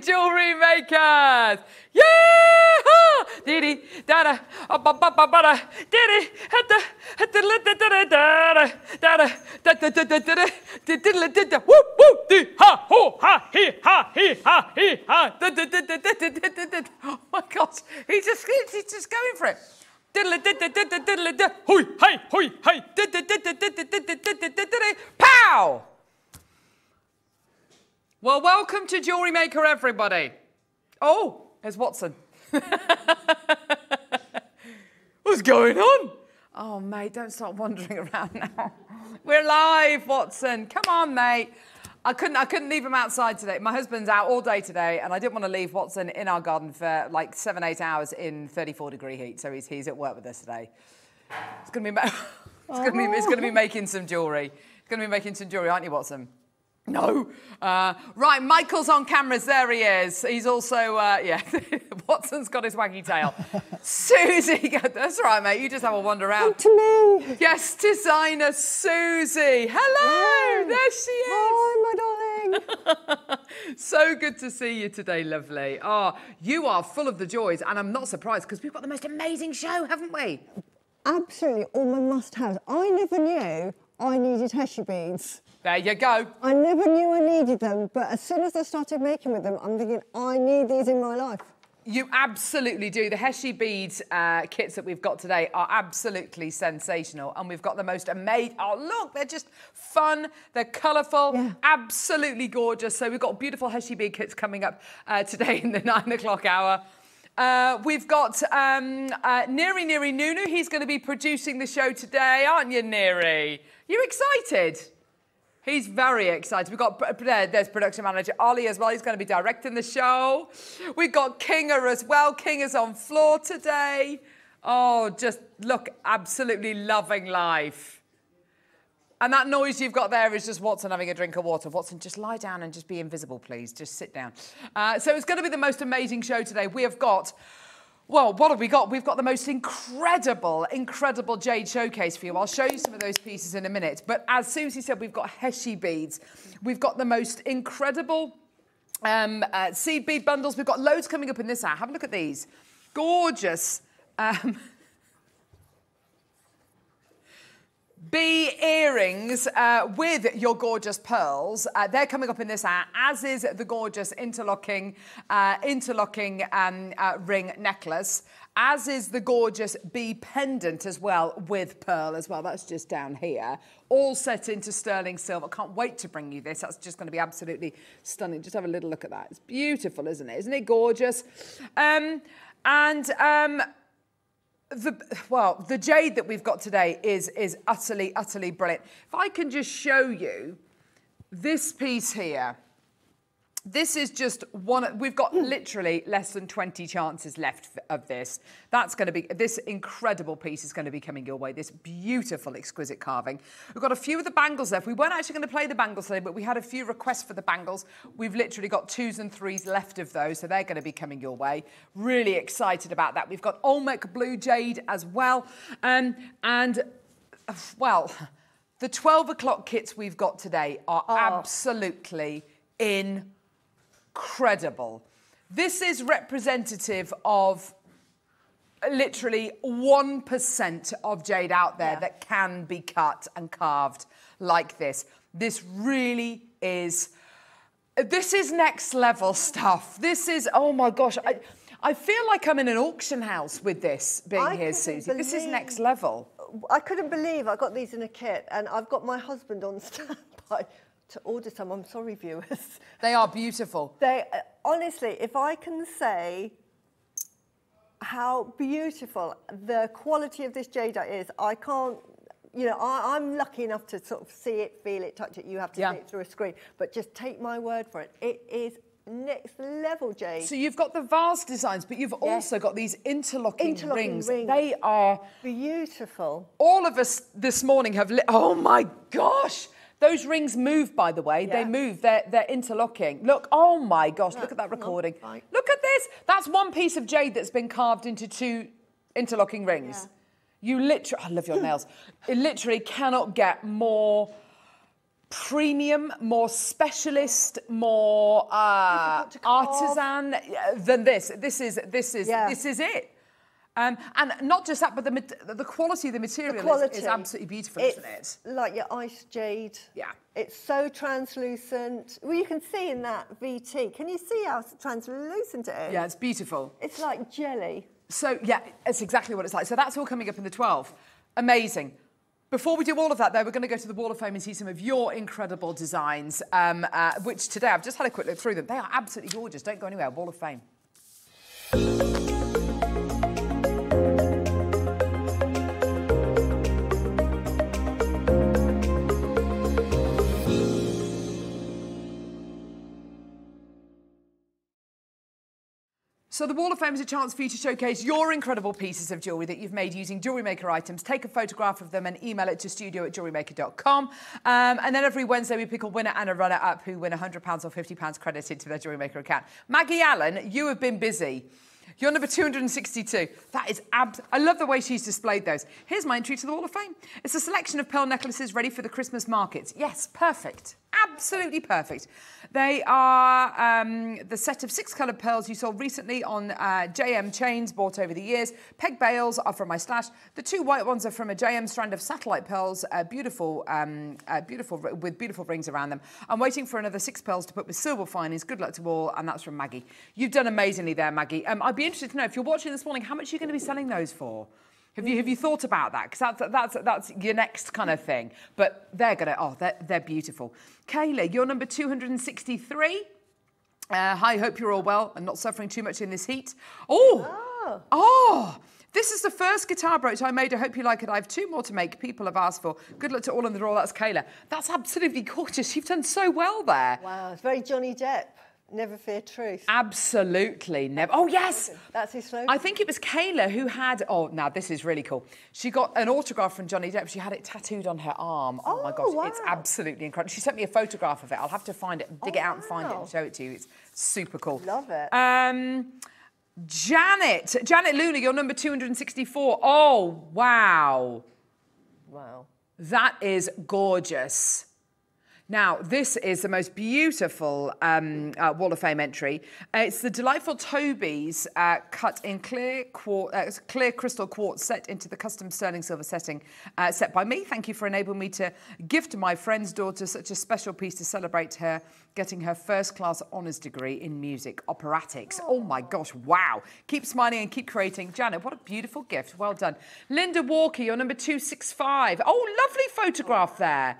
jewelry makers! Yeah! Diddy, da da, ba ba ba ba da, diddy, da da da da da da da da da da da da da da da da whoop whoop dee ha ho ha he ha he ha he ha da da da da da da da da da. Oh my gosh, he just he's just going for it. Pow! Well, welcome to Jewelry Maker, everybody. Oh, there's Watson. What's going on? Oh, mate, don't start wandering around now. We're live, Watson. Come on, mate. I couldn't, I couldn't leave him outside today. My husband's out all day today, and I didn't want to leave Watson in our garden for like seven, eight hours in 34 degree heat. So he's, he's at work with us today. It's gonna be, it's gonna be, it's gonna be oh. making some jewelry. It's gonna be making some jewelry, aren't you, Watson? No. Uh, right, Michael's on cameras. There he is. He's also, uh, yeah, Watson's got his waggy tail. Suzie, that's right, mate. You just have a wander around. to me. Yes, designer Suzie. Hello, there she is. Hi, my darling. So good to see you today, lovely. Oh, you are full of the joys, and I'm not surprised because we've got the most amazing show, haven't we? Absolutely all my must-haves. I never knew I needed Heishi beads. There you go. I never knew I needed them, but as soon as I started making with them, I'm thinking, I need these in my life. You absolutely do. The Heishi beads uh, kits that we've got today are absolutely sensational, and we've got the most amazing. Oh, look, they're just fun. They're colourful, Yeah. absolutely gorgeous. So we've got beautiful Heishi bead kits coming up uh, today in the nine o'clock hour. Uh, we've got um, uh, Neri Neri Nunu. He's going to be producing the show today, aren't you, Neri? You excited? He's very excited. We've got there- there's production manager Ollie as well. He's going to be directing the show. We've got Kinga as well. Kinga's on floor today. Oh, just look, absolutely loving life. And that noise you've got there is just Watson having a drink of water. Watson, just lie down and just be invisible, please. Just sit down. Uh, so it's going to be the most amazing show today. We have got, well, what have we got? We've got the most incredible, incredible jade showcase for you. I'll show you some of those pieces in a minute. But as Suzie said, we've got Heishi beads. We've got the most incredible um, uh, seed bead bundles. We've got loads coming up in this hour. Have a look at these. Gorgeous. Um, Bee earrings uh, with your gorgeous pearls. Uh, they're coming up in this hour, as is the gorgeous interlocking, uh, interlocking um, uh, ring necklace, as is the gorgeous bee pendant as well with pearl as well. That's just down here, all set into sterling silver. Can't wait to bring you this. That's just going to be absolutely stunning. Just have a little look at that. It's beautiful, isn't it? Isn't it gorgeous? Um, and um, the well, the jade that we've got today is is utterly, utterly brilliant. If I can just show you this piece here. This is just one. We've got literally less than 20 chances left of this. That's going to be, this incredible piece is going to be coming your way. This beautiful, exquisite carving. We've got a few of the bangles left. We weren't actually going to play the bangles today, but we had a few requests for the bangles. We've literally got twos and threes left of those, so they're going to be coming your way. Really excited about that. We've got Olmec Blue Jade as well. Um, and, well, the 12 o'clock kits we've got today are absolutely in incredible. This is representative of literally 1% of jade out there Yeah. that can be cut and carved like this. This really is this is next level stuff. This is oh my gosh. I, I feel like I'm in an auction house with this being I here, Suzie. This is next level. I couldn't believe I got these in a kit, and I've got my husband on standby to order some. I'm sorry, viewers. They are beautiful. They uh, honestly, if I can say how beautiful the quality of this jadeite is, I can't. You know, I, I'm lucky enough to sort of see it, feel it, touch it. You have to Yeah. see it through a screen, but just take my word for it. It is next level jade. So you've got the vase designs, but you've also got these interlocking, Interlocking rings. rings. They are Beautiful. all of us this morning have lit. Oh my gosh! Those rings move, by the way. They move. They're, they're interlocking. Look, oh my gosh, look at that recording. right. Look at this. That's one piece of jade that's been carved into two interlocking rings. You literally, I love your nails. It literally cannot get more premium, more specialist, more uh, Difficult to carve. artisan than this. This is this is Yeah. this is it. Um, and not just that, but the the quality of the material The is, quality. is absolutely beautiful, it's isn't it? like your ice jade. Yeah. It's so translucent. Well, you can see in that VT. Can you see how translucent it is? Yeah, it's beautiful. It's like jelly. So yeah, it's exactly what it's like. So that's all coming up in the 12. Amazing. Before we do all of that, though, we're going to go to the Wall of Fame and see some of your incredible designs, um, uh, which today I've just had a quick look through them. They are absolutely gorgeous. Don't go anywhere. Wall of Fame. So the Wall of Fame is a chance for you to showcase your incredible pieces of jewellery that you've made using Jewellery Maker items. Take a photograph of them and email it to studio at jewellerymaker.com. Um, and then every Wednesday we pick a winner and a runner-up who win £100 or £50 credited to their Jewellery Maker account. Maggie Allen, you have been busy. You're number 262. That is abs. I love the way she's displayed those. Here's my entry to the Wall of Fame. It's a selection of pearl necklaces ready for the Christmas markets. Yes, perfect. Absolutely perfect. They are um, the set of six coloured pearls you saw recently on uh, JM chains bought over the years. Peg bales are from my stash. The two white ones are from a JM strand of satellite pearls, uh, beautiful, um, uh, beautiful with beautiful rings around them. I'm waiting for another six pearls to put with silver finings. Good luck to all, and that's from Maggie. You've done amazingly there, Maggie. Um, I'd be interested to know if you're watching this morning, how much are you going to be selling those for? Have you have you thought about that? Because that's that's that's your next kind of thing. But they're gonna oh they're they're beautiful. Kayla, you're number 263. Uh, hi, hope you're all well and not suffering too much in this heat. Oh, oh, this is the first guitar brooch I made. I hope you like it. I have two more to make. People have asked for. Good luck to all in the draw. That's Kayla. That's absolutely gorgeous. You've done so well there. Wow, it's very Johnny Depp. Never fear truth. Absolutely never. Oh yes. That's his slogan. I think it was Kayla who had. Oh, now this is really cool. She got an autograph from Johnny Depp. She had it tattooed on her arm. Oh, my Oh, gosh, it's absolutely incredible. She sent me a photograph of it. I'll have to find it, dig Oh, it out and find it and show it to you. It's super cool. Love it. Um, Janet, Janet Luna, you're number 264. Oh, wow. wow. That is gorgeous. Now, this is the most beautiful um, uh, Wall of Fame entry. Uh, it's the delightful Toby's uh, cut in clear, uh, clear crystal quartz set into the custom sterling silver setting uh, set by me. Thank you for enabling me to gift my friend's daughter such a special piece to celebrate her getting her first class honours degree in music operatics. Oh my gosh, wow. Keep smiling and keep creating. Janet, what a beautiful gift. Well done. Linda Walker, you're number 265. Oh, lovely photograph there.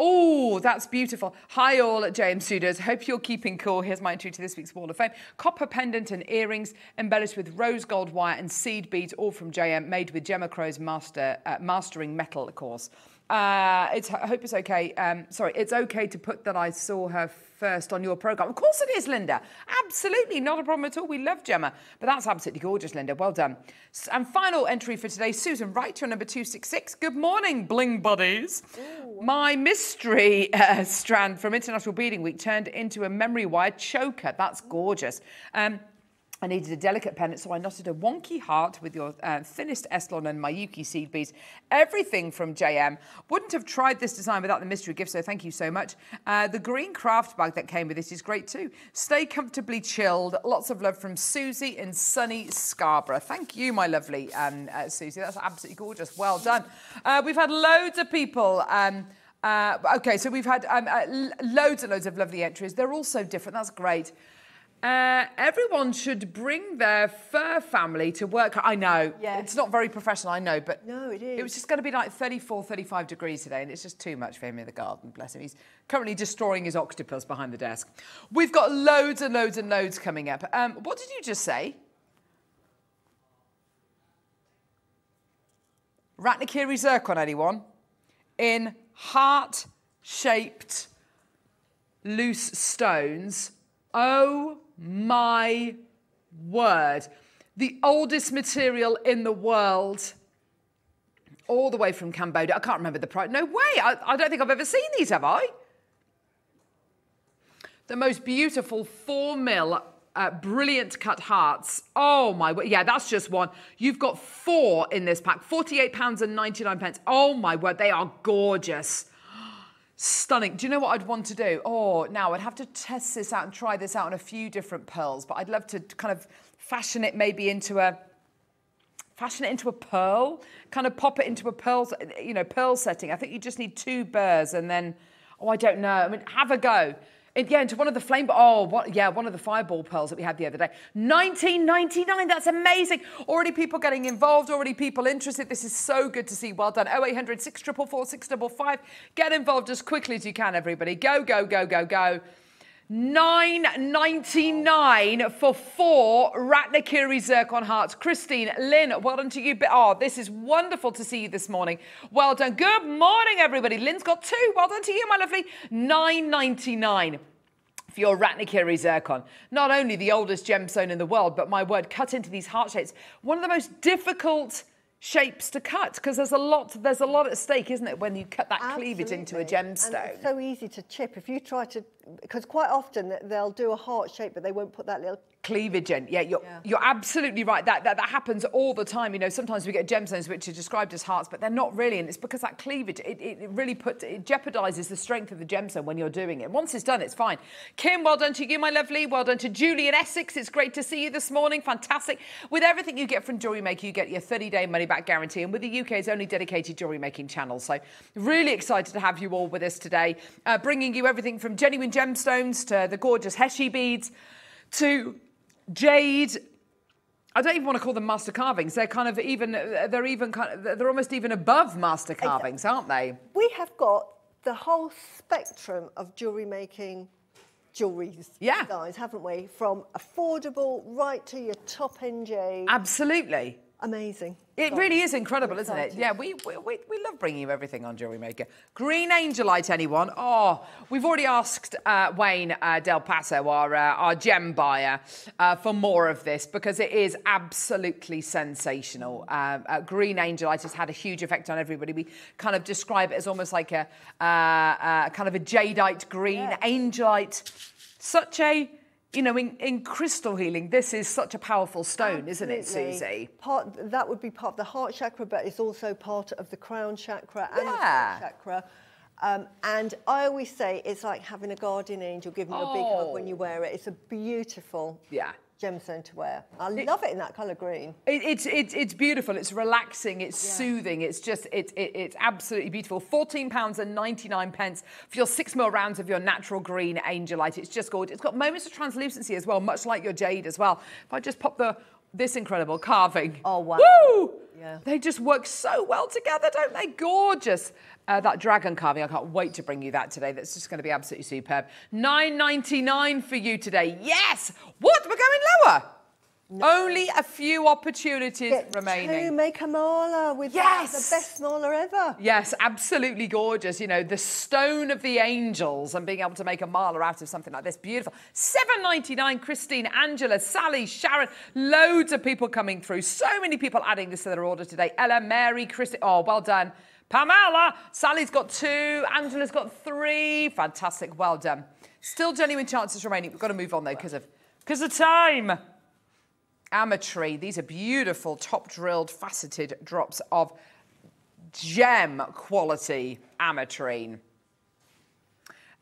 Oh, that's beautiful. Hi, all at JM Studios. Hope you're keeping cool. Here's my entry to this week's Wall of Fame. Copper pendant and earrings embellished with rose gold wire and seed beads, all from JM, made with Gemma Crow's master, uh, mastering metal, of course. Uh, it's, I hope it's okay. Um, sorry, it's okay to put that I saw her first on your program. Of course it is, Linda. Absolutely, not a problem at all. We love Gemma. But that's absolutely gorgeous, Linda. Well done. And final entry for today, Susan Wright, your number 266. Good morning, bling buddies. My mystery uh, strand from International Beading Week turned into a memory wire choker. That's gorgeous. Um, I needed a delicate pendant, so I knotted a wonky heart with your uh, thinnest Estlon and Miyuki seed beads. Everything from JM. Wouldn't have tried this design without the mystery gift, so thank you so much. Uh, the green craft bag that came with this is great too. Stay comfortably chilled. Lots of love from Susie in sunny Scarborough. Thank you, my lovely um, uh, Susie. That's absolutely gorgeous. Well done. Uh, we've had loads of people. Um, uh, okay, so we've had um, uh, loads and loads of lovely entries. They're all so different. That's great. Uh, everyone should bring their fur family to work. I know Yes. it's not very professional, I know, but No, it It was just going to be like 34, 35 degrees today, and it's just too much for him in the garden. Bless him. He's currently destroying his octopus behind the desk. We've got loads and loads and loads coming up. Um, what did you just say? Ratnakiri zircon, anyone? In heart-shaped loose stones. Oh my word. The oldest material in the world. All the way from Cambodia. I can't remember the price. No way. I, I don't think I've ever seen these, have I? The most beautiful four mil, uh, brilliant cut hearts. Oh my word. Yeah, that's just one. You've got four in this pack. £48 and 99 pence. Oh my word. They are gorgeous. Stunning. Do you know what I'd want to do? Oh, now I'd have to test this out and try this out on a few different pearls, but I'd love to kind of fashion it maybe into a fashion it into a pearl, kind of pop it into a pearl, you know, pearl setting. I think you just need two burrs and then, oh, I don't know. I mean, have a go. Yeah, into one of the flame, oh, what, yeah, one of the fireball pearls that we had the other day. 19.99, that's amazing. Already people getting involved, already people interested. This is so good to see. Well done. 0800 644 655. Get involved as quickly as you can, everybody. Go, go, go, go, go. 9.99 for four Ratnakiri zircon hearts. Christine, Lynn, well done to you. Oh, this is wonderful to see you this morning. Well done. Good morning, everybody. Lynn's got two. Well done to you, my lovely. 9.99 for your Ratnakiri zircon. Not only the oldest gemstone in the world, but my word, cut into these heart shapes. One of the most difficult shapes to cut because there's a lot there's a lot at stake isn't it when you cut that Absolutely. cleavage into a gemstone And it's so easy to chip. If you try to, because quite often they'll do a heart shape, but they won't put that little cleavage in. Yeah, you're you're absolutely right. That, that that happens all the time. You know, sometimes we get gemstones which are described as hearts, but they're not really, and it's because that cleavage it, it really puts it jeopardizes the strength of the gemstone when you're doing it. Once it's done, it's fine. Kim, well done to you, my lovely. Well done to Julie in Essex. It's great to see you this morning. Fantastic. With everything you get from Jewelry Maker, you get your 30-day money-back guarantee, and with the UK's only dedicated jewelry making channel. So really excited to have you all with us today, uh, bringing you everything from genuine gemstones to the gorgeous Heishi beads to jade. I don't even want to call them master carvings. They're kind of even. They're even kind of. They're almost even above master carvings, aren't they? We have got the whole spectrum of jewellery making jewelleries, Yeah. guys, haven't we? From affordable right to your top end jade. Absolutely. Amazing. It really is incredible, isn't it? Yeah, we, we, we love bringing you everything on Jewelry Maker. Green Angelite, anyone? Oh, we've already asked uh, Wayne uh, Del Paso, our, uh, our gem buyer, uh, for more of this because it is absolutely sensational. Uh, uh, Green Angelite has had a huge effect on everybody. We kind of describe it as almost like a uh, uh, kind of a jadeite green. Yeah. Angelite, such a, you know, in, in crystal healing, this is such a powerful stone, isn't it, Suzie? Part, that would be part of the heart chakra, but it's also part of the crown chakra and the Yeah. throat chakra. Um, and I always say it's like having a guardian angel giving you a big hug when Oh. you wear it. It's a beautiful Yeah. Gemstone to wear. I love it in that colour green. It, it's it's it's beautiful. It's relaxing. It's soothing. It's just it's it, it's absolutely beautiful. Fourteen pounds and ninety nine pence for your six mil rounds of your natural green angelite. It's just gorgeous. It's got moments of translucency as well, much like your jade as well. If I just pop the this incredible carving. Oh, wow. Woo! Yeah. They just work so well together, don't they? Gorgeous. Uh, that dragon carving, I can't wait to bring you that today. That's just going to be absolutely superb. Nine ninety nine for you today. Yes. What? We're going lower. Only a few opportunities Get remaining. to make a mala with Yes! the best mala ever. Yes, absolutely gorgeous. You know, the stone of the angels and being able to make a mala out of something like this. Beautiful. Seven ninety nine. Christine, Angela, Sally, Sharon, loads of people coming through. So many people adding this to their order today. Ella, Mary, Christine. Oh, well done. Pamela, Sally's got two, Angela's got three. Fantastic. Well done. Still genuine chances remaining. We've got to move on though because of because of time. Ametrine. These are beautiful top drilled faceted drops of gem quality ametrine.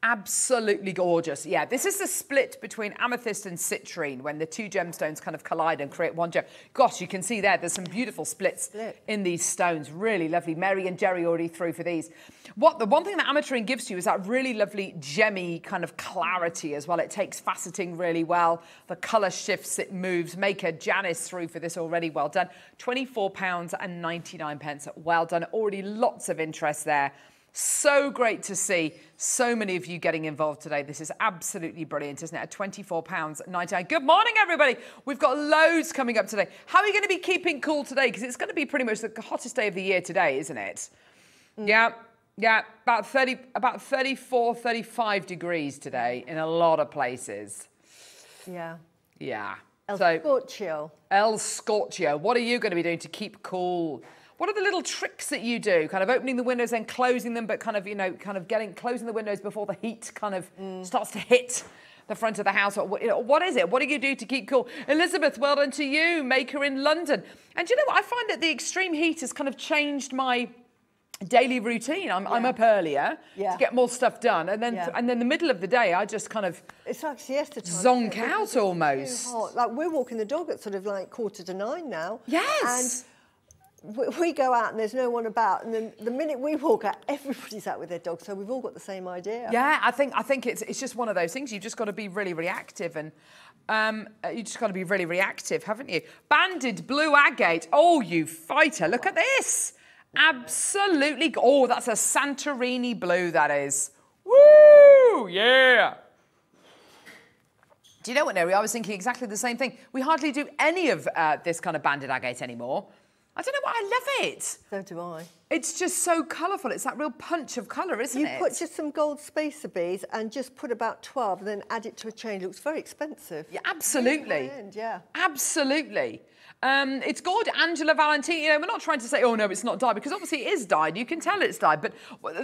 Absolutely gorgeous. Yeah, this is the split between amethyst and citrine when the two gemstones kind of collide and create one gem. Gosh, you can see there, there's some beautiful splits Split. in these stones. Really lovely. Mary and Jerry already threw for these. What the one thing that ametrine gives you is that really lovely gemmy kind of clarity as well. It takes faceting really well. The colour shifts, it moves. Maker Janice through for this already. Well done. £24 and 99 pence. Well done. Already lots of interest there. So great to see so many of you getting involved today. This is absolutely brilliant, isn't it? At £24.99. Good morning, everybody. We've got loads coming up today. How are you going to be keeping cool today? Because it's going to be pretty much the hottest day of the year today, isn't it? Mm. Yeah, yeah, about 30, about 34, 35 degrees today in a lot of places. Yeah. Yeah. El so, Scorchio. El Scorchio, what are you going to be doing to keep cool? What are the little tricks that you do? Kind of opening the windows and closing them, but kind of, you know, kind of getting closing the windows before the heat kind of mm. starts to hit the front of the house. Or you know, what is it? What do you do to keep cool? Elizabeth, well done to you, maker in London. And do you know what? I find that the extreme heat has kind of changed my daily routine. I'm, I'm up earlier Yeah. to get more stuff done, and then Yeah. and then the middle of the day, I just kind of It's like siesta time. Zonk out Because it's too almost. Like we're walking the dog at sort of like quarter to nine now. Yes. We go out and there's no one about, and then the minute we walk out, everybody's out with their dog. So we've all got the same idea. Yeah, I think I think it's it's just one of those things. You've just got to be really reactive, and um, uh, you just got to be really reactive, haven't you? Banded blue agate. Oh, you fighter! Look at this. Absolutely. Oh, that's a Santorini blue. That is. Woo! Yeah. Do you know what, Neri? I was thinking exactly the same thing. We hardly do any of uh, this kind of banded agate anymore. I don't know why I love it. So do I. It's just so colourful. It's that real punch of colour, isn't You it? put just some gold spacer beads and just put about 12 and then add it to a chain. It looks very expensive. Yeah, absolutely. high-end, yeah. Absolutely. Um, it's good, Angela Valentini. You know, we're not trying to say, oh no, it's not dyed, because obviously it is dyed. You can tell it's dyed. But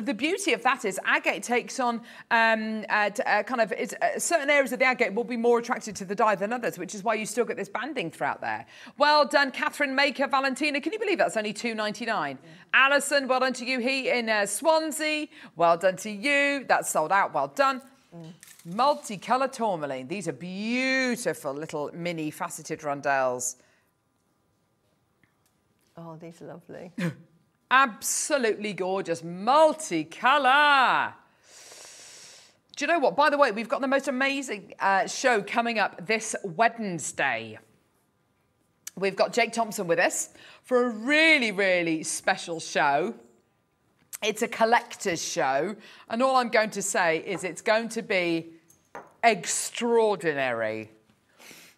the beauty of that is agate takes on um, uh, uh, kind of it's, uh, certain areas of the agate will be more attracted to the dye than others, which is why you still get this banding throughout there. Well done, Catherine Maker Valentina. Can you believe that's only two ninety nine? Alison, well done to you. He in uh, Swansea. Well done to you. That's sold out. Well done. Multicolour tourmaline. These are beautiful little mini faceted rondelles. Oh, these are lovely. Absolutely gorgeous. Multicolour. Do you know what? By the way, we've got the most amazing uh, show coming up this Wednesday. We've got Jake Thompson with us for a really, really special show. It's a collector's show, and all I'm going to say is it's going to be extraordinary.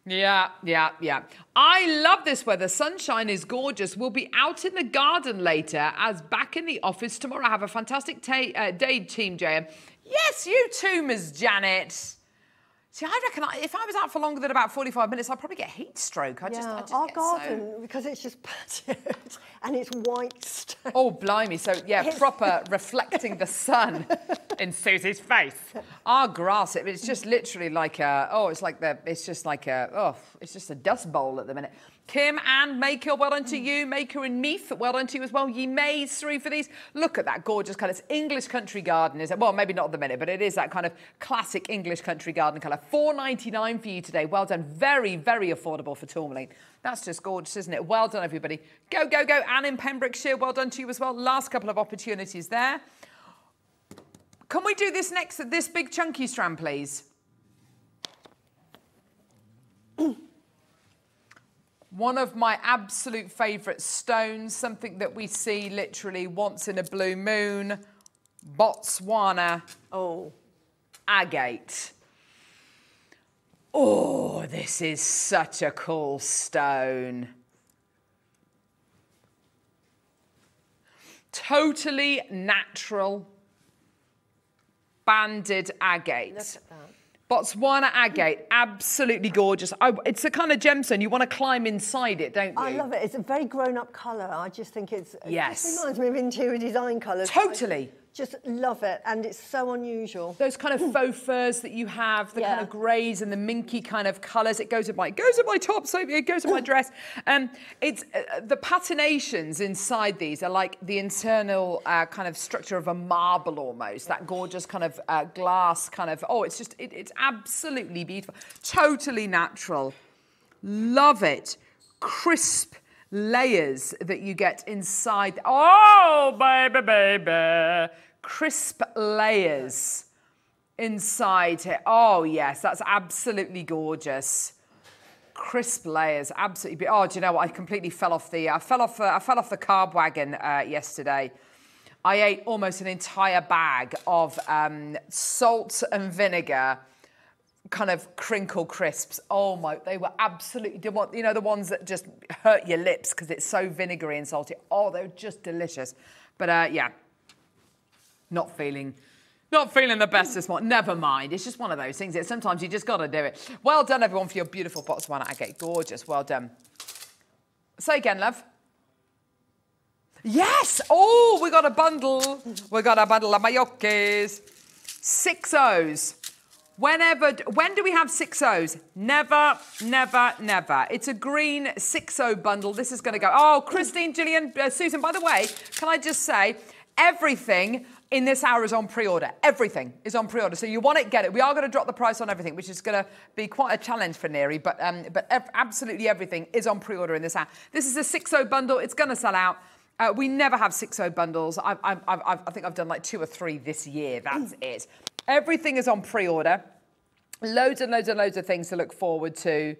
Yeah, yeah, yeah. I love this weather. Sunshine is gorgeous. We'll be out in the garden later as back in the office tomorrow. Have a fantastic ta- uh, day, Team JM. Yes, you too, Ms. Janet. See, I reckon I, if I was out for longer than about 45 minutes, I'd probably get heat stroke. I just, I yeah, just our get so- garden, because it's just patioed and it's white stone. Oh, blimey. So, yeah, It's- proper reflecting the sun in Suzie's face. Our grass, it- it's just literally like a, oh, it's like the, it's just like a, oh, it's just a dust bowl at the minute. Kim and Maker, well done to you. Maker and Meath, well done to you as well. Ye Mays, three for these. Look at that gorgeous colour. It's English country garden, is it? Well, maybe not at the minute, but it is that kind of classic English country garden colour. Four ninety nine for you today. Well done. Very, very affordable for tourmaline. That's just gorgeous, isn't it? Well done, everybody. Go, go, go. Anne in Pembrokeshire, well done to you as well. Last couple of opportunities there. Can we do this next, this big chunky strand, please? One of my absolute favourite stones, something that we see literally once in a blue moon, Botswana Oh, agate. Oh, this is such a cool stone. Totally natural banded agate. look at that. Botswana agate, absolutely gorgeous. I, it's the kind of gemstone you want to climb inside it, don't you? I love it. It's a very grown-up colour. I just think it's. Yes. It just reminds me of interior design colours. Totally. I just love it, and it's so unusual. Those kind of faux furs that you have, the kind of greys and the minky kind of colours. It goes with my goes with my top, so it goes with my dress. Um, it's uh, the patinations inside these are like the internal uh, kind of structure of a marble almost. That gorgeous kind of uh, glass kind of. Oh, it's just it, it's absolutely beautiful, totally natural. Love it. Crisp layers that you get inside. Oh, baby, baby. Crisp layers inside here. Oh, yes, that's absolutely gorgeous. Crisp layers, absolutely. Be- oh, do you know what? I completely fell off the. I fell off. Uh, I fell off the carb wagon uh, yesterday. I ate almost an entire bag of um, salt and vinegar kind of crinkle crisps. Oh my, they were absolutely, the you know, the ones that just hurt your lips because it's so vinegary and salty. Oh, they were just delicious. But uh, yeah, not feeling, not feeling the best this morning. Never mind. It's just one of those things. That sometimes you just got to do it. Well done, everyone, for your beautiful Botswana agate. Gorgeous. Well done. Say again, love. Yes. Oh, we got a bundle. We got a bundle of Mallorcas. Six O's. Whenever, when do we have six O's? Never, never, never. It's a green six O bundle. This is going to go. Oh, Christine, Gillian, uh, Susan. By the way, can I just say, Everything in this hour is on pre-order. Everything is on pre-order. So you want it, get it. We are going to drop the price on everything, which is going to be quite a challenge for Neri, but um, but ev- absolutely everything is on pre-order in this hour. This is a 6.0 bundle. It's going to sell out. Uh, we never have 6.0 bundles. I've, I've, I've, I think I've done like two or three this year. That's it. Everything is on pre-order. Loads and loads and loads of things to look forward to.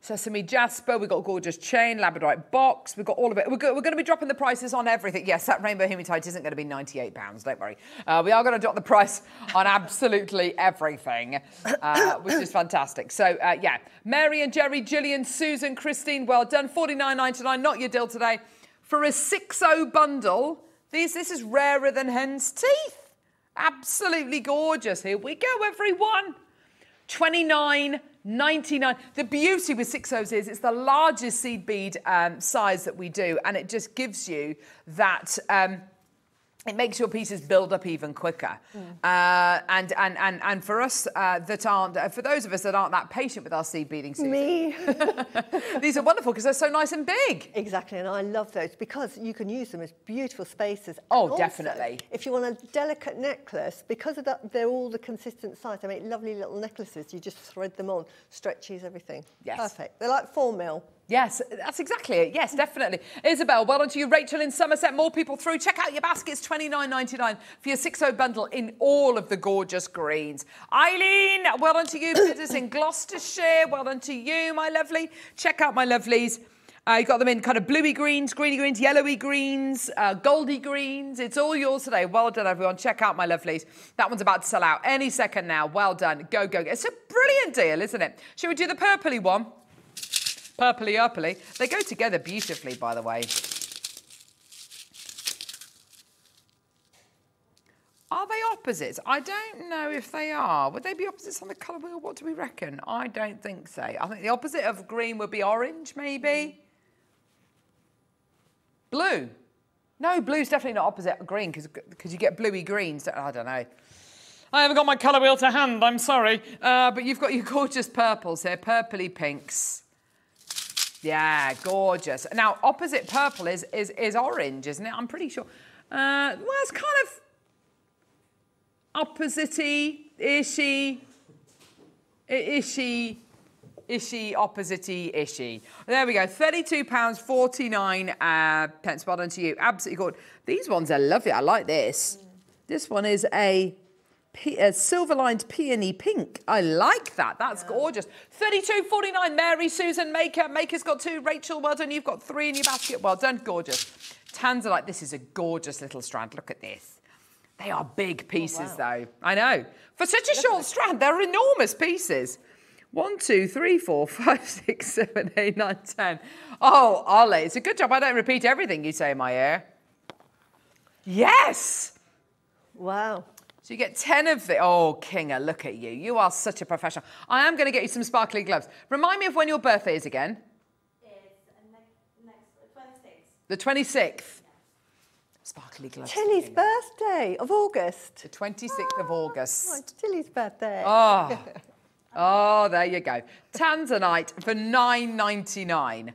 Sesame Jasper, we've got a gorgeous chain, Labradorite box, we've got all of it. We're, go- we're going to be dropping the prices on everything. Yes, that rainbow hematite isn't going to be £98, don't worry. Uh, we are going to drop the price on absolutely everything, uh, which is fantastic. So, uh, yeah, Mary and Jerry, Gillian, Susan, Christine, well done. $49.99, not your deal today. For a 6.0 bundle, these, this is rarer than hen's teeth. Absolutely gorgeous. Here we go, everyone. 29.99. The beauty with six O's is it's the largest seed bead um, size that we do, and it just gives you that. Um, it makes your pieces build up even quicker. Uh, and, and, and, and for us uh, that aren't, uh, for those of us that aren't that patient with our seed beading suits, Me. these are wonderful because they're so nice and big. Exactly, and I love those because you can use them as beautiful spaces. Oh, also, definitely. If you want a delicate necklace, because of that, they're all the consistent size. They make lovely little necklaces. You just thread them on, stretches everything. Yes. Perfect. They're like four mil. Yes, that's exactly it. Yes, definitely. Isabel, well done to you. Rachel in Somerset, more people through. Check out your baskets, twenty nine ninety nine for your 6 bundle in all of the gorgeous greens. Eileen, well done to you. Business in Gloucestershire, well done to you, my lovely. Check out my lovelies. Uh, you got them in kind of bluey greens, greeny greens, yellowy greens, uh, goldy greens. It's all yours today. Well done, everyone. Check out my lovelies. That one's about to sell out any second now. Well done. Go, go, go. It's a brilliant deal, isn't it? Should we do the purpley one? Purpley, purpley. They go together beautifully, by the way. Are they opposites? I don't know if they are. Would they be opposites on the colour wheel? What do we reckon? I don't think so. I think the opposite of green would be orange, maybe. Blue. No, blue's definitely not opposite green because you get bluey greens. I don't know. I haven't got my colour wheel to hand, I'm sorry. Uh, but you've got your gorgeous purples here, purpley pinks. Yeah, gorgeous. Now, opposite purple is, is, is orange, isn't it? I'm pretty sure. Uh, well, it's kind of opposite-y, ishy, ishy, ishy, opposite-y, ishy. There we go. £32.49 uh, pence. Well done to you. Absolutely good. These ones are lovely. I like this. This one is a, a uh, silver-lined peony pink. I like that. That's gorgeous. Thirty-two forty-nine. Mary, Susan, Maker. Maker's got two. Rachel, well done. You've got three in your basket. Well done. Gorgeous. Tanzanite. This is a gorgeous little strand. Look at this. They are big pieces, though. I know. For such a short strand, they're enormous pieces. One, two, three, four, five, six, seven, eight, nine, ten. Oh, Ollie, it's a good job I don't repeat everything you say in my ear. Yes! Wow. So you get 10 of the. Oh, Kinga, look at you. You are such a professional. I am going to get you some sparkly gloves. Remind me of when your birthday is again. It's uh, next, next 26th. The 26th. Sparkly gloves. Tilly's birthday of August. The 26th of ah, August. Oh, it's Tilly's birthday. Oh, oh, there you go. Tanzanite for nine ninety nine.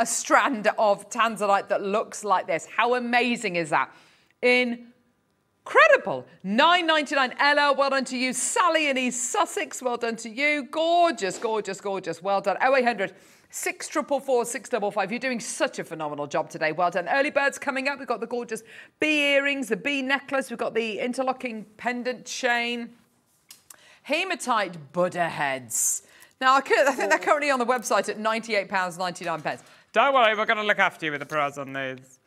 A strand of tanzanite that looks like this. How amazing is that? Incredible. Nine ninety nine. Ella, well done to you. Sally in East Sussex, well done to you. Gorgeous, gorgeous, gorgeous. Well done. 0800 644 655. You're doing such a phenomenal job today. Well done. Early birds coming up. We've got the gorgeous bee earrings, the bee necklace. We've got the interlocking pendant chain. Hematite Buddha heads. Now, I, I think they're currently on the website at £98.99. pence. Don't worry, we're going to look after you with the price on these.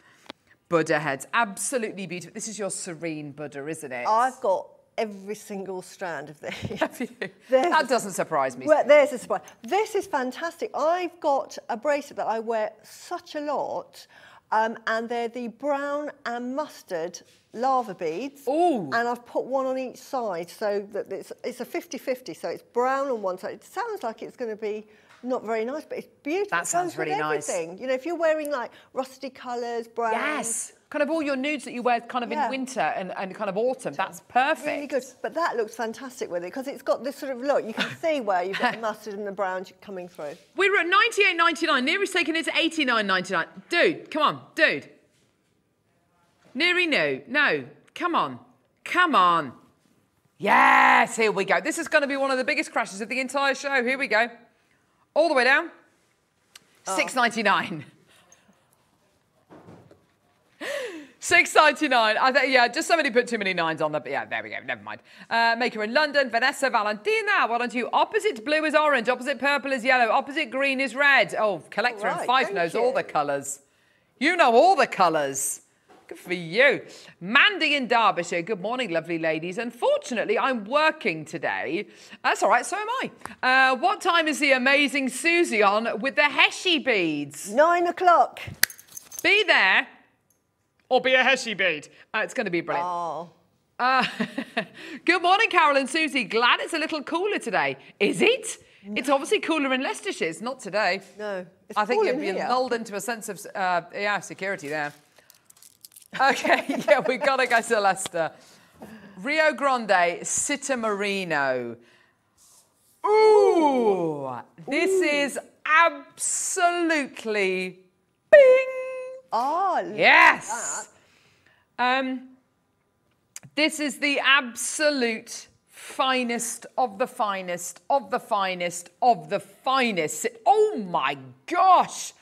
Buddha heads. Absolutely beautiful. This is your serene Buddha, isn't it? I've got every single strand of these. Have you? That doesn't surprise me. Well, there's a surprise. This is fantastic. I've got a bracelet that I wear such a lot, um, and they're the brown and mustard lava beads. Ooh. And I've put one on each side so that it's, it's a 50-50, so it's brown on one side. It sounds like it's going to be not very nice, but it's beautiful. That It sounds really nice. everything. You know, if you're wearing like rusty colours, brown. Yes. Kind of all your nudes that you wear kind of Yeah. in winter and, and kind of autumn. That's perfect. Really good, but that looks fantastic with it because it's got this sort of look. You can see where you've got the mustard and the brown coming through. We were at 98.99. Neri's taking it to 89.99. Dude, come on, dude. Neri, no, no. Come on, come on. Yes, here we go. This is going to be one of the biggest crashes of the entire show. Here we go. All the way down. 6.99. 6.99. I think yeah, just somebody put too many nines on the. Yeah, there we go. Never mind. Uh, Maker in London, Vanessa Valentina. Why don't you? Opposite blue is orange. Opposite purple is yellow. Opposite green is red. Oh, collector All right, five knows you. all the colours. You know all the colours. Good for you. Mandy in Derbyshire. Good morning, lovely ladies. Unfortunately, I'm working today. That's all right, so am I. Uh, what time is the amazing Suzie on with the Heishi beads? Nine o'clock. Be there. Or be a Heishi bead. Uh, it's going to be brilliant. Oh, Uh, good morning, Carol and Suzie. Glad it's a little cooler today. Is it? It's obviously cooler in Leicestershire. It's not today. no. It's I think cool you'd in be lulled into a sense of uh, yeah security there. Okay, yeah, we've gotta go to Leicester. Rio Grande, Citta Marino. Ooh, this is absolutely bing. Oh, Yes. Um, this is the absolute finest of the finest of the finest of the finest. Oh my gosh.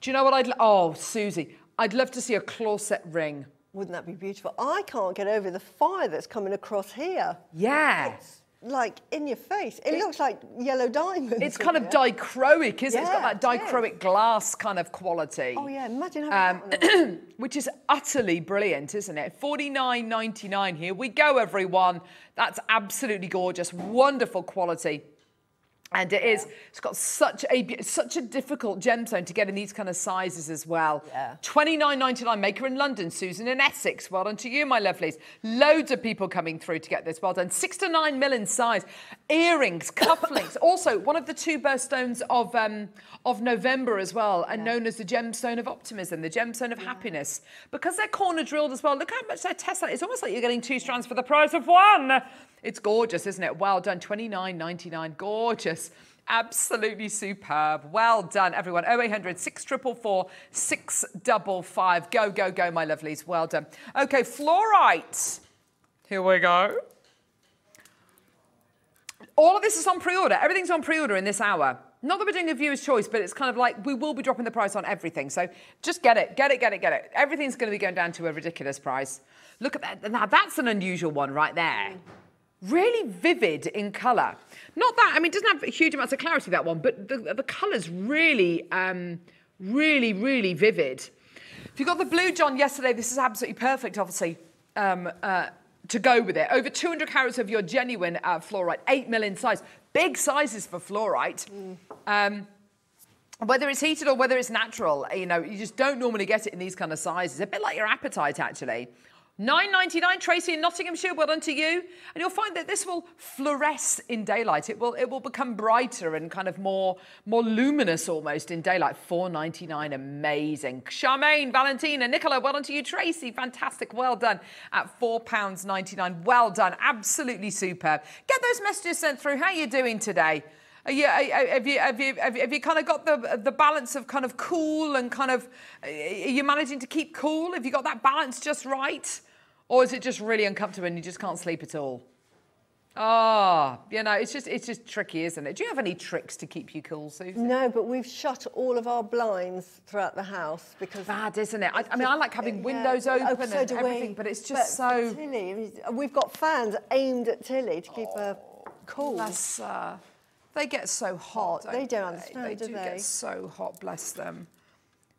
Do you know what I'd. Oh, Suzie, I'd love to see a closet ring. Wouldn't that be beautiful? I can't get over the fire that's coming across here. Yeah. It's like in your face. It, looks like yellow diamonds. It's kind of here. dichroic, isn't it? It's got that it dichroic glass kind of quality. Oh yeah, imagine having Um, that which is utterly brilliant, isn't it? Forty nine ninety nine. Here we go, everyone. That's absolutely gorgeous, wonderful quality. And it is. It's got such a such a difficult gemstone to get in these kind of sizes as well. Yeah. Twenty nine ninety nine. Maker in London. Susan in Essex. Well done to you, my lovelies. Loads of people coming through to get this. Well done. Six to nine mil in size. Earrings, cufflinks. also, one of the two birthstones of um, of November as well, and known as the gemstone of optimism, the gemstone of happiness, because they're corner drilled as well. Look how much they test that. It's almost like you're getting two strands for the price of one. It's gorgeous, isn't it? Well done. Twenty nine Gorgeous. Absolutely superb. Well done, everyone. 0800 644 655. Go, go, go, my lovelies. Well done. Okay, fluorite. Here we go. All of this is on pre-order. Everything's on pre-order in this hour. Not that we're doing a viewer's choice, but it's kind of like we will be dropping the price on everything. So just get it, get it, get it, get it. Everything's going to be going down to a ridiculous price. Look at that. Now that's an unusual one right there. Really vivid in colour. Not that, I mean, it doesn't have huge amounts of clarity, that one, but the, the colour's really, um, really, really vivid. If you got the blue John yesterday, this is absolutely perfect, obviously, um, uh, to go with it. Over 200 carats of your genuine uh, fluorite, 8 mil in size. Big sizes for fluorite. Um, whether it's heated or whether it's natural, you know, you just don't normally get it in these kind of sizes. A bit like your appetite, actually. 9.99, Tracy in Nottinghamshire. Well done to you. And you'll find that this will fluoresce in daylight. It will it will become brighter and kind of more more luminous almost in daylight. 4.99, amazing. Charmaine, Valentina, Nicola. Well done to you, Tracy. Fantastic. Well done at four pounds 99. Well done. Absolutely superb. Get those messages sent through. How are you doing today? Have you have you, have you kind of got the the balance of kind of cool and kind of are you managing to keep cool? Have you got that balance just right, or is it just really uncomfortable and you just can't sleep at all? Oh, you know, it's just it's just tricky, isn't it? Do you have any tricks to keep you cool, Susan? no, but we've shut all of our blinds throughout the house because. Bad, isn't it? I, I mean, I like having Yeah. windows Oh, open so and do we. everything, but it's just for so. Tilly, we've got fans aimed at Tilly to keep her cool. Uh, they get so hot. They don't don't understand, They do do they? get so hot. Bless them.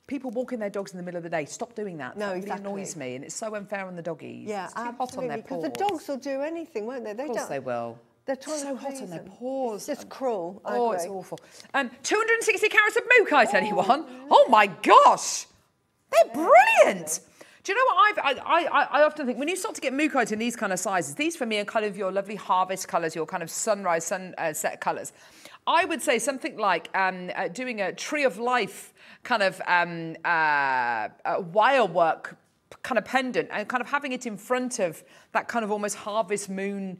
People walking their dogs in the middle of the day. Stop doing that. No, that really annoys me, and it's so unfair on the doggies. yeah, it's too absolutely. hot on their Because paws. the dogs will do anything, won't they? They Of course don't. they will. They're so hot on their paws. It's just cruel. I oh, it's awful. Um, 260 carats of mookaite, anyone? Oh my gosh, they're brilliant. Do you know what I've, I, I, I often think when you start to get mookaite in these kind of sizes, these for me are kind of your lovely harvest colours, your kind of sunrise, sunset uh, colours. I would say something like um, uh, doing a tree of life kind of um, uh, uh, wire work kind of pendant and kind of having it in front of that kind of almost harvest moon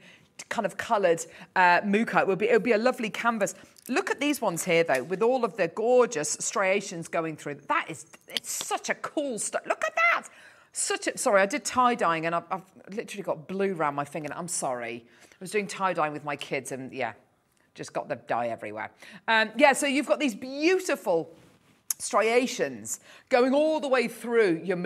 kind of coloured uh, mookaite would be it would be a lovely canvas. Look at these ones here though, with all of the gorgeous striations going through. That is, it's such a cool stuff. Look at that. Such a, sorry, I did tie dyeing and I've, I've literally got blue around my finger. I'm sorry. I was doing tie dyeing with my kids and yeah, just got the dye everywhere. Um, yeah, so you've got these beautiful striations going all the way through your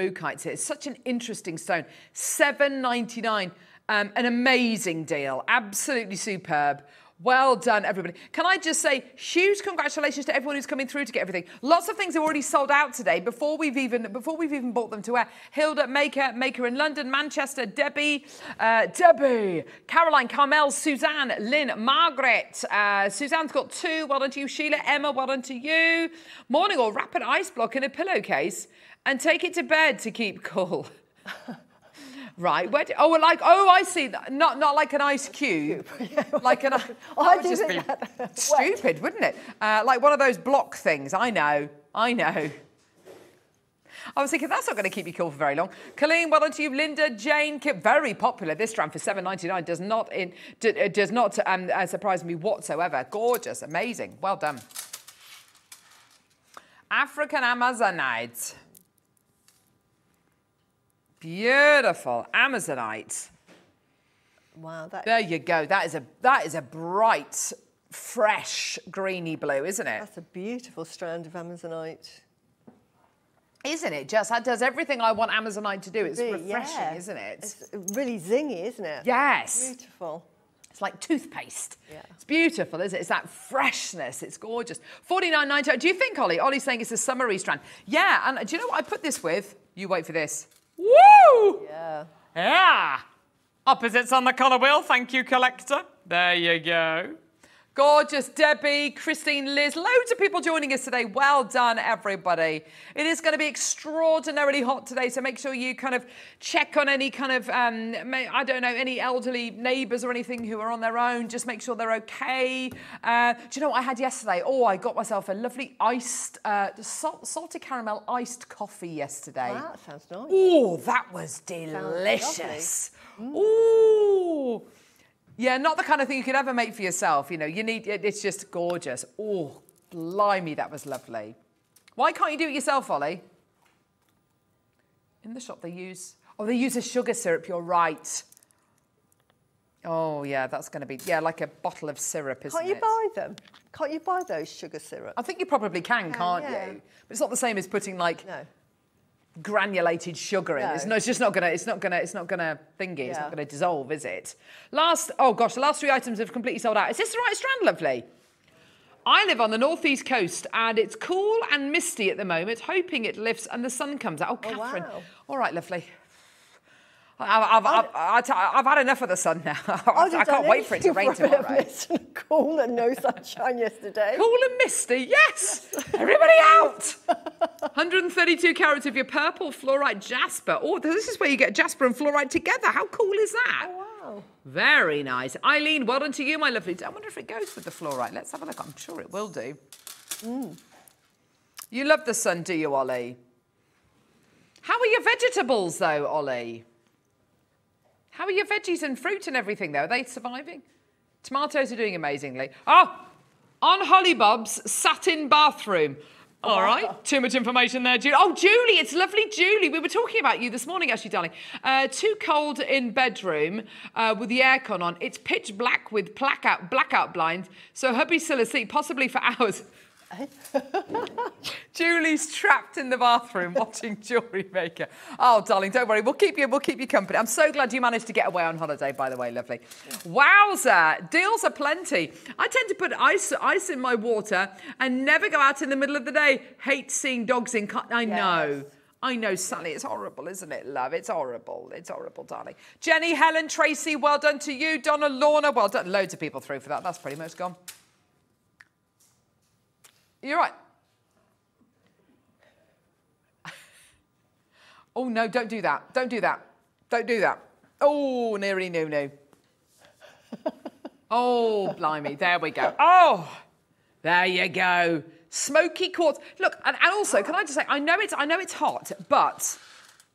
here. It's such an interesting stone. 7.99, um, an amazing deal, absolutely superb. Well done, everybody. Can I just say huge congratulations to everyone who's coming through to get everything. Lots of things have already sold out today before we've even before we've even bought them to wear. Hilda, Maker, Maker in London, Manchester, Debbie, uh, Debbie, Caroline, Carmel, Suzanne, Lynn, Margaret. Uh, Suzanne's got two. Well done to you, Sheila. Emma, well done to you. Morning or wrap an ice block in a pillowcase and take it to bed to keep cool. Right. Where do, oh, like oh, I see. Not not like an ice cube. like an. Oh, I would just be that- stupid, wouldn't it? Uh, like one of those block things. I know. I know. I was thinking that's not going to keep you cool for very long. Colleen, well done to you. Linda, Jane, Kip, very popular. This strand for seven ninety nine does not in d- uh, does not um, uh, surprise me whatsoever. Gorgeous, amazing. Well done. African Amazonite. Beautiful Amazonite. Wow, that, There you go. That is a that is a bright, fresh greeny blue, isn't it? that's a beautiful strand of Amazonite. Isn't it? Just that does everything I want Amazonite to do. It's refreshing, yeah. isn't it? It's really zingy, isn't it? yes. Beautiful. It's like toothpaste. Yeah. It's beautiful, isn't it? It's that freshness. It's gorgeous. Forty nine ninety. Do you think, Ollie? Ollie's saying it's a summery strand. Yeah, and do you know what I put this with? You wait for this. Woo! Yeah. Yeah. Opposites on the colour wheel. Thank you, collector. There you go. Gorgeous Debbie, Christine, Liz, loads of people joining us today. Well done, everybody. It is going to be extraordinarily hot today, so make sure you kind of check on any kind of, um, I don't know, any elderly neighbours or anything who are on their own. Just make sure they're okay. Uh, do you know what I had yesterday? Oh, I got myself a lovely iced, uh, salt, salted caramel iced coffee yesterday. Wow, that sounds nice. Oh, that was delicious. Ooh. Yeah, not the kind of thing you could ever make for yourself. You know, you need, it- it's just gorgeous. Oh, blimey, that was lovely. Why can't you do it yourself, Ollie? In the shop, they use, oh, they use a sugar syrup, you're right. Oh, yeah, that's going to be, yeah, like a bottle of syrup, isn't it? Can't you it? buy them? Can't you buy those sugar syrup? I think you probably can, can't yeah. you? But it's not the same as putting like No. Granulated sugar in. It's, No. no, it's just not gonna. It's not gonna. It's not gonna thingy. It's not gonna dissolve, is it? Last. Oh gosh, the last three items have completely sold out. Is this the right strand, lovely? I live on the northeast coast and it's cool and misty at the moment. Hoping it lifts and the sun comes out. Oh, oh Catherine. wow. All right, lovely. I've, I've, I've, I've, had enough of the sun now. I, can't wait for it to rain for a bit of tomorrow. mist and cool and no sunshine yesterday. Cool and misty, yes! Everybody out! 132 carats of your purple fluorite jasper. Oh, this is where you get jasper and fluorite together. How cool is that? Oh, wow. Very nice. Eileen, well done to you, my lovely. I wonder if it goes with the fluorite. Let's have a look. I'm sure it will do. Mm. You love the sun, do you, Ollie? How are your vegetables, though, Ollie? How are your veggies and fruit and everything, though? Are they surviving? Tomatoes are doing amazingly. Oh, on Hollybob's satin bathroom. All right, too much information there, Julie. Oh, Julie, it's lovely, Julie. We were talking about you this morning, actually, darling. Uh, too cold in bedroom uh, with the aircon on. It's pitch black with blackout blackout blinds, so hubby's still asleep, possibly for hours. Julie's trapped in the bathroom watching Jewellery Maker. Oh, darling, don't worry. We'll keep you. We'll keep you company. I'm so glad you managed to get away on holiday. By the way, lovely. Wowza! Deals are plenty. I tend to put ice ice in my water and never go out in the middle of the day. Hate seeing dogs in. Cut. I know. Yes. I know, Sally. It's horrible, isn't it, love? It's horrible. It's horrible, darling. Jenny, Helen, Tracy, well done to you. Donna, Lorna, well done. Loads of people through for that. That's pretty much gone. You're right. Oh, no, don't do that. Don't do that. Don't do that. Oh, nearly no, no. oh, blimey. There we go. Oh, there you go. Smoky quartz. Look, and, and also, can I just say, I know it's, I know it's hot, but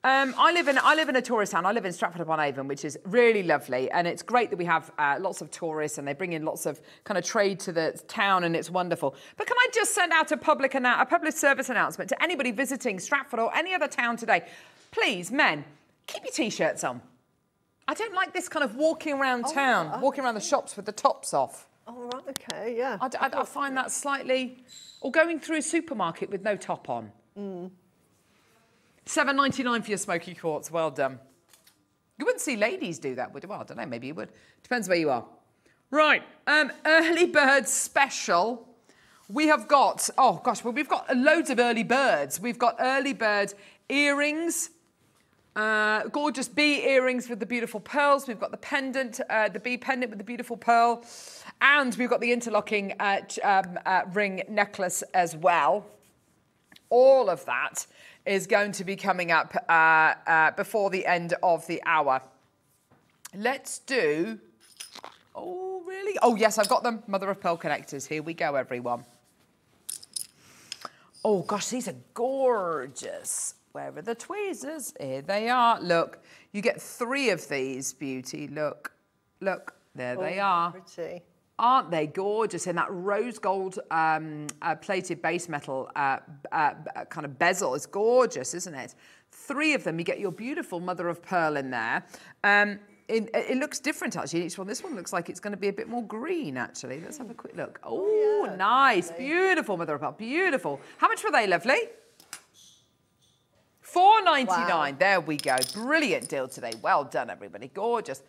um, I live in I live in a tourist town. I live in Stratford upon Avon, which is really lovely, and it's great that we have uh, lots of tourists and they bring in lots of kind of trade to the town, and it's wonderful. But can I just send out a public annou- a public service announcement to anybody visiting Stratford or any other town today? Please, men, keep your t-shirts on. I don't like this kind of walking around town, walking around the shops with the tops off. All right, okay, yeah. I, d- I- I find that slightly, or going through a supermarket with no top on. Seven ninety nine for your smoky quartz. Well done. You wouldn't see ladies do that, would you? Well, I don't know. Maybe you would. Depends where you are. Right. Um, early bird special. We have got. Oh gosh. Well, we've got loads of early birds. We've got early bird earrings. Uh, gorgeous bee earrings with the beautiful pearls. We've got the pendant, uh, the bee pendant with the beautiful pearl, and we've got the interlocking uh, um, uh, ring necklace as well. All of that is going to be coming up uh, uh, before the end of the hour. Let's do. Oh, really? Oh, yes, I've got them. Mother of pearl connectors. Here we go, everyone. Oh gosh, these are gorgeous. Where are the tweezers? Here they are. Look, you get three of these, beauty. Look, look, there they Oh, are. Pretty. Aren't they gorgeous in that rose gold um, uh, plated base metal uh, uh, uh, kind of bezel? It's gorgeous, isn't it? Three of them. You get your beautiful mother of pearl in there. Um, in, it looks different actually. in Each one. This one looks like it's going to be a bit more green actually. Let's have a quick look. Oh, yeah, nice, beautiful mother of pearl, beautiful. How much were they, lovely? Four ninety nine. Wow. There we go. Brilliant deal today. Well done, everybody. Gorgeous.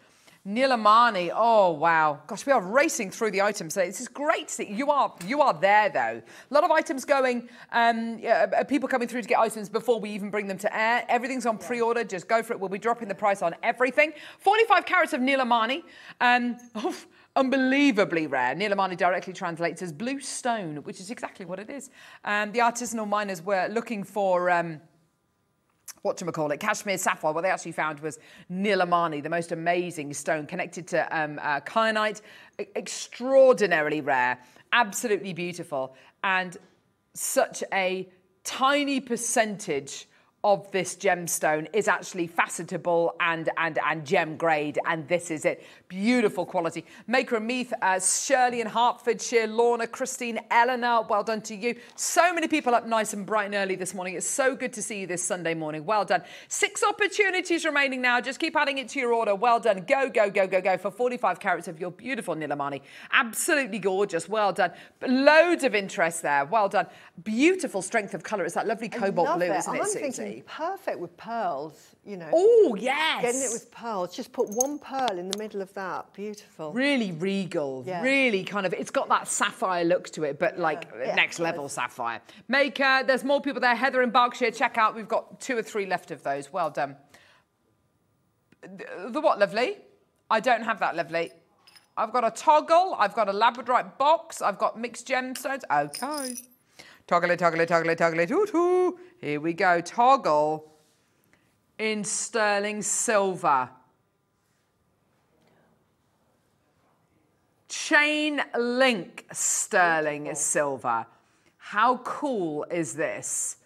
Nilamani. Oh wow. Gosh, we are racing through the items. This is great to see. You are you are there though. A lot of items going. Um, yeah, uh, people coming through to get items before we even bring them to air. Everything's on pre-order. Just go for it. We'll be dropping the price on everything. Forty-five carats of Nilamani. Um, oh, unbelievably rare. Nilamani directly translates as blue stone, which is exactly what it is. Um, the artisanal miners were looking for. Um, what you call it, Kashmir sapphire. What they actually found was Nilamani, the most amazing stone connected to um, uh, kyanite, extraordinarily rare, absolutely beautiful, and such a tiny percentage of this gemstone is actually facetable and and and gem grade, and this is it. Beautiful quality. Maker and Meath, uh, Shirley in Hertfordshire, Lorna, Christine, Eleanor, well done to you. So many people up nice and bright and early this morning. It's so good to see you this Sunday morning. Well done. Six opportunities remaining now. Just keep adding it to your order. Well done. Go, go, go, go, go for 45 carats of your beautiful Nilamani. Absolutely gorgeous. Well done. Loads of interest there. Well done. Beautiful strength of colour. It's that lovely cobalt Love blue, isn't it, I'm Suzie? thinking perfect with pearls, you know. Oh, yes. Getting it with pearls. Just put one pearl in the middle of that. Beautiful. really regal, Yeah. really kind of. It's got that sapphire look to it, but like Yeah, next level sapphire. Maker, uh, there's more people there. Heather in Berkshire, check out. We've got two or three left of those. Well done. The, the what, lovely? I don't have that, lovely. I've got a toggle. I've got a labradorite box. I've got mixed gemstones. Okay. Toggle it, toggle it, toggle it, toggle it. Toot. Here we go. Toggle in sterling silver. Chain link sterling is silver. How cool is this?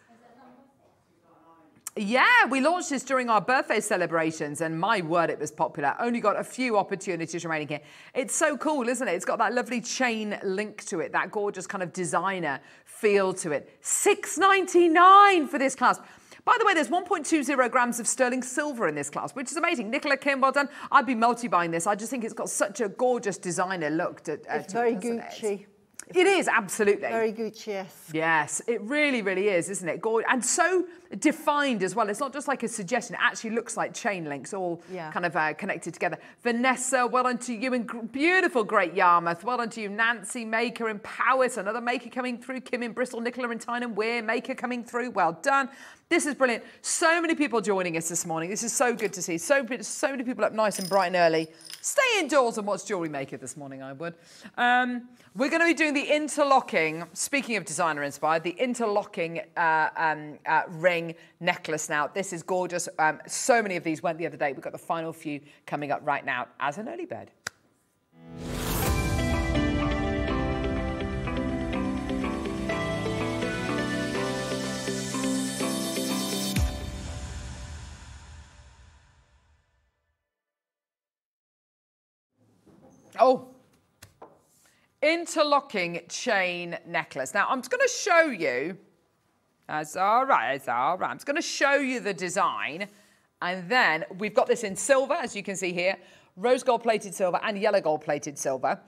Yeah, we launched this during our birthday celebrations, and my word, it was popular. Only got a few opportunities remaining here. It's so cool, isn't it? It's got that lovely chain link to it, that gorgeous kind of designer feel to it. Six ninety nine for this clasp. By the way, there's 1.20 grams of sterling silver in this clasp, which is amazing. Nicola Kim, well done. I'd be multi-buying this. I just think it's got such a gorgeous designer look to, uh, It's to very doesn't it? Gucci. It is, absolutely. Very Gucci, yes. Yes, it really, really is, isn't it? Gorgeous. And so defined as well. It's not just like a suggestion, it actually looks like chain links all Yeah. kind of uh, connected together. Vanessa, well done to you in beautiful Great Yarmouth. Well done to you, Nancy Maker in Powys, another Maker coming through. Kim in Bristol, Nicola in Tyne and Wear, Maker coming through. Well done. This is brilliant. So many people joining us this morning. This is so good to see. So, so many people up nice and bright and early. Stay indoors and watch Jewellery Maker this morning, I would. Um, we're going to be doing the interlocking, speaking of designer inspired, the interlocking uh, um, uh, ring necklace now. This is gorgeous. Um, so many of these went the other day. We've got the final few coming up right now as an early bird. Oh, interlocking chain necklace. Now, I'm going to show you. That's all right, that's all right. I'm just going to show you the design. And then we've got this in silver, as you can see here, rose gold plated silver and yellow gold plated silver.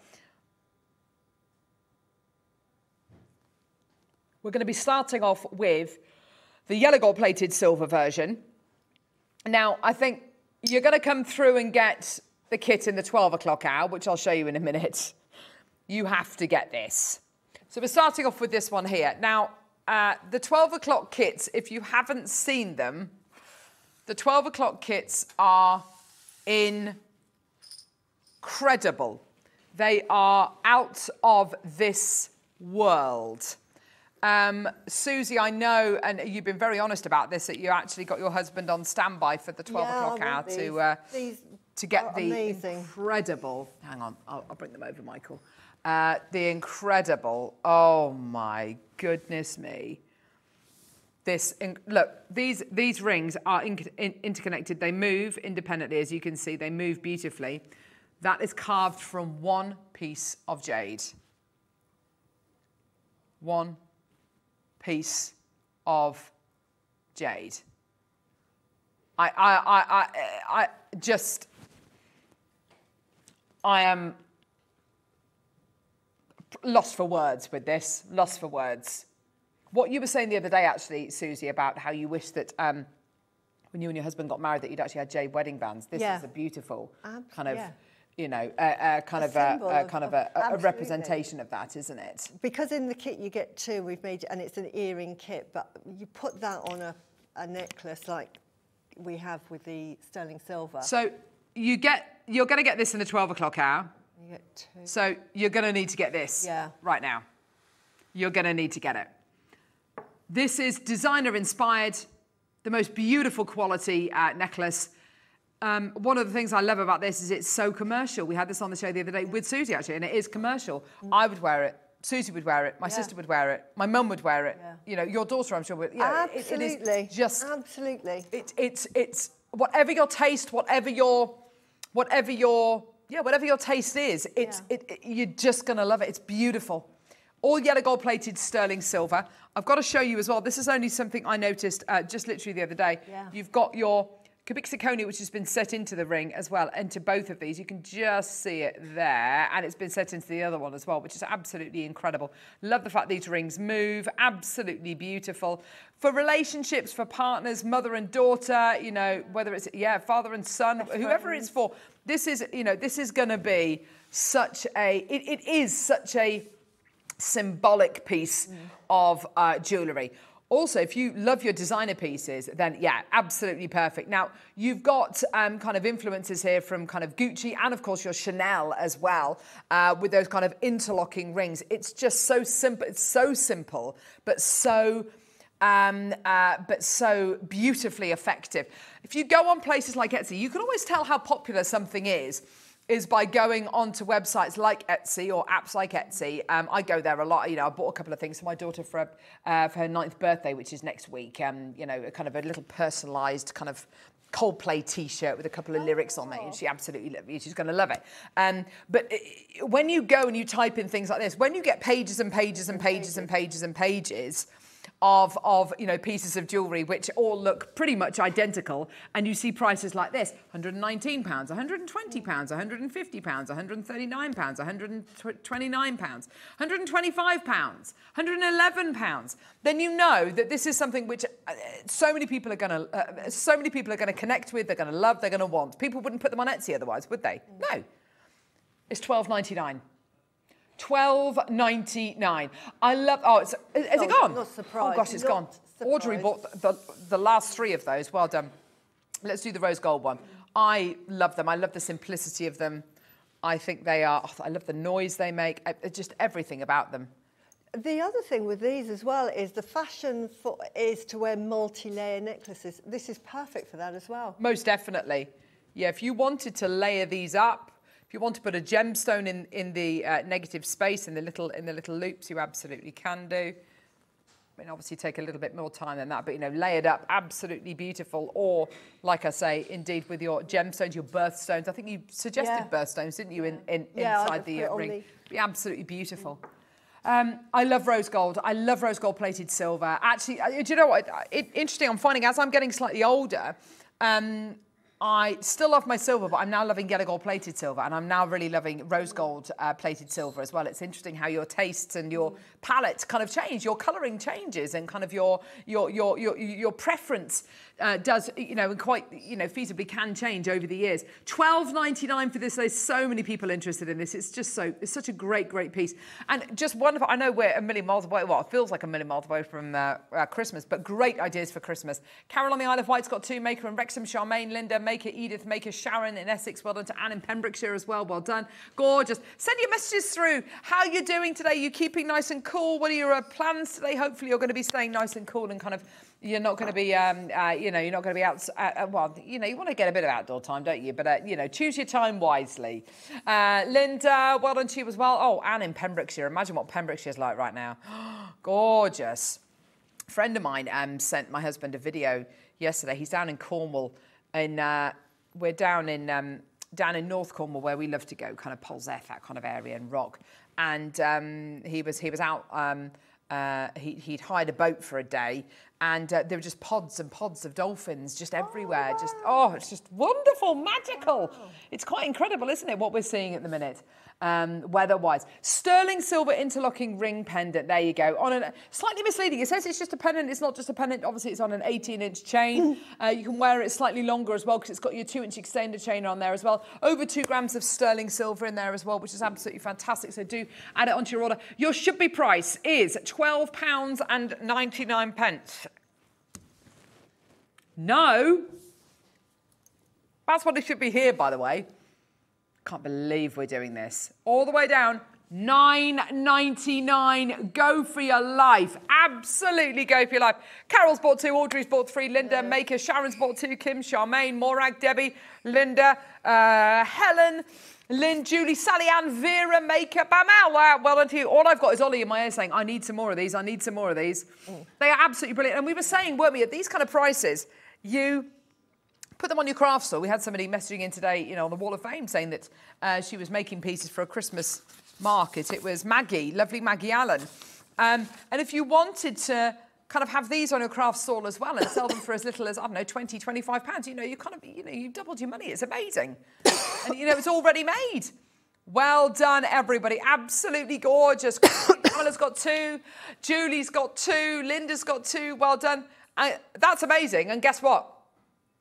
We're going to be starting off with the yellow gold plated silver version. Now, I think you're going to come through and get the kit in the 12 o'clock hour, which I'll show you in a minute. You have to get this. So we're starting off with this one here. Now, uh, the 12 o'clock kits, if you haven't seen them, the 12 o'clock kits are incredible. They are out of this world. Um, Suzie, I know, and you've been very honest about this, that you actually got your husband on standby for the 12 Yeah, o'clock hour these. to uh, These to get are the amazing. incredible. Hang on, I'll, I'll bring them over, Michael. Uh, the incredible. Oh my goodness me! This in, look. These these rings are in, in, interconnected. They move independently, as you can see. They move beautifully. That is carved from one piece of jade. One piece of jade. I, I, I, I, I just, I am lost for words with this, lost for words. What you were saying the other day, actually, Suzie, about how you wish that um, when you and your husband got married, that you'd actually had jade wedding bands. This Yeah. is a beautiful Ab- kind of, yeah. you know, kind A of a, a kind of of- a, a representation of that, isn't it? because in the kit you get two, we've made, and it's an earring kit, but you put that on a, a necklace like we have with the sterling silver. So you get, you're going to get this in the 12 o'clock hour. you. So you're going to need to get this Yeah. right now. You're going to need to get it. This is designer inspired, the most beautiful quality uh, necklace. Um, one of the things I love about this is it's so commercial. We had this on the show the other day with Suzie actually, and it is commercial. I would wear it. Suzie would wear it. My Yeah. sister would wear it. My mum would wear it. Yeah. You know, your daughter, I'm sure, would. You know, it- Absolutely. it is just Absolutely. it, it's it's whatever your taste, whatever your whatever your yeah, whatever your taste is, it's Yeah. it, it- you're just gonna love it. It's beautiful. All yellow gold plated sterling silver. I've got to show you as well. This is only something I noticed uh, just literally the other day. Yeah. You've got your zirconia, which has been set into the ring as well, into both of these. You can just see it there, and it's been set into the other one as well, which is absolutely incredible. Love the fact these rings move, absolutely beautiful. For relationships, for partners, mother and daughter, you know, whether it's, yeah, father and son, whoever it's for, this is, you know, this is going to be such a, it, it is such a, symbolic piece of uh, jewellery. Also, if you love your designer pieces, then yeah, absolutely perfect. Now, you've got um, kind of influences here from kind of Gucci and, of course, your Chanel as well, uh, with those kind of interlocking rings. It's just so simple. It's so simple, but so um, uh, but so beautifully effective. If you go on places like Etsy, you can always tell how popular something is. Is by going onto websites like Etsy or apps like Etsy. Um, I go there a lot. You know, I bought a couple of things for my daughter for a, uh, for her ninth birthday, which is next week. Um, you know, a kind of a little personalised kind of Coldplay T-shirt with a couple of lyrics on it, and she absolutely lo- she's going to love it. Um, but uh, when you go and you type in things like this, when you get pages and pages and pages and pages and pages of, of you know pieces of jewellery which all look pretty much identical, and you see prices like this: 119 pounds, 120 pounds, 150 pounds, 139 pounds, 129 pounds, 125 pounds, 111 pounds. Then you know that this is something which uh, so many people are going to uh, so many people are going to connect with, they're going to love, they're going to want. People wouldn't put them on Etsy otherwise, would they? No. It's 12.99. 12.99. I love. Oh, it's, is, is No, it gone? Not surprised. Oh gosh, it's Not gone. Audrey bought the, the, the last three of those. Well done. Let's do the rose gold one. I love them. I love the simplicity of them. I think they are, oh, I love the noise they make, I- it's just everything about them. The other thing with these as well is the fashion for, is to wear multi-layer necklaces. This is perfect for that as well. Most definitely. Yeah, if you wanted to layer these up, if you want to put a gemstone in, in the uh, negative space, in the little in the little loops, you absolutely can do. I mean, obviously take a little bit more time than that, but you know, layered up, absolutely beautiful. Or, like I say, indeed with your gemstones, your birthstones. I think you suggested Yeah. birthstones, didn't you, in, in Yeah, inside the uh, ring? the- absolutely beautiful. Um, I love rose gold. I love rose gold plated silver. Actually, uh, do you know what? It, interesting. I'm finding as I'm getting slightly older, um, I still love my silver, but I'm now loving yellow gold plated silver, and I'm now really loving rose gold uh, plated silver as well. It's interesting how your tastes and your palette kind of change, your colouring changes, and kind of your your your your, your preference uh, does you know and quite you know feasibly can change over the years. Twelve ninety nine for this. There's so many people interested in this. It's just so it's such a great great piece and just wonderful. I know we're a million miles away. Well, it feels like a million miles away from uh, uh, Christmas, but great ideas for Christmas. Carol on the Isle of Wight's got two. Maker in Wrexham, Charmaine, Linda, Maker Edith, Maker Sharon in Essex. Well done to Anne in Pembrokeshire as well. Well done. Gorgeous. Send your messages through. How you doing today? You keeping nice and cool? What are your uh, plans today? Hopefully you're going to be staying nice and cool and kind of you're not going to be, um, uh, you know, you're not going to be out. Uh, uh, well, you know, you want to get a bit of outdoor time, don't you? But uh, you know, choose your time wisely. Uh, Linda, well done to you as well. Oh, Anne in Pembrokeshire. Imagine what Pembrokeshire's like right now. Gorgeous. A friend of mine um, sent my husband a video yesterday. He's down in Cornwall, and uh, we're down in um, down in North Cornwall where we love to go, kind of Polzeath, that kind of area, and rock. And um, he was he was out. Uh, he, he'd hired a boat for a day, and uh, there were just pods and pods of dolphins just everywhere. Just oh, it's just wonderful, magical. It's quite incredible, isn't it? What we're seeing at the minute um, weather-wise. Sterling silver interlocking ring pendant. There you go. On a slightly misleading. It says it's just a pendant. It's not just a pendant. Obviously, it's on an 18-inch chain. uh, you can wear it slightly longer as well because it's got your two-inch extender chain on there as well. Over two grams of sterling silver in there as well, which is absolutely fantastic. So do add it onto your order. Your should-be price is twelve pounds and ninety-nine pence. No. That's what it should be here, by the way. Can't believe we're doing this. All the way down, 9.99. Go for your life. Absolutely go for your life. Carol's bought two, Audrey's bought three, Linda, Maker, Sharon's bought two, Kim, Charmaine, Morag, Debbie, Linda, uh, Helen, Lynn, Julie, Sally Ann, Vera, Maker, Bamal. Wow, well done to you. All I've got is Ollie in my ear saying, I need some more of these, I need some more of these. They are absolutely brilliant. And we were saying, weren't we, at these kind of prices, you put them on your craft store. We had somebody messaging in today, you know, on the Wall of Fame saying that uh, she was making pieces for a Christmas market. It was Maggie, lovely Maggie Allen. Um, and if you wanted to kind of have these on your craft stall as well and sell them for as little as, I don't know, 20, 25 pounds, you know, you kind of, you know, you've doubled your money. It's amazing. and, you know, it's already made. Well done, everybody. Absolutely gorgeous. Pamela's got two. Julie's got two. Linda's got two. Well done. Uh, that's amazing. And guess what?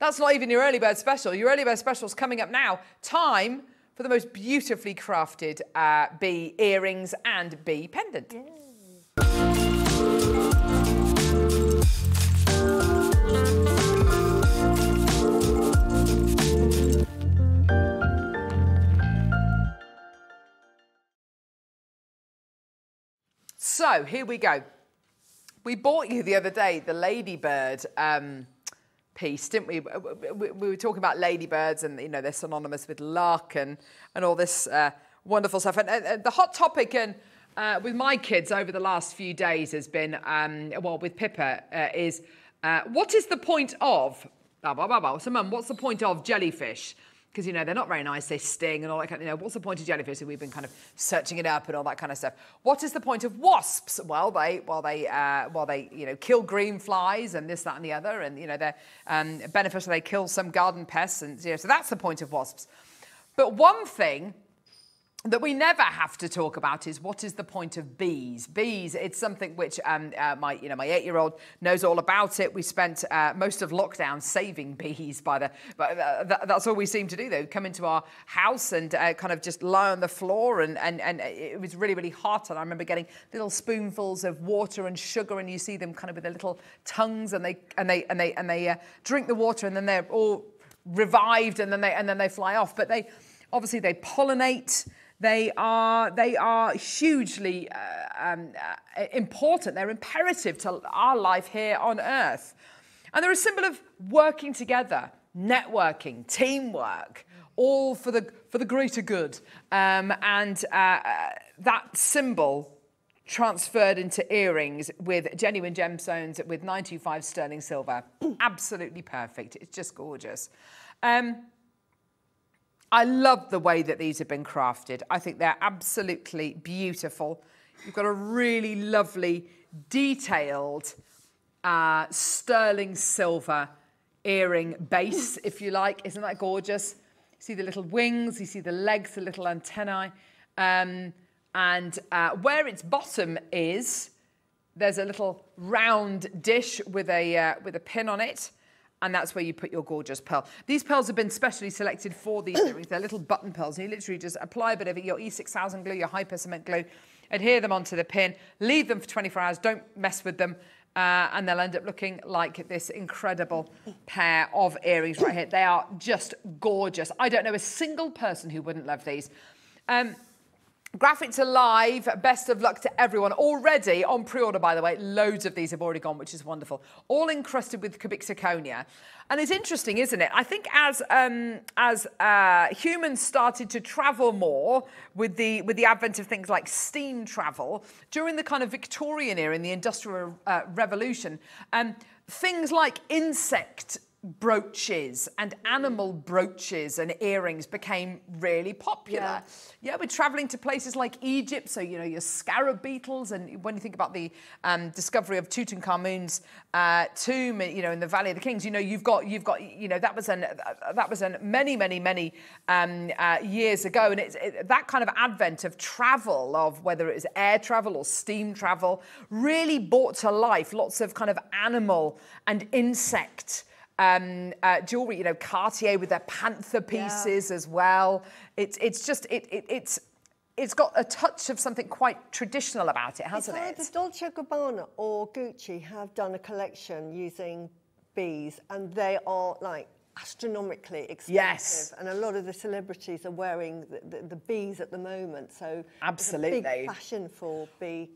That's not even your early bird special. Your early bird special is coming up now. Time for the most beautifully crafted uh, bee earrings and bee pendant. So here we go. We bought you the other day the ladybird um, piece, didn't we? we? We were talking about ladybirds and you know they're synonymous with luck and and all this uh, wonderful stuff. And the hot topic and uh, with my kids over the last few days has been um, well with Pippa uh, is uh, what is the point of blah blah blah blah. So mum, what's the point of jellyfish? Because you know they're not very nice. They sting and all that kind. Of, you know, what's the point of jellyfish? So we've been kind of searching it up and all that kind of stuff. What is the point of wasps? Well, they while they uh, while they you know kill green flies and this that and the other, and you know they're um, beneficial. They kill some garden pests, and you know, so that's the point of wasps. But one thing that we never have to talk about is what is the point of bees? Bees, it's something which um, uh, my, you know, my eight-year-old knows all about it. We spent uh, most of lockdown saving bees by the, but that, that's all we seem to do. They come into our house and uh, kind of just lie on the floor, and, and and it was really really hot. And I remember getting little spoonfuls of water and sugar, and you see them kind of with their little tongues, and they and they and they and they uh, drink the water, and then they're all revived, and then they and then they fly off. But they obviously they pollinate. They are, they are hugely uh, um, uh, important. They're imperative to our life here on earth. And they're a symbol of working together, networking, teamwork, all for the, for the greater good. Um, and uh, uh that symbol transferred into earrings with genuine gemstones with 925 sterling silver. Absolutely perfect. It's just gorgeous. Um, I love the way that these have been crafted. I think they're absolutely beautiful. You've got a really lovely, detailed uh, sterling silver earring base, if you like. Isn't that gorgeous? You see the little wings, you see the legs, the little antennae. Um, and uh, where its bottom is, there's a little round dish with a, uh, with a pin on it and that's where you put your gorgeous pearl. These pearls have been specially selected for these earrings. They're little button pearls. You literally just apply a bit of your E6000 glue, your hyper cement glue, adhere them onto the pin, leave them for 24 hours, don't mess with them, uh, and they'll end up looking like this incredible pair of earrings right here. They are just gorgeous. I don't know a single person who wouldn't love these. Um, Graphics Alive, best of luck to everyone. Already on pre-order, by the way, loads of these have already gone, which is wonderful. All encrusted with cubic zirconia. And it's interesting, isn't it? I think as um, as uh, humans started to travel more with the with the advent of things like steam travel during the kind of Victorian era in the Industrial uh, Revolution, um, things like insect brooches and animal brooches and earrings became really popular. Yeah, yeah we're traveling to places like Egypt, so you know your scarab beetles, and when you think about the um, discovery of Tutankhamun's uh, tomb, you know in the Valley of the Kings, you know you've got you've got you know that was an that was an many many many um, uh, years ago, and it's it, that kind of advent of travel, of whether it was air travel or steam travel, really brought to life lots of kind of animal and insect um, uh, jewelry, you know, Cartier with their panther pieces yeah. as well. It's it's just it, it, it's it's got a touch of something quite traditional about it, hasn't it's it? Either Dolce Gabbana or Gucci have done a collection using bees, and they are like astronomically expensive. Yes. And a lot of the celebrities are wearing the, the, the bees at the moment. So absolutely big fashion for bee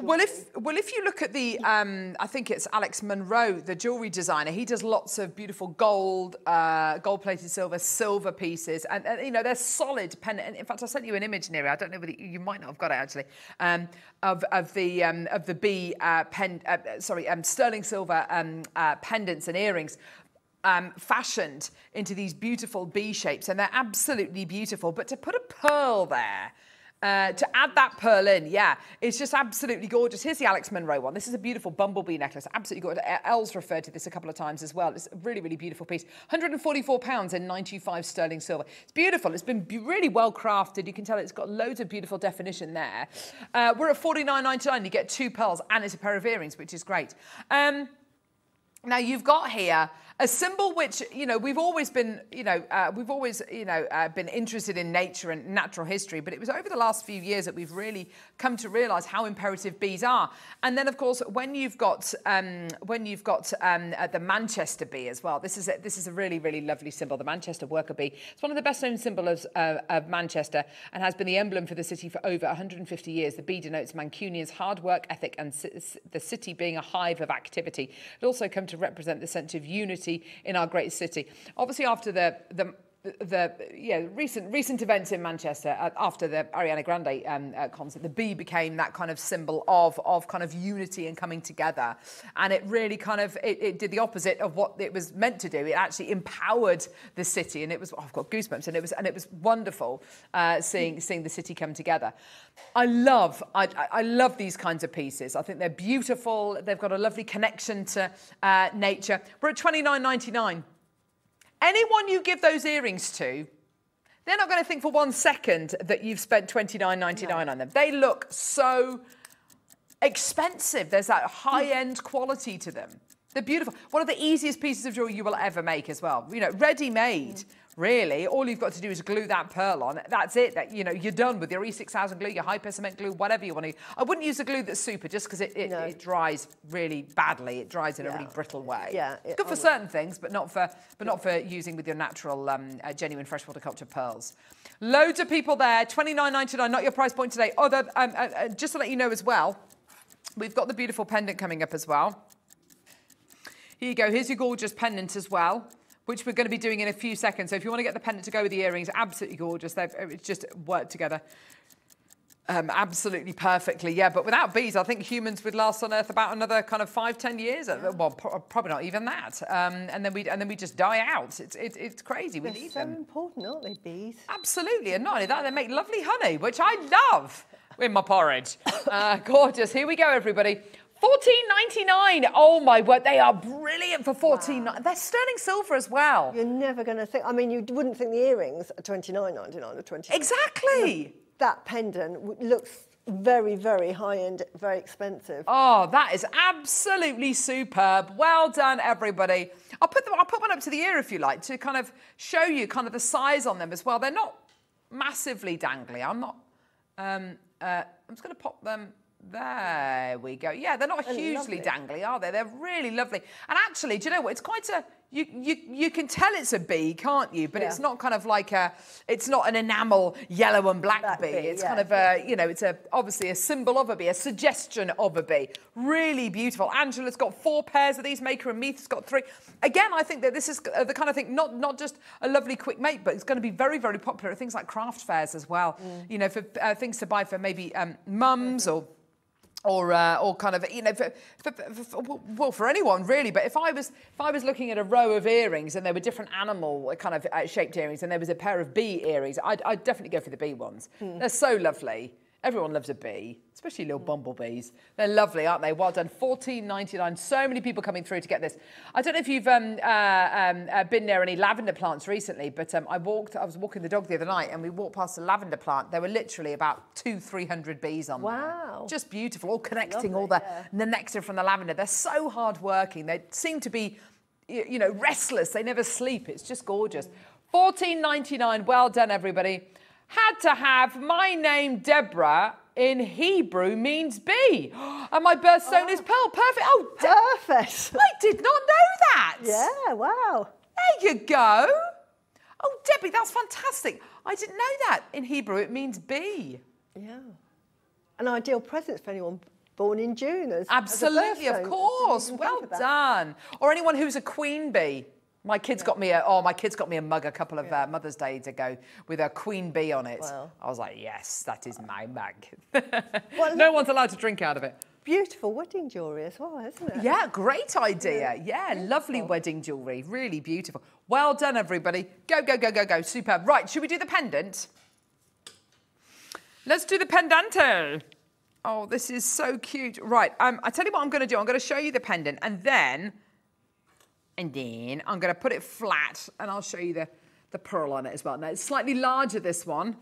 well, if well, if you look at the, um, I think it's Alex Monroe, the jewelry designer. He does lots of beautiful gold, uh, gold-plated silver, silver pieces, and, and, you know they're solid pendant. In fact, I sent you an image, Neri. I don't know whether you, you might not have got it actually, um, of of the um, of the bee uh, pen, uh, sorry, um, sterling silver um, uh, pendants and earrings. Um, fashioned into these beautiful B shapes, and they're absolutely beautiful. But to put a pearl there, uh, to add that pearl in, yeah, it's just absolutely gorgeous. Here's the Alex Monroe one. This is a beautiful bumblebee necklace. Absolutely gorgeous. Elle's referred to this a couple of times as well. It's a really, really beautiful piece. 144 pounds in 95 sterling silver. It's beautiful. It's been really well crafted. You can tell it's got loads of beautiful definition there. Uh, we're at 49.99. You get two pearls and it's a pair of earrings, which is great. Um, now you've got here a symbol which you know we've always been you know uh, we've always you know uh, been interested in nature and natural history but it was over the last few years that we've really come to realize how imperative bees are. And then of course when you've got um, when you've got um, uh, the manchester bee as well this is a, this is a really really lovely symbol the manchester worker bee. It's one of the best known symbols uh, of manchester and has been the emblem for the city for over 150 years. The bee denotes mancunians hard work ethic and the city being a hive of activity. It also come to represent the sense of unity in our great city. Obviously, after the, the the yeah recent recent events in Manchester uh, after the Ariana Grande um, uh, concert, the bee became that kind of symbol of of kind of unity and coming together, and it really kind of it, it did the opposite of what it was meant to do. It actually empowered the city, and it was oh, I've got goosebumps, and it was and it was wonderful uh, seeing seeing the city come together. I love I, I love these kinds of pieces. I think they're beautiful. They've got a lovely connection to uh, nature. We're at twenty nine ninety nine. Anyone you give those earrings to, they're not going to think for one second that you've spent twenty nine ninety nine on them. They look so expensive. There's that high end quality to them. They're beautiful. One of the easiest pieces of jewelry you will ever make as well. You know, ready made. Really, all you've got to do is glue that pearl on. That's it. That you know, you're done with your E6000 glue, your hyper cement glue, whatever you want to. I wouldn't use a glue that's super, just because it, it, No. it dries really badly. It dries in a really brittle way. Yeah, it's it- good for certain things, but not for but not for using with your natural, um, uh, genuine freshwater culture pearls. Loads of people there. Twenty nine ninety nine. Not your price point today. Other, um, uh, uh, just to let you know as well, we've got the beautiful pendant coming up as well. Here you go. Here's your gorgeous pendant as well, which we're going to be doing in a few seconds. So if you want to get the pendant to go with the earrings, absolutely gorgeous. They've it's just worked together. Um, absolutely perfectly, yeah. But without bees, I think humans would last on Earth about another kind of five, ten years. Uh, Well, pro- probably not even that. Um, and then we and then we just die out. It's it's, it's crazy. We They're so them. important, aren't they, bees? Absolutely, and not only that, they make lovely honey, which I love. In my porridge. Uh, gorgeous. Here we go, everybody. Fourteen ninety nine. Oh my word, they are brilliant for fourteen. They're sterling silver as well. You're never going to think. I mean, you wouldn't think the earrings are twenty nine ninety nine or twenty. Exactly. That pendant looks very, very high end, very expensive. Oh, that is absolutely superb. Well done, everybody. I'll put them. I'll put one up to the ear if you like to kind of show you kind of the size on them as well. They're not massively dangly. I'm not. Um, uh, I'm just going to pop them. There we go. Yeah, they're not They're hugely lovely. dangly, are they? They're really lovely. And actually, do you know what? It's quite a you you you can tell it's a bee, can't you? But it's not kind of like a. It's not an enamel yellow and black, Black bee. bee, It's yeah. kind of a you know, it's a obviously a symbol of a bee, a suggestion of a bee. Really beautiful. Angela's got four pairs of these. Maker and Meath's got three. Again, I think that this is the kind of thing, not not just a lovely quick make, but it's going to be very very popular at things like craft fairs as well. You know, for uh, things to buy for maybe um, mums or or uh, or kind of you know for, for, for, for- well for anyone really but if i was if i was looking at a row of earrings and there were different animal kind of uh, shaped earrings and there was a pair of bee earrings i'd, I'd definitely go for the bee ones. They're so lovely everyone loves a bee especially little bumblebees they're lovely aren't they well done 14.99 so many people coming through to get this i don't know if you've um, uh, um, uh, been near any lavender plants recently but um, i walked i was walking the dog the other night and we walked past a lavender plant there were literally about two three hundred bees on there Wow. just beautiful, all connecting all Lovely, the, the nectar from the lavender. They're so hard working. They seem to be, you know, restless. They never sleep. It's just gorgeous. Fourteen ninety nine. Well done, everybody. Had to have my name Deborah in Hebrew means bee, and my birthstone is oh. pearl. Perfect. Oh, Perfect. I did not know that. yeah, wow. There you go. Oh, Debbie, that's fantastic. I didn't know that. In Hebrew, it means bee. Yeah. An ideal present for anyone born in June. As, as Absolutely, of course. Well think of that. done. Or anyone who's a queen bee. My kids got me a oh my kids got me a mug a couple of uh, Mother's Days ago with a queen bee on it. Wow. I was like, yes, that is my mug. Well, no one's allowed to drink out of it. Beautiful wedding jewellery as well, isn't it? Yeah, great idea. Yeah, lovely wedding jewellery. Really beautiful. Well done, everybody. Go, go, go, go, go. Superb. Right, should we do the pendant? Let's do the pendante. Oh, this is so cute. Right, um, I tell you what I'm going to do. I'm going to show you the pendant, and then, and then I'm going to put it flat, and I'll show you the, the pearl on it as well. Now it's slightly larger. This one.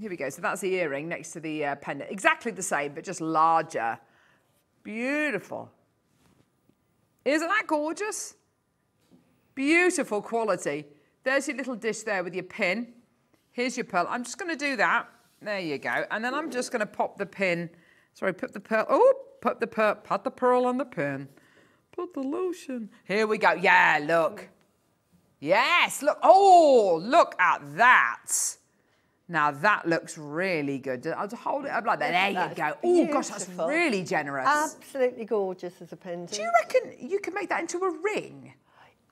Here we go. So that's the earring next to the uh, pendant. Exactly the same, but just larger. Beautiful. Isn't that gorgeous? Beautiful quality. There's your little dish there with your pin. Here's your pearl. I'm just going to do that. There you go. And then I'm just going to pop the pin. Sorry, put the pearl. Oh, put the pearl. Put the pearl on the pin. Put the lotion. Here we go. Yeah, look. Yes, look. Oh, look at that. Now that looks really good. I'll just hold it up like that. There you go. Oh gosh, that's really generous. Absolutely gorgeous as a pendant. Do you reckon you could make that into a ring?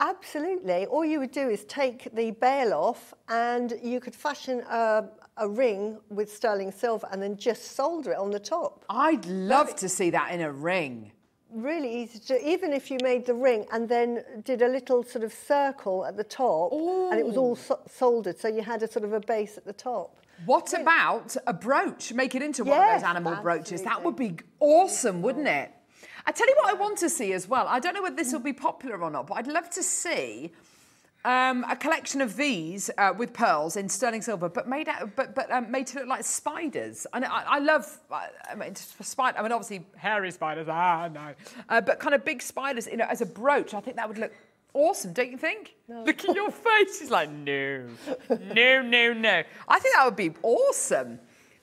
Absolutely. All you would do is take the bail off and you could fashion a, a ring with sterling silver and then just solder it on the top. I'd love to see that in a ring. Really easy to. Even if you made the ring and then did a little sort of circle at the top and it was all so- soldered, so you had a sort of a base at the top. What about a brooch? Make it into one of those animal brooches. That would be awesome, wouldn't it? I tell you what I want to see as well. I don't know whether this will be popular or not, but I'd love to see Um, a collection of these uh, with pearls in sterling silver, but made out, but but um, made to look like spiders. And I, I love, I mean, spider. I mean, obviously hairy spiders. Ah, no, uh, but kind of big spiders, you know, as a brooch. I think that would look awesome, don't you think? No. Look at your face. He's like, no, no, no, no. I think that would be awesome.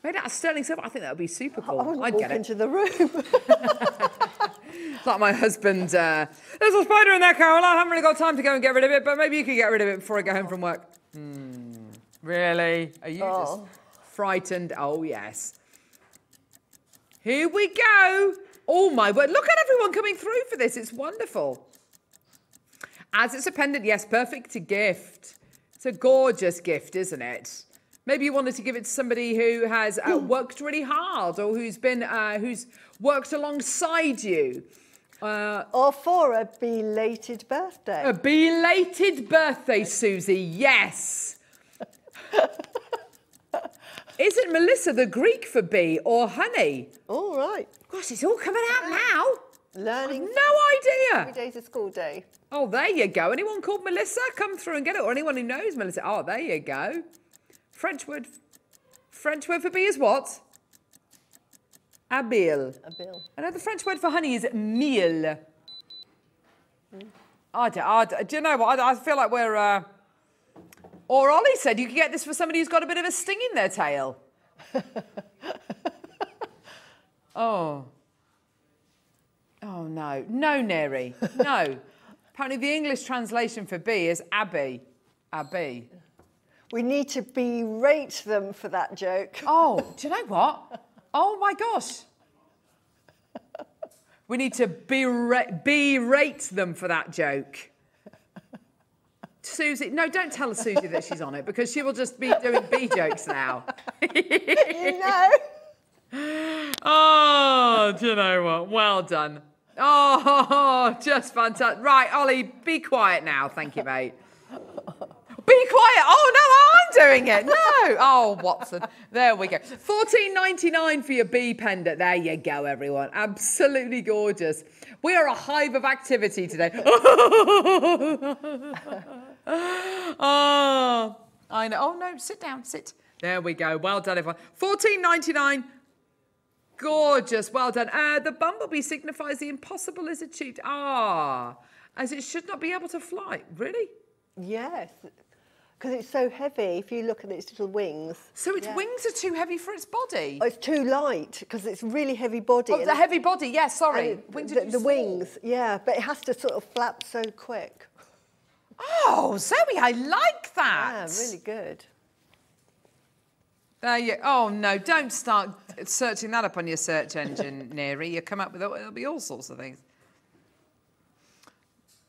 Made out of sterling silver. I think that would be super cool. I I'd walk get it. into the room. It's like my husband. Uh, There's a spider in there, Carol. I haven't really got time to go and get rid of it, but maybe you could get rid of it before I go home from work. Hmm. Really? Are you Oh. just frightened? Oh yes. Here we go. Oh my word! Look at everyone coming through for this. It's wonderful. As it's a pendant, yes, perfect to gift. It's a gorgeous gift, isn't it? Maybe you wanted to give it to somebody who has uh, worked really hard or who's been uh, who's worked alongside you. Uh, or for a belated birthday. a belated birthday, Suzie. Yes. Isn't Melissa the Greek for bee or honey? All right. Gosh, it's all coming out now. Learning No idea. day's a school day. Oh, there you go. Anyone called Melissa? Come through and get it. Or anyone who knows Melissa. Oh, there you go. French word. French word for bee is what? Abil. A bill. I know the French word for honey is meal. I do, I do, do you know what? I, I feel like we're. Uh... Or Ollie said you could get this for somebody who's got a bit of a sting in their tail. oh. Oh no. No, Neri. No. Apparently, the English translation for bee is Abbey. Abbey. We need to berate them for that joke. Oh, do you know what? Oh my gosh. We need to berate, berate them for that joke. Suzie, no, don't tell Suzie that she's on it because she will just be doing B jokes now. you know? Oh, do you know what? Well done. Oh, just fantastic. Right, Ollie, be quiet now. Thank you, mate. Be quiet. Oh no, I'm doing it. No. Oh, Watson. There we go. Fourteen ninety nine for your bee pendant. There you go, everyone. Absolutely gorgeous. We are a hive of activity today. oh, I know. Oh no, sit down. Sit. There we go. Well done, everyone. Fourteen ninety nine. Gorgeous, well done. Uh, the bumblebee signifies the impossible is achieved. Ah, as it should not be able to fly. Really? Yes. Because it's so heavy if you look at its little wings. So its Yeah. wings are too heavy for its body. Oh, it's too light because it's really heavy body. Oh, the heavy body. Yes, sorry. it- the, the wings, yeah, but it has to sort of flap so quick. Oh, Zoe, I like that. Yeah, really good. There you. Oh no! Don't start searching that up on your search engine, Neri. You come up with there'll be all sorts of things.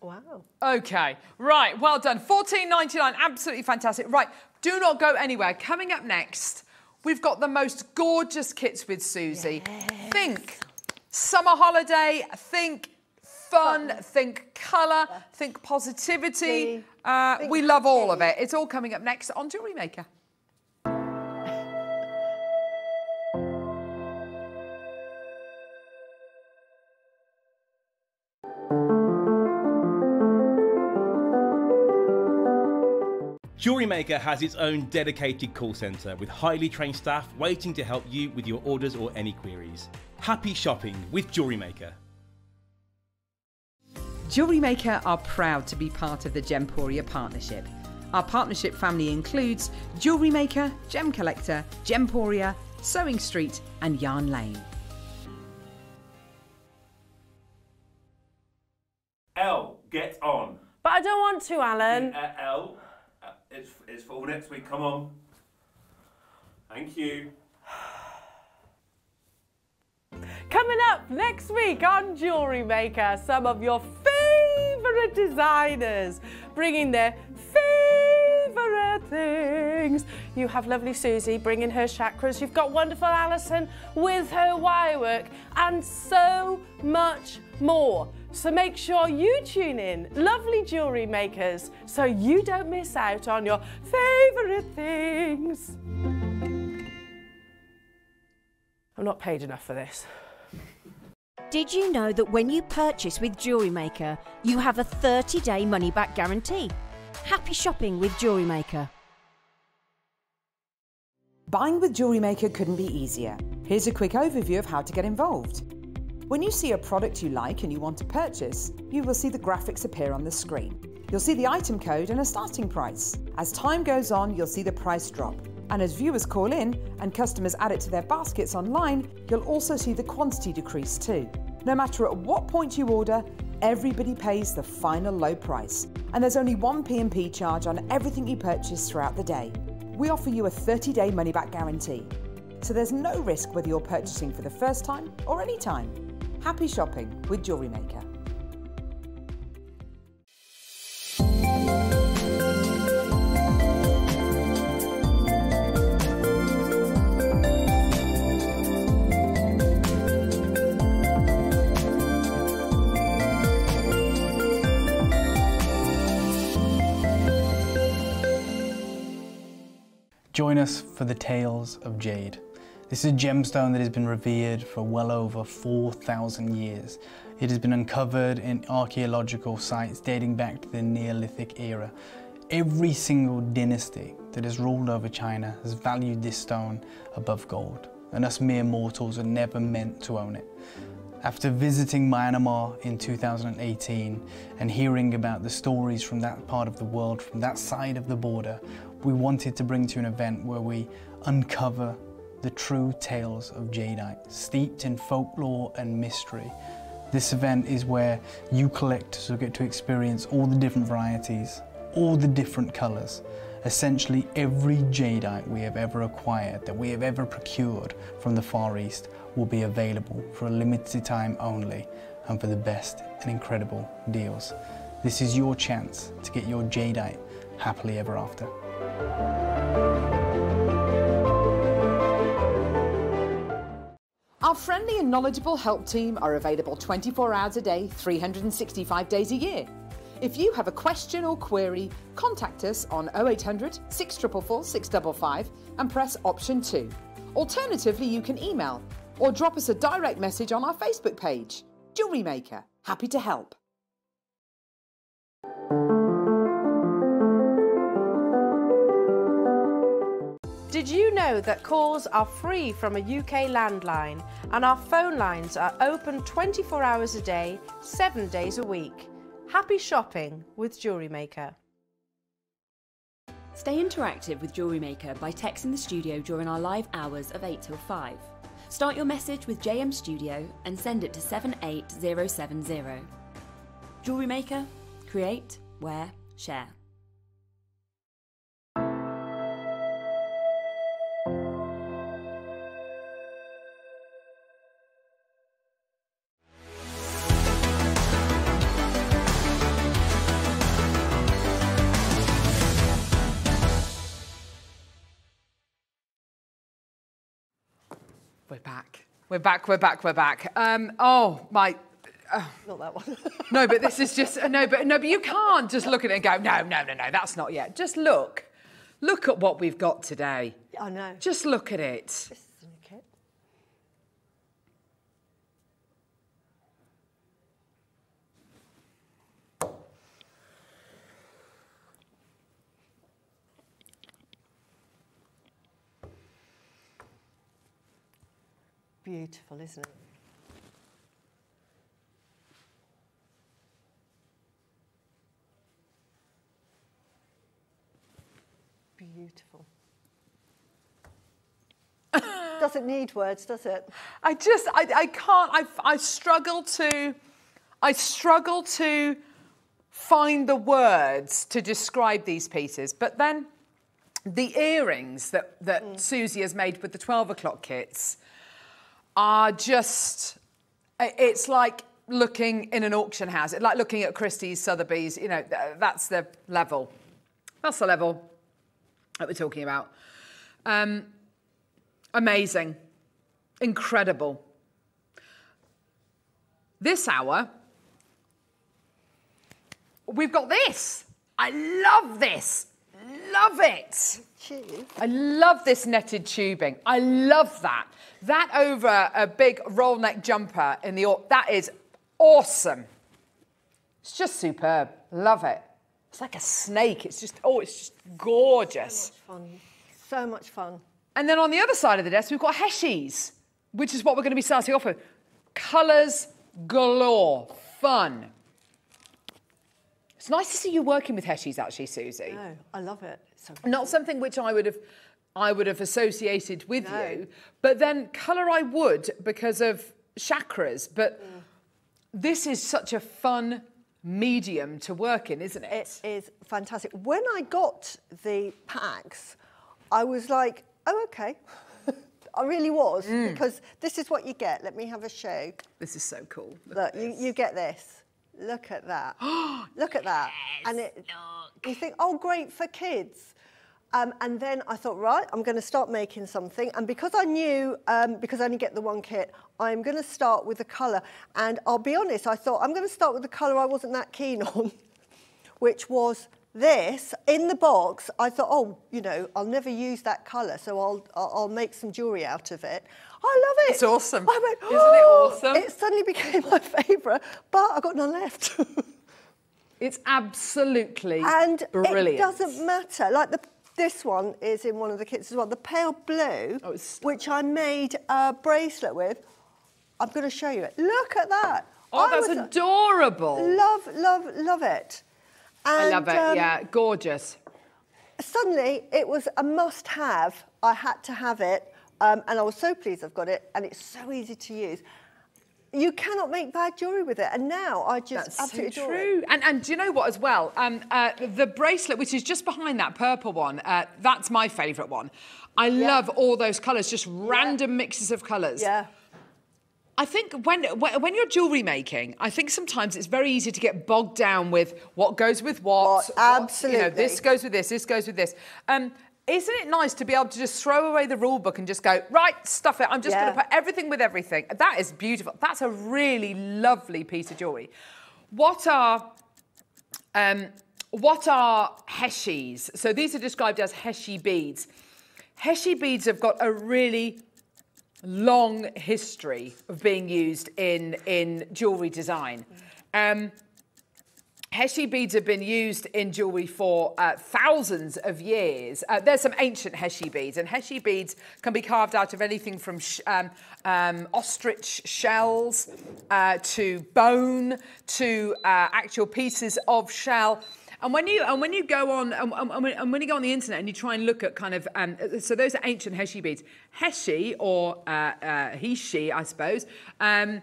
Wow. Okay, right, well done. Fourteen ninety nine, absolutely fantastic. Right, do not go anywhere. Coming up next, we've got the most gorgeous kits with Suzie. Think summer holiday, think fun, think colour, think positivity. Uh, Think we love all of it. It's all coming up next on Jewellery Maker. Jewellery Maker has its own dedicated call centre with highly trained staff waiting to help you with your orders or any queries. Happy shopping with Jewellery Maker. Jewellery Maker are proud to be part of the Gemporia partnership. Our partnership family includes Jewellery Maker, Gem Collector, Gemporia, Sewing Street, and Yarn Lane. L, get on. But I don't want to, Alan. L, it's, it's for next week. Come on. Thank you. Coming up next week on Jewellery Maker, some of your favourite designers bringing their favourite things. You have lovely Suzie bringing her chakras. You've got wonderful Alison with her wire work and so much more. So make sure you tune in, lovely jewellery makers, so you don't miss out on your favourite things. I'm not paid enough for this. Did you know that when you purchase with Jewellery Maker, you have a 30 day money back guarantee? Happy shopping with Jewellery Maker. Buying with Jewellery Maker couldn't be easier. Here's a quick overview of how to get involved. When you see a product you like and you want to purchase, you will see the graphics appear on the screen. You'll see the item code and a starting price. As time goes on, you'll see the price drop. And as viewers call in and customers add it to their baskets online, you'll also see the quantity decrease too. No matter at what point you order, everybody pays the final low price. And there's only one P&P charge on everything you purchase throughout the day. We offer you a 30-day money-back guarantee. So there's no risk whether you're purchasing for the first time or any time. Happy shopping with Jewellery Maker. Join us for the Tales of Jade. This is a gemstone that has been revered for well over 4,000 years. It has been uncovered in archaeological sites dating back to the Neolithic era. Every single dynasty that has ruled over China has valued this stone above gold, and us mere mortals are never meant to own it. After visiting Myanmar in 2018 and hearing about the stories from that part of the world, from that side of the border, we wanted to bring to an event where we uncover the true tales of jadeite, steeped in folklore and mystery. This event is where you collectors will get to experience all the different varieties, all the different colours, essentially every jadeite we have ever acquired, that we have ever procured from the Far East will be available for a limited time only and for the best and incredible deals. This is your chance to get your jadeite happily ever after. Our friendly and knowledgeable help team are available 24 hours a day, 365 days a year. If you have a question or query, contact us on 0800 644 655 and press option 2. Alternatively, you can email or drop us a direct message on our Facebook page. Jewellery Maker, happy to help. Did you know that calls are free from a UK landline and our phone lines are open 24 hours a day, 7 days a week? Happy shopping with Jewellery Maker. Stay interactive with Jewellery Maker by texting the studio during our live hours of 8 till 5. Start your message with JM Studio and send it to 78070. Jewellery Maker, create, wear, share. We're back. We're back. We're back. We're back. Um, oh my. Not that one. No, but this is just no, but no, but you can't just look at it and go, no, no, no, no, that's not yet. Just look, look at what we've got today. I know. Just look at it. This is a new kit. Beautiful, isn't it? Beautiful. Doesn't need words, does it? I just, I, I can't. I, I struggle to, I struggle to find the words to describe these pieces. But then, the earrings that that mm. Suzie has made with the twelve o'clock kits are just, it's like looking in an auction house. It's like looking at Christie's, Sotheby's. You know, that's the level. That's the level that we're talking about. Um, amazing, incredible. This hour, we've got this. I love this. Love it. I love this netted tubing. I love that. That over a big roll neck jumper in the that is awesome. It's just superb. Love it. It's like a snake. It's just, oh, it's just gorgeous. So much Fun. So much fun. And then on the other side of the desk, we've got Heishis, which is what we're going to be starting off with. Colours galore, fun. It's nice to see you working with Heishis, actually, Suzie. No, I love it. So Not something which I would have, I would have associated with No. you, but then colour I would because of chakras. But this is such a fun medium to work in, isn't it? It is fantastic. When I got the packs, I was like, oh, okay. I really was, Mm. because this is what you get. Let me have a show. This is so cool. Look Look, you, you get this. Look at that. look at that. and it, you think, oh, great for kids. Um, and then I thought, right, I'm going to start making something. And because I knew, um, because I only get the one kit, I'm going to start with the colour. And I'll be honest, I thought I'm going to start with the colour I wasn't that keen on, which was this. In the box, I thought, oh, you know, I'll never use that colour, so I'll, I'll, make some jewellery out of it. I love it. It's awesome. I went, Isn't it "Oh!" awesome? It suddenly became my favourite, but I got none left. It's absolutely and brilliant. it doesn't matter. Like the this one is in one of the kits as well. The pale blue, Oh, which I made a bracelet with. I'm going to show you it. Look at that. Oh, I that's adorable. Love, love, love it. I love it. um, yeah, gorgeous. Suddenly, it was a must-have. I had to have it, um, and I was so pleased I've got it. And it's so easy to use. You cannot make bad jewellery with it. And now I just That's so absolutely adore it. true. And, and do you know what as well? Um, uh, the bracelet, which is just behind that purple one, uh, that's my favourite one. I love all those colours, just random mixes of colours. Yeah. I think when when you're jewellery making, I think sometimes it's very easy to get bogged down with what goes with what. What- what- You know, absolutely. this goes with this, this goes with this. Um, isn't it nice to be able to just throw away the rule book and just go, right, stuff it. I'm just Yeah. going to put everything with everything. That is beautiful. That's a really lovely piece of jewellery. What are um, what are heishis? So these are described as heishi beads. Heishi beads have got a really long history of being used in, in jewellery design. Um, Heishi beads have been used in jewellery for uh, thousands of years. Uh, there's some ancient Heishi beads, and Heishi beads can be carved out of anything from sh- um, um, ostrich shells uh, to bone to uh, actual pieces of shell. And when you and when you go on and, and, when, and when you go on the internet and you try and look at kind of um, so those are ancient Heishi beads. Heishi or uh, uh, Hishi, I suppose. Um,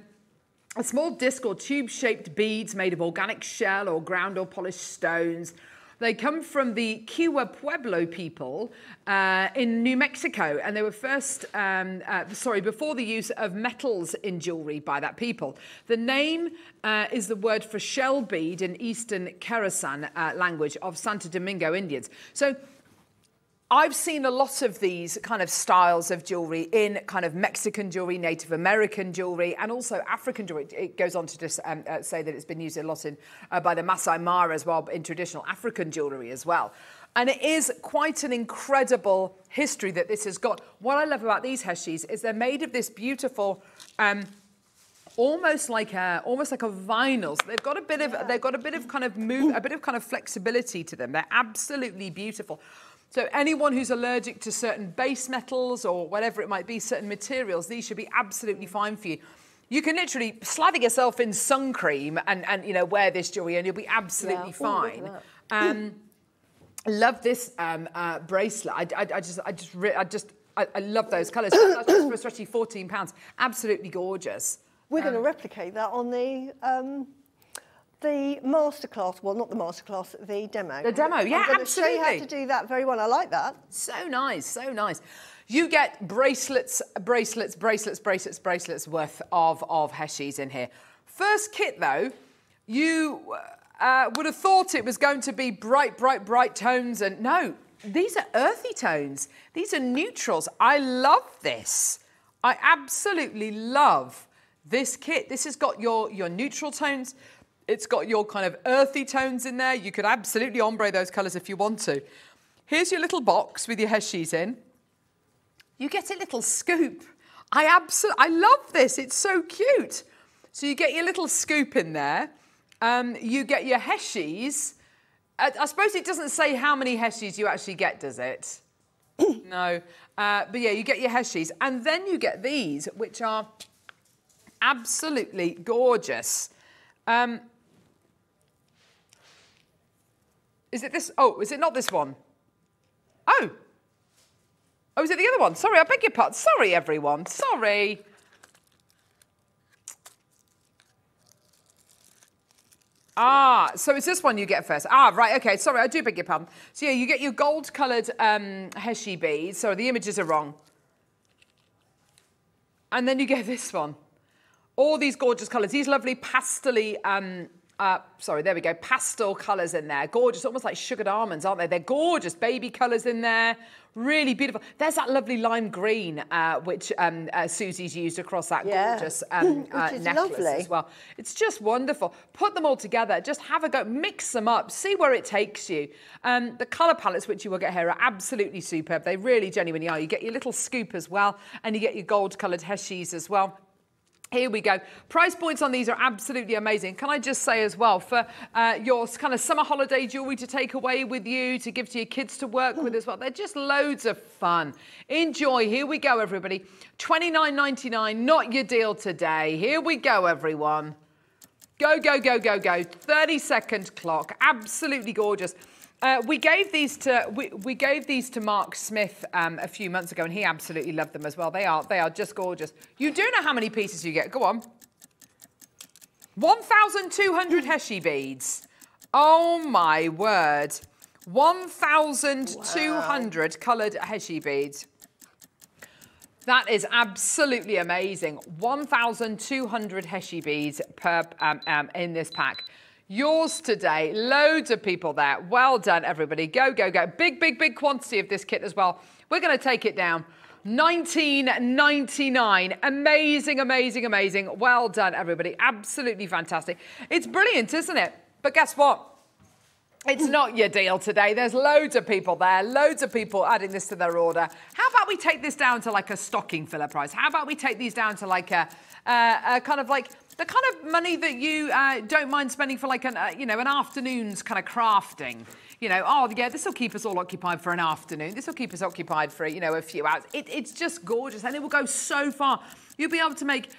a small disc or tube-shaped beads made of organic shell or ground or polished stones. They come from the Kewa Pueblo people uh, in New Mexico, and they were first, um, uh, sorry, before the use of metals in jewelry by that people. The name uh, is the word for shell bead in Eastern Keresan uh, language of Santo Domingo Indians. So I've seen a lot of these kind of styles of jewelry in kind of Mexican jewelry, Native American jewelry, and also African jewelry. It goes on to just um, uh, say that it's been used a lot in uh, by the Masai Mara as well, in traditional African jewelry as well. And it is quite an incredible history that this has got. What I love about these heishis is they're made of this beautiful. Um, almost like a almost like a vinyl. So they've got a bit of they've got a bit of kind of move a bit of kind of flexibility to them. They're absolutely beautiful. So anyone who's allergic to certain base metals or whatever it might be, certain materials, these should be absolutely fine for you. You can literally slather yourself in sun cream and, and you know wear this jewelry and you'll be absolutely Yeah. Fine. at Um, love this um, uh, bracelet. I, I, I just, I just, I just, I, I love those colours. That's for especially fourteen pounds, absolutely gorgeous. We're going to replicate that on the um, the masterclass. Well, not the masterclass, the demo. The demo, yeah, I'm to show you how to do that very well. I like that. So nice, so nice. You get bracelets, bracelets, bracelets, bracelets, bracelets worth of, of Heishis in here. First kit though, you uh, would have thought it was going to be bright, bright, bright tones, and no, these are earthy tones. These are neutrals. I love this. I absolutely love this kit. This has got your, your neutral tones. It's got your kind of earthy tones in there. You could absolutely ombre those colours if you want to. Here's your little box with your heishis in. You get a little scoop. I absolutely, I love this. It's so cute. So you get your little scoop in there. Um, you get your heishis. I, I suppose it doesn't say how many heishis you actually get, does it? no. Uh, but yeah, you get your heishis. And then you get these, which are absolutely gorgeous. Um, is it this? Oh, is it not this one? Oh. Oh, is it the other one? Sorry, I beg your pardon. Sorry, everyone. Sorry. Ah, so it's this one you get first. Ah, right, okay, sorry, I do beg your pardon. So yeah, you get your gold-coloured um, Heishi beads. Sorry, the images are wrong. And then you get this one. All these gorgeous colours, these lovely pastely, um, uh, sorry, there we go, pastel colours in there. Gorgeous, almost like sugared almonds, aren't they? They're gorgeous, baby colours in there. Really beautiful. There's that lovely lime green, uh, which um, uh, Suzie's used across that Yeah. gorgeous um, uh, necklace lovely. as well. It's just wonderful. Put them all together. Just have a go. Mix them up. See where it takes you. Um, the colour palettes which you will get here are absolutely superb. They really genuinely are. You get your little scoop as well, and you get your gold-coloured heishis as well. Here we go. Price points on these are absolutely amazing. Can I just say as well, for uh, your kind of summer holiday jewellery to take away with you, to give to your kids to work with as well, they're just loads of fun. Enjoy. Here we go, everybody. $29.99, not your deal today. Here we go, everyone. Go, go, go, go, go. 30 second clock. Absolutely gorgeous. Uh, we gave these to we, we gave these to Mark Smith um, a few months ago, and he absolutely loved them as well. They are they are just gorgeous. You do know how many pieces you get? Go on. 1,200 Heishi beads. Oh my word. 1,200 coloured Heishi beads. That is absolutely amazing. 1,200 Heishi beads per um, um, in this pack. Yours today. Loads of people there. Well done, everybody. Go, go, go. Big, big, big quantity of this kit as well. We're going to take it down. 19.99. Amazing, amazing, amazing. Well done, everybody. Absolutely fantastic. It's brilliant, isn't it? But guess what? It's not your deal today. There's loads of people there, loads of people adding this to their order. How about we take this down to like a stocking filler price? How about we take these down to like a, uh, a kind of like the kind of money that you uh, don't mind spending for like an, uh, you know, an afternoon's kind of crafting? You know, oh yeah, this will keep us all occupied for an afternoon. This will keep us occupied for you know a few hours. It, it's just gorgeous, and it will go so far. You'll be able to make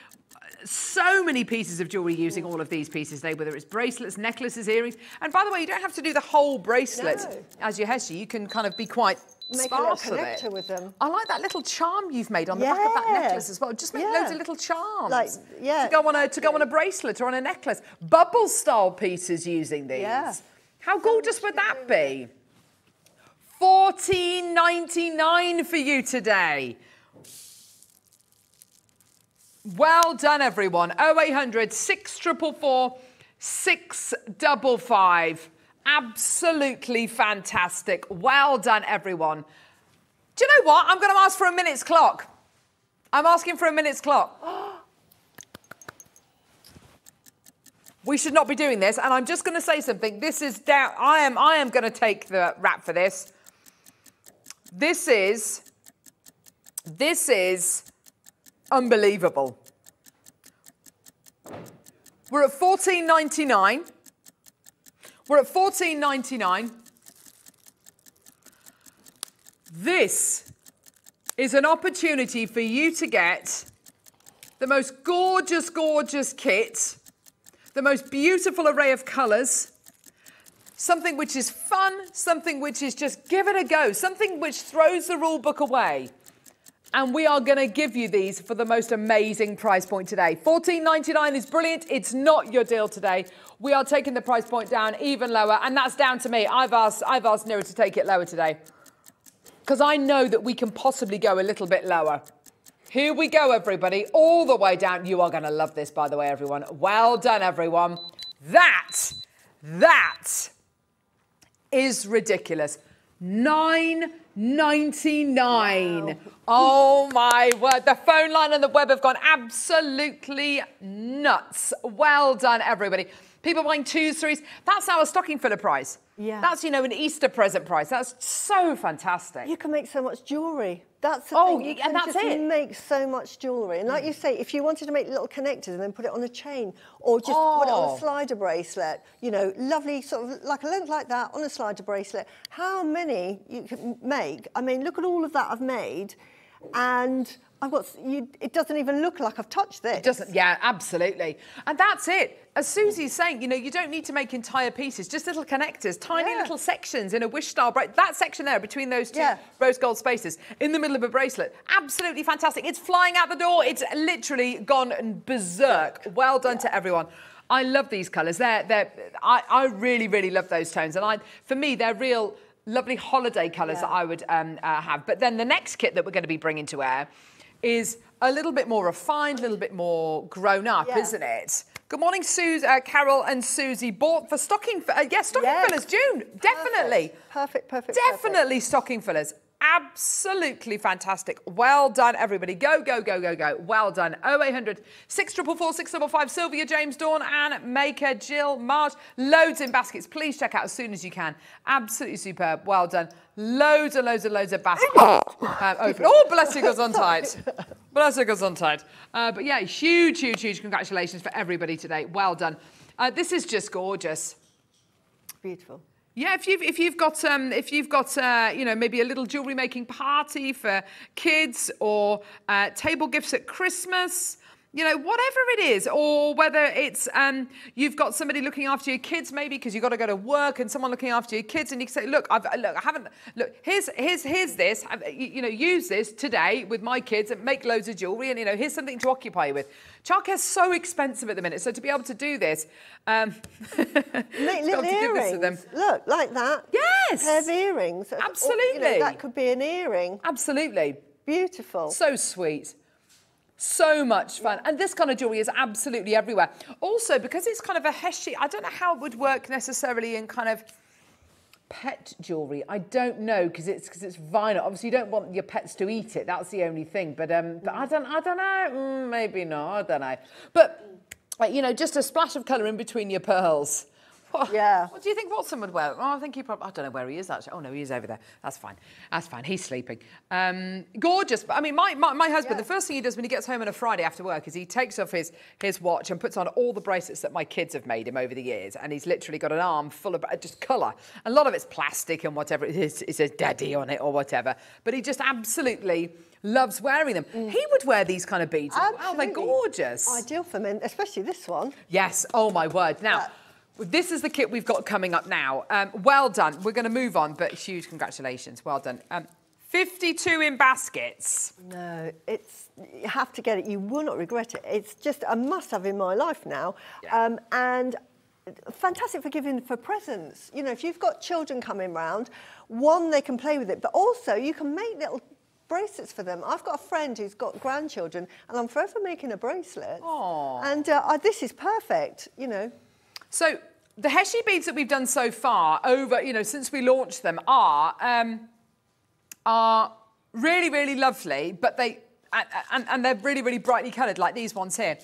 so many pieces of jewelry using all of these pieces today, whether it's bracelets, necklaces, earrings. And by the way, you don't have to do the whole bracelet No. as your heishi. You can kind of be quite Make a little with connector with them. I like that little charm you've made on the back of that necklace as well. Just make Yeah. loads of little charms. Like, yeah, To go on a to go on a bracelet or on a necklace. Bubble style pieces using these. Yeah. How gorgeous would that be? Fourteen ninety nine for you today. Well done, everyone. 0800 644 655. Absolutely fantastic. Well done, everyone. Do you know what? I'm going to ask for a minute's clock. I'm asking for a minute's clock. We should not be doing this, and I'm just going to say something. This is down. I am. I am going to take the rap for this. This is. This is unbelievable. We're at 14.99. We're at 14.99. This is an opportunity for you to get the most gorgeous, gorgeous kit, the most beautiful array of colours, something which is fun, something which is just give it a go, something which throws the rule book away. And we are going to give you these for the most amazing price point today. $14.99 is brilliant. It's not your deal today. We are taking the price point down even lower, and that's down to me. I've asked, I've asked Neri to take it lower today because I know that we can possibly go a little bit lower. Here we go, everybody, all the way down. You are going to love this, by the way, everyone. Well done, everyone. That, that is ridiculous. Nine ninety-nine. Oh my word. The phone line and the web have gone absolutely nuts. Well done, everybody. People buying twos, threes. That's our stocking filler price. Yeah. That's, you know, an Easter present price. That's so fantastic. You can make so much jewellery. That's the Oh, thing. You and that's just it. make so much jewellery. And like you say, if you wanted to make little connectors and then put it on a chain or just put it on Oh. a slider bracelet, you know, lovely sort of like a length like that on a slider bracelet, how many you can make? I mean, look at all of that I've made. And I've got, you, it doesn't even look like I've touched this. It doesn't, yeah, absolutely. And that's it. As Suzie's saying, you know, you don't need to make entire pieces, just little connectors, tiny Yeah. little sections in a wish style bracelet. That section there between those two Yeah. rose gold spaces in the middle of a bracelet. Absolutely fantastic. It's flying out the door. It's literally gone and berserk. Well done to everyone. I love these colours. They're, they're, I, I really, really love those tones. And I, for me, they're real lovely holiday colours that I would um, uh, have. But then the next kit that we're going to be bringing to air is a little bit more refined, a little bit more grown up, Yeah. isn't it? Good morning, Suze, uh, Carol and Suzie. Bought for stocking, uh, yes, stocking Yes. fillers, June, definitely. Perfect, perfect. Definitely stocking fillers. Absolutely fantastic. Well done, everybody. Go, go, go, go, go. Well done. 0800 644 655 Sylvia, James, Dawn, Anne, Maker, Jill, Marge. Loads in baskets. Please check out as soon as you can. Absolutely superb. Well done. Loads and loads and loads of baskets um, open. Oh, bless you, goes on tight. Bless you, goes on tight. Uh, but yeah, huge, huge, huge congratulations for everybody today. Well done. Uh, this is just gorgeous. Beautiful. Yeah, if you've if you've got um, if you've got uh, you know maybe a little jewelry making party for kids or uh, table gifts at Christmas, you know whatever it is, or whether it's um, you've got somebody looking after your kids maybe because you've got to go to work and someone looking after your kids, and you can say, look, I've look, I haven't look here's here's here's this, I've, you, know use this today with my kids and make loads of jewelry, and you know here's something to occupy you with. Childcare's so expensive at the minute, so to be able to do this. Um, Make little give this to them. earrings. Look, like that. Yes. Pair of earrings. That's- or, you know, Absolutely. that could be an earring. Absolutely. Beautiful. So sweet. So much fun. And this kind of jewellery is absolutely everywhere. Also, because it's kind of a Heishi, I don't know how it would work necessarily in kind of pet jewellery. I don't know because it's because it's vinyl. Obviously, you don't want your pets to eat it. That's the only thing. But um, but I don't I don't know. Mm, maybe not. I don't know. But you know, just a splash of colour in between your pearls. What, Yeah. What do you think Watson would wear? Oh, I think he probably. I don't know where he is actually. Oh no, he is over there. That's fine. That's fine. He's sleeping. Um, gorgeous. I mean, my, my, my husband. The first thing he does when he gets home on a Friday after work is he takes off his his watch and puts on all the bracelets that my kids have made him over the years, and he's literally got an arm full of uh, just colour. A lot of it's plastic and whatever it is. It says daddy on it or whatever. But he just absolutely loves wearing them. He would wear these kind of beads. as well. They're Mm. Gorgeous. Ideal for men, especially this one. Yes. Oh my word. Now. Yeah. This is the kit we've got coming up now. Um, well done. We're going to move on, but huge congratulations. Well done. Um, 52 in baskets. No, it's you have to get it. You will not regret it. It's just a must-have in my life now, Yeah. um, and fantastic for giving for presents. You know, if you've got children coming round, one they can play with it, but also you can make little bracelets for them. I've got a friend who's got grandchildren, and I'm forever making a bracelet. Aw. And uh, I, this is perfect. You know. So the Heishi beads that we've done so far over, you know, since we launched them are um, are really, really lovely, but they and, and, they're really, really brightly coloured, like these ones here.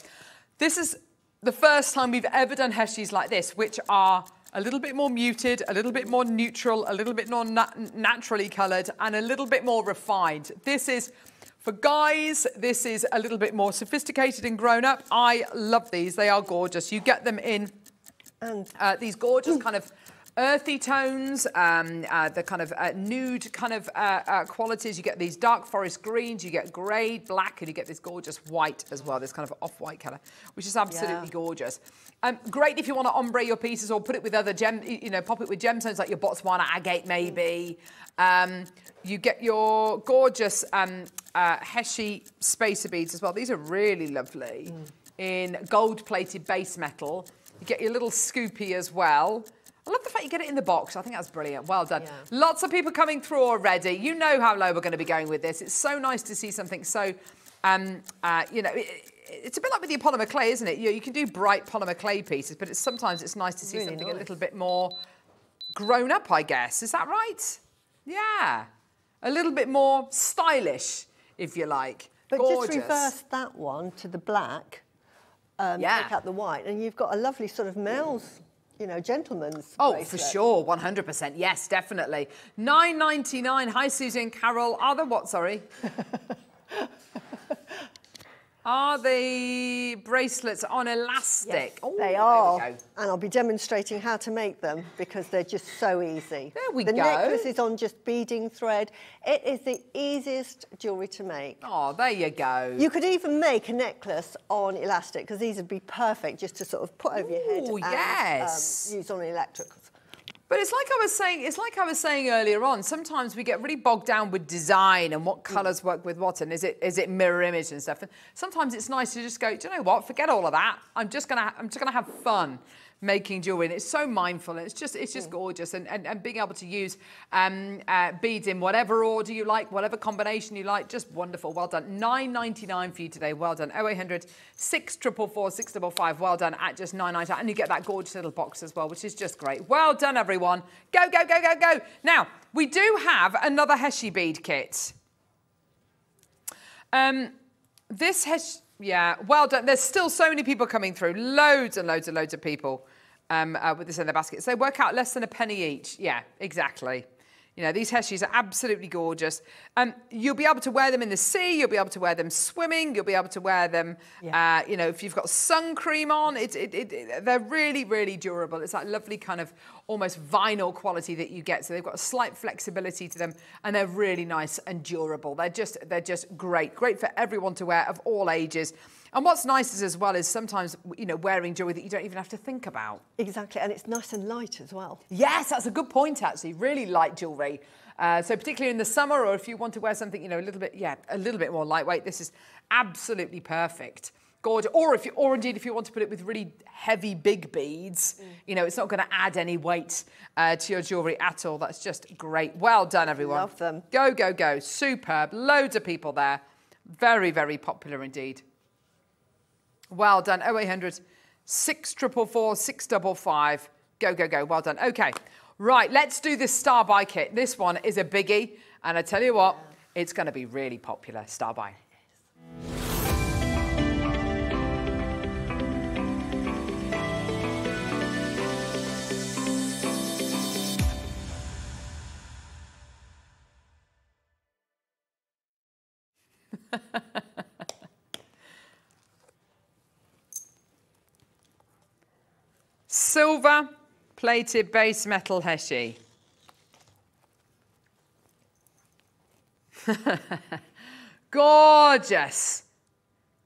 This is the first time we've ever done Heishis like this, which are a little bit more muted, a little bit more neutral, a little bit more nat- naturally coloured, and a little bit more refined. This is for guys, this is a little bit more sophisticated and grown up. I love these, they are gorgeous. You get them in And uh, these gorgeous kind of earthy tones, um, uh, the kind of uh, nude kind of uh, uh, qualities. You get these dark forest greens, you get grey, black, and you get this gorgeous white as well, this kind of off-white colour, which is absolutely Yeah. gorgeous. Um, great if you want to ombre your pieces or put it with other gem, you know, pop it with gemstones like your Botswana agate maybe. Um, you get your gorgeous um, uh, Heishi spacer beads as well. These are really lovely in gold-plated base metal. You get your little scoopy as well. I love the fact you get it in the box. I think that's brilliant. Well done. Yeah. Lots of people coming through already. You know how low we're going to be going with this. It's so nice to see something so, um, uh, you know, it, it's a bit like with your polymer clay, isn't it? You, you can do bright polymer clay pieces, but it's, sometimes it's nice to see Really something a little bit more grown up, I guess. Is that right? Yeah. A little bit more stylish, if you like. But Gorgeous. just reverse that one to the black, um, Yeah. take out the white, and you've got a lovely sort of Mel's, you know, gentleman's. Oh, bracelet. for sure, 100%. Yes, definitely. 9.99. Hi, Susan Carol. Are there what? Sorry. are the bracelets on elastic? Oh, They are, and I'll be demonstrating how to make them because they're just so easy. There we the go. necklace is on just beading thread. It is the easiest jewellery to make. Oh, there you go. You could even make a necklace on elastic because these would be perfect just to sort of put over your head Ooh, and yes. um, use on an electric. But it's like I was saying, it's like I was saying earlier on, sometimes we get really bogged down with design and what mm. colours work with what and is it is it mirror image and stuff. And sometimes it's nice to just go, do you know what? Forget all of that. I'm just gonna I'm just gonna have fun making jewelry. And it's so mindful and it's just it's just gorgeous. And, and, and being able to use um, uh, beads in whatever order you like, whatever combination you like, just wonderful. Well done. 9.99 for you today. Well done. 0800 644 655. Well done at just 9.99. And you get that gorgeous little box as well, which is just great. Well done, everyone. Go, go, go, go, go. Now, we do have another Heishi bead kit. Um, this has, yeah, well done. There's still so many people coming through. Loads and loads and loads of people um, uh, with this in their baskets. They work out less than a penny each. Yeah, exactly. You know, these heishis are absolutely gorgeous. Um, you'll be able to wear them in the sea. You'll be able to wear them swimming. You'll be able to wear them, uh, you know, if you've got sun cream on. It, it, it, it- they're really, really durable. It's that lovely kind of almost vinyl quality that you get. So they've got a slight flexibility to them, and they're really nice and durable. They're just, they're just great. Great for everyone to wear of all ages. And what's nice is as well is sometimes, you know, wearing jewelry that you don't even have to think about. Exactly, and it's nice and light as well. Yes, that's a good point, actually. Really light jewellery. Uh, so particularly in the summer, or if you want to wear something, you know, a little bit, yeah, a little bit more lightweight, this is absolutely perfect. Gorgeous. Or if you, or indeed, if you want to put it with really heavy, big beads, you know, it's not going to add any weight uh, to your jewellery at all. That's just great. Well done, everyone. Love them. Go, go, go. Superb. Loads of people there. Very, very popular indeed. Well done. 0800 644 655. Go, go, go. Well done. Okay. Right, let's do this Star Buy kit. This one is a biggie. And I tell you what, it's going to be really popular. Star Buy. Silver plated base metal Heishi. gorgeous.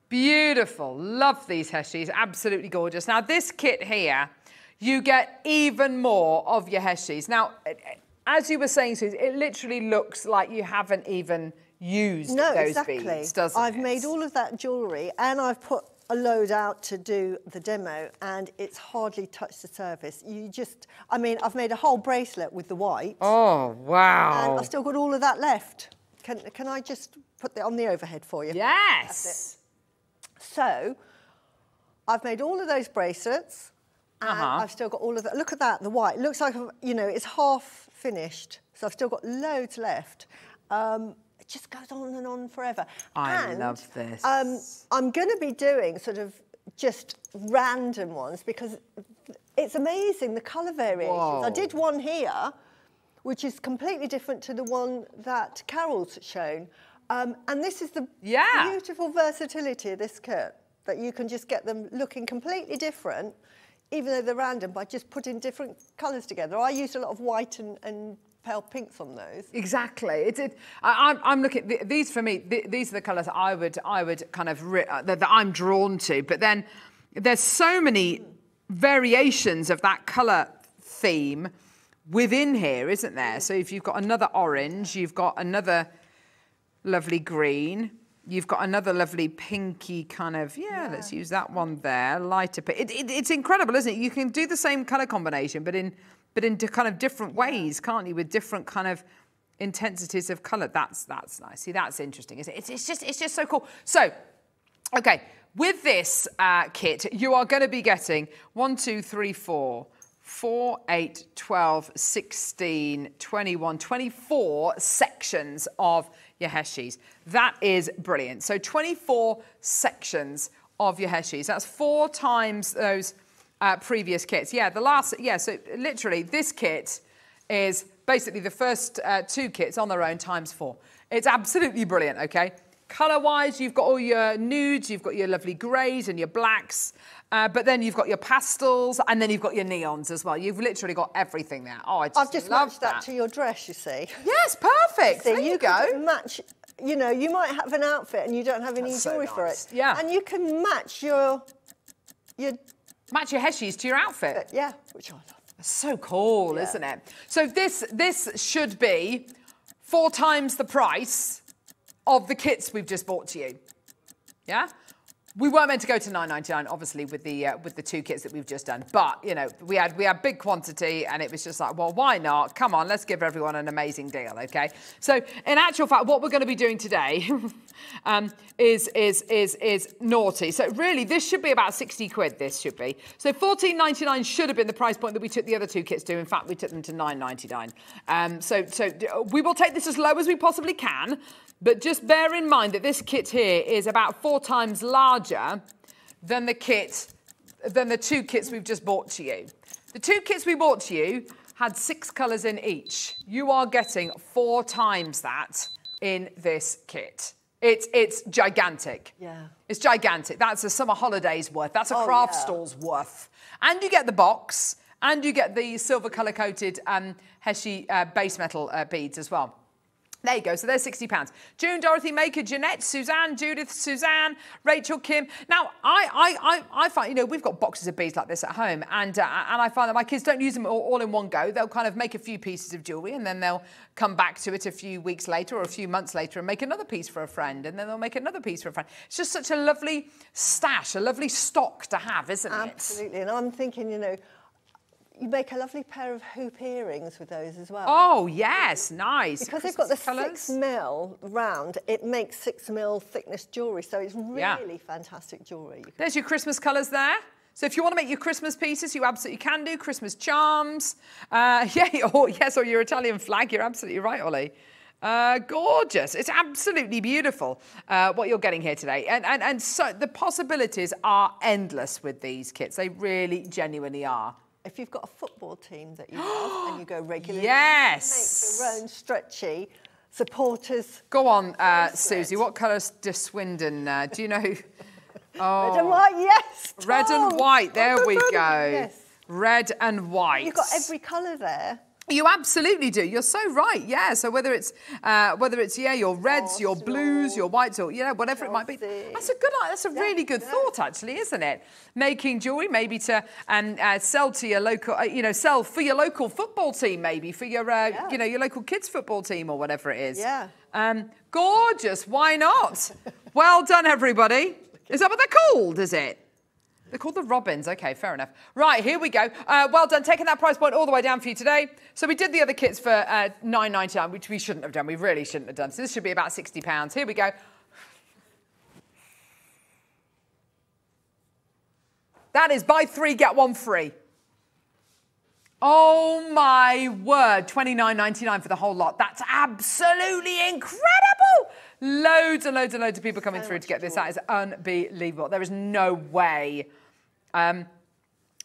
Beautiful. Love these Heishis. Absolutely gorgeous. Now, this kit here, you get even more of your Heishis. Now, as you were saying, Suzie, it literally looks like you haven't even used No, those exactly. beads, doesn't I've it? made all of that jewellery and I've put a load out to do the demo and it's hardly touched the surface. You just, I mean, I've made a whole bracelet with the white Oh, wow. and wow. I've still got all of that left. Can, can I just put that on the overhead for you? Yes. So, I've made all of those bracelets, and Uh-huh. I've still got all of that. Look at that, the white. It looks like you know it's half finished, so I've still got loads left. Um, it just goes on and on forever. I And, love this. Um, I'm going to be doing sort of just random ones because it's amazing the colour variations. I did one here, which is completely different to the one that Carol's shown. Um, and this is the Yeah. beautiful versatility of this kit, that you can just get them looking completely different, even though they're random, by just putting different colours together. I used a lot of white and, and pale pinks on those. Exactly. It's it. I, I'm, looking. th- These for me. Th- these are the colours I would I would kind of uh, that, that I'm drawn to. But then there's so many variations of that colour theme within here, isn't there? So if you've got another orange, you've got another lovely green. You've got another lovely pinky kind of, yeah, let's use that one there, lighter pink. It, it, it's incredible, isn't it? You can do the same colour combination, but in but in kind of different ways, can't you? With different kind of intensities of colour. That's that's nice. See, that's interesting. Isn't it? It's, it's just it's just so cool. So, okay, with this uh, kit, you are going to be getting one, two, three, four. 4, 8, 12, 16, 21, 24 sections of your heishis. That is brilliant. So 24 sections of your heishis. That's four times those uh, previous kits. Yeah, the last, yeah, so literally this kit is basically the first uh, two kits on their own times four. It's absolutely brilliant, okay? Colour wise, you've got all your nudes, you've got your lovely greys and your blacks, uh, but then you've got your pastels and then you've got your neons as well. You've literally got everything there. Oh, I just, I've just matched that. to your dress, you see. Yes, perfect. See, there you, you go. match. You know, you might have an outfit and you don't have any That's so jewellery for it. Yeah. And you can match your your Match your heishis to your outfit. Uh, yeah, which I love. So cool, isn't it? So this this should be four times the price of the kits we've just bought to you. Yeah. We weren't meant to go to 9.99, obviously, with the uh, with the two kits that we've just done. But you know, we had we had big quantity, and it was just like, well, why not? Come on, let's give everyone an amazing deal, okay? So, in actual fact, what we're going to be doing today um, is is is is naughty. So, really, this should be about 60 quid. This should be. So, 14.99 should have been the price point that we took the other two kits to. In fact, we took them to 9.99. Um, so, so we will take this as low as we possibly can. But just bear in mind that this kit here is about four times larger than the kit, than the two kits we've just bought to you. The two kits we bought to you had six colours in each. You are getting four times that in this kit. It's, it's gigantic. Yeah. It's gigantic. That's a summer holiday's worth. That's a Oh, craft yeah. store's worth. And you get the box, and you get the silver colour coated um, Heishi uh, base metal uh, beads as well. There you go. So there's sixty pounds. June, Dorothy, Maker, Jeanette, Suzanne, Judith, Suzanne, Rachel, Kim. Now, I, I, I, I find you know we've got boxes of beads like this at home, and uh, and I find that my kids don't use them all, all in one go. They'll kind of make a few pieces of jewellery, and then they'll come back to it a few weeks later or a few months later and make another piece for a friend, and then they'll make another piece for a friend. It's just such a lovely stash, a lovely stock to have, isn't it? Absolutely. And I'm thinking, you know, you make a lovely pair of hoop earrings with those as well. Oh yes, nice. Because they've got the Christmas six mil round, it makes six mil thickness jewellery. So it's really Yeah. fantastic jewellery. There's your Christmas colours there. So if you want to make your Christmas pieces, you absolutely can do. Christmas charms. Uh, yeah, or, yes, or your Italian flag. You're absolutely right, Ollie. Uh, gorgeous. It's absolutely beautiful uh, what you're getting here today. And, and, and so the possibilities are endless with these kits. They really genuinely are. If you've got a football team that you love and you go regularly, Yes. make your own stretchy supporters. Go on, uh, Suzie. What colours does Swindon? Uh, do you know? Oh, Red and white, yes. Red and white. There we go. Yes. Red and white. You've got every colour there. You absolutely do. You're so right. Yeah. So whether it's uh, whether it's yeah your reds, your blues, your whites, or you know whatever it might be. That's a good. That's a really good thought, actually, isn't it? Making jewelry, maybe to um, uh, sell to your local, uh, you know, sell for your local football team, maybe for your uh, Yeah. you know your local kids football team or whatever it is. Yeah. Um, gorgeous. Why not? well done, everybody. Is that what they're called? Is it? They're called the Robins. Okay, fair enough. Right, here we go. Uh, well done, taking that price point all the way down for you today. So we did the other kits for uh, nine ninety nine, which we shouldn't have done. We really shouldn't have done. So this should be about sixty pounds. Here we go. That is buy three get one free. Oh my word, twenty nine ninety nine for the whole lot. That's absolutely incredible. Loads and loads and loads of people coming through to get this. That is unbelievable. There is no way. Um,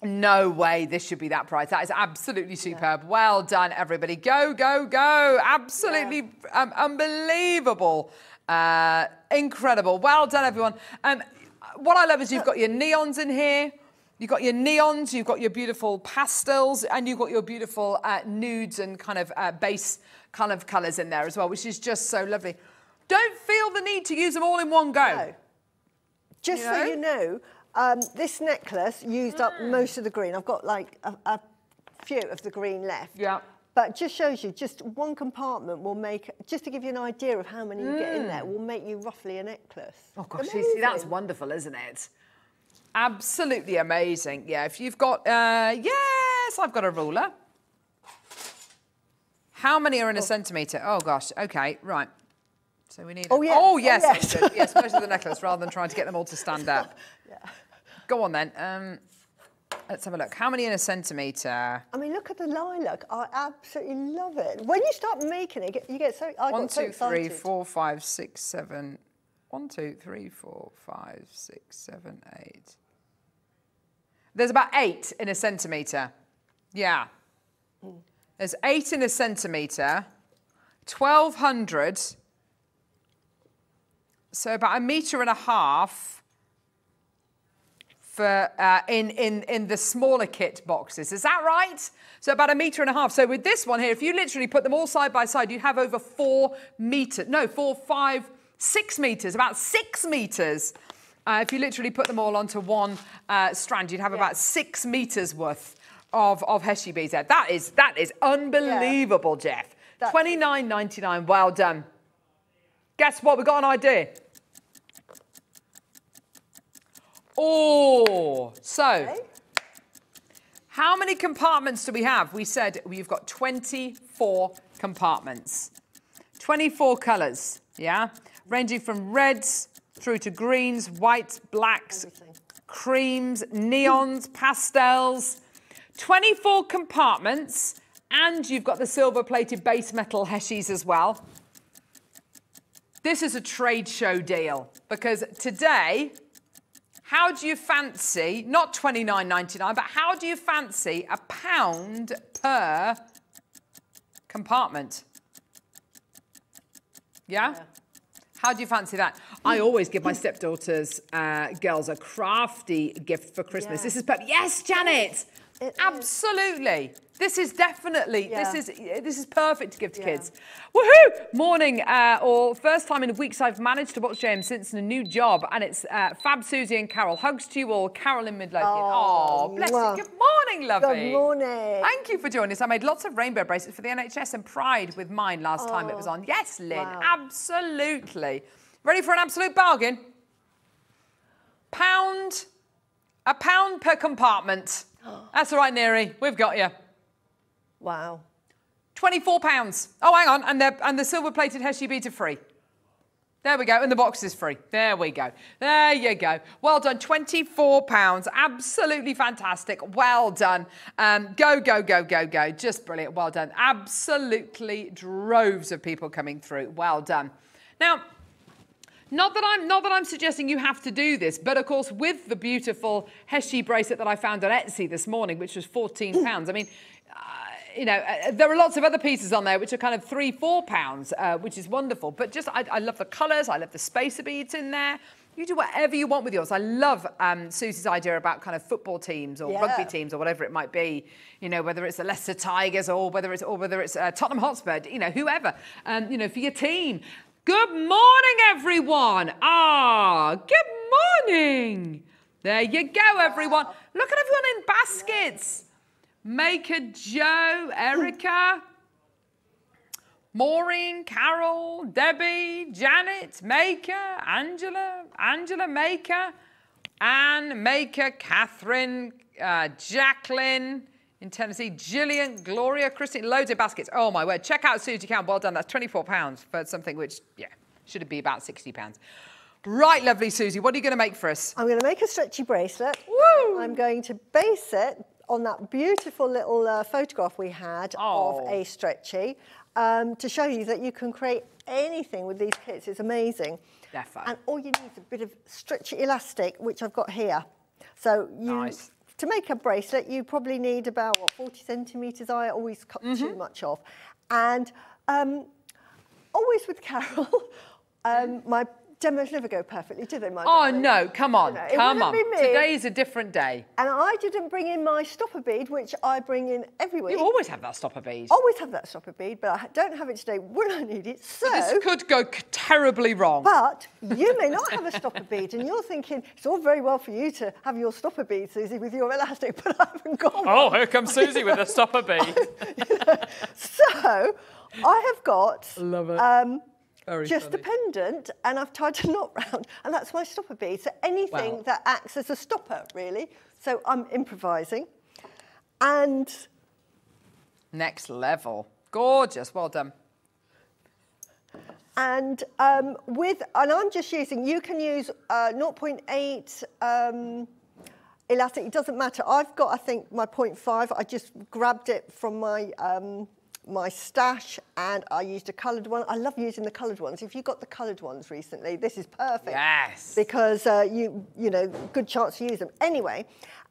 no way this should be that price. That is absolutely superb. Well done, everybody. Go, go, go. Absolutely um, unbelievable. Uh, incredible. Well done, everyone. Um, what I love is you've got your neons in here. You've got your neons, you've got your beautiful pastels, and you've got your beautiful uh, nudes and kind of uh, base kind of colours in there as well, which is just so lovely. Don't feel the need to use them all in one go. No. Just You so you know, um, this necklace used up Mm. most of the green. I've got like a, a few of the green left. Yeah. But just shows you, just one compartment will make, just to give you an idea of how many you get in Mm. there, will make you roughly a necklace. Oh gosh, you see, that's wonderful, isn't it? Absolutely amazing. Yeah, if you've got, uh, yes, I've got a ruler. How many are in a centimetre? Oh gosh, okay, right. So we need. Oh, yes. Oh Oh, yes, yes. yes. Measure the necklace rather than trying to get them all to stand up. yeah. Go on then. Um, let's have a look. How many in a centimetre? I mean, look at the lilac. I absolutely love it. When you start making it, you get so. I One, got so two, three, excited. four, five, six, seven. One, two, three, four, five, six, seven, eight. There's about eight in a centimetre. Yeah. There's eight in a centimetre, 1,200. So about a metre and a half for uh, in, in, in the smaller kit boxes. Is that right? So about a metre and a half. So with this one here, if you literally put them all side by side, you'd have over four metres. No, four, five, six metres, about six metres. Uh, if you literally put them all onto one uh, strand, you'd have about six metres worth of, of Heishi there. That is, that is unbelievable, Jeff. That's- nine ninety nine. Well done. Guess what? We've got an idea. Oh, so how many compartments do we have? We said we've got 24 compartments, 24 colours, yeah? Ranging from reds through to greens, whites, blacks, creams, neons, pastels. 24 compartments, and you've got the silver plated base metal heishis as well. This is a trade show deal because today, how do you fancy, not $29.99, but how do you fancy a pound per compartment? Yeah? How do you fancy that? I always give my stepdaughters, uh, girls, a crafty gift for Christmas. Yeah. This is perfect. Yes, Janet. It is. This is definitely Yeah. this is this is perfect to give to Yeah. kids. Woohoo! Morning uh, or first time in weeks I've managed to watch James Simpson a new job, and it's uh, Fab Susie and Carol. Hugs to you all, Carol in Midlothian. Oh, Oh, bless mwah. you. Good morning, lovely. Good morning. Thank you for joining us. I made lots of rainbow bracelets for the NHS and Pride with mine last time it was on. Yes, Lynn, Oh, Wow. absolutely. Ready for an absolute bargain? Pound, a pound per compartment. That's all right, Neri. We've got you. Wow. Twenty-four pounds. Oh, hang on, and the and the silver-plated Heishi beads are free. There we go, and the box is free. There we go. There you go. Well done. Twenty-four pounds. Absolutely fantastic. Well done. Um, go, go, go, go, go. Just brilliant. Well done. Absolutely droves of people coming through. Well done. Now. Not that I'm not that I'm suggesting you have to do this, but of course with the beautiful Heishi bracelet that I found on Etsy this morning, which was 14 pounds. I mean, you know, uh, there are lots of other pieces on there which are kind of three, four pounds, uh, which is wonderful. But just I, I love the colours, I love the spacer beads in there. You do whatever you want with yours. I love um, Suzie's idea about kind of football teams or Yeah. rugby teams or whatever it might be. You know, whether it's the Leicester Tigers or whether it's or whether it's uh, Tottenham Hotspur. You know, whoever. Um, you know, for your team. Good morning, everyone. Ah, good morning. There you go, everyone. Look at everyone in baskets. Maker Joe, Erica, Maureen, Carol, Debbie, Janet, Maker, Angela, Angela Maker, Anne Maker, Catherine, uh, Jacqueline in Tennessee, Gillian, Gloria, Christine, loads of baskets. Oh my word. Check out Suzie Count. Well done. That's £24 for something which, yeah, should be about £60. Right, lovely Suzie. What are you going to make for us? I'm going to make a stretchy bracelet. Woo! I'm going to base it on that beautiful little uh, photograph we had Oh. of a stretchy um, to show you that you can create anything with these kits. It's amazing. Defo. And all you need is a bit of stretchy elastic, which I've got here. So you, Nice. to make a bracelet, you probably need about, what, 40 centimetres? I always cut Mm-hmm. too much off. And um, always with Carol, um, my demos never go perfectly, do they, my Oh darling? no, come on, You know, come on. be me. Today's a different day. And I didn't bring in my stopper bead, which I bring in every week. You always have that stopper bead. Always have that stopper bead, but I don't have it today when I need it. So, This could go terribly wrong. but you may not have a stopper bead, and you're thinking it's all very well for you to have your stopper bead, Suzie, with your elastic, but I haven't got one. Oh, here comes Suzie with a stopper bead. So, I have got Love it. um, Very just funny. a pendant, and I've tied a knot round, and that's my stopper bead. So anything Wow. that acts as a stopper, really. So I'm improvising, and Next level. Gorgeous. Well done. And um, with, and I'm just using, you can use uh, 0.8 um, elastic, it doesn't matter. I've got, I think, my 0.5, I just grabbed it from my um, my stash and I used a coloured one. I love using the coloured ones. If you got the coloured ones recently, this is perfect. Yes. Because uh, you, you know, good chance to use them. Anyway,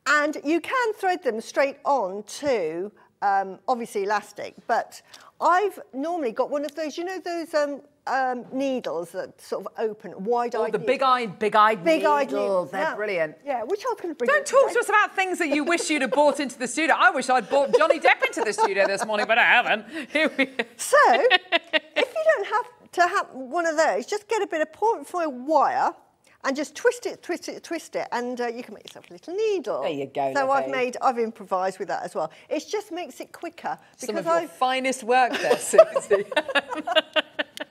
and you can thread them straight on to um, obviously elastic, but I've normally got one of those, you know, those um, um, needles that sort of open, wide-eyed. Oh, the big-eyed, big-eyed Big-eyed needles. needles. They're Yeah. brilliant. Yeah, which I was going to bring. Don't talk today. to us about things that you wish you'd have brought into the studio. I wish I'd bought Johnny Depp into the studio this morning, but I haven't. Here we So, if you don't have to have one of those, just get a bit of point foil wire and just twist it, twist it, twist it, and uh, you can make yourself a little needle. There you go, So I've made, I've improvised with that as well. It just makes it quicker Some because of your I've finest work there, Suzie.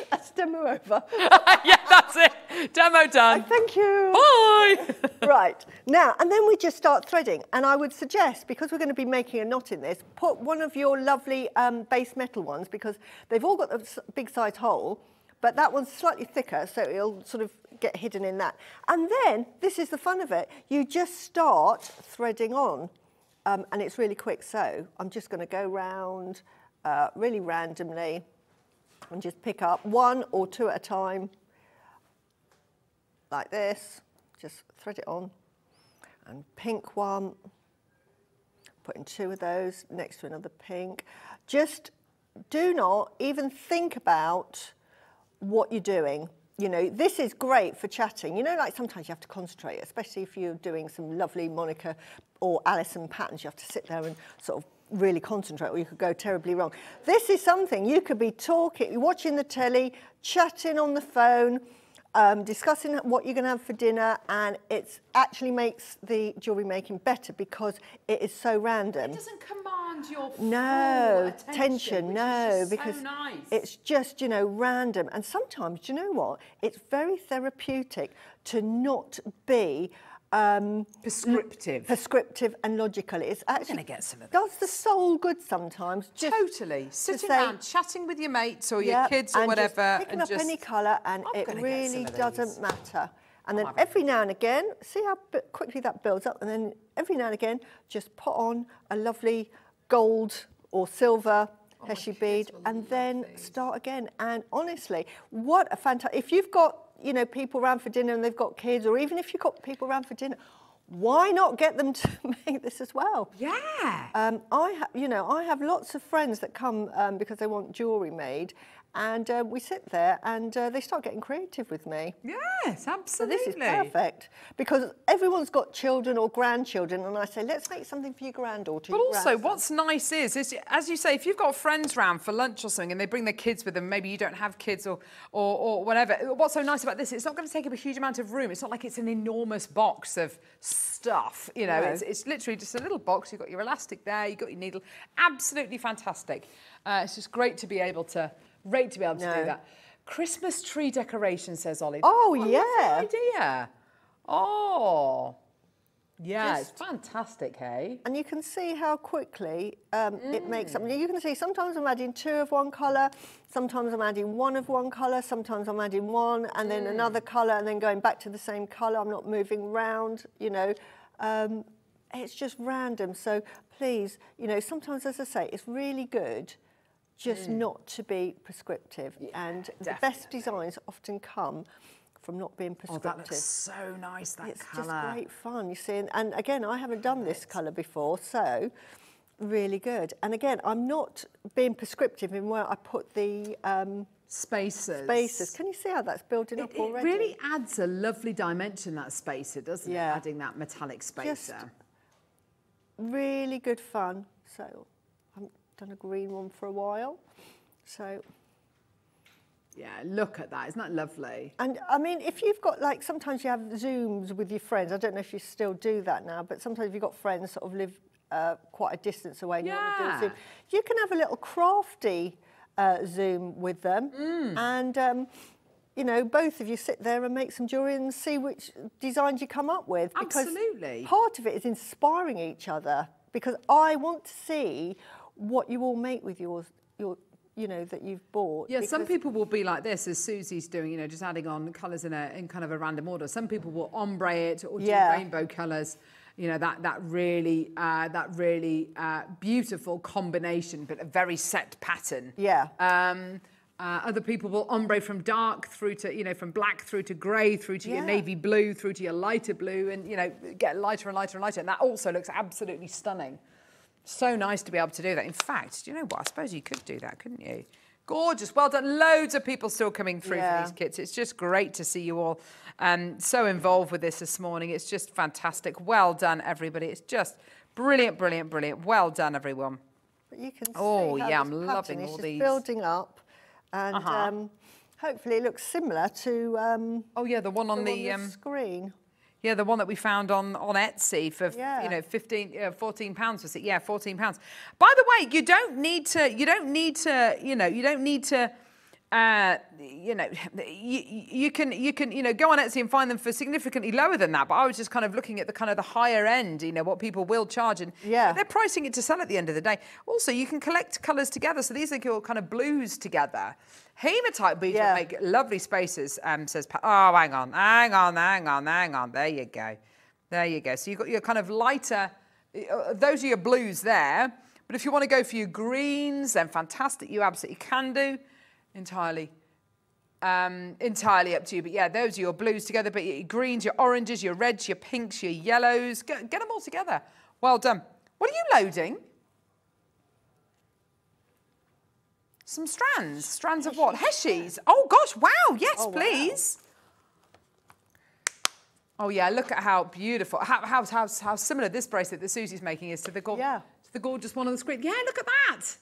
that's demo over. yeah, that's it. Demo done. Thank you. Bye. right now, and then we just start threading. And I would suggest, because we're going to be making a knot in this, put one of your lovely um, base metal ones because they've all got a s- big size hole, but that one's slightly thicker, so it'll sort of get hidden in that. And then this is the fun of it: you just start threading on, um, and it's really quick. So I'm just going to go round uh, really randomly and just pick up one or two at a time like this, just thread it on, and pink one, putting two of those next to another pink. Just do not even think about what you're doing. You know, this is great for chatting. You know, like sometimes you have to concentrate, especially if you're doing some lovely Monica or Alison patterns. You have to sit there and sort of really concentrate, or you could go terribly wrong. This is something you could be talking, watching the telly, chatting on the phone, um, discussing what you're going to have for dinner, and it actually makes the jewellery making better because it is so random. It doesn't command your No attention, no, because so nice. it's just you know random. And sometimes, do you know what? It's very therapeutic to not be um, prescriptive, prescriptive and logical. It's actually gonna get some of does the soul good sometimes. Just Totally. to Sitting say- down, chatting with your mates or your kids or and whatever. picking and up just, any colour, and I'm it really doesn't matter. And then every now and again, see how quickly that builds up, and then every now and again, just put on a lovely gold or silver Oh, bead, and then start again. And honestly, what a fantastic! If you've got you know people around for dinner and they've got kids, or even if you've got people around for dinner. Why not get them to make this as well? Yeah. Um, I have, you know, I have lots of friends that come um, because they want jewellery made, and uh, we sit there and uh, they start getting creative with me. Yes, absolutely. So this is perfect because everyone's got children or grandchildren, and I say, let's make something for your granddaughter. But your also, grandson." what's nice is, is, as you say, if you've got friends round for lunch or something and they bring their kids with them, maybe you don't have kids or, or, or whatever. What's so nice about this, it's not going to take up a huge amount of room. It's not like it's an enormous box of stuff, you know. No. It's, it's literally just a little box. You've got your elastic there, you've got your needle. Absolutely fantastic. Uh, it's just great to be able to, great to be able to No. do that. Christmas tree decoration, says Ollie. Oh, yeah. idea. Oh, yeah, Just- it's fantastic, hey? And you can see how quickly um, it makes something. You can see sometimes I'm adding two of one colour, sometimes I'm adding one of one colour, sometimes I'm adding one and then another colour and then going back to the same colour. I'm not moving round, you know. Um, it's just random. So please, you know, sometimes, as I say, it's really good just not to be prescriptive. and the best designs often come from not being prescriptive. Oh, that looks so nice, that It's colour. just great fun, you see. And, and again, I haven't done this colour before, so really good. And again, I'm not being prescriptive in where I put the um, Spacers. spaces. Can you see how that's building It, up it already? really adds a lovely dimension, that spacer, doesn't Yeah. it? Adding that metallic spacer. Just really good fun. So done a green one for a while. So yeah, look at that. Isn't that lovely? And I mean, if you've got like sometimes you have Zooms with your friends. I don't know if you still do that now, but sometimes if you've got friends sort of live uh, quite a distance away and you want to do a Yeah. Zoom, you can have a little crafty uh, Zoom with them, Mm. and um, you know both of you sit there and make some jewelry and see which designs you come up with. Because Absolutely. part of it is inspiring each other because I want to see what you all make with yours, your you know that you've bought. Yeah, some people will be like this, as Suzie's doing, you know, just adding on colours in a in kind of a random order. Some people will ombre it or do Yeah. rainbow colours. you know that that really uh, that really uh, beautiful combination, but a very set pattern. Yeah. Um, uh, other people will ombre from dark through to, you know, from black through to grey, through to your navy blue, through to your lighter blue, and, you know, get lighter and lighter and lighter. And that also looks absolutely stunning. So nice to be able to do that. In fact, do you know what? I suppose you could do that, couldn't you? Gorgeous. Well done. Loads of people still coming through Yeah. for these kits. It's just great to see you all um, so involved with this this morning. It's just fantastic. Well done, everybody. It's just brilliant, brilliant, brilliant. Well done, everyone. But you can see Oh, yeah, I'm loving all these. building up, and Uh-huh. um, hopefully it looks similar to um, Oh, yeah, the one on the, the. on the um, screen. Yeah, the one that we found on, on Etsy for Yeah. you know 15 uh, 14 pounds was it? Yeah, 14 pounds. By the way, you don't need to you don't need to, you know, you don't need to uh, you know, you, you can you can you know go on Etsy and find them for significantly lower than that. But I was just kind of looking at the kind of the higher end, you know, what people will charge, and Yeah. they're pricing it to sell at the end of the day. Also, you can collect colours together, so these are your kind of blues together. Hematite beads Yeah. will make lovely spaces. Um, says Pa- oh, hang on, hang on, hang on, hang on. There you go, there you go. So you've got your kind of lighter. uh, Those are your blues there. But if you want to go for your greens, then fantastic. You absolutely can do. Entirely um, entirely up to you. But yeah, those are your blues together. But your greens, your oranges, your reds, your pinks, your yellows. Get, get them all together. Well done. What are you loading? Some strands. Strands of what? Heishis. Oh gosh, wow. Yes, Oh, wow. please. Oh yeah, look at how beautiful, how, how, how, how similar this bracelet that Suzie's making is to the, Yeah. to the gorgeous one on the screen. Yeah, look at that.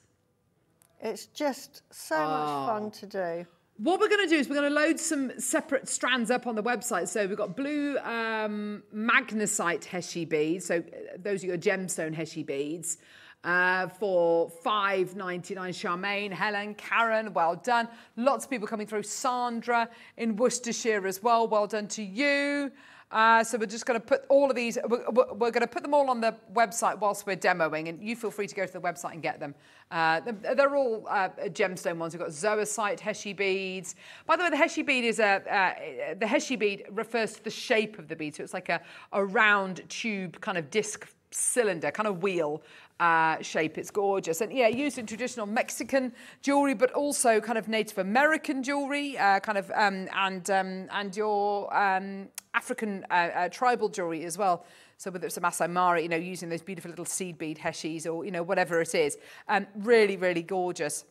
It's just so much Oh. fun to do. What we're going to do is we're going to load some separate strands up on the website. So we've got blue um, magnesite Heishi beads. So uh, those are your gemstone Heishi beads. Uh, for five ninety nine, Charmaine, Helen, Karen, well done. Lots of people coming through. Sandra in Worcestershire as well. Well done to you. Uh, so we're just going to put all of these. We're, we're- going to put them all on the website whilst we're demoing, and you feel free to go to the website and get them. Uh, they're, they're all uh, gemstone ones. We've got zoisite Heishi beads. By the way, the Heishi bead is a uh, the Heishi bead refers to the shape of the bead, so it's like a, a round tube kind of disc cylinder, kind of wheel uh, shape. It's gorgeous. And yeah, used in traditional Mexican jewelry, but also kind of Native American jewelry, uh, kind of, um, and, um, and your um, African uh, uh, tribal jewelry as well. So whether it's a Masai Mara, you know, using those beautiful little seed bead heishis or, you know, whatever it is. Um, really, really gorgeous.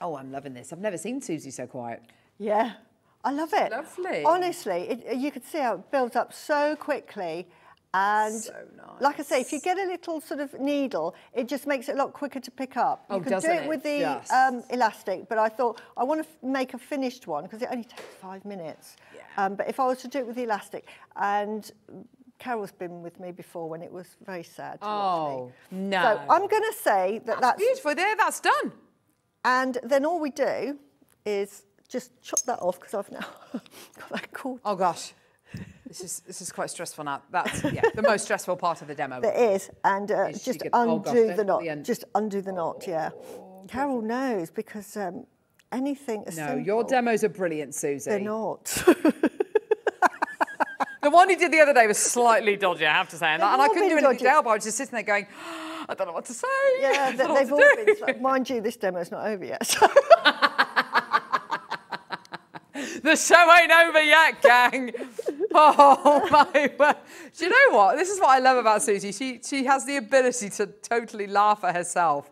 Oh, I'm loving this. I've never seen Suzie so quiet. Yeah, I love it. Lovely. Honestly, it, you can see how it builds up so quickly. And So like I say, if you get a little sort of needle, it just makes it a lot quicker to pick up. You Oh, can do it it? with the Just. um, elastic, but I thought I want to make a finished one because it only takes five minutes. Um, but if I was to do it with the elastic, and Carol's been with me before when it was very sad. To Oh, no. So I'm going to say that That's that's beautiful. There, that's done. and then all we do is just chop that off because I've now got that cord. Oh gosh, this is this is quite stressful now. That's yeah, the most stressful part of the demo. It is, and uh, Is just oh, undo gosh, the don't put knot. the end- Just undo the knot, yeah. Carol knows because um, anything No, your demos are brilliant, Suzie. They're not. The one you did the other day was slightly dodgy, I have to say, and, and I couldn't do anything help. I was just sitting there going, I don't know what to say. yeah, they, don't know what they've all do." been. sli- Mind you, this demo's not over yet. So. The show ain't over yet, gang. oh my word! Do you know what? This is what I love about Suzie. She she has the ability to totally laugh at herself,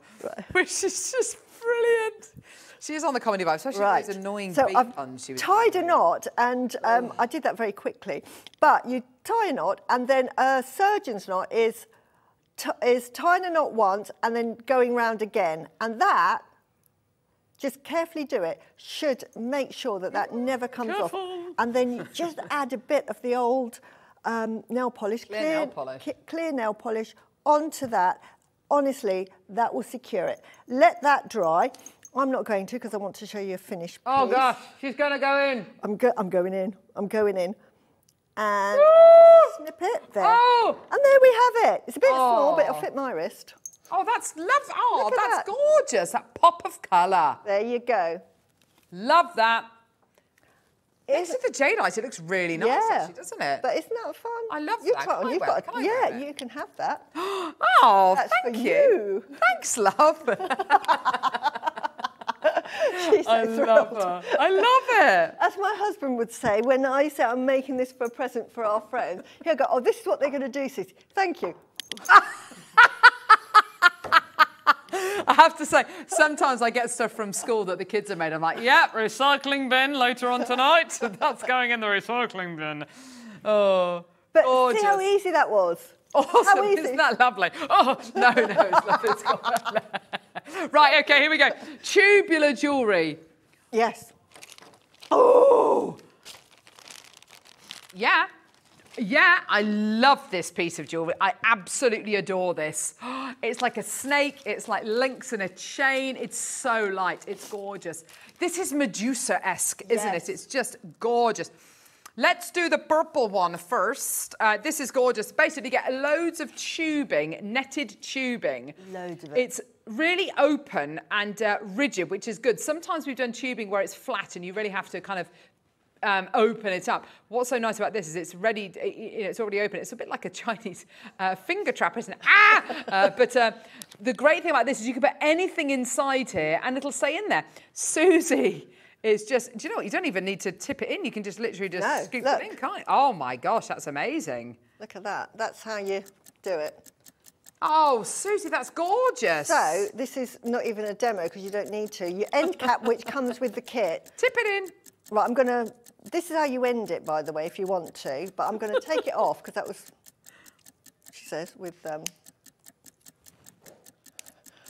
which is just brilliant. She is on the comedy vibe, especially right. those annoying so beat I've puns she was tied a knot, and um, I did that very quickly. But you tie a knot, and then a surgeon's knot is t- is tying a knot once and then going round again, and that. Just carefully do it. Should make sure that that never comes off, and then you just add a bit of the old um, nail polish, Clear nail polish. clear nail polish onto that. Honestly, that will secure it. Let that dry. I'm not going to because I want to show you a finished piece. Oh gosh, she's gonna go in. I'm, go- I'm going in. I'm going in. And snip it there. Oh! And there we have it. It's a bit small, but it'll Oh. fit my wrist. Oh, that's love. Oh, that's that. gorgeous. That pop of colour. There you go. Love that. Next to the jadeite, it looks really nice, yeah, actually, doesn't it? But isn't that fun? I love you that. Try, Can I you've wear got, it? Can yeah, you can have that. oh, That's thank you. you. Thanks, love. She's so I thrilled. love her. I love it. As my husband would say, when I say I'm making this for a present for our friends, he'll go, "Oh, this is what they're going to do, Suzie. Thank you." I have to say, sometimes I get stuff from school that the kids have made. I'm like, Yep, recycling bin later on tonight. That's going in the recycling bin. oh, But gorgeous. see how easy that was. Awesome, How easy. isn't that lovely? Oh, no, no, it's lovely. It's gone. right, okay, here we go. Tubular jewellery. Yes. Oh! Yeah. Yeah, I love this piece of jewellery. I absolutely adore this. It's like a snake, it's like links in a chain. It's so light, it's gorgeous. This is Medusa esque, isn't Yes. it? It's just gorgeous. Let's do the purple one first. Uh, this is gorgeous. Basically, you get loads of tubing, netted tubing. Loads of it. It's really open and uh, rigid, which is good. Sometimes we've done tubing where it's flat and you really have to kind of um, open it up. What's so nice about this is it's ready, you know, it's already open. It's a bit like a Chinese uh, finger trap, isn't it? Ah! Uh, but uh, the great thing about this is you can put anything inside here and it'll stay in there. Suzie It's just, do you know what? You don't even need to tip it in. You can just literally just No, scoop look. it in, can't you? Oh my gosh, that's amazing. Look at that. That's how you do it. Oh, Suzie, that's gorgeous. So this is not even a demo because you don't need to. Your end cap, which comes with the kit. Tip it in. Right, I'm going to. This is how you end it, by the way, if you want to. But I'm going to take it off because that was. She says with. Um,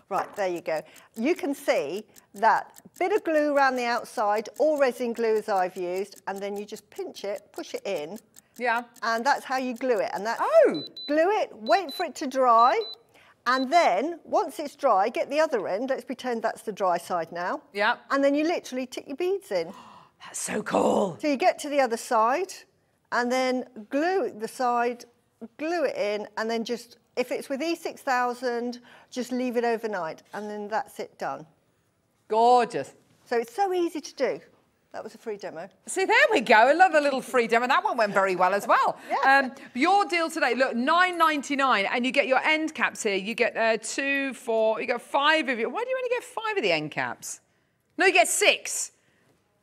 right, there you go. You can see that bit of glue around the outside, or resin glue as I've used, and then you just pinch it, push it in, Yeah. and that's how you glue it. And that Oh. glue it, wait for it to dry, and then once it's dry, get the other end. Let's pretend that's the dry side now. Yeah. And then you literally tick your beads in. That's so cool. So you get to the other side, and then glue the side, glue it in, and then just if it's with E6000, just leave it overnight, and then that's it done. Gorgeous. So it's so easy to do. That was a free demo. See, there we go. Another little freedom, and that one went very well as well. Yeah. Um, your deal today, look, nine ninety nine, and you get your end caps here. You get uh, two, four, you get five of you. Why do you only get five of the end caps? No, you get six.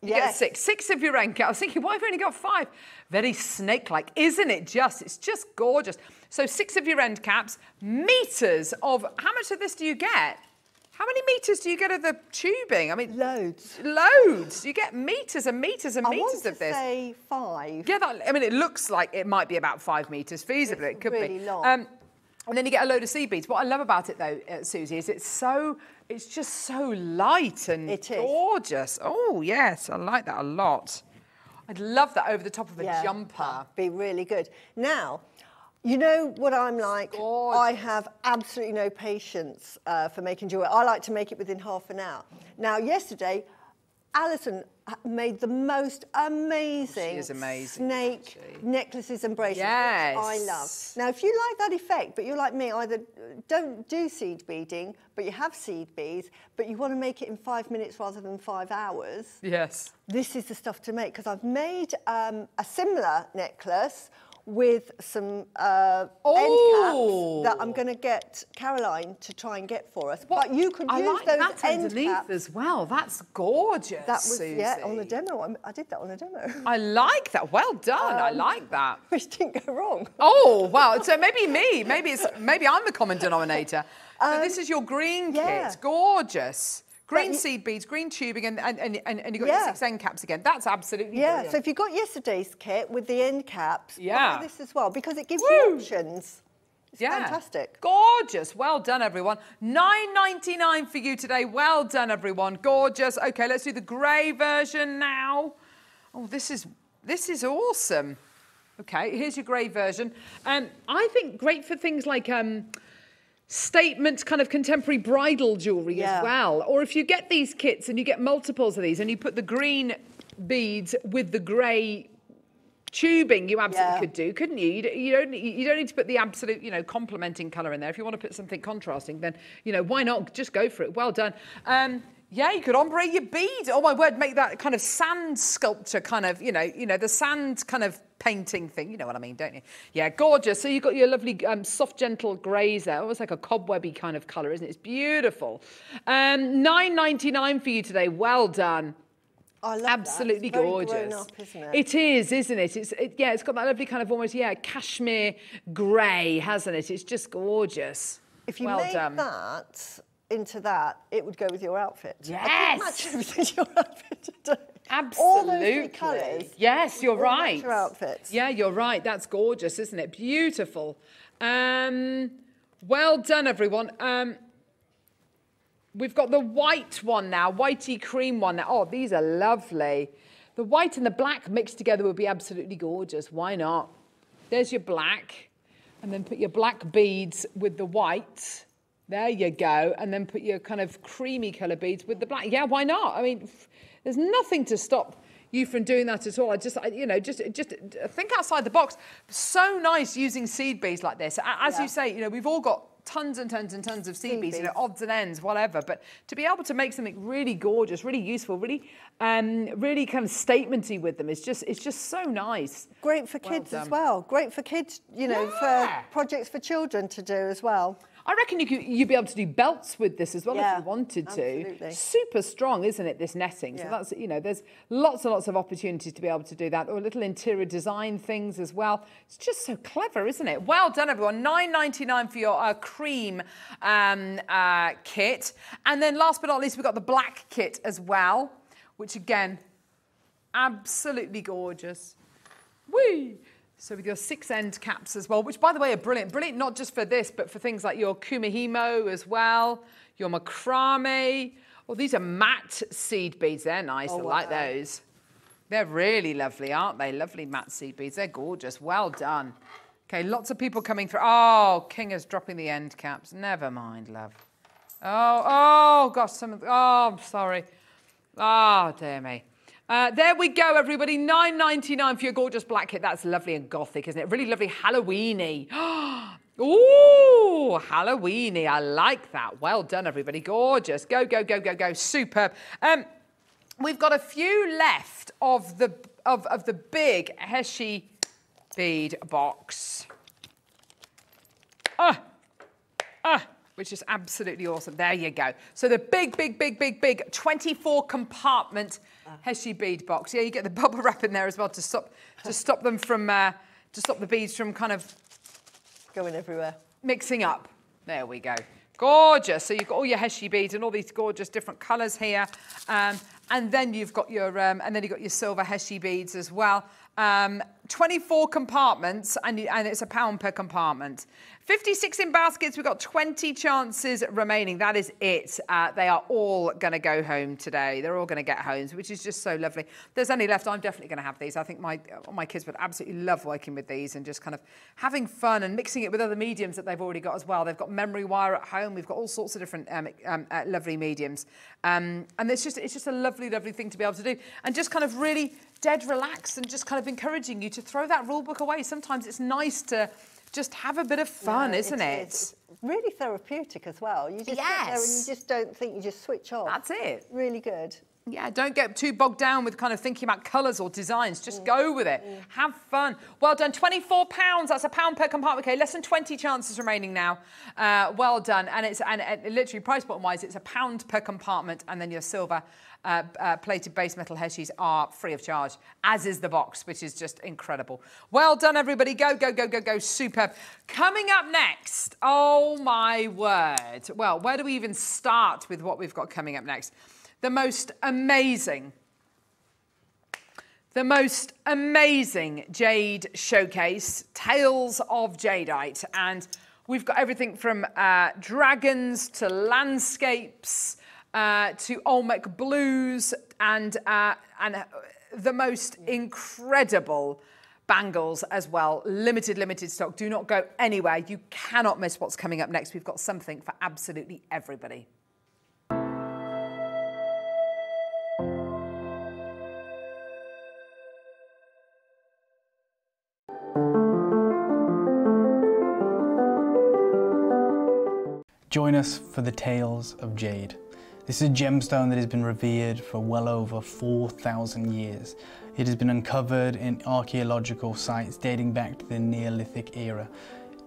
You get six. Six of your end caps. I was thinking, why have you only got five? Very snake-like, isn't it? Just, it's just gorgeous. So six of your end caps, meters of. How much of this do you get? How many meters do you get of the tubing? I mean, Loads. loads. You get meters and meters and I meters want to of this. say five. Yeah, that, I mean, it looks like it might be about five metres feasibly. It's it could really be. long. Um, and then you get a load of seed beads. What I love about it, though, uh, Suzie, is it's so, it's just so light and It is. gorgeous. Oh, yes, I like that a lot. I'd love that over the top of a Yeah, jumper. Be really good. Now, you know what I'm like? gorgeous. I have absolutely no patience uh, for making jewelry. I like to make it within half an hour. Now, yesterday, Alison made the most amazing, amazing, snake necklaces and bracelets, which I love. Now, if you like that effect, but you're like me, either don't do seed beading, but you have seed beads, but you want to make it in five minutes rather than five hours, Yes. this is the stuff to make because I've made um, a similar necklace with some uh, Oh. end caps that I'm going to get Caroline to try and get for us. But you could I use like those that end underneath caps. as well. That's gorgeous, That was yeah on a demo. I did that on a demo, I like that. Well done. I Um, like that. which didn't go wrong. Oh wow! So maybe me. Maybe it's maybe I'm the common denominator. so this is your green yeah. kit. Gorgeous. Green seed beads, green tubing, and and, and, and you got Yeah. your six end caps again. That's absolutely Yeah, brilliant. so if you've got yesterday's kit with the end caps, Yeah. this as well because it gives Woo. you options. It's yeah. fantastic. Gorgeous. Well done, everyone. Nine ninety nine for you today. Well done, everyone. Gorgeous. Okay, let's do the grey version now. Oh, this is this is awesome. Okay, here's your grey version. Um, I think great for things like um, statement kind of contemporary bridal jewellery Yeah. as well. Or if you get these kits and you get multiples of these and you put the green beads with the grey tubing you absolutely Yeah. could do couldn't you you, you don't you don't need to put the absolute you know complementing color in there if you want to put something contrasting then you know why not just go for it well done um Yeah, you could ombre your bead. Oh my word, make that kind of sand sculpture kind of, you know, you know, the sand kind of painting thing. You know what I mean, don't you? Yeah, gorgeous. So you've got your lovely um, soft, gentle greys there, almost like a cobwebby kind of colour, isn't it? It's beautiful. Um, Nine ninety nine for you today. Well done. I love Absolutely that. Gorgeous. grown up, isn't it? It is, isn't it? It's it, yeah, it's got that lovely kind of almost yeah cashmere grey, hasn't it? It's just gorgeous. If you well made done. that into that, it would go with your outfit. Yes. match everything your outfit today. Absolutely. All those three colours. Yes, you're right. your outfits. Yeah, you're right. That's gorgeous, isn't it? Beautiful. Um, well done, everyone. Um, we've got the white one now, whitey cream one now. Oh, these are lovely. The white and the black mixed together would be absolutely gorgeous. Why not? There's your black, and then put your black beads with the white. There you go. And then put your kind of creamy colour beads with the black. Yeah, why not? I mean, there's nothing to stop you from doing that at all. I just, I, you know, just just think outside the box. So nice using seed beads like this. As Yeah. you say, you know, we've all got tons and tons and tons of seed, Seed beads, you know, odds and ends, whatever. But to be able to make something really gorgeous, really useful, really, um, really kind of statementy with them is just, it's just so nice. Great for Well kids as well. Great for kids, you know, Yeah. for projects for children to do as well. I reckon you could, you'd be able to do belts with this as well Yeah, if you wanted to. absolutely. Super strong, isn't it, this netting? So that's, you know, there's lots and lots of opportunities to be able to do that. Or little interior design things as well. It's just so clever, isn't it? Well done, everyone. Nine ninety nine for your uh, cream um, uh, kit. And then last but not least, we've got the black kit as well, which again, absolutely gorgeous. Whee! So with your six end caps as well, which by the way are brilliant. Brilliant not just for this, but for things like your kumihimo as well, your macrame. Oh, these are matte seed beads. They're nice. Oh, I like wow. those. They're really lovely, aren't they? Lovely matte seed beads. They're gorgeous. Well done. Okay, lots of people coming through. Oh, King is dropping the end caps. Never mind, love. Oh, oh, gosh, some of oh, I'm sorry. Oh, dear me. Uh, there we go, everybody. Nine ninety nine for your gorgeous black kit. That's lovely and gothic, isn't it? Really lovely Halloweeny. Ooh, Halloweeny. I like that. Well done, everybody. Gorgeous. Go, go, go, go, go. Superb. Um, we've got a few left of the of, of the big Heishi bead box. Ah, ah, which is absolutely awesome. There you go. So the big, big, big, big, big 24 compartment Heishi bead box. Yeah, you get the bubble wrap in there as well to stop to stop them from uh, to stop the beads from kind of Going everywhere. mixing up. There we go. Gorgeous. So you've got all your Heishi beads and all these gorgeous different colours here. Um, and then you've got your um, and then you've got your silver Heishi beads as well. Um, 24 compartments and, and it's a pound per compartment. 56 in baskets. We've got 20 chances remaining. That is it. Uh, they are all going to go home today. They're all going to get homes, which is just so lovely. There's only left. I'm definitely going to have these. I think my my kids would absolutely love working with these and just kind of having fun and mixing it with other mediums that they've already got as well. They've got memory wire at home. We've got all sorts of different um, um, uh, lovely mediums, um, and it's just it's just a lovely, lovely thing to be able to do, and just kind of really dead relaxed and just kind of encouraging you to throw that rule book away. Sometimes it's nice to just have a bit of fun, No, isn't it is. Really therapeutic as well. You just sit there and you just don't think, you just switch off. That's it. Really good. Yeah, don't get too bogged down with kind of thinking about colours or designs. Just go with it. Have fun. Well done. £24. That's a pound per compartment. Okay, less than 20 chances remaining now. Uh, well done. And it's and, and literally price bottom wise, it's a pound per compartment, and then your silver uh, uh, plated base metal heishis are free of charge, as is the box, which is just incredible. Well done, everybody. Go, go, go, go, go. Superb. Coming up next, oh my word. Well, where do we even start with what we've got coming up next? The most amazing the most amazing jade showcase, Tales of Jadeite. And we've got everything from uh, dragons to landscapes uh, to Olmec blues and, uh, and uh, the most incredible bangles as well. Limited, limited stock. Do not go anywhere. You cannot miss what's coming up next. We've got something for absolutely everybody. Join us for the Tales of Jade. This is a gemstone that has been revered for well over 4,000 years. It has been uncovered in archaeological sites dating back to the Neolithic era.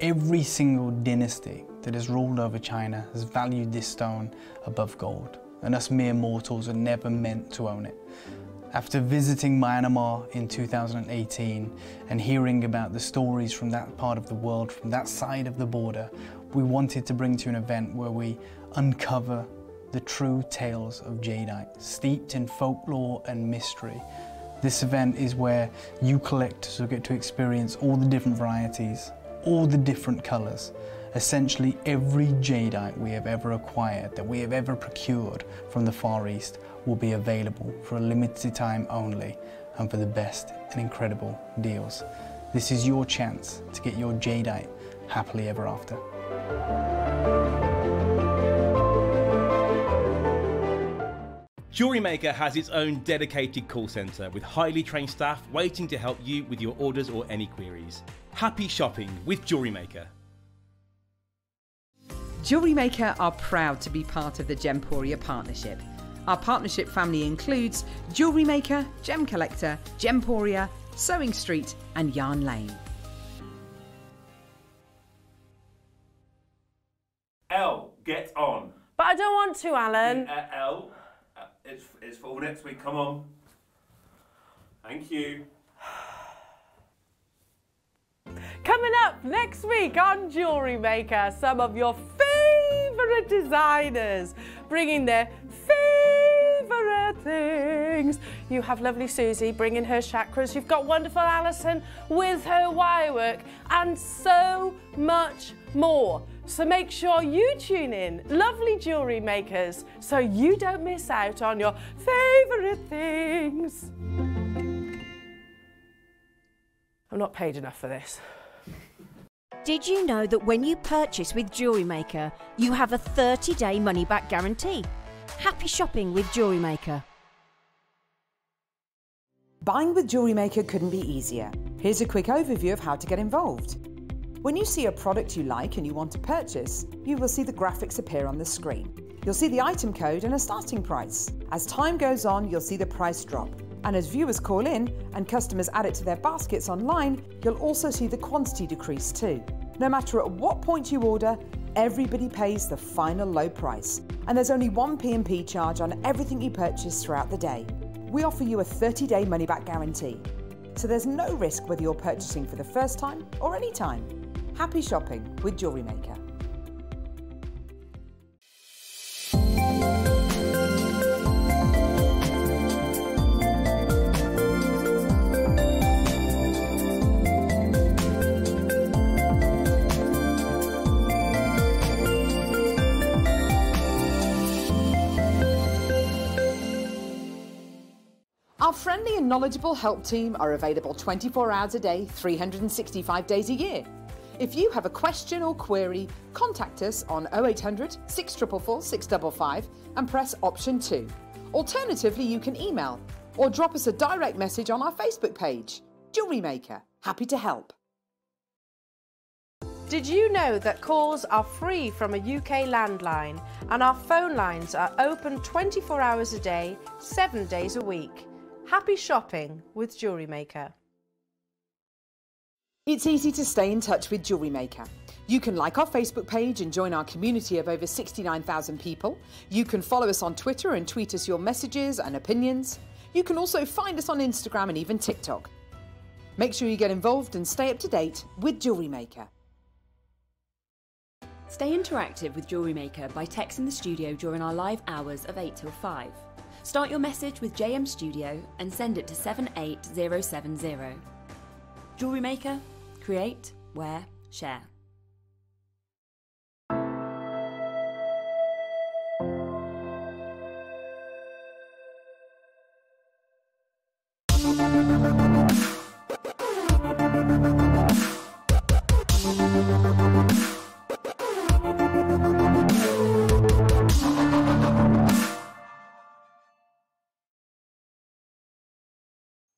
Every single dynasty that has ruled over China has valued this stone above gold, and us mere mortals are never meant to own it. After visiting Myanmar in 2018 and hearing about the stories from that part of the world, from that side of the border, we wanted to bring to an event where we uncover the true tales of jadeite, steeped in folklore and mystery. This event is where you collectors will get to experience all the different varieties, all the different colours, essentially every jadeite we have ever acquired, that we have ever procured from the Far East will be available for a limited time only and for the best and incredible deals. This is your chance to get your jadeite happily ever after. Jewellery Maker has its own dedicated call centre with highly trained staff waiting to help you with your orders or any queries. Happy shopping with Jewellery Maker. Jewellery Maker are proud to be part of the Gemporia partnership. Our partnership family includes Jewelry Maker, Gem Collector, Gemporia, Sewing Street, and Yarn Lane. L, get on. But I don't want to, Alan. L, it's, it's for next week. Come on. Thank you. Coming up next week on Jewellery Maker, some of your favourite designers bringing their favourite things. You have lovely Suzie bringing her chakras. You've got wonderful Alison with her wire work and so much more. So make sure you tune in, lovely jewellery makers, so you don't miss out on your favourite things. I'm not paid enough for this. Did you know that when you purchase with Jewellery Maker, you have a 30 day money back guarantee? Happy shopping with Jewellery Maker. Buying with Jewellery Maker couldn't be easier. Here's a quick overview of how to get involved. When you see a product you like and you want to purchase, you will see the graphics appear on the screen. You'll see the item code and a starting price. As time goes on, you'll see the price drop. And as viewers call in and customers add it to their baskets online, you'll also see the quantity decrease too. No matter at what point you order, everybody pays the final low price. And there's only one P&P charge on everything you purchase throughout the day. We offer you a 30-day money-back guarantee. So there's no risk whether you're purchasing for the first time or any time. Happy shopping with Jewellery Maker. Our friendly and knowledgeable help team are available 24 hours a day, 365 days a year. If you have a question or query, contact us on 0800 644 655 and press option 2. Alternatively, you can email or drop us a direct message on our Facebook page. Jewellery Maker, happy to help. Did you know that calls are free from a UK landline and our phone lines are open 24 hours a day, 7 days a week? Happy shopping with Jewellery Maker. It's easy to stay in touch with Jewellery Maker. You can like our Facebook page and join our community of over 69,000 people. You can follow us on Twitter and tweet us your messages and opinions. You can also find us on Instagram and even TikTok. Make sure you get involved and stay up to date with Jewellery Maker. Stay interactive with Jewellery Maker by texting the studio during our live hours of 8 till 5. Start your message with JM Studio and send it to 78070. Jewellery Maker, create, wear, share.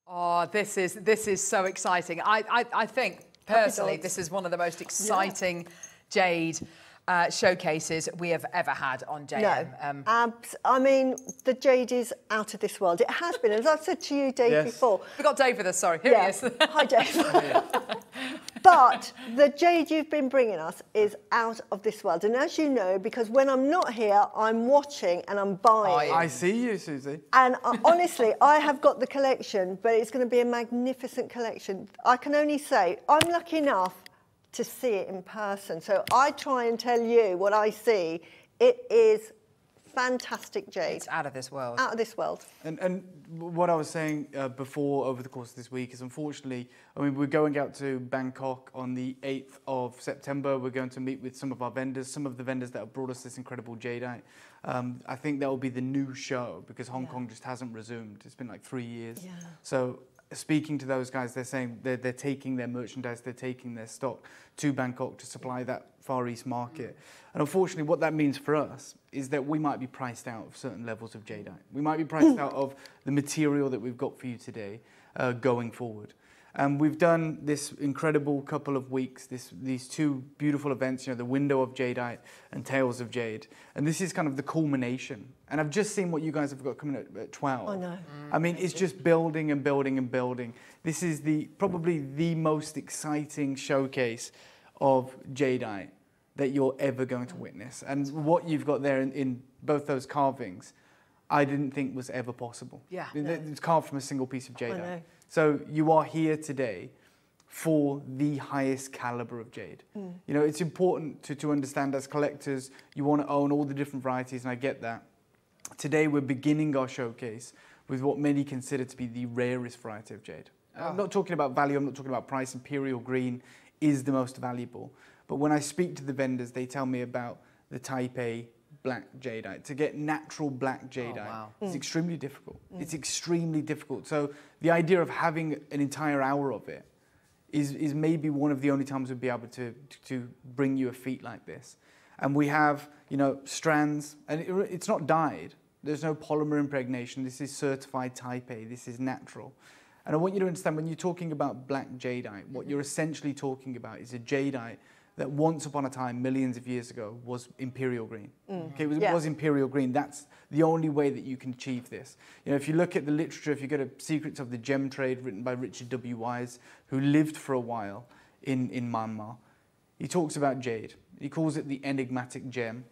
Oh, this is this is so exciting. I I, I think personally this is one of the most exciting jade uh, showcases we have ever had on JM. No, Um, abs- I mean, the jade is out of this world. It has been, as I've said to you, Dave, Yes. before. we got Dave with us, sorry. Here Yes. he is. Hi, Dave. but the jade you've been bringing us is out of this world. And as you know, because when I'm not here, I'm watching and I'm buying. I see you, Suzie. And uh, honestly, I have got the collection, but it's going to be a magnificent collection. I can only say I'm lucky enough to see it in person. So I try and tell you what I see. It is fantastic jade. It's out of this world. Out of this world. And, and what I was saying uh, before over the course of this week is unfortunately, I mean, we're going out to Bangkok on the 8th of September. We're going to meet with some of our vendors, some of the vendors that have brought us this incredible jadeite. Um, I think that will be the new show because Hong Kong just hasn't resumed. It's been like three years. Yeah. So speaking to those guys, they're saying they're, they're taking their merchandise, they're taking their stock to Bangkok to supply that Far East market. And unfortunately, what that means for us is that we might be priced out of certain levels of jadeite. We might be priced out of the material that we've got for you today uh, going forward. And we've done this incredible couple of weeks, this, these two beautiful events, you know, the Window of Jadeite and Tales of Jade. And this is kind of the culmination. And I've just seen what you guys have got coming at, at 12. I know. Mm. I mean, it's just building and building and building. This is the probably the most exciting showcase of jadeite that you're ever going to witness. And what you've got there in, in both those carvings, I didn't think was ever possible. Yeah. It- No. It's carved from a single piece of know. jadeite. So you are here today for the highest caliber of jade. Mm. You know, it's important to, to understand as collectors, you want to own all the different varieties, and I get that. Today, we're beginning our showcase with what many consider to be the rarest variety of jade. I'm not talking about value, I'm not talking about price. Imperial green is the most valuable. But when I speak to the vendors, they tell me about the Type A black jadeite. To get natural black jadeite wow. is Mm. extremely difficult. It's extremely difficult. So the idea of having an entire hour of it is, is maybe one of the only times we'll be able to, to bring you a feat like this. And we have, you know, strands, and it, it's not dyed. There's no polymer impregnation. This is certified Type A. This is natural. And I want you to understand when you're talking about black jadeite, what you're essentially talking about is a jadeite that once upon a time, millions of years ago, was imperial green. Mm. Okay, it was, Yeah. was imperial green. That's the only way that you can achieve this. You know, if you look at the literature, if you go to Secrets of the Gem Trade, written by Richard W. Wise, who lived for a while in, in Myanmar, he talks about jade. He calls it the enigmatic gem.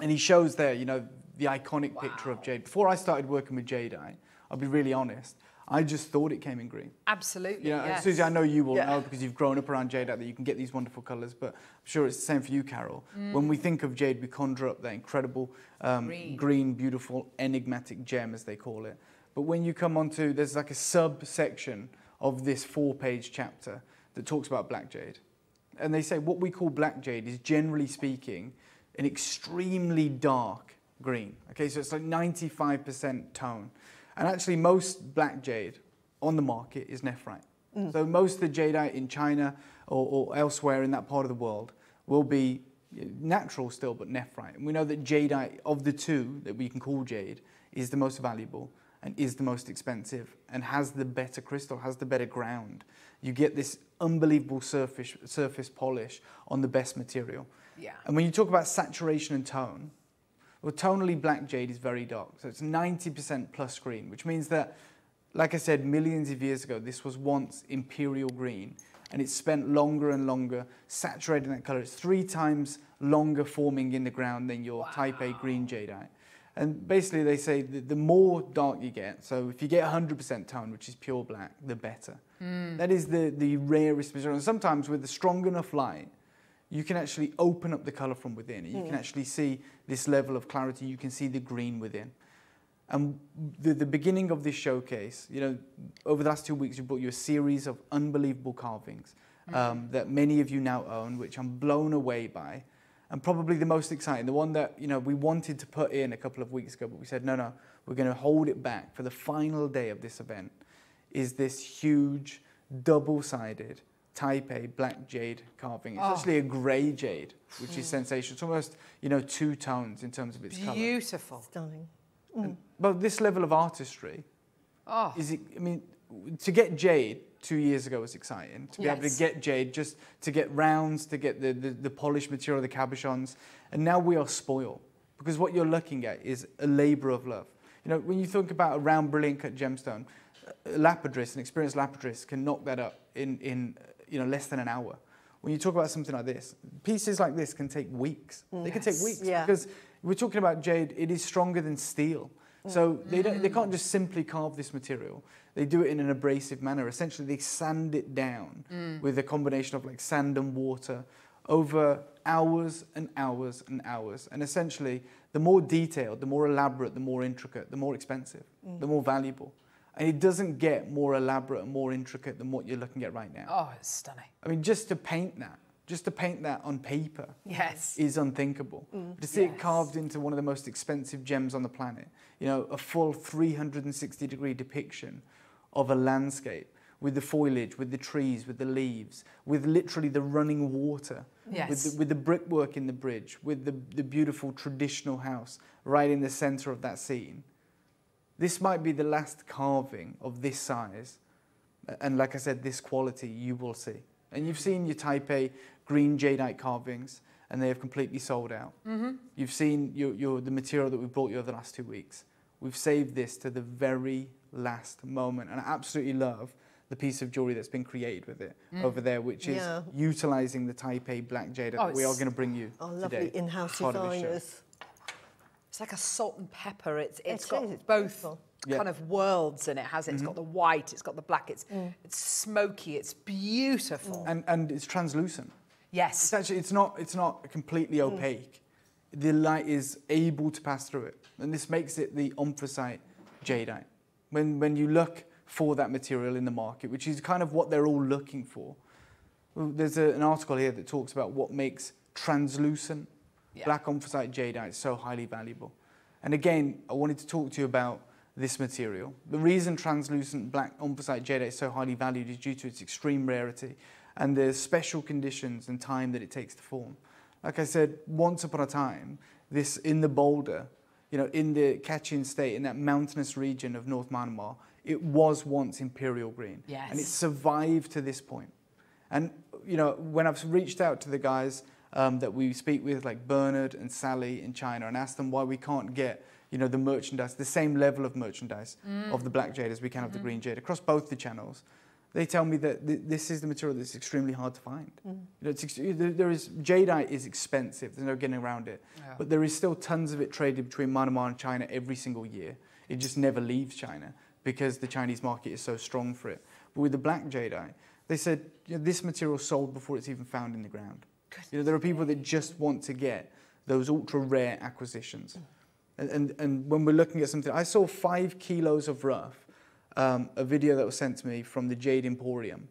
And he shows there, you know, the iconic picture of jade. Before I started working with jadeite, I'll be really honest, I just thought it came in green. Absolutely. Yeah, yes. Suzie, I know you will Yeah. know because you've grown up around jade that you can get these wonderful colours, but I'm sure it's the same for you, Carol. Mm. When we think of jade, we conjure up that incredible um, Green. green, beautiful, enigmatic gem, as they call it. But when you come onto, there's like a subsection of this four-page chapter that talks about black jade. And they say what we call black jade is generally speaking an extremely dark green. Okay, so it's like 95% tone. And actually, most black jade on the market is nephrite. Mm. So most of the jadeite in China or, or elsewhere in that part of the world will be natural still, but nephrite. And we know that jadeite, of the two that we can call jade, is the most valuable and is the most expensive and has the better crystal, has the better ground. You get this unbelievable surface, surface polish on the best material. Yeah. And when you talk about saturation and tone, well, tonally black jade is very dark. So it's 90% plus green, which means that, like I said, millions of years ago, this was once imperial green. And it's spent longer and longer saturating that color. It's three times longer forming in the ground than your type A green jadeite. And basically, they say that the more dark you get, so if you get 100% tone, which is pure black, the better. Mm. That is the, the rarest material. And sometimes with a strong enough light, you can actually open up the color from within. You can Mm. actually see this level of clarity. You can see the green within. And the, the beginning of this showcase, you know, over the last two weeks, we brought you a series of unbelievable carvings um, that many of you now own, which I'm blown away by. And probably the most exciting, the one that, you know, we wanted to put in a couple of weeks ago, but we said, no, no, we're going to hold it back for the final day of this event, is this huge, double-sided Type A black jade carving. It's Oh. actually a grey jade, which is hmm. sensational. It's almost, you know, two tones in terms of its colour. Beautiful. Stunning. But mm. this level of artistry Oh. is it, I mean, to get jade, two years ago was exciting. To be able to get jade, just to get rounds, to get the, the, the polished material, the cabochons. And now we are spoiled because what you're looking at is a labor of love. You know, when you think about a round, brilliant cut gemstone, a lapidarist, an experienced lapidarist can knock that up in, in you know, less than an hour. When you talk about something like this, pieces like this can take weeks. They can take weeks Yeah. because we're talking about jade, it is stronger than steel. So they, don't, they can't just simply carve this material. They do it in an abrasive manner. Essentially, they sand it down mm. with a combination of like sand and water over hours and hours and hours. And essentially, the more detailed, the more elaborate, the more intricate, the more expensive, mm. the more valuable. And it doesn't get more elaborate and more intricate than what you're looking at right now. Oh, it's stunning. I mean, just to paint that, just to paint that on paper Yes. is unthinkable. Mm, to see it carved into one of the most expensive gems on the planet, you know, a full 360 degree depiction of a landscape with the foliage, with the trees, with the leaves, with literally the running water, with, Yes. the, with the brickwork in the bridge, with the, the beautiful traditional house right in the center of that scene. This might be the last carving of this size, and like I said, this quality you will see. And you've seen your Type A green jadeite carvings, and they have completely sold out. Mm-hmm. You've seen your, your, the material that we brought you over the last two weeks. We've saved this to the very last moment, and I absolutely love the piece of jewelry that's been created with it over there, which is Yeah. utilizing the Type A black jade Oh, that we are going to bring you today. lovely in-house as part of this show. designers. It's like a salt and pepper. It's it's It got is, it's both beautiful. Yeah. kind of worlds in it. Has it? It's got mm-hmm. the white. It's got the black. It's mm. it's smoky. It's beautiful. And, and it's translucent. It's Yes. actually it's not it's not completely mm. opaque. The light is able to pass through it, and this makes it the anthracite jadeite. When when you look for that material in the market, which is kind of what they're all looking for, there's a, an article here that talks about what makes translucent Yeah. black anthracite jadeite is so highly valuable. And again, I wanted to talk to you about this material. The reason translucent black anthracite jadeite is so highly valued is due to its extreme rarity and the special conditions and time that it takes to form. Like I said, once upon a time, this in the boulder, you know, in the Kachin state, in that mountainous region of North Myanmar, it was once imperial green. And it survived to this point. And you know, when I've reached out to the guys um, that we speak with, like Bernard and Sally in China, and ask them why we can't get you know the merchandise, the same level of merchandise mm. of the black jade as we can of the mm-hmm. green jade across both the channels, they tell me that th- this is the material that's extremely hard to find. Mm. You know, it's ex- there there is jadeite is expensive. There's no getting around it, Yeah. but there is still tons of it traded between Myanmar and China every single year. It just never leaves China because the Chinese market is so strong for it. But with the black jadeite, they said you know, this material sold before it's even found in the ground. You know, there are people that just want to get those ultra rare acquisitions. And, and, and when we're looking at something, I saw five kilos of rough, um, a video that was sent to me from the Jade Emporium,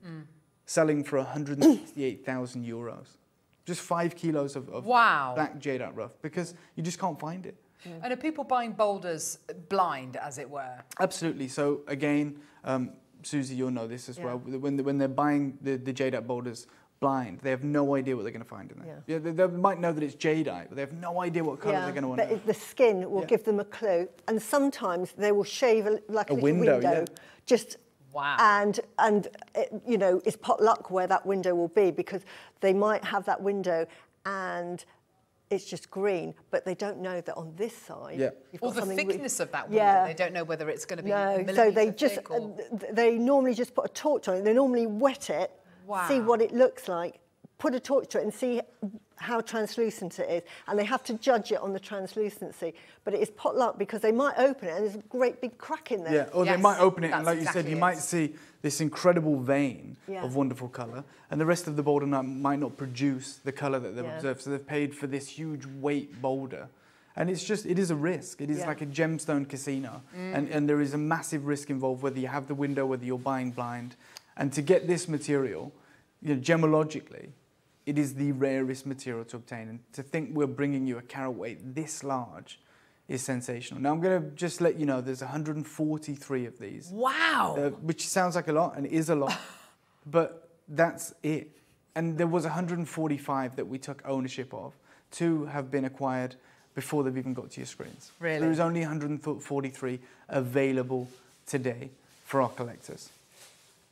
selling for 168,000 euros. Just five kilos of, of Wow. black jadeite rough because you just can't find it. And are people buying boulders blind, as it were? Absolutely. So again, um, Suzie, you'll know this as Yeah. well. When, when they're buying the, the jadeite boulders blind, they have no idea what they're going to find in there. Yeah. they, they might know that it's jadeite, but they have no idea what colour they're going to want. but unearth. the skin will Yeah. give them a clue, and sometimes they will shave a, like a, A little window, window, yeah. just. Wow. And and it, you know it's pot luck where that window will be because they might have that window and it's just green, but they don't know that on this side. Yeah. you've Or the something re- thickness of that window. Yeah. They don't know whether it's going to be No, so they just thick uh, or... they normally just put a torch on it. They normally wet it, see what it looks like, put a torch to it, and see how translucent it is. And they have to judge it on the translucency. But it is potluck because they might open it and there's a great big crack in there. Yeah, or Yes, they might open it and, that's like you said, you it. might see this incredible vein Yeah. of wonderful colour, and the rest of the boulder might not produce the colour that they've Yeah. observed. So they've paid for this huge weight boulder. And it's just, it is a risk. It is Yeah. like a gemstone casino. Mm. And, and there is a massive risk involved, whether you have the window, whether you're buying blind. And to get this material, you know, gemologically, it is the rarest material to obtain. And to think we're bringing you a carat weight this large is sensational. Now, I'm going to just let you know there's 143 of these Wow. uh, which sounds like a lot and is a lot, but that's it. And there was 145 that we took ownership of. Two have been acquired before they've even got to your screens. Really? There is only 143 available today for our collectors.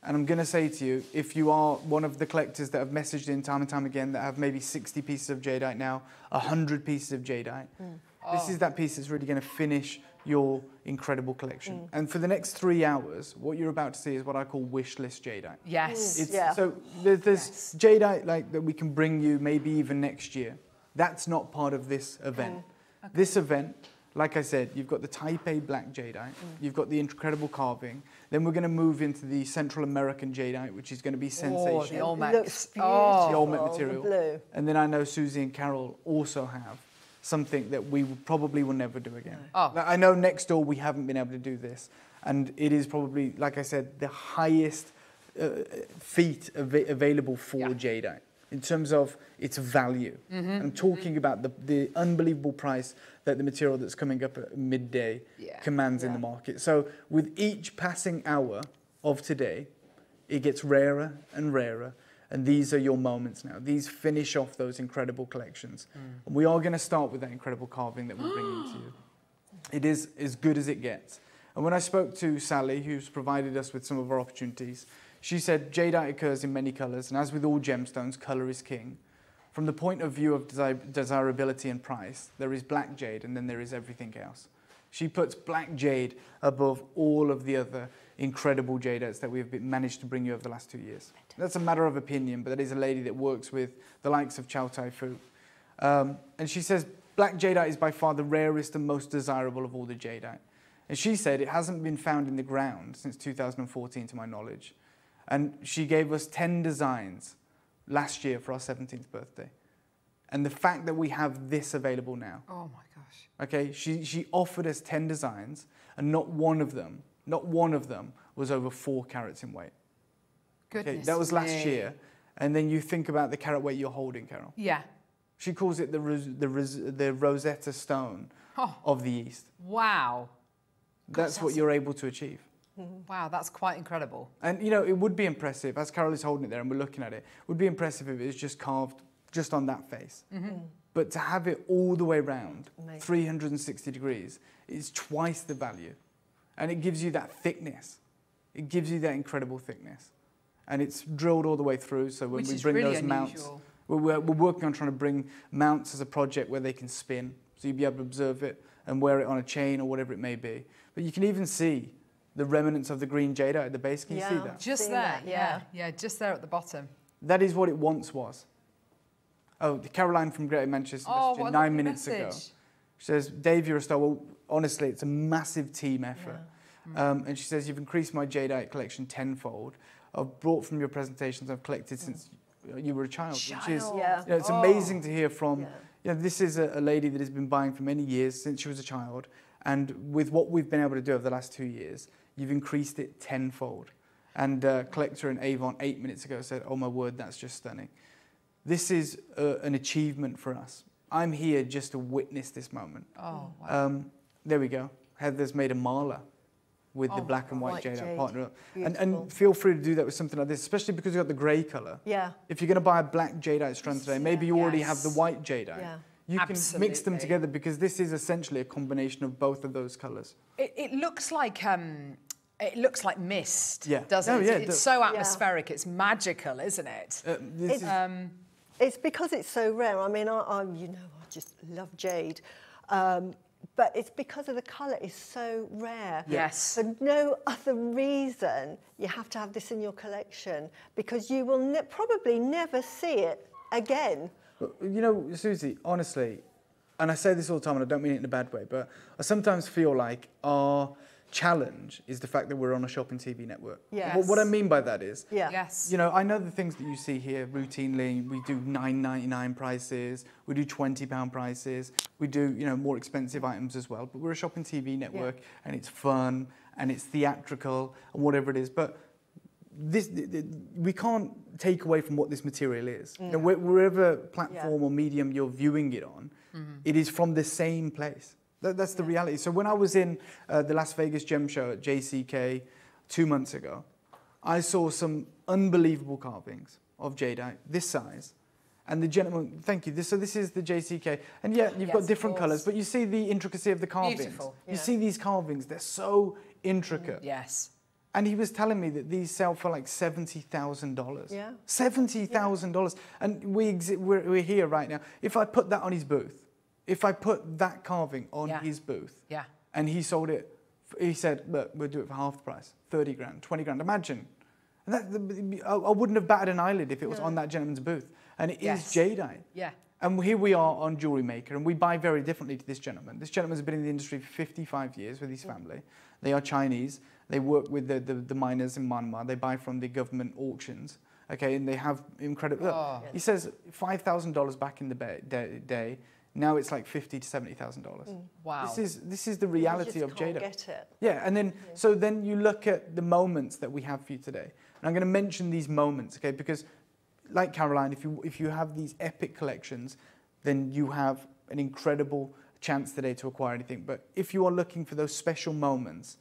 And I'm going to say to you, if you are one of the collectors that have messaged in time and time again that have maybe 60 pieces of jadeite now, 100 pieces of jadeite, mm. this Oh. is that piece that's really going to finish your incredible collection. Mm. And for the next three hours, what you're about to see is what I call wish list jadeite. Yes. Mm, it's, Yeah. So there, there's jadeite like that we can bring you maybe even next year. That's not part of this event. Mm. This event, like I said, you've got the Type A black jadeite, you've got the incredible carving. Then we're going to move into the Central American jadeite, which is going to be sensational. Oh, sensational. the Olmecs. Looks the beautiful. Olmec the material. blue. And then I know Suzie and Carol also have something that we probably will never do again. Oh. Like, I know next door we haven't been able to do this, and it is probably, like I said, the highest uh, feat av- available for Yeah. jadeite in terms of its value. Mm-hmm. I'm talking mm-hmm. about the, the unbelievable price that the material that's coming up at midday Yeah. commands in the market. So with each passing hour of today, it gets rarer and rarer. And these are your moments now. These finish off those incredible collections. Mm. And we are going to start with that incredible carving that we're bringing to you. It is as good as it gets. And when I spoke to Sally, who's provided us with some of our opportunities, she said jadeite occurs in many colors, and as with all gemstones, color is king. From the point of view of desi- desirability and price, there is black jade and then there is everything else. She puts black jade above all of the other incredible jadeites that we've been, managed to bring you over the last two years. That's a matter of opinion, but that is a lady that works with the likes of Chow Tai Fook. Um, and she says black jadeite is by far the rarest and most desirable of all the jadeite. And she said it hasn't been found in the ground since 2014, to my knowledge. And she gave us 10 designs last year for our 17th birthday. And the fact that we have this available now, Oh my gosh. okay, she, she offered us 10 designs, and not one of them, not one of them was over four carats in weight. Goodness. Okay, that was last me. year. And then you think about the carat weight you're holding, Carol. Yeah. She calls it the, the, the Rosetta Stone Oh. of the East. Wow. That's what you're able to achieve. Wow, that's quite incredible. And you know, it would be impressive, as Carol is holding it there and we're looking at it, it would be impressive if it was just carved just on that face. Mm-hmm. Mm-hmm. But to have it all the way around, Amazing. 360 degrees, is twice the value. And it gives you that thickness. It gives you that incredible thickness. And it's drilled all the way through, so when Which we bring really those mounts, unusual. we're, we're, we're working on trying to bring mounts as a project where they can spin, so you'll be able to observe it and wear it on a chain or whatever it may be. But you can even see the remnants of the green jadeite at the base. Can you see Yeah. that? Just Seen there, that, yeah. yeah. yeah. just there at the bottom. That is what it once was. Oh, Caroline from Greater Manchester Oh, messaged what a nine lovely minutes ago. She says, Dave, you're a star. Well, honestly, it's a massive team effort. Um, and she says, you've increased my jadeite collection tenfold. I've brought from your presentations I've collected since you were a child, which is, Yeah. you know, it's Oh. amazing to hear from, Yeah. you know, this is a, a lady that has been buying for many years since she was a child. And with what we've been able to do over the last two years, you've increased it tenfold. And uh, collector and Avon eight minutes ago said, oh my word, that's just stunning. This is uh, an achievement for us. I'm here just to witness this moment. Oh, wow. Um, there we go. Heather's made a mala with the Oh, black and white, white jade, jade. partner up. And, and feel free to do that with something like this, especially because you've got the grey colour. Yeah. If you're going to buy a black jadeite strand today, maybe you already have the white jadeite. Yeah. You can mix them together because this is essentially a combination of both of those colours. It, it looks like um, it looks like mist, Yeah. doesn't Oh, it? yeah, it it's does. so atmospheric. It's magical, isn't it? Uh, It's- Um, It's because it's so rare. I mean, I, I you know, I just love jade. Um, but it's because of the colour is so rare. Yes. For no other reason, you have to have this in your collection because you will ne- probably never see it again. you know, Suzie, honestly, and I say this all the time and I don't mean it in a bad way, but I sometimes feel like our challenge is the fact that we're on a shopping TV network. Yes. What, what I mean by that is, Yeah. yes. You know, I know the things that you see here routinely. We do nine ninety nine prices. We do twenty pound prices. We do you know more expensive items as well. But we're a shopping TV network, and it's fun and it's theatrical and whatever it is. But this th- th- we can't take away from what this material is. You know, wh- wherever platform or medium you're viewing it on, mm-hmm. it is from the same place. That, that's the reality. So when I was in uh, the Las Vegas Gem Show at JCK two months ago, I saw some unbelievable carvings of jadeite this size. And the gentleman, thank you. This, so this is the JCK, and yeah, you've Yes, got different colours, but you see the intricacy of the carvings. Beautiful. You see these carvings; they're so intricate. yes. And he was telling me that these sell for like $70,000. Yeah. $70,000. And we exi- we're, we're here right now. If I put that on his booth, if I put that carving on Yeah. his booth, Yeah. and he sold it, he said, look, we'll do it for half the price, 30 grand, 20 grand, imagine. And that, I wouldn't have batted an eyelid if it was on that gentleman's booth. And it is Yes. jadeite. Yeah. And here we are on Jewellery Maker, and we buy very differently to this gentleman. This gentleman's been in the industry for 55 years with his mm. family. They are Chinese. They work with the, the, the miners in Myanmar. They buy from the government auctions. Okay, and they have incredible. look, Oh. He says five thousand dollars back in the day. Now it's like fifty to seventy thousand dollars. Mm. Wow. This is this is the reality you of just can't Jada. get it. Yeah, and then so then you look at the moments that we have for you today, and I'm going to mention these moments, okay? Because, like Caroline, if you if you have these epic collections, then you have an incredible chance today to acquire anything. But if you are looking for those special moments,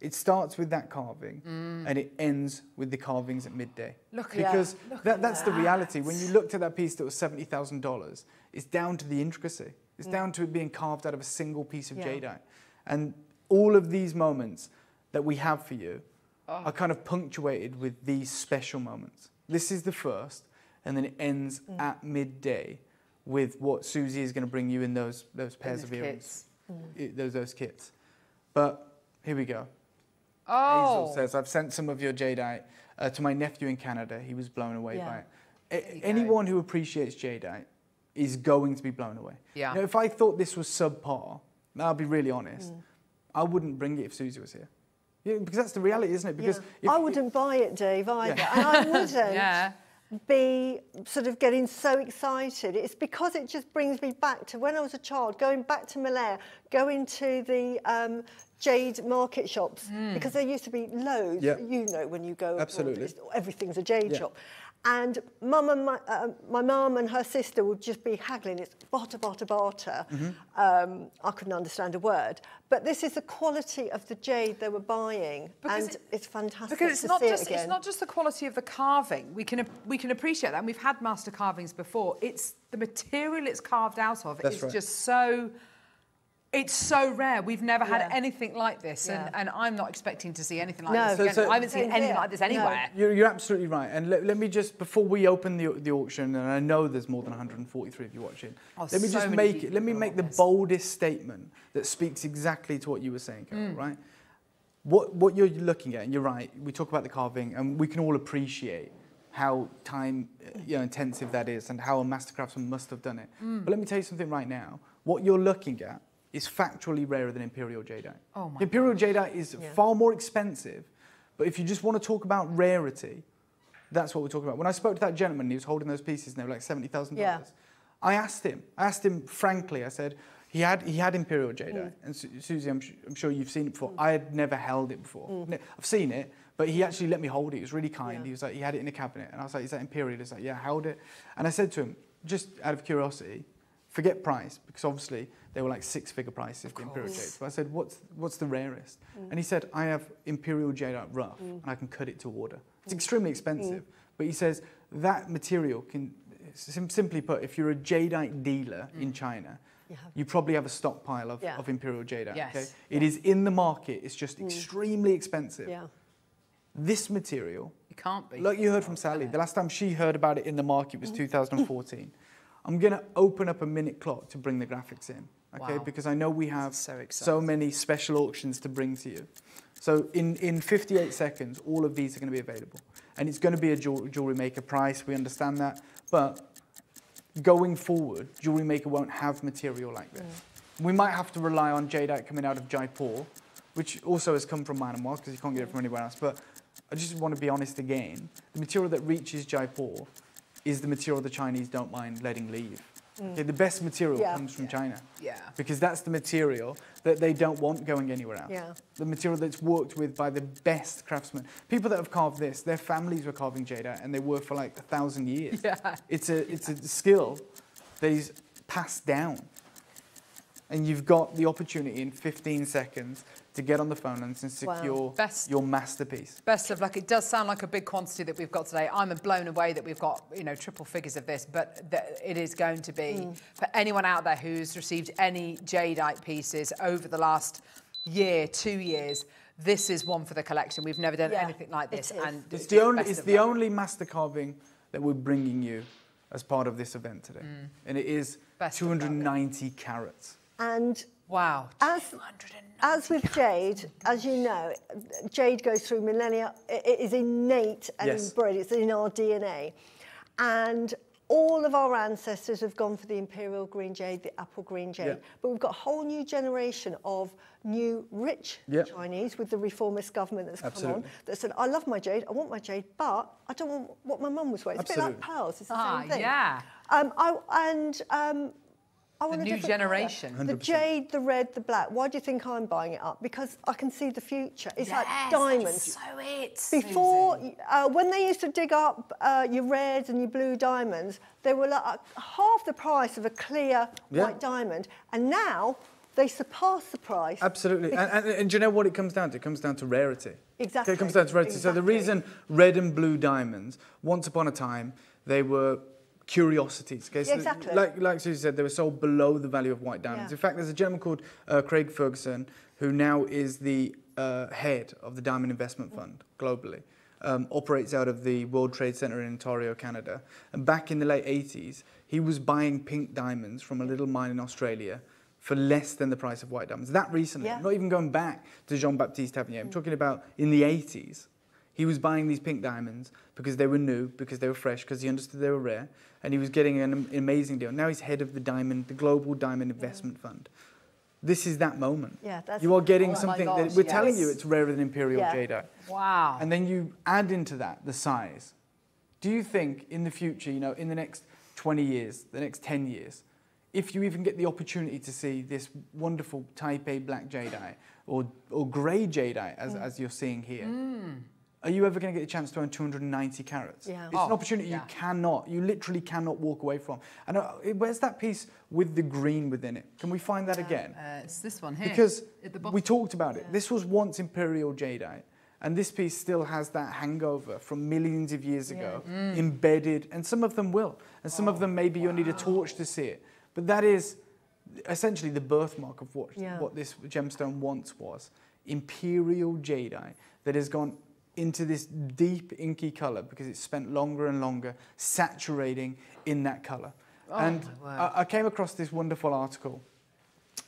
it starts with that carving, mm. and it ends with the carvings at midday. Look at because that. Look that, at that's the reality. When you looked at that piece that was seventy thousand dollars, it's down to the intricacy. It's mm. down to it being carved out of a single piece of Yeah. jadeite. And all of these moments that we have for you Oh. are kind of punctuated with these special moments. This is the first, and then it ends Mm. at midday with what Suzie is going to bring you in those those pairs those of earrings. I- mm. those those kits. But here we go. Oh. Hazel says, I've sent some of your jadeite uh, to my nephew in Canada. He was blown away Yeah. by it. A- you go. anyone who appreciates jadeite is going to be blown away. Yeah. Now, if I thought this was subpar, I'll be really honest, Mm. I wouldn't bring it if Suzie was here. Yeah, because that's the reality, isn't it? Because Yeah. I wouldn't buy it, Dave, either. Yeah. And I wouldn't Yeah. be sort of getting so excited. It's because it just brings me back to when I was a child, going back to Malaya, going to the um, jade market shops, because there used to be loads. Yeah. You know, when you go, Absolutely. it's- everything's a jade Yeah. shop. And mum and my, uh, my mum and her sister would just be haggling. It's barter, barter, barter. Mm-hmm. Um, I couldn't understand a word. But this is the quality of the jade they were buying. Because and it- it's fantastic Because it's to not see just it it's not just the quality of the carving. We can we can appreciate that. And we've had master carvings before. It's the material it's carved out of That's is right. just so it's so rare. We've never had Yeah. anything like this, and, Yeah. and I'm not expecting to see anything like No. this So- again. so- I haven't seen anything here. like this No. anywhere. You're, you're absolutely right. And let, let me just, before we open the, the auction, and I know there's more than 143 of you watching, Oh, let me so just make it, let me make the this. boldest statement that speaks exactly to what you were saying, Carol, Mm. right? What, what you're looking at, and you're right, we talk about the carving, and we can all appreciate how time uh, you know, intensive that is and how a master craftsman must have done it. Mm. But let me tell you something right now. What you're looking at is factually rarer than imperial jadeite. Oh my imperial jadeite is Yeah. far more expensive, but if you just want to talk about rarity, that's what we're talking about. When I spoke to that gentleman, he was holding those pieces, and they were like seventy thousand Yeah. dollars. I asked him. I asked him frankly. I said he had he had imperial jadeite, mm. and Su- Suzie, I'm, I'm sure you've seen it before. Mm. I had never held it before. Mm. Ne- I've seen it, but he actually let me hold it. He was really kind. Yeah. He was like, he had it in a cabinet, and I was like, is that imperial? He's like, yeah, I held it. And I said to him, just out of curiosity, forget price because obviously they were like six-figure prices for imperial jade. So I said, what's what's the rarest? Mm. And he said, I have imperial jadeite rough, mm. and I can cut it to order. It's mm. extremely expensive, but he says that material can. Sim- simply put, if you're a jadeite dealer in China, You you probably have a stockpile of, Yeah. of imperial jadeite. Yes. Okay? It is in the market. It's just extremely expensive. Yeah. This material, It can't be. like you heard from Sally, the last time she heard about it in the market was 2014. I'm going to open up a minute clock to bring the graphics in, okay? Wow. Because I know we have So so many special auctions to bring to you. So in, in 58 seconds, all of these are going to be available. And it's going to be a jewelry maker price, we understand that. But going forward, jewelry maker won't have material like this. Mm. We might have to rely on jadeite coming out of Jaipur, which also has come from Myanmar because you can't get it from anywhere else. But I just want to be honest again. The material that reaches Jaipur is the material the Chinese don't mind letting leave. Mm. Okay, the best material Yeah. comes from China Yeah. because that's the material that they don't want going anywhere else. Yeah. The material that's worked with by the best craftsmen. People that have carved this, their families were carving jadeite and they were for like a thousand years. Yeah. It's a, it's a skill that is passed down. And you've got the opportunity in 15 seconds to get on the phone and secure Best. your masterpiece. Best of luck. It does sound like a big quantity that we've got today. I'm blown away that we've got, you know, triple figures of this, but that it is going to be for anyone out there who's received any jadeite pieces over the last year, two years. this is one for the collection. We've never done Yeah, anything like this, it is. and It's the only, it's the only master carving that we're bringing you as part of this event today. And it is Mm. Best 290 carats. And wow. as, as with jade, as you know, jade goes through millennia. It it is innate and Yes. inbred. It's in our DNA. And all of our ancestors have gone for the imperial green jade, the apple green jade. Yeah. But we've got a whole new generation of new rich Yeah. Chinese with the reformist government that's come on that said, I love my jade, I want my jade, but I don't want what my mum was wearing. It's a bit like pearls, it's the Ah, same thing. yeah. Um, I, and um, I The want a new different colour. generation. The 100%. jade, the red, the black. Why do you think I'm buying it up? Because I can see the future. It's like diamonds. So it. Before, uh, when they used to dig up uh, your reds and your blue diamonds, they were like uh, half the price of a clear Yeah. white diamond. And now they surpass the price. Absolutely. And, and, and do you know what it comes down to? It comes down to rarity. Exactly. It comes down to rarity. So the reason red and blue diamonds, once upon a time, they were curiosities. Okay? So Exactly. Like, like Suzie said, they were sold below the value of white diamonds. Yeah. In fact, there's a gentleman called uh, Craig Ferguson, who now is the uh, head of the Diamond Investment Fund globally. Um, operates out of the World Trade Center in Ontario, Canada. And back in the late 80s, he was buying pink diamonds from a little mine in Australia for less than the price of white diamonds. That recently, Yeah. not even going back to Jean Baptiste Tavernier. I'm talking about in the 80s. He was buying these pink diamonds because they were new, because they were fresh, because he understood they were rare, and he was getting an amazing deal. Now he's head of the diamond, the Global Diamond Investment Fund. This is that moment. Yeah, that's- you are getting Oh my something gosh, that we're telling you it's rarer than imperial Yeah. jadeite. Wow. And then you add into that the size. Do you think in the future, you know, in the next 20 years, the next 10 years, if you even get the opportunity to see this wonderful type A black jadeite or, or grey jadeite, as, Mm. as you're seeing here, are you ever going to get the chance to earn 290 carats? Yeah. It's an Oh, opportunity yeah. you cannot, you literally cannot walk away from. And uh, where's that piece with the green within it? Can we find that again? Uh, it's this one here. Because at the we talked about it. This was once imperial jadeite, and this piece still has that hangover from millions of years ago, Mm. embedded, and some of them will, and some of Oh, them maybe you'll need a torch to see it. But that is essentially the birthmark of what Yeah. what this gemstone once was, imperial jadeite that has gone into this deep inky color because it's spent longer and longer saturating in that color. and Oh, word. I, I came across this wonderful article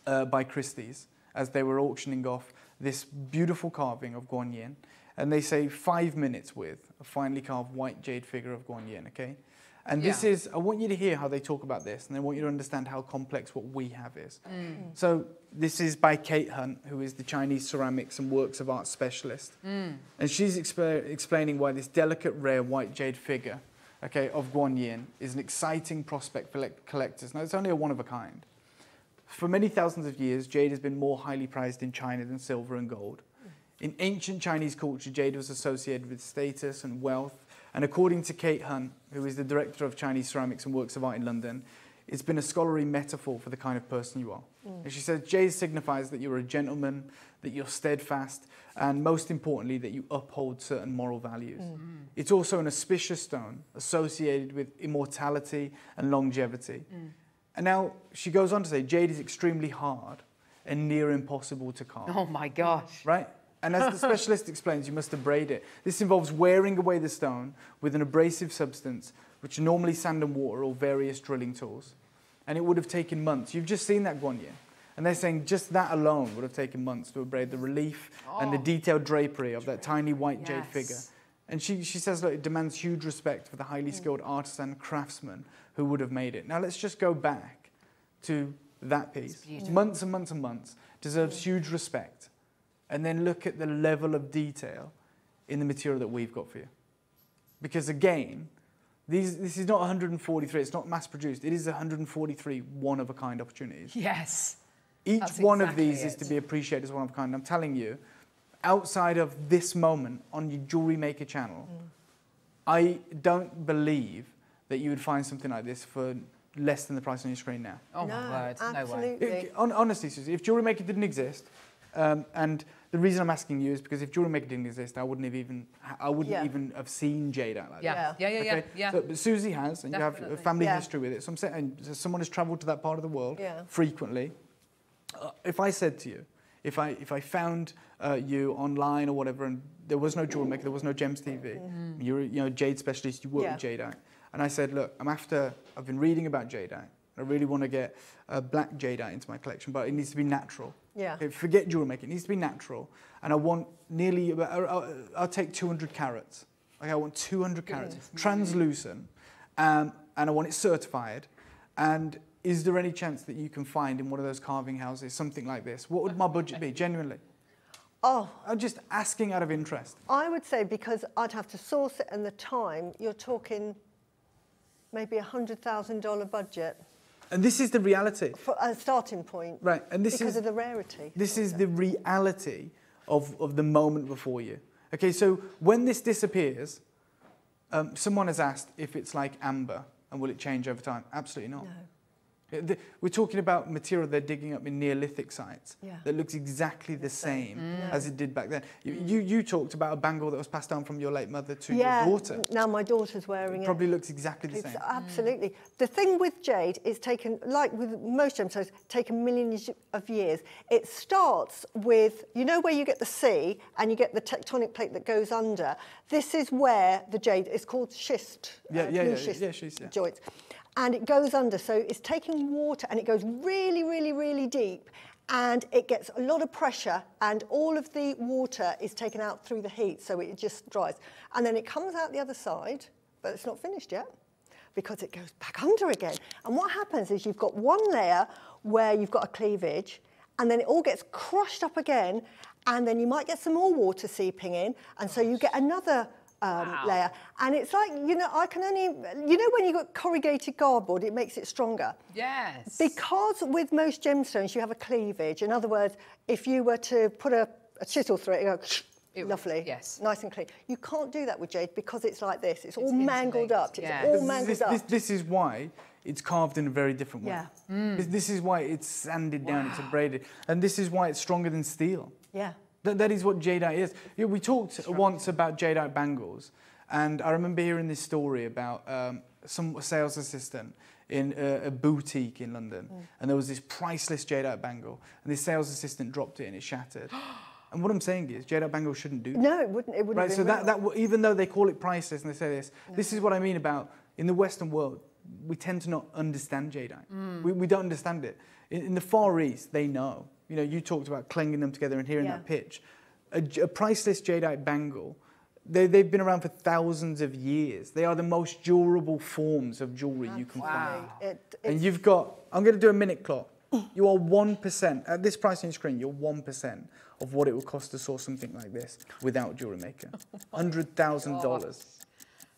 uh, by Christie's as they were auctioning off this beautiful carving of Guan Yin. And they say five minutes with a finely carved white jade figure of Guan Yin, okay? And this Yeah. is, I want you to hear how they talk about this, and I want you to understand how complex what we have is. Mm. So, this is by Kate Hunt, who is the Chinese ceramics and works of art specialist. Mm. And she's expa- explaining why this delicate, rare white jade figure, okay, of Guan Yin is an exciting prospect for le- collectors. Now, it's only a one of a kind. For many thousands of years, jade has been more highly prized in China than silver and gold. Mm. In ancient Chinese culture, jade was associated with status and wealth. And according to Kate Hunt, who is the director of Chinese ceramics and works of art in London, it's been a scholarly metaphor for the kind of person you are. Mm. And she says jade signifies that you're a gentleman, that you're steadfast, and most importantly, that you uphold certain moral values. Mm. Mm. It's also an auspicious stone associated with immortality and longevity. And now she goes on to say jade is extremely hard and near impossible to carve Oh my gosh. right? And as the specialist explains, you must abrade it. This involves wearing away the stone with an abrasive substance, which are normally sand and water or various drilling tools. And it would have taken months. You've just seen that Guan Yin. And they're saying just that alone would have taken months to abrade the relief and the oh. detailed drapery of that tiny white jade figure. And she, she says that it demands huge respect for the highly mm. skilled artisan craftsman who would have made it. Now let's just go back to that piece. Months and months and months deserves mm. huge respect. And then look at the level of detail in the material that we've got for you. Because again, these, this is not 143, it's not mass produced, it is 143 one of a kind opportunities. Yes. Each That's one of these is to be appreciated as one of a kind. I'm telling you, outside of this moment on your Jewellery Maker channel, Mm. I don't believe that you would find something like this for less than the price on your screen now. Oh no, my word. No way. absolutely. It- hon- honestly, Suzie, if Jewellery Maker didn't exist, um, and the reason I'm asking you is because if Jewellery Maker didn't exist, I wouldn't have even I wouldn't Yeah. even have seen jade out like Yeah. Yeah, yeah, yeah, Okay? yeah. So, but Suzie has, and you have a family Yeah. history with it. So I'm saying, so someone has travelled to that part of the world Yeah. frequently. Uh, if I said to you, If I, if I found uh, you online or whatever and there was no jewelry maker, there was no Gems TV, you're a you know, jade specialist, you work Yeah. with jadeite. And I said, look, I'm after, I've been reading about jadeite. I really want to get uh, black jadeite into my collection, but it needs to be natural. Yeah. Okay, forget jewelry making, it needs to be natural. And I want nearly, about, I'll, I'll- I'll take 200 carats. Okay, I want 200 carats, translucent, um, and I want it certified. And is there any chance that you can find in one of those carving houses something like this? What would my budget be, genuinely? Oh, I'm just asking out of interest. I would say because I'd have to source it and the time, you're talking maybe a $100,000 budget And this is the reality. for a starting point. Right, and this is because is of the rarity. This is the reality of, of the moment before you. Okay, so when this disappears, um, someone has asked if it's like amber and will it change over time? Absolutely not. No. Uh, We're talking about material they're digging up in Neolithic sites Yeah. that looks exactly the same Mm. as it did back then. You, you, you talked about a bangle that was passed down from your late mother to yeah, your daughter. now my daughter's wearing It it. probably looks exactly the It's same. absolutely. The thing with jade is taken, like with most gemstones, taken millions of years. It starts with, you know where you get the sea and you get the tectonic plate that goes under? This is where the jade is called schist. Yeah, yeah, blue yeah, schist yeah, schist, yeah. joints. And it goes under, so it's taking water and it goes really, really, really deep and it gets a lot of pressure and all of the water is taken out through the heat, so it just dries. And then it comes out the other side, but it's not finished yet because it goes back under again. And what happens is you've got one layer where you've got a cleavage and then it all gets crushed up again and then you might get some more water seeping in and so you get another um, layer. And it's like, you know, I can only, you know when you've got corrugated cardboard, it makes it stronger. Yes. Because with most gemstones, you have a cleavage. In other words, if you were to put a, a chisel through it, it go, lovely, yes. nice and clean. You can't do that with jade because it's like this. It's, all It's mangled interlinked, up. It's yeah. all This- mangled this, up. This, this is why it's carved in a very different way. Yeah. This, this is why it's sanded down, it's abraded. And this is why it's stronger than steel. yeah. That, that is what jadeite is. We talked once about jadeite bangles, and I remember hearing this story about um, some sales assistant in a, a boutique in London, and there was this priceless jadeite bangle, and this sales assistant dropped it and it shattered. and what I'm saying is, jadeite bangles shouldn't do that. No, it wouldn't. It wouldn't Right, so that, that even though they call it priceless and they say this, this is what I mean about in the Western world, we tend to not understand jadeite. Mm. We, we don't understand it. In, in the Far East, they know. You know, you talked about clanging them together and hearing Yeah. that pitch. A priceless jadeite bangle, they, they've been around for thousands of years. They are the most durable forms of jewelry you can find. It, And you've got, I'm going to do a minute clock. You are 1%, at this price on your screen, you're 1% of what it would cost to source something like this without Jewellery Maker. $100,000.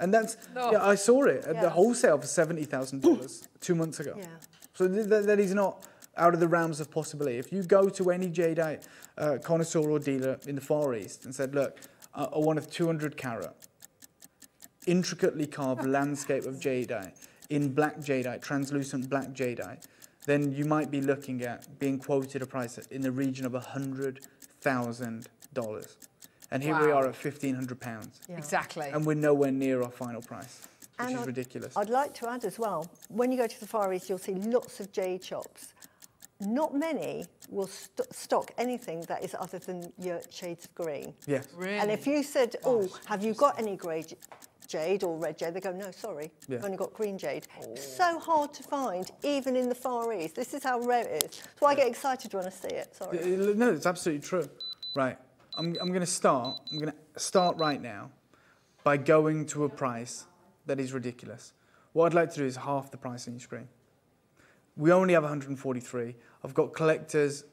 And that's, yeah, I saw it at the wholesale for $70,000 two months ago. Yeah. So th- that is not out of the realms of possibility. If you go to any jadeite uh, connoisseur or dealer in the Far East and said, look, I, I want a 200 carat, intricately carved landscape of jadeite in black jadeite, translucent black jadeite, then you might be looking at being quoted a price in the region of $100,000. And here we are at £1,500. Yeah. Exactly. And we're nowhere near our final price, which And is I'd- ridiculous. I'd like to add as well, when you go to the Far East, you'll see lots of jade shops. Not many will st- stock anything that is other than your shades of green. yes. really? And if you said, oh, have you got any grey j- jade or red jade? They go, no, sorry, Yeah. I've only got green jade. Oh. So hard to find, even in the Far East. This is how rare it is. So I get excited when I see it, sorry. No, it's absolutely true. Right. I'm, I'm going to start. I'm going to start right now by going to a price that is ridiculous. What I'd like to do is half the price on your screen. We only have 143. I've got collectors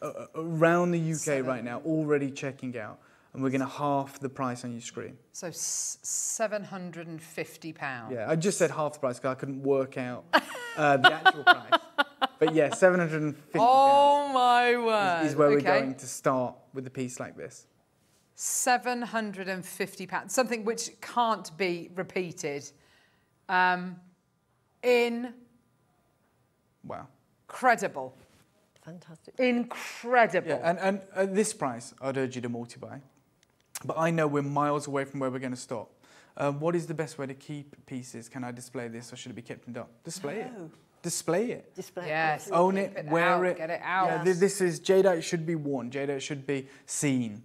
uh, uh, around the UK right now already checking out, and we're going to half the price on your screen. So s- seven hundred and fifty pounds. Yeah, I just said half the price because I couldn't work out uh, the actual price. But yeah, 750 Oh my word! is where we're going to start with a piece like this. Seven hundred and fifty pounds. Something which can't be repeated. Um, Wow. incredible. Fantastic. Incredible. Yeah, and, and at this price, I'd urge you to multi-buy. But I know we're miles away from where we're going to stop. Um, what is the best way to keep pieces? Can I display this or should it be kept in dark? Display it. display it. Display it. Yes. Own it, it wear out, it. get it out. Yeah, thi- this is jadeite should be worn. Jadeite should be seen.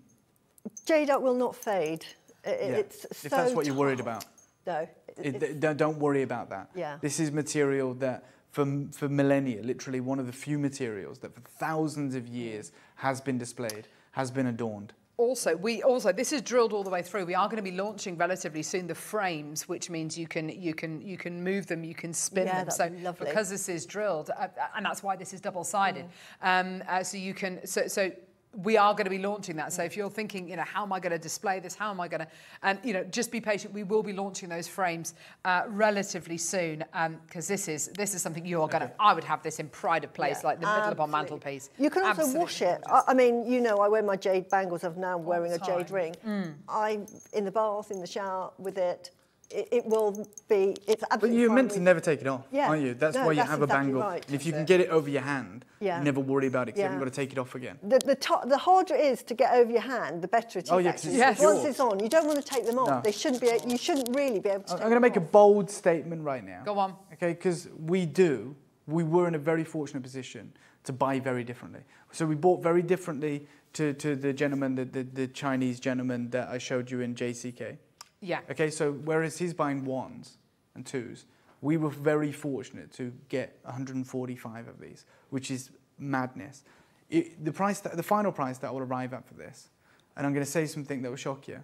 Jadeite will not fade. I- I- Yeah, It's if so that's what you're worried about. No. it- It, don't, don't worry about that. Yeah. This is material that for, for millennia, literally one of the few materials that for thousands of years has been displayed, has been adorned. Also, we also this is drilled all the way through. We are going to be launching relatively soon the frames, which means you can you can you can move them, you can spin Yeah, them. that'd So lovely. because this is drilled, uh, and that's why this is double sided. Um, uh, so you can so so. We are going to be launching that. So if you're thinking, you know, how am I going to display this? How am I going to, and you know, just be patient. We will be launching those frames uh, relatively soon because this is this is something you are going to. I would have this in pride of place, Yeah, like the middle of our mantelpiece. You can also Absolutely wash it. I, I mean, you know, I wear my jade bangles. I'm now wearing a jade ring. Mm. I in the bath, in the shower with it. It, it will be. It's But you're meant to never take it off, Yeah. aren't you? That's No, why you that's have a bangle. right. And if you can it. get it over your hand, Yeah. you never worry about it because you haven't got to take it off again. The, the, to- the harder it is to get over your hand, the better it is. Oh, yeah, 'cause actually. it's Once yours. it's on, you don't want to take them off. No. They shouldn't be. You shouldn't really be able to. I'm going to them make a bold statement right now. Go on. Okay, because we do, we were in a very fortunate position to buy very differently. So we bought very differently to, to the gentleman, the, the, the Chinese gentleman that I showed you in JCK. Yeah. Okay, so whereas he's buying ones and twos, we were very fortunate to get 145 of these, which is madness. It, the price, that, the final price that I will arrive at for this, and I'm going to say something that will shock you,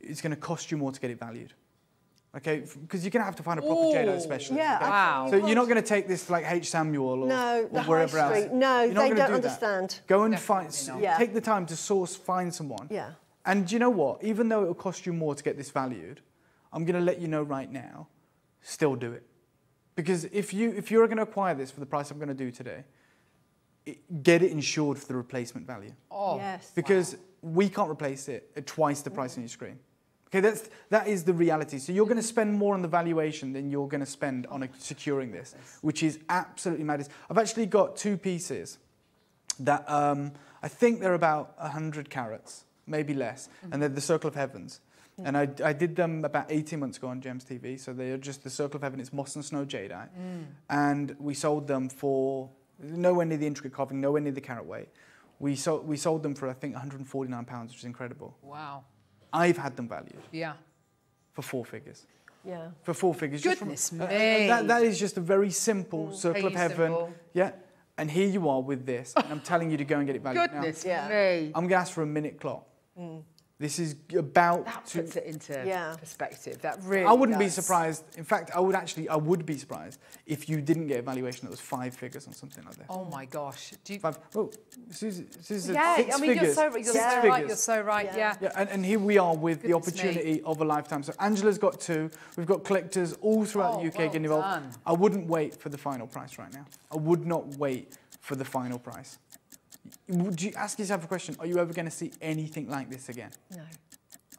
it's going to cost you more to get it valued. Okay, because you're going to have to find a proper Ooh. jadeite specialist. Yeah, okay? Wow. So you're not going to take this like H. Samuel or, No, or wherever else. No, they don't do understand. Go and Definitely find. Yeah. Take the time to source, find someone. Yeah. And do you know what? Even though it will cost you more to get this valued, I'm going to let you know right now, still do it. Because if, you, if you're going to acquire this for the price I'm going to do today, it, get it insured for the replacement value. Oh, Yes. Because we can't replace it at twice the price on your screen. Okay, that's, that is the reality. So you're going to spend more on the valuation than you're going to spend on a, securing this, which is absolutely madness. I've actually got two pieces that um, I think they're about 100 carats, maybe less, and they're the Circle of Heavens. And I, I did them about 18 months ago on Gems TV. So they are just the Circle of Heaven. It's moss and snow jadeite. And we sold them for nowhere near the intricate carving, nowhere near the carat weight. We, sold we sold them for, I think, 149 pounds, which is incredible. wow. I've had them valued Yeah. for four figures. Yeah. For four figures. just from- Goodness uh, uh, me. that, that is just a very simple circle of Very heaven. simple. Yeah. And here you are with this. And I'm telling you to go and get it valued. Now, Goodness Yeah. me. I'm going to ask for a minute clock. This is about That to. puts it into Yeah. perspective. That really. I wouldn't be surprised. In fact, I would actually, I would be surprised if you didn't get a valuation that was five figures on something like this. Oh my gosh. Do you, Five. Oh, Suzie, Suzie, yeah, six I mean, figures. you're so, you're six so figures. right. You're so right. Yeah. Yeah. Yeah, and, and here we are with the Goodness me. opportunity of a lifetime. So Angela's got two. We've got collectors all throughout Oh, the UK well getting involved. done. I wouldn't wait for the final price right now. I would not wait for the final price. Would you ask yourself a question? Are you ever going to see anything like this again? No.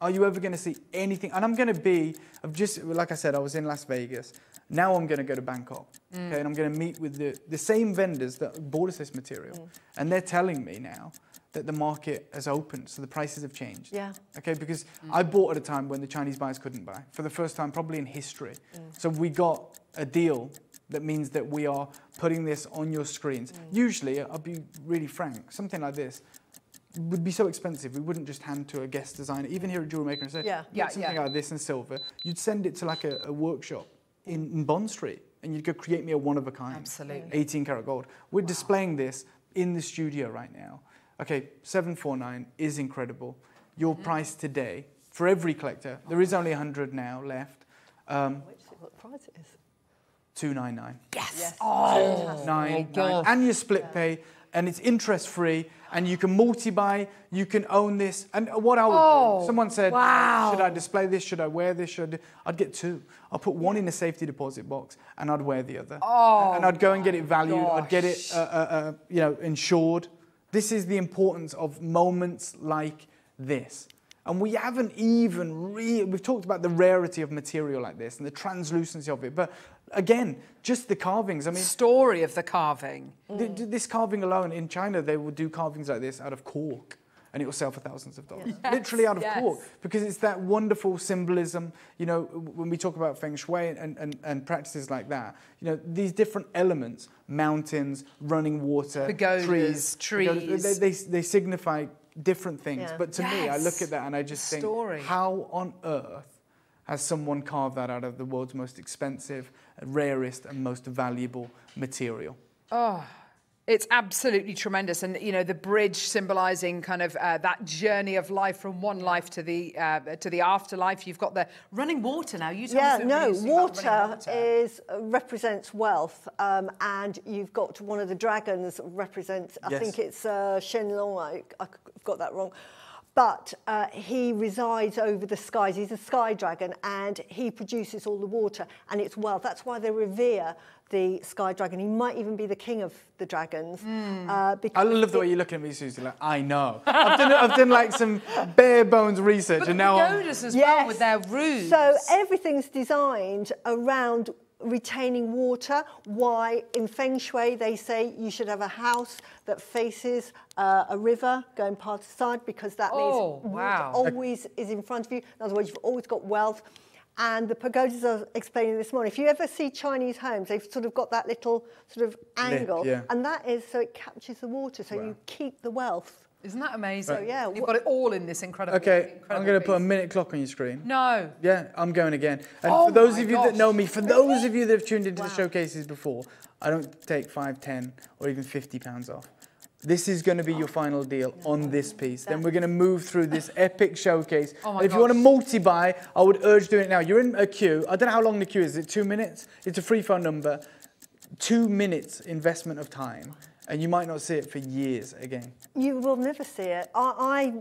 Are you ever going to see anything? And I'm going to be, I've just, like I said, I was in Las Vegas. Now I'm going to go to Bangkok. Mm. Okay, and I'm going to meet with the, the same vendors that bought us this material. Mm. And they're telling me now that the market has opened, so the prices have changed. Yeah. Okay, because I bought at a time when the Chinese buyers couldn't buy, for the first time probably in history. So we got a deal that means that we are putting this on your screens. Usually, I'll be really frank, something like this would be so expensive, we wouldn't just hand to a guest designer, even here at Jewellery Maker and say, Yeah. Yeah, something yeah. like this in silver. You'd send it to like a, a workshop in, in Bond Street and you'd go create me a one of a kind. Absolutely. 18 karat gold. We're displaying this in the studio right now. Okay, 749 is incredible. Your price today, for every collector, there is only 100 now left, um, Which, what price it is? 299. Yes. Nine, nine, and your split pay, and it's interest free, and you can multi buy, you can own this. And what I would Oh, do, someone said, wow. Should I display this? Should I wear this? Should I? I'd get two. I'll put one in a safety deposit box, and I'd wear the other. Oh, and I'd go and get it valued, I'd get it uh, uh, uh, you know, insured. This is the importance of moments like this. And we haven't even really, we've talked about the rarity of material like this and the translucency of it. But again, just the carvings. I mean, Story of the carving. Th- th- This carving alone in China, they would do carvings like this out of cork and it will sell for thousands of dollars. Literally out of Yes. cork because it's that wonderful symbolism. You know, when we talk about feng shui and, and, and practices like that, you know, these different elements, mountains, running water, Pagodas, trees, pagodas, trees. they, they, they signify different things. Yeah. But to me, I look at that and I just think, Story. how on earth has someone carved that out of the world's most expensive, rarest, and most valuable material? Oh, it's absolutely tremendous, and you know the bridge symbolising kind of uh, that journey of life from one life to the uh, to the afterlife. You've got the running water now. You tell Yeah, us no, really see about the running water is uh, represents wealth, um, and you've got one of the dragons represents. I Yes. think it's uh, Shenlong. I, I've got that wrong. But uh, he resides over the skies. He's a sky dragon, and he produces all the water, and it's wealth. That's why they revere the sky dragon. He might even be the king of the dragons. Uh, I love the way you're looking at me, Suzie. Like, I know. I've done, I've done like some bare bones research, But and the now I'm, pagodas as well with their roofs. So everything's designed around retaining water. Why in Feng Shui they say you should have a house that faces uh, a river going past the side because that Oh, means wow. water always is in front of you. In other words, you've always got wealth. And the pagodas are explaining this morning. If you ever see Chinese homes, they've sort of got that little sort of angle, yeah. and that is so it captures the water, so you keep the wealth. Isn't that amazing? So, yeah, you've got it all in this incredible. okay. I'm going to put a minute clock on your screen. No. Yeah, I'm going again. And Oh for those my of you that know me, for those of you that have tuned into the showcases before, I don't take five, ten, or even 50 pounds off. This is going to be your final deal on this piece. Then we're going to move through this epic showcase. Oh my And if you want to multi-buy, I would urge doing it now. You're in a queue. I don't know how long the queue is. Is it two minutes? It's a free phone number. Two minutes investment of time, and you might not see it for years again. You will never see it. I,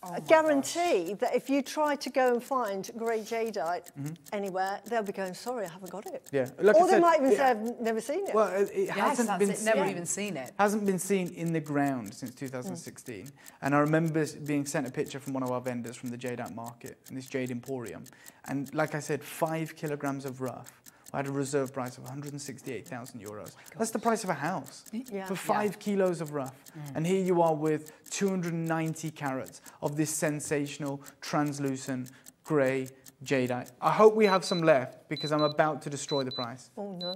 Oh I guarantee that if you try to go and find grey jadeite mm-hmm. anywhere, they'll be going, sorry, I haven't got it. Yeah, like I or they said, might even it- say, I've never seen it. Well, it, it Yes, hasn't been it. Never seen. even seen it. hasn't been seen in the ground since 2016. Mm. And I remember being sent a picture from one of our vendors from the Jade Art Market in this Jade Emporium. And like I said, five kilograms of rough. I had a reserve price of 168,000 euros. Oh That's the price of a house Yeah. for five kilos of rough. Mm. And here you are with 290 carats of this sensational, translucent, grey jadeite. I hope we have some left because I'm about to destroy the price. oh, no.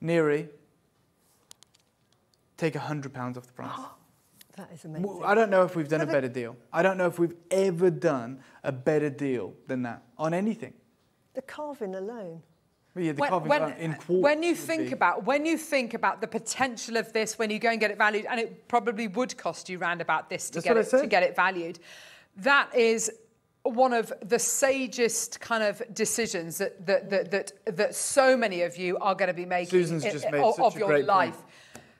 Neri, take a hundred pounds off the price. That is amazing. I don't know if we've done a better deal. I don't know if we've ever done a better deal than that on anything. the carving alone. Yeah, the when, carving when, in when you think be- about when you think about the potential of this, when you go and get it valued, and it probably would cost you round about this to That's get it to get it valued, that is one of the sagest kind of decisions that that that that, that so many of you are going to be making Susan's i- just made of, of your great point. life.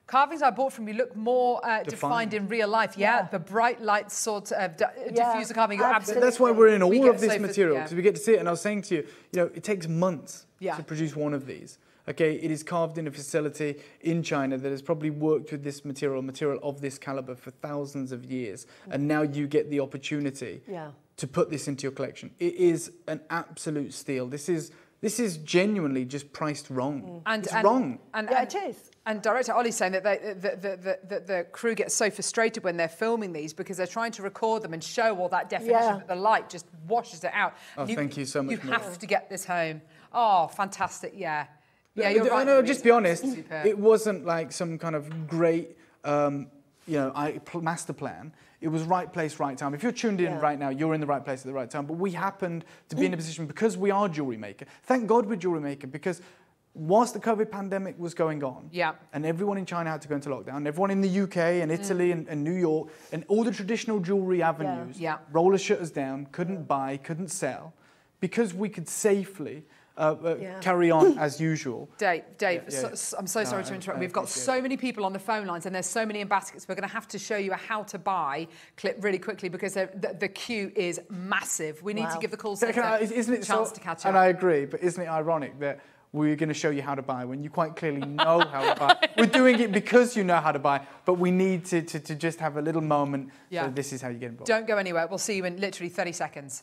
Carvings I bought from you look more uh, defined. Defined. in real life. Yeah, the bright light sort of d- diffuser carving. You're absolutely. That's why we're in all get of this material yeah. because we get to see it. And I was saying to you, you know, it takes months Yeah. to produce one of these. Okay, it is carved in a facility in China that has probably worked with this material, material of this caliber for thousands of years, mm. and now you get the opportunity Yeah. to put this into your collection. It is an absolute steal. This is this is genuinely just priced wrong. Mm. And, it's and, wrong. And, Yeah, it is. And director Ollie's saying that they, the, the, the, the, the crew gets so frustrated when they're filming these because they're trying to record them and show all that definition, Yeah. but the light just washes it out. Oh, thank you so much, You Maria. have to get this home. Oh, fantastic! Yeah, yeah. You're right. no, just be honest. It wasn't like some kind of great, um, you know, I, master plan. It was right place, right time. If you're tuned in Yeah. right now, you're in the right place at the right time. But we happened to be in a position because we are Jewellery Maker. Thank God we're Jewellery Maker because whilst the COVID pandemic was going on, Yeah. and everyone in China had to go into lockdown, everyone in the UK and Mm. Italy and, and New York and all the traditional jewelry avenues, Yeah. roller shutters down, couldn't buy, couldn't sell, because we could safely uh, uh, Yeah. carry on as usual. Dave, Dave, Yeah, yeah, so- yeah. s- I'm so sorry I- to interrupt. I We've got so many people on the phone lines and there's so many in baskets. We're going to have to show you a how to buy clip really quickly because the, the queue is massive. We need to give the call Can centre I- a isn't it chance so, to catch up. And. I agree, but isn't it ironic that we're going to show you how to buy when you quite clearly know how to buy? We're doing it because you know how to buy, but we need to, to, to just have a little moment. Yeah. So this is how you get involved. Don't go anywhere. We'll see you in literally 30 seconds.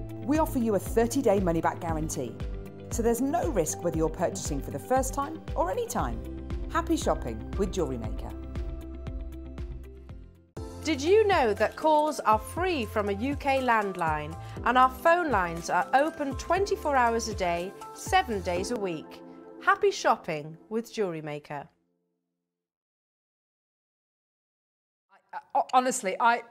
We offer you a 30-day money-back guarantee. So there's no risk whether you're purchasing for the first time or any time. Happy shopping with Jewellery Maker. Did you know that calls are free from a UK landline and our phone lines are open 24 hours a day, 7 days a week? Happy shopping with Jewellery Maker. Uh, honestly, I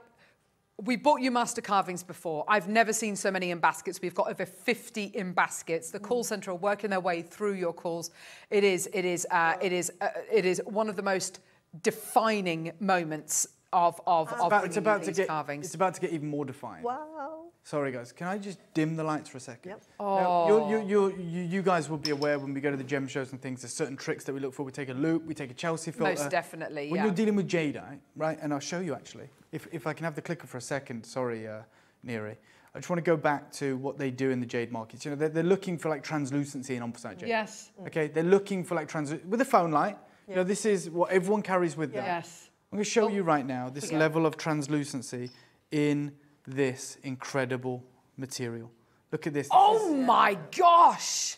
we bought you master carvings before. I've never seen so many in baskets. We've got over 50 in baskets. The call centre are working their way through your calls. It is, it is, uh, it is, uh, it is one of the most defining moments of of, It's of about, it's about you to get carvings. it's about to get even more defined. Wow. Sorry guys, can I just dim the lights for a second? Yep. Oh. you're, you're, you're, you you guys will be aware when we go to the gem shows and things, there's certain tricks that we look for. We take a loupe, we take a Chelsea filter. Most definitely, When yeah. you're dealing with jadeite, right, and I'll show you actually, if, if I can have the clicker for a second, sorry, uh, Neri. I just want to go back to what they do in the jade markets. You know, they're, they're looking for like translucency in opposite jade. Yes. Okay, they're looking for like trans with a phone light. You know, this is what everyone carries with them. Yes. I'm going to show oh, you right now this Yeah. level of translucency in this incredible material. Look at this. Oh my gosh!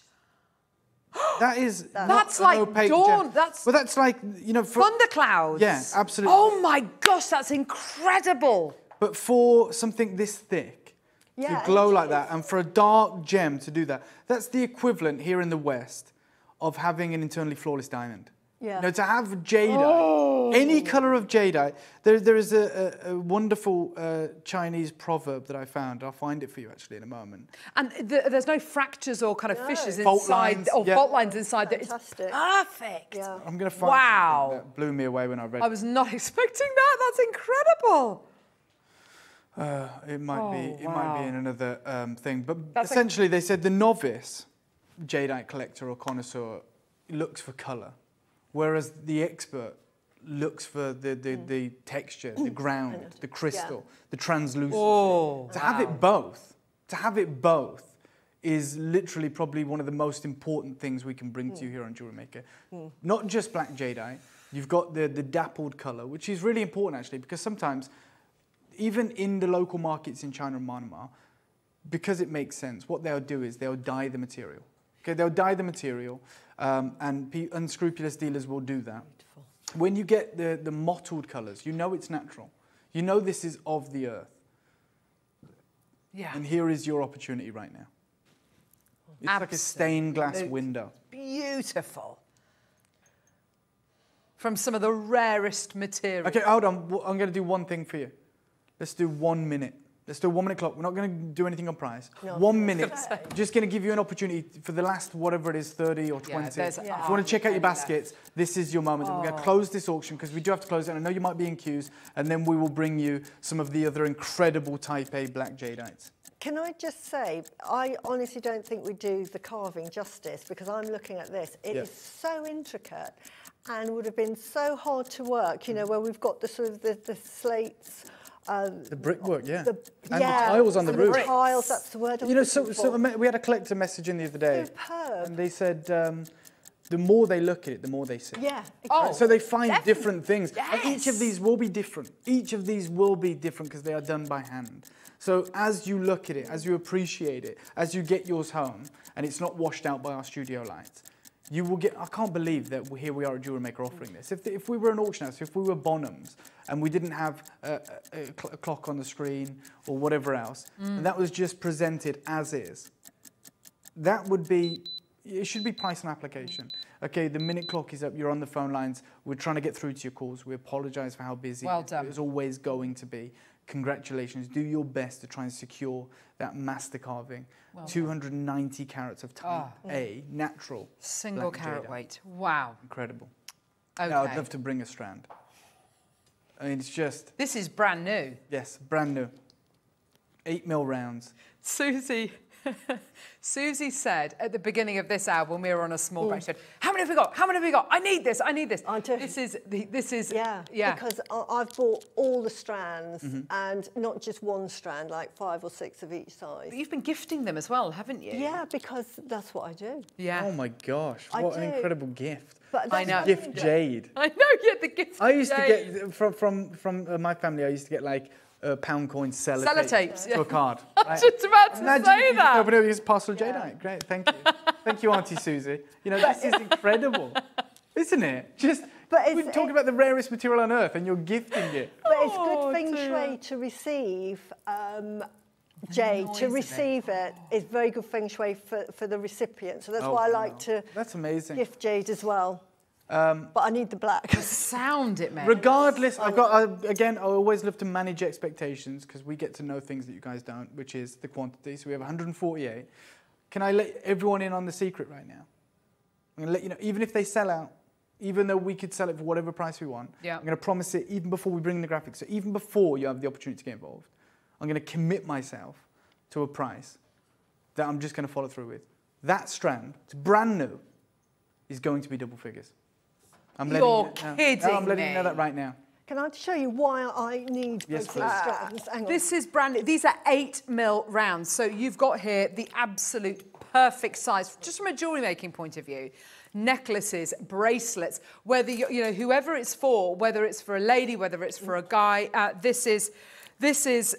That is That's like dawn. gem. That's well, that's like you know. For, thunderclouds. Yeah, absolutely. Oh my gosh, that's incredible. But for something this thick Yeah, to glow like is. that, and for a dark gem to do that, that's the equivalent here in the West of having an internally flawless diamond. Yeah. You know, to have jadeite, any color of jadeite. There, there is a, a, a wonderful uh, Chinese proverb that I found. I'll find it for you actually in a moment. And th- there's no fractures or kind of fissures Fault inside, lines, or yeah. fault lines inside. That it's perfect. Yeah. I'm going to find Wow. that blew me away when I read it. I was not expecting that. That's incredible. Uh, it might be. Oh, It might be in another um, thing. But That's essentially, they said the novice jadeite collector or connoisseur looks for color, whereas the expert looks for the the, Mm. the texture, the ground, the crystal, the translucent. Oh, to have it both, to have it both, is literally probably one of the most important things we can bring to you here on Jewellery Maker. Not just black jadeite. You've got the the dappled color, which is really important actually, because sometimes even in the local markets in China and Myanmar, because it makes sense, what they'll do is they'll dye the material. Okay, they'll dye the material, um, and unscrupulous dealers will do that. When you get the, the mottled colours, you know it's natural. You know this is of the earth. Yeah. And here is your opportunity right now. It's like a stained glass Absolute window. Beautiful. From some of the rarest material. Okay, hold on. I'm going to do one thing for you. Let's do one minute. Let's do one minute clock. We're not going to do anything on price. No, one minute. Just going to give you an opportunity for the last whatever it is, 30 or 20. there's if you want to check out your baskets, this is your moment. We're going Oh. to close this auction because we do have to close it. And I know you might be in queues. And then we will bring you some of the other incredible Type A black jadeites. Can I just say, I honestly don't think we do the carving justice because I'm looking at this. It is Yeah. so intricate and would have been so hard to work, you know, where we've got the sort of the, the slates. Um, The brickwork, yeah. the, and yeah, the tiles on the the roof. tiles, that's the word. I'm You know, so, so we had a collector message in the other day. Superb. And they said um, the more they look at it, the more they see. Yeah. Oh, so they find definitely. different things. And each of these will be different. Each of these will be different because they are done by hand. So as you look at it, as you appreciate it, as you get yours home, and it's not washed out by our studio lights, you will get. I can't believe that here we are at Jewellery Maker offering this. If, if we were an auction house, if we were Bonhams, and we didn't have a, a, a cl- a clock on the screen or whatever else, and mm. that was just presented as is, that would be it should be price and application okay the minute clock is up you're on the phone lines we're trying to get through to your calls we apologize for how busy Well done. it's always going to be congratulations do your best to try and secure that master carving 290 carats of type ah. a natural Single carat weight. Wow. incredible Okay. now i'd love to bring a strand i mean it's just This is brand new. yes brand new eight mil rounds Suzie, Suzie said at the beginning of this hour when we were on a small Mm. break, she said, "How many have we got? How many have we got? I need this. I need this." This is the, this is Yeah, yeah. because I- I've bought all the strands Mhm. and not just one strand, like five or six of each size. But you've been gifting them as well, haven't you? Yeah, because that's what I do. Yeah. Oh my gosh, what an incredible gift. But I that's know. Gift Jade. I know. Yeah, the gift. I used to get from from from uh, my family. I used to get like uh, pound coins, sellotape Sellotapes, to yeah. a card. I was just about to Imagine say if you that. Open it as parcel jadeite. Great, thank you, thank you, Auntie Suzie. You know this is incredible, isn't it? Just But we're talking about the rarest material on earth, and you're gifting it. But it's Oh, good feng shui to receive um, jade. To of it. receive it is very good feng shui for, for the recipient. So that's Oh, why I wow. like to That's amazing. gift jade as well. Um, But I need the black. The sound it makes. Regardless, I've got uh, again. I always love to manage expectations because we get to know things that you guys don't, which is the quantity. So we have 148. Can I let everyone in on the secret right now? I'm going to let you know, even if they sell out, even though we could sell it for whatever price we want, Yeah. I'm going to promise it even before we bring in the graphics. So even before you have the opportunity to get involved, I'm going to commit myself to a price that I'm just going to follow through with. That strand, it's brand new, is going to be double figures. I'm letting You're you know. kidding No, I'm letting you know that right now. Can I show you why I need Yes, both please. these strands? Hang on. This is brand new. These are eight mil rounds. So you've got here the absolute perfect size, just from a jewelry making point of view. Necklaces, bracelets, whether you, you know whoever it's for, whether it's for a lady, whether it's for a guy. Uh, this is this is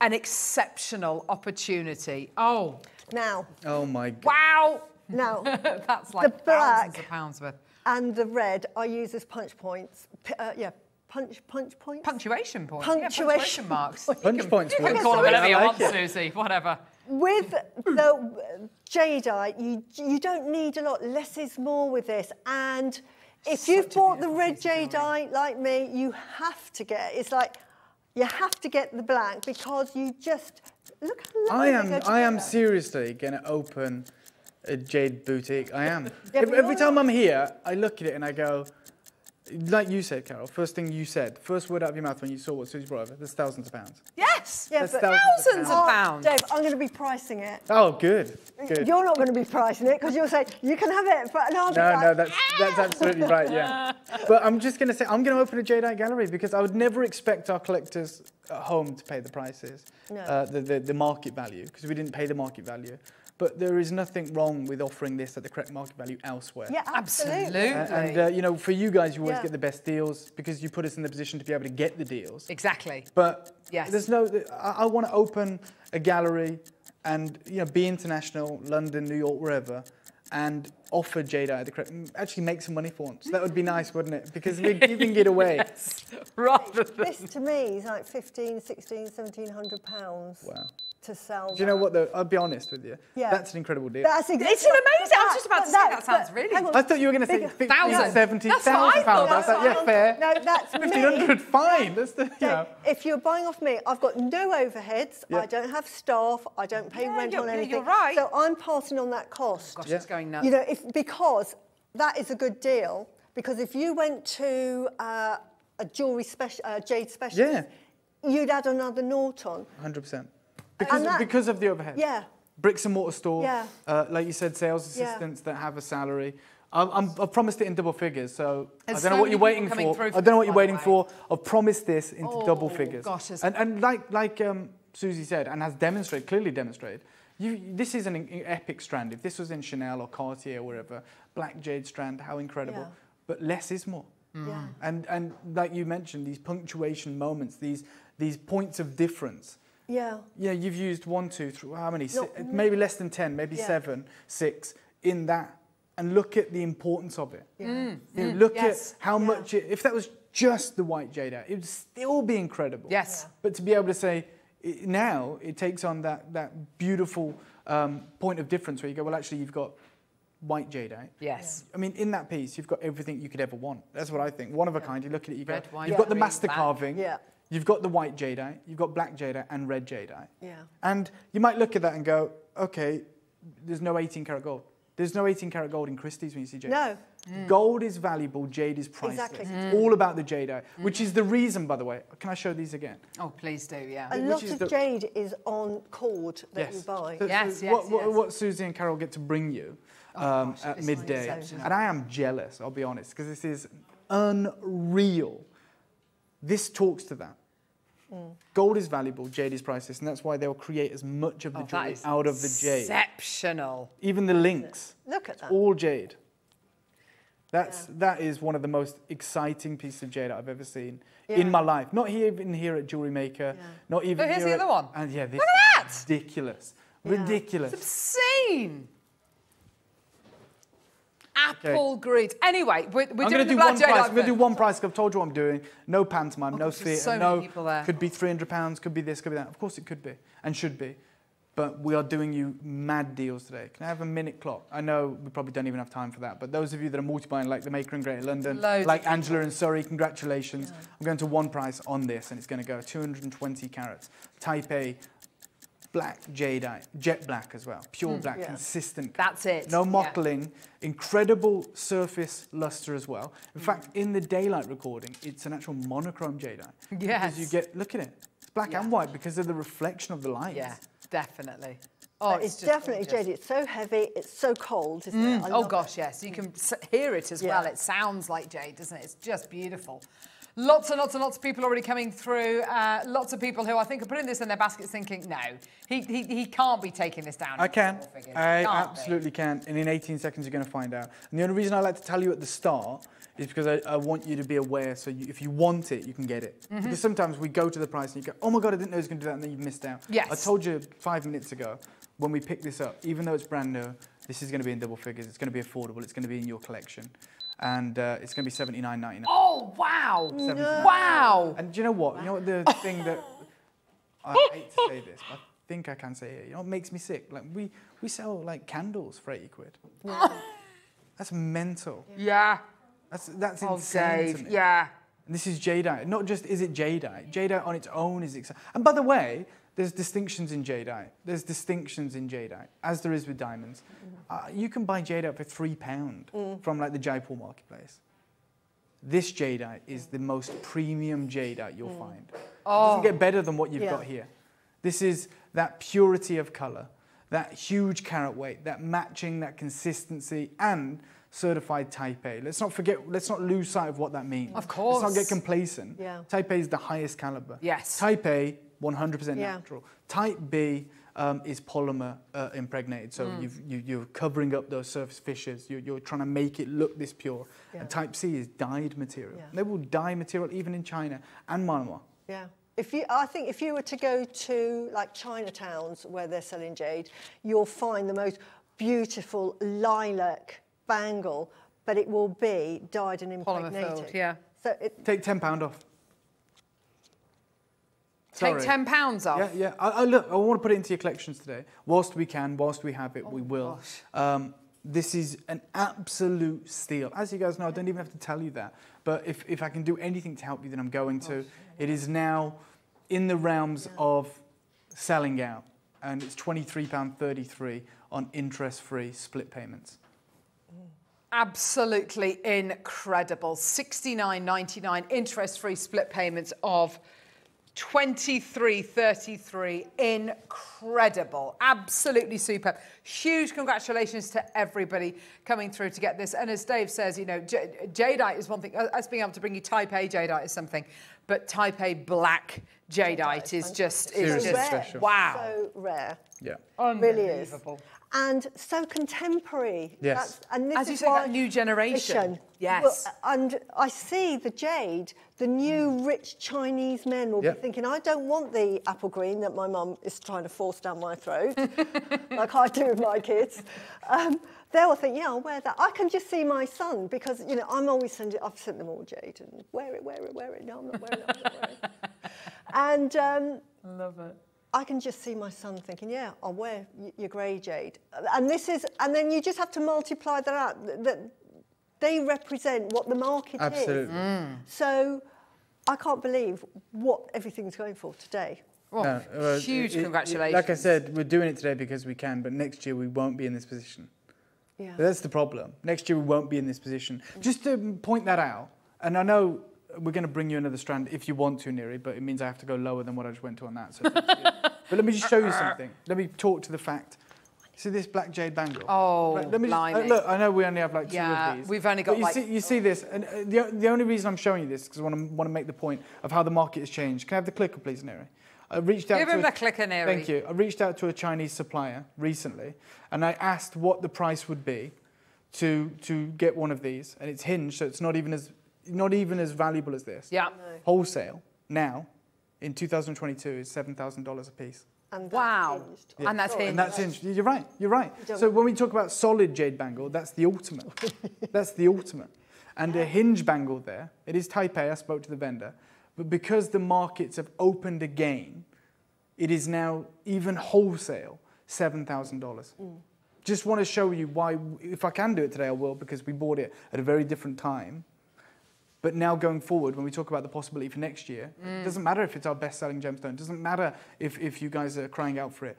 an exceptional opportunity. Oh, Now, Oh my god. wow! now, That's like the thousands black of pounds worth. And the red I use as punch points. P- uh, yeah, punch punch points. Punctuation points. Yeah, Punctuation punctuation marks. Punch points. You can works. call them whatever you like want, it. Suzie. Whatever. With the jadeite, you you don't need a lot. Less is more with this. And if you've bought the red jadeite like me, you have to get. It's like you have to get the black because you just look how I lovely they am. I am seriously going to open a jade boutique. I am. Yeah, every, every time I'm here, I look at it and I go, like you said, Carol. First thing you said, first word out of your mouth when you saw what Suzie brought over. There's thousands of pounds. Yes. Yeah, That's but- thousands of Thousands of Oh, pounds. Dave, I'm going to be pricing it. Oh, good. Good. You're not going to be pricing it because you'll say you can have it. But no, I'll be No, like, no, that's that's absolutely right. Yeah, but I'm just going to say I'm going to open a jadeite gallery because I would never expect our collectors at home to pay the prices, No. uh, the, the the market value, because we didn't pay the market value. But there is nothing wrong with offering this at the correct market value elsewhere. Yeah, absolutely. Absolutely. Uh, and uh, you know, for you guys, you always Yeah. get the best deals because you put us in the position to be able to get the deals. Exactly. But Yes. there's no. I, I want to open a gallery and you know be international, London, New York, wherever, and offer Jada at the correct. Actually, make some money for once. That would be nice, wouldn't it? Because we're giving it away. Rather than This to me is like 15, 16, 1700 pounds Wow. To sell. Do you know what? Though I'll be honest with you. Yeah. That's an incredible deal. That's exactly. It's an amazing- I was just about to but say, that sounds really- hang. I thought you were going to say Bigger- 15, Thousand. 70, That's what I 1,000 pounds. thought. I like, yeah, fair. No, that's 1500, fine. That's the, you know. If you're buying off me, I've got no overheads. Yeah. I don't have staff. I don't pay Yeah, rent you're- on yeah, anything. you're right. So I'm passing on that cost. Gosh, Yeah. it's going nuts. You know, if because that is a good deal. Because if you went to uh, a jewelry special, uh, jade specialist, you'd add another nought on. 100%. Because, that- because of the overhead. Yeah. Bricks and mortar store. Yeah. Uh, like you said, sales Yeah. assistants that have a salary. I'm, I'm, I've promised it in double figures, so There's I don't know what you're waiting people for. I don't know what you're waiting way. for. I've promised this into double Oh, figures. gosh, and, and like, like um, Suzie said, and has demonstrated, clearly demonstrated, you, this is an in- epic strand. If this was in Chanel or Cartier or wherever, black jade strand, how incredible. Yeah. But less is more. Yeah. And, and like you mentioned, these punctuation moments, these, these points of difference. Yeah. Yeah, you've used one, two, three, how many? Si- No, maybe less than 10, maybe Yeah. seven, six in that. And look at the importance of it. Yeah. Mm. You know, look yes. at how much, it, if that was just the white jade out, it would still be incredible. Yes. But to be able to say, i now it takes on that, that beautiful um, point of difference where you go, well, actually, you've got white jade out. Yes. I mean, in that piece, you've got everything you could ever want. That's what I think. One of a kind. You look at it, you go, Red, white, you've got the master carving, Yeah. You've got the white jadeite, you've got black jadeite and red jadeite. Yeah. And you might look at that and go, okay, there's no 18 karat gold. There's no 18 karat gold in Christie's when you see jade. No. Mm. Gold is valuable, jade is priceless. Exactly. Mm. It's all about the jadeite, mm. which is the reason, by the way. Can I show these again? Oh, please do, yeah. A Which lot of the- jade is on cord that you buy. So- so Yes, yes, what, what, yes. what Suzie and Carol get to bring you oh, um, gosh, at midday, exceptional. and I am jealous. I'll be honest, because this is unreal. This talks to that. Gold is valuable, jade is priceless, and that's why they'll create as much of the Oh, that jewelry out of the jade. Exceptional. Even the links, Look at that. all jade. That's that is one of the most exciting pieces of jade I've ever seen Yeah. in my life. Not here, even here at Jewellery Maker. Not even. Oh, here's here the at- other one. And yeah, this Look at is that! ridiculous. Ridiculous. Obscene. Apple green. Anyway, we're, we're doing the do black one price. I'm going to do one price. I've told you what I'm doing. No pantomime, oh, no course, theatre. so no, people there. could be 300 pounds, could be this, could be that. Of course, it could be and should be. But we are doing you mad deals today. Can I have a minute clock? I know we probably don't even have time for that. But those of you that are multi-buying, like the Maker in Greater London, Loads like Angela in Surrey, congratulations. I'm going to one price on this, and it's going to go 220 carats. Type A, black jadeite, jet black as well, pure black, Yeah. consistent. Hmm. That's it, No yeah. mottling, incredible surface luster as well. In Hmm. fact, in the daylight recording, it's an actual monochrome jadeite. Because Yes. you get, look at it, it's black and white because of the reflection of the light. Yeah, definitely. Oh, But it's, it's definitely gorgeous. jade. It's so heavy. It's so cold, isn't it? I Oh gosh, it. yes. You can s- hear it as Yeah. well. It sounds like jade, doesn't it? It's just beautiful. Lots and lots and lots of people already coming through. Uh, lots of people who I think are putting this in their baskets thinking, no, he, he, he can't be taking this down. I can. I Can't be. absolutely can. And in 18 seconds, you're going to find out. And the only reason I like to tell you at the start is because I, I want you to be aware so you, if you want it, you can get it. Mm-hmm. Because sometimes we go to the price and you go, oh my God, I didn't know he was going to do that, and then you've missed out. Yes. I told you five minutes ago when we picked this up, even though it's brand new, this is going to be in double figures. It's going to be affordable. It's going to be in your collection. And uh, it's going to be 79.99. Oh, wow. No. Wow. And do you know what? You know what the thing that I hate to say this, but I think I can say it. You know what makes me sick? Like we we sell like candles for 80 quid. That's mental. Yeah. That's that's Oh, insane Dave. Yeah. And this is jadeite. Not just is it jadeite. Jadeite on its own is exciting. And by the way, there's distinctions in jadeite. There's distinctions in jadeite, as there is with diamonds. Mm. Uh, you can buy jadeite for three pound mm. from like the Jaipur marketplace. This jadeite is the most premium jadeite you'll mm. find. It doesn't oh. get better than what you've Yeah. got here. This is that purity of color, that huge carat weight, that matching, that consistency, and certified Type A. Let's not forget, let's not lose sight of what that means. Of course. Let's not get complacent. Yeah. Type A is the highest caliber. Yes. Type A, 100% Yeah. natural. Type B um, is polymer uh, impregnated, so Mm. you've, you, you're covering up those surface fissures. You're, you're trying to make it look this pure. Yeah. And Type C is dyed material. Yeah. They will dye material even in China and Myanmar. Yeah. If you, I think if you were to go to like Chinatowns where they're selling jade, you'll find the most beautiful lilac bangle, but it will be dyed and impregnated. Polymer impregnated. filled, yeah. So it, Take £10 off. Take ten pounds off. Yeah, yeah. I, I, look, I want to put it into your collections today. Whilst we can, whilst we have it, Oh we will. Um, this is an absolute steal. As you guys know, I don't even have to tell you that. But if, if I can do anything to help you, then I'm going to. It is now in the realms of selling out. And it's £23.33 on interest-free split payments. Absolutely incredible. 69.99 interest-free split payments of 23.33. Incredible. Absolutely superb. Huge congratulations to everybody coming through to get this. And as Dave says, you know, J- jadeite is one thing. Uh, us being able to bring you Type A jadeite is something, but Type A black jadeite is just is Seriously just special. wow. so rare. Yeah. Really is. Unbelievable. And so contemporary. Yes. and this As you is say, why- that new generation. Yes. Well, and I see the jade, the new rich Chinese men will Yep. be thinking, I don't want the apple green that my mum is trying to force down my throat, like I do with my kids. Um, they'll think, yeah, I'll wear that. I can just see my son because, you know, I'm always sending, I've sent them all jade and wear it, wear it, wear it. No, I'm not wearing it, I'm not wearing it. And um, Love it. I can just see my son thinking, yeah, I'll wear your grey jade. And this is, and then you just have to multiply that out. That they represent what the market Absolutely. is. So I can't believe what everything's going for today. Well, No, huge it- it- congratulations. Like I said, we're doing it today because we can, but next year we won't be in this position. Yeah. That's the problem. Next year we won't be in this position. Just to point that out, and I know we're going to bring you another strand if you want to, Neri, but it means I have to go lower than what I just went to on that. So it's up to you. but let me just show you something. Let me talk to the fact. See this black jade bangle? Oh, Right, let me just, uh, look, I know we only have like two Yeah, of these. we've only but got you like- See, you see this, and uh, the, the only reason I'm showing you this is because I want to, want to make the point of how the market has changed. Can I have the clicker, please, Neri? I reached out Give to him a- the clicker, Neri. Thank you. I reached out to a Chinese supplier recently, and I asked what the price would be to to get one of these, and it's hinged, so it's not even as not even as valuable as this. Yeah. Wholesale now, in 2022, is seven thousand dollars a piece. And Wow. And that's hinged. And that's hinged. You're right. You're right. So when we talk about solid jade bangle, that's the ultimate. that's the ultimate. And a hinge bangle there, it is Type A. I spoke to the vendor, but because the markets have opened again, it is now even wholesale seven thousand dollars. Mm. Just want to show you why. If I can do it today, I will because we bought it at a very different time. But now going forward, when we talk about the possibility for next year, Mm. it doesn't matter if it's our best-selling gemstone. It doesn't matter if, if you guys are crying out for it.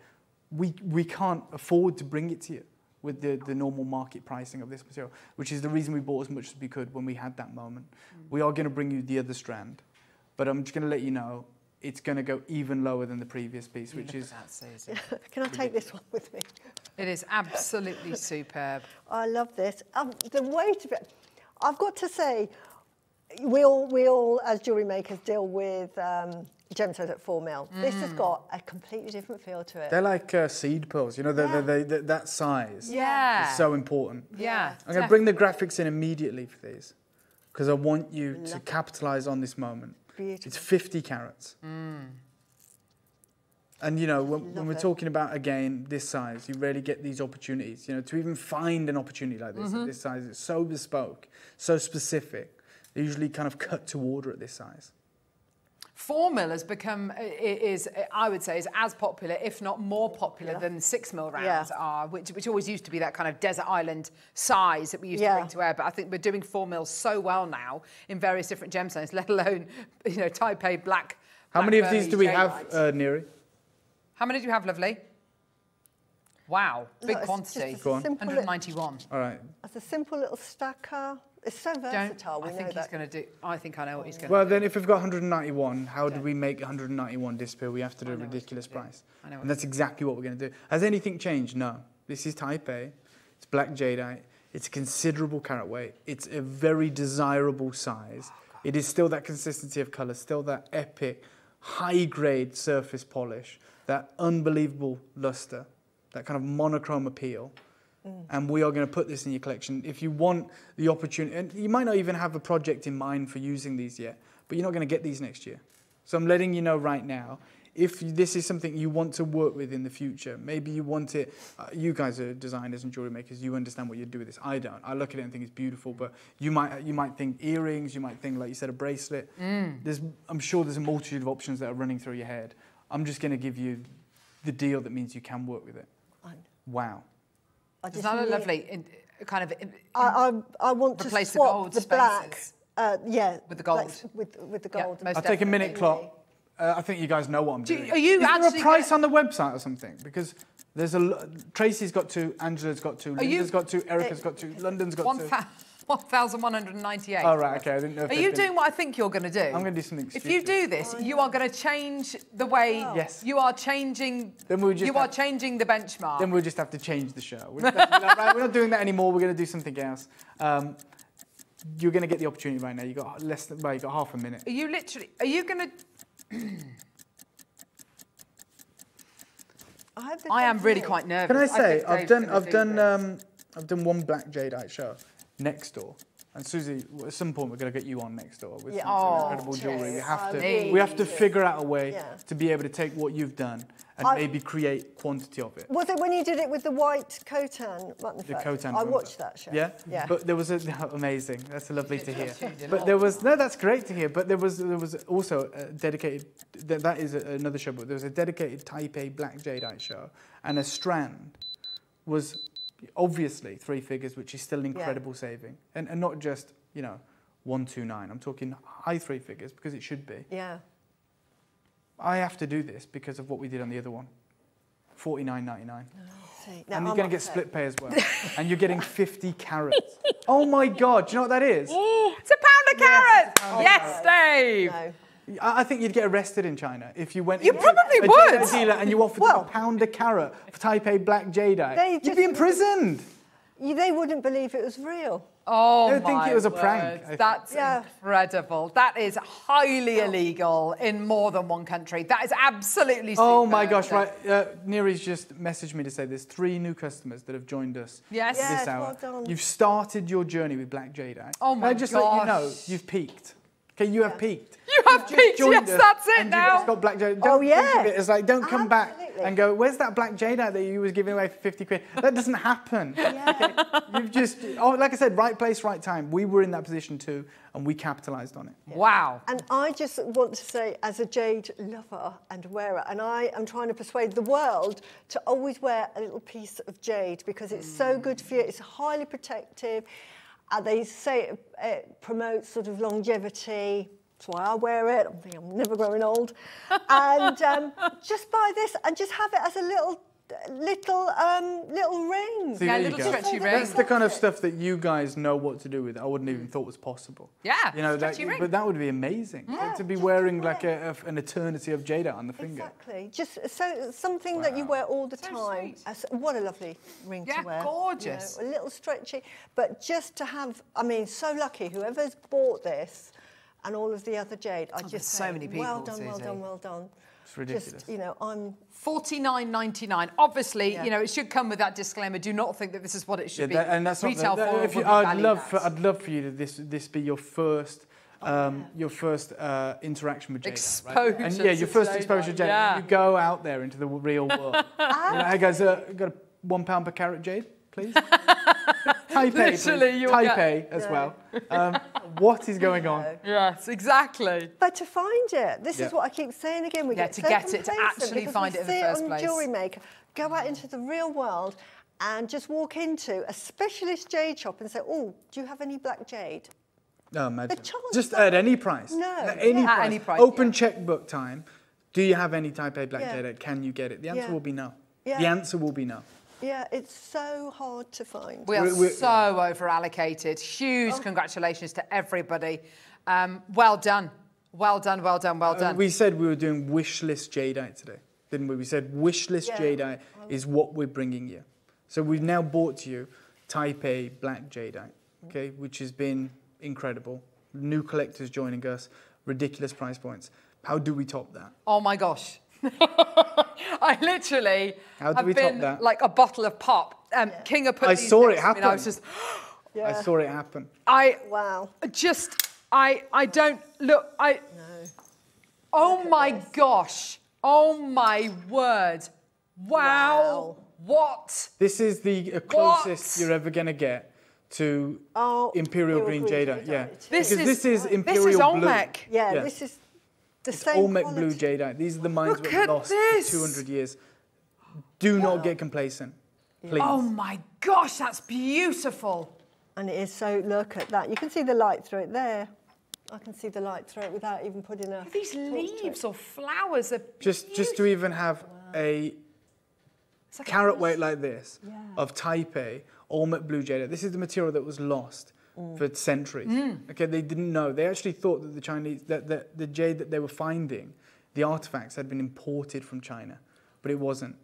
We, we can't afford to bring it to you with the, the normal market pricing of this material, which is the reason we bought as much as we could when we had that moment. We are going to bring you the other strand, but I'm just going to let you know it's going to go even lower than the previous piece, which is That, Suzie. Can I take this one with me? It is absolutely superb. I love this. Um, the weight of it. I've got to say, we all, we all as jewellery makers, deal with um, gemstones at 4 mil. This has Mm. got a completely different feel to it. they're like uh, seed pearls. You know, they're, they're, they they that size Yeah. is so important. Yeah. I'm going to bring the graphics in immediately for these because I want you to capitalize on this moment. Beautiful. It's 50 carats. And you know, when, when we're it. talking about again this size, you rarely get these opportunities. You know, to even find an opportunity like this at this size, it's so bespoke, so specific. They're usually kind of cut to order at this size. Four mil has become, i- i- is I would say, is as popular, if not more popular, Yeah. than six mil rounds Yeah. are, which, which always used to be that kind of desert island size that we used to Yeah. bring to air. But I think we're doing four mil so well now in various different gemstones, let alone, you know, Type A black. How many of these do we have, lights. uh, Neri? How many do you have, lovely? Wow, big it's quantity. just a Go on. 191. All right. It's a simple little stacker. It's so versatile. Don't, We I think know he's going to do. I think I know what he's going to Well, do. then, if we've got 191, how do we make 191 disappear? We have to do a ridiculous price. I know what And that's exactly what we're going to do. Has anything changed? No. This is Type A. It's black jadeite. It's a considerable carat weight. It's a very desirable size. Oh, it is still that consistency of colour, still that epic, high-grade surface polish, that unbelievable luster, that kind of monochrome appeal and we are going to put this in your collection. If you want the opportunity, and you might not even have a project in mind for using these yet, but you're not going to get these next year. So I'm letting you know right now. If this is something you want to work with in the future, maybe you want it. Uh, you guys are designers and jewelry makers. You understand what you do with this. I don't. I look at it and think it's beautiful, but you might you might think earrings. You might think, like you said, a bracelet. There's, I'm sure there's a multitude of options that are running through your head. I'm just going to give you the deal that means you can work with it. Wow. I Is just a really- lovely in, kind of? In, I, I, I want to Replace the swap gold the black. Uh, yeah. With the gold. like, with, with the gold. most I'll take a minute Definitely. clock. Uh, I think you guys know what I'm Do you- doing. are you Is there actually a price on the website or something? Because there's a lo- Tracy's got two, Angela's got two, Are you- Linda's got two, Erica's got two, London's got One two. Thou- 1,198. Oh right, okay. I didn't know. If Are you been- doing what I think you're going to do? I'm going to do something. If you do this, you are going to change the way Yes. you are changing. Then we'll just you are changing the benchmark. Then we'll just have to change the show. We're, just have to be like, right, we're not doing that anymore. We're going to do something else. Um, you're going to get the opportunity right now. You got less than, well, you got half a minute. Are you literally? Are you going to? I, I am really quite nervous. Can I say think I've done I've done um, I've done one black jadeite show next door. And Suzie, at some point we're going to get you on next door with Yeah. some Oh, incredible jewellery. We have to really we have to figure out a way Yeah. to be able to take what you've done and I- maybe create quantity of it. Was it when you did it with the white Khotan The fat? I watched that show. Yeah, Yeah. But there was a amazing. That's lovely to hear. But there was no. That's great to hear. But there was there was also a dedicated. That, that is a, another show. But there was a dedicated Type A Black Jadeite show, and a strand was obviously three figures, which is still an incredible saving, and and not just you know one two nine. I'm talking high three figures because it should be. Yeah. I have to do this because of what we did on the other one. Forty nine ninety nine. See, now and you're going to get split pay as well. and you're getting 50 carats. oh my God, do you know what that is? It's a pound of carat. Yes, Dave. No. I I think you'd get arrested in China if you went You into probably a would. jadeite dealer and you offered Well- them a pound of carat for Type A black jadeite. They You'd just- be imprisoned. You, they wouldn't believe it was real. Oh They would think it was a prank, word. I think. That's Yeah. incredible. That is highly illegal in more than one country. That is absolutely. Oh my gosh, right. Uh, Neri's just messaged me to say there's three new customers that have joined us Yes. this Yes, hour. well done. You've started your journey with Black Jadeite. Oh Can my I just let you know, you've peaked. Okay, you have peaked. You have Just peaked. Yes, us that's it and now. You've got Black Jadeite. Oh, Don't think yeah. of it as like, don't come back and go, where's that Black Jadeite that you was giving away for 50 quid? That doesn't happen. Okay? You've just, oh, like I said, right place, right time. We were in that position too, and we capitalized on it. Wow. And I just want to say, as a jade lover and wearer, and I am trying to persuade the world to always wear a little piece of jade because it's so mm. good for you. It's highly protective. Uh, they say it, it promotes sort of longevity. That's why I wear it. I'm thinking I'm never growing old. and um, just buy this and just have it as a little, little, um, little ring. See, Yeah, there you little go. stretchy That's the kind of stuff that you guys know what to do with. I wouldn't even thought was possible. Yeah, you know, that, ring. but that would be amazing. Like, to be wearing like a, a- an eternity of jade on the finger. Exactly. Just so something that you wear all the time. sweet. What a lovely ring Yeah, to wear. you gorgeous. know, a little stretchy, but just to have. I mean, so lucky. Whoever's bought this, and all of the other jade. I just there's so say, many Well people, done, well done, well done. It's ridiculous. Just you know, I'm. Forty nine ninety nine. Obviously, Yeah. you know, it should come with that disclaimer. Do not think that this is what it Yeah, should be. that, and that's not retail that- for. if you, I'd love, that. for, I'd love for you to this this be your first. Um, Your first uh, interaction with Jada, Exposure right? And yeah, your first exposure to Jada. yeah. You go out there into the real world. you know, hey guys, uh, got a one pound per carat jade, please. Type A. Literally, you'll get- Type A as well. Um, what is going on? Yes, exactly. But to find it, this Yeah. is what I keep saying again. We Yeah, get to so get it, to actually because find we it in the see first on place. Jewelry maker, go out into the real world, and just walk into a specialist jade shop and say, "Oh, do you have any black jade?" No, imagine. chance Just at any price. No, At any, yeah. At price. any price, Open yeah. checkbook time. Do you have any Type A Black Yeah. Jade? Can you get it? The answer Yeah. will be no. Yeah. The answer will be no. Yeah, it's so hard to find. We are We're- we're- so over allocated. Huge Oh. congratulations to everybody. Um, well done. Well done, well done, well Uh, done. we said we were doing wish list jadeite today, didn't we? We said wish list Yeah. jadeite is what we're bringing you. So we've now brought to you Type A Black Jadeite, okay, which has been incredible. New collectors joining us, ridiculous price points. How do we top that? oh my gosh. I literally How do have we top been that? like a bottle of pop. Um, King have put I these saw it next to me and I was happen. just, I saw it happen. I Wow. just, I, I don't look. I. No. Oh my gosh. Oh my word. Wow. Wow. What? This is the uh, closest you're ever going to get to Oh, Imperial Imperial Green Green Jadeite. Jadeite. Yeah, This because is- this is this Imperial is Blue. Olmec. Yeah, Yeah. this is the It's same Olmec Blue quality. Jadeite. These are the mines Look that we at lost this. for 200 years. Do not get complacent, please. Oh my gosh, that's beautiful. And it is so, look at that. You can see the light through it there. I can see the light through it without even putting a These leaves or flowers are Just, just to even have a like carat piece- weight like this of Type A Olmec Blue Jadeite. This is the material that was lost for centuries. Mm. Okay, they didn't know. They actually thought that the Chinese, that the, the jade that they were finding, the artifacts had been imported from China, but it wasn't.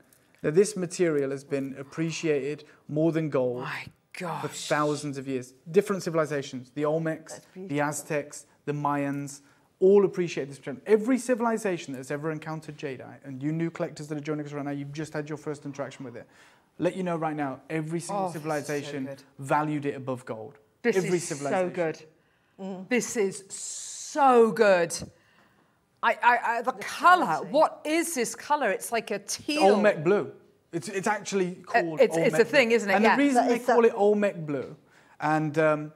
Now, this material has been appreciated more than gold. My for thousands of years. Different civilizations, the Olmecs, the Aztecs, the Mayans, all appreciate this trend. Every civilization that's ever encountered jadeite, and you new collectors that are joining us right now, you've just had your first interaction with it. Let you know right now, every single Oh, is so civilization valued it above gold. This every is so civilization. good. This is so good. I, I, I the colour. What is this colour? It's like a teal. Olmec blue. It's, it's actually called it's- it's a thing, blue. isn't it? And Yeah. the reason they is that- call it Olmec blue, and um,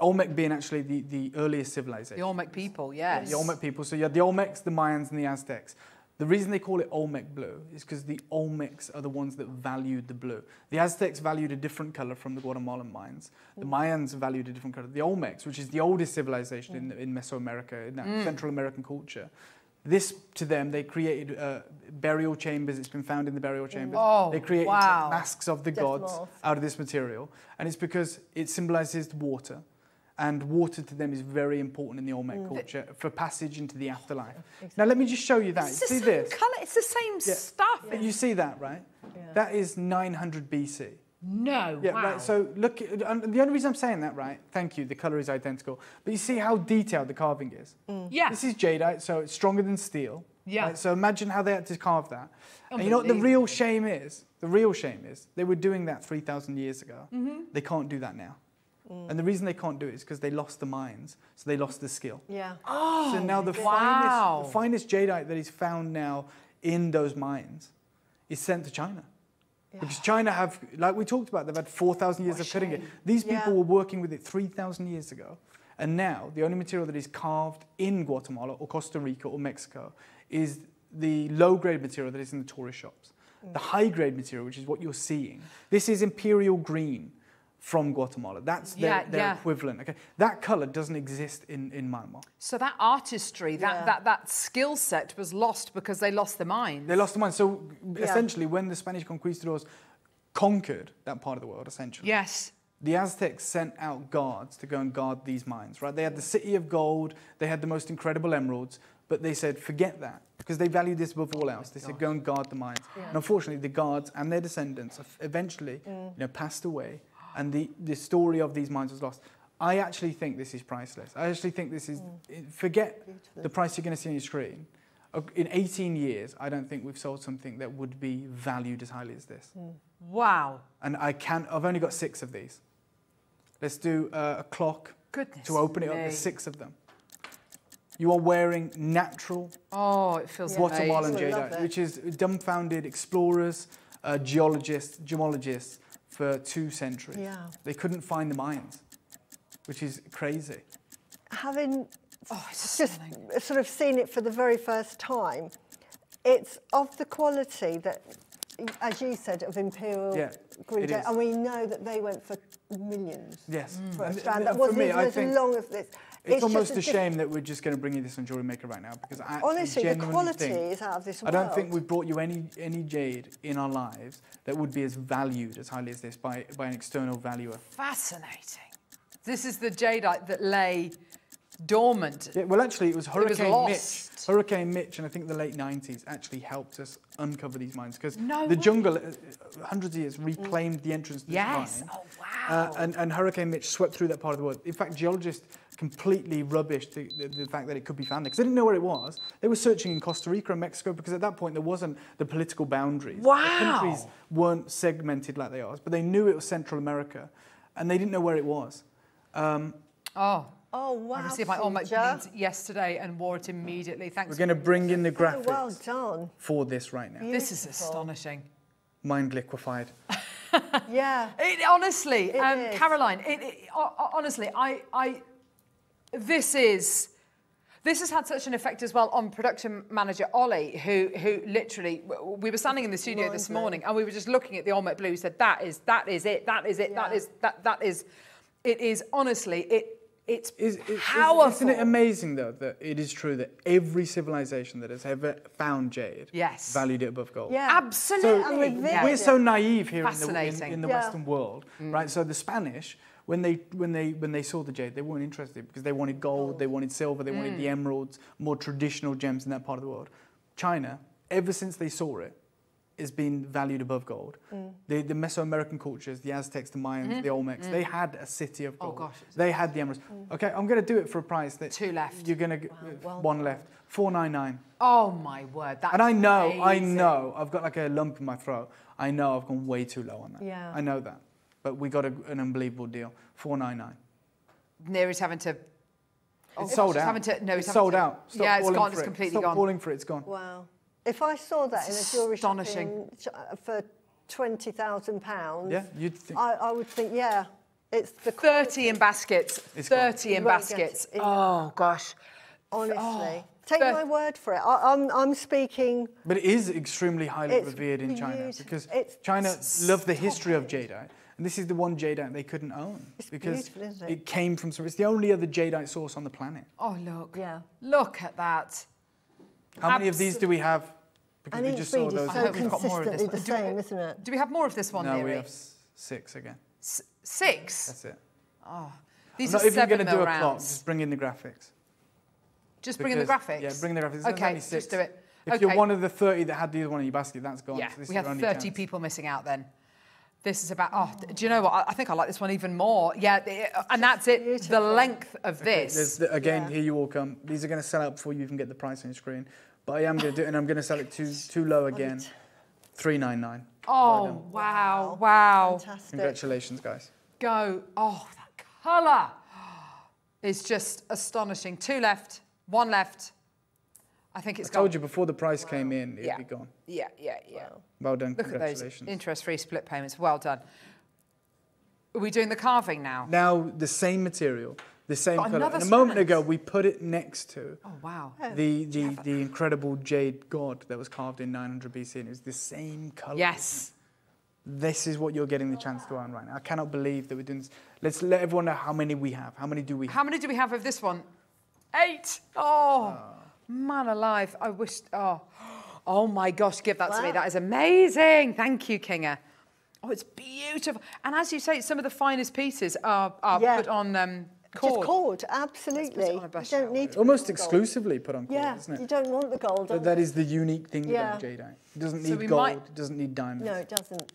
Olmec being actually the, the earliest civilization. The Olmec people, yes. The Olmec people. So you had the Olmecs, the Mayans, and the Aztecs. The reason they call it Olmec blue is because the Olmecs are the ones that valued the blue. The Aztecs valued a different color from the Guatemalan mines. The mm. Mayans valued a different color. The Olmecs, which is the oldest civilization in, mm. in Mesoamerica, in that mm. Central American culture, This, to them, they created uh, burial chambers. It's been found in the burial chambers. Oh, they created wow. masks of the Death gods out of this material. And it's because it symbolizes water. And water to them is very important in the Olmec Mm. culture for passage into the afterlife. Now, let me just show you that. It's the see this? colour. It's the same Yeah. stuff. You see that, right? That is 900 BC. No. Yeah, wow. right. So look, the only reason I'm saying that, right? Thank you. The color is identical, but you see how detailed the carving is. Yeah. This is jadeite, so it's stronger than steel. Yeah. right? So imagine how they had to carve that. And you know what the real shame is? The real shame is they were doing that 3,000 years ago. Mm-hmm. They can't do that now. Mm. And the reason they can't do it is because they lost the mines, so they lost the skill. Yeah. Oh, so now the wow. finest, the finest jadeite that is found now in those mines is sent to China. Because China have, like we talked about, they've had 4,000 years of cutting it. These people Yeah. were working with it 3,000 years ago. And now the only material that is carved in Guatemala or Costa Rica or Mexico is the low grade material that is in the tourist shops. The mm. high grade material, which is what you're seeing, this is imperial green from Guatemala. That's their, Yeah, their yeah. equivalent. Okay, That color doesn't exist in, in Myanmar. So that artistry, that Yeah. that, that skill set was lost because they lost the mind. They lost the mind. So essentially, when the Spanish conquistadors conquered that part of the world, essentially, Yes. the Aztecs sent out guards to go and guard these mines, right? They had the city of gold, they had the most incredible emeralds, but they said, forget that, because they valued this above all else. They said, go and guard the mines. And unfortunately, the guards and their descendants have eventually you know, passed away, and the, the story of these mines was lost. I actually think this is priceless. I actually think this is, forget the price you're going to see on your screen. Uh, In 18 years, I don't think we've sold something that would be valued as highly as this. Wow. And I can't, I've only got six of these. Let's do uh, a clock Goodness to open it up. me. There's six of them. You are wearing natural Oh, it feels Guatemalan amazing. I love jadeite, which is dumbfounded explorers, uh, geologists, gemologists for two centuries. Yeah. They couldn't find the mines, which is crazy. Having Oh, just sort of seen it for the very first time, it's of the quality that, as you said, of Imperial Yeah, Green it Jade, is. and we know that they went for millions Yes. for a mm. strand that wasn't me, even as think long as this. It's, just almost a diff- shame that we're just going to bring you this on Jewelry Maker right now because I Honestly, the quality think, is out of this world. I don't think we've brought you any any jade in our lives that would be as valued as highly as this by by an external valuer. Fascinating. This is the jadeite that lay dormant. Yeah, well, actually, it was was Hurricane Mitch. lost. Hurricane Mitch, in I think the late 90s, actually helped us uncover these mines because No the way. jungle, uh, uh, hundreds of years, reclaimed the entrance to this Yes. mine. Oh, Uh, wow. and, and Hurricane Mitch swept through that part of the world. In fact, geologists completely rubbish the, the, the fact that it could be found there because they didn't know where it was. They were searching in Costa Rica and Mexico because at that point there wasn't the political boundaries. Wow. The countries weren't segmented like they are, but they knew it was Central America and they didn't know where it was. Um, oh. Oh, wow. I received my Olmec Suja. beads yesterday and wore it immediately. Thanks. we're going to bring in the Oh, graphics well done. for this right now. This is astonishing. Mind liquefied. Yeah. It, honestly, It um, is. Caroline, it, it, ho- ho- honestly, I, I, this is, this has had such an effect as well on production manager Ollie, who, who literally, we were standing in the studio this Mind-blowing. morning and we were just looking at the Olmec Blue, said, that is, that is it, that is it, that Yeah. is, that, that is, it is honestly, it, it's Is, is, powerful. Isn't it amazing, though, that it is true that every civilization that has ever found jade Yes. valued it above gold? Yeah. Absolutely. And revered We're it. so naive here in the, in, in the Yeah. Western world, right? So the Spanish, when they when they when they saw the jade, they weren't interested because they wanted gold, they wanted silver, they wanted the mm. emeralds, more traditional gems in that part of the world. China, ever since they saw it, has been valued above gold. Mm. The, the Mesoamerican cultures, the Aztecs, the Mayans, mm-hmm. the Olmecs, mm. they had a city of Oh, gold. gosh, They had the emeralds. Okay, I'm going to do it for a price that Two left. You're going to uh, well one left, four nine nine. Oh my word, that's And I know, I know, I've got like a lump in my throat. I know I've gone way too low on that. Yeah. I know that. But we got a, an unbelievable deal. 499. Neri's having to. Oh, it's gosh, sold out. having to- no, he's it's sold to- out. Stop yeah, it's gone, for it's it. completely Stop gone. calling for it. It's gone. Wow. If I saw that in a jewellery shop Astonishing. in, uh, for twenty thousand pounds, Yeah, you'd think. I, I would think, yeah, it's the 30 in baskets. It's gone. 30 in You won't get baskets. it in Oh, gosh. honestly. Oh, Take thir- my word for it. I, I'm, I'm speaking. But it is extremely highly revered in China because It's China loved the stop history of it. jadeite. And this is the one jadeite they couldn't own It's because beautiful, isn't it? came from, somewhere. it's the only other jadeite source on the planet. Oh, look. Yeah. Look at that. How many of these do we have? Because And we each just saw those. I so hope we've got more of this consistently one. the Do we- isn't it? Do we have more of this one, no, we have six again. S- six. That's it. Oh. These I'm are not even seven going to do mil a clock. Just bring in the graphics. Just bring in the graphics. Because- Yeah, bring in the graphics. Okay, only six. just do it. If okay. you're one of the 30 that had the other one in your basket, that's gone. yeah, So this we is have 30 chance. people missing out then. This is about, oh, do you know what? I- I think I like this one even more. Yeah, the- and that's it. The length of this. there's the- again, Yeah. here you all come. These are going to sell out before you even get the price on your screen. But I am going to do it, and I'm going to sell it too too low again. Three nine nine. oh, wow, wow. Fantastic. Congratulations, guys. Go. Oh, that colour is just astonishing. Two left, one left. I think it's I it's gone. told you before the price came in, it'd Yeah. be gone. Yeah, yeah, yeah. Well done. Look at those Congratulations. interest-free split payments. Well done. Are we doing the carving now? now the same material, the same Got color. And a moment ago, we put it next to Oh, wow. Oh, the, the, the incredible jade god that was carved in 900 BC, and it was the same color. Yes. This is what you're getting the chance to earn right now. I cannot believe that we're doing this. Let's let everyone know how many we have. How many do we have? How many do we have of this one? Eight. Oh, ah. Man alive. I wish. Oh, oh my gosh, give that to me. That is amazing. Thank you, Kinga. Oh, it's beautiful. And as you say, some of the finest pieces are, are Yeah. put on um, Just cord. cord, absolutely. on a you don't shelf. need to Almost put gold. exclusively put on gold, Yeah, isn't it? you don't want the gold. But that is the unique thing Yeah. about jadeite. It doesn't need we gold. might- It doesn't need diamonds. No, it doesn't.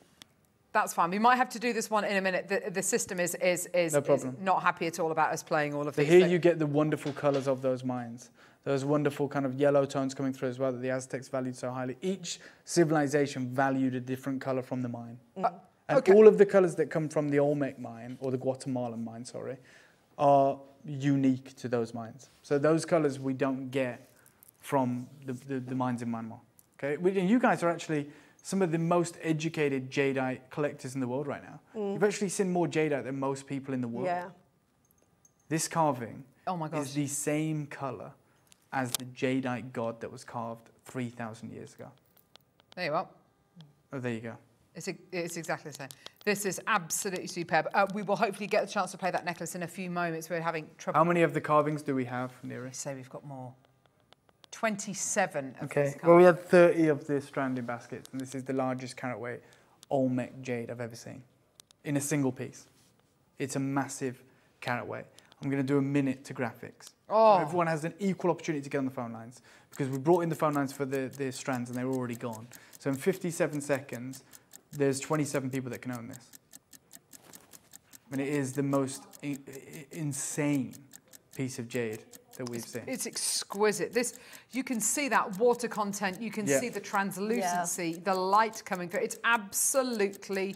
That's fine. We might have to do this one in a minute. The, the system is is is, No is not happy at all about us playing all of But these. here but- you get the wonderful colours of those mines. Those wonderful kind of yellow tones coming through as well that the Aztecs valued so highly. Each civilization valued a different colour from the mine. and Uh, okay. all of the colours that come from the Olmec mine, or the Guatemalan mine, sorry, are unique to those mines. So those colours we don't get from the, the, the mines in Myanmar. Okay? And you guys are actually some of the most educated jadeite collectors in the world right now. You've actually seen more jadeite than most people in the world. Yeah. This carving Oh my gosh. is the same colour as the jadeite god that was carved 3,000 years ago. There you are. Oh, there you go. It's, it's exactly the same. This is absolutely superb. Uh, we will hopefully get the chance to play that necklace in a few moments. We're having trouble. How many of the carvings do we have, Neri? Say we've got more. 27 of Okay, well, we had 30 of the stranded baskets, and this is the largest carat weight Olmec jade I've ever seen in a single piece. It's a massive carat weight. I'm going to do a minute to graphics. Oh. So everyone has an equal opportunity to get on the phone lines because we brought in the phone lines for the, the strands and they were already gone. So in 57 seconds, there's 27 people that can own this. And it is the most i- i- insane piece of jade that we've seen. It's exquisite. This, you can see that water content. You can Yeah. see the translucency, the light coming through. It's absolutely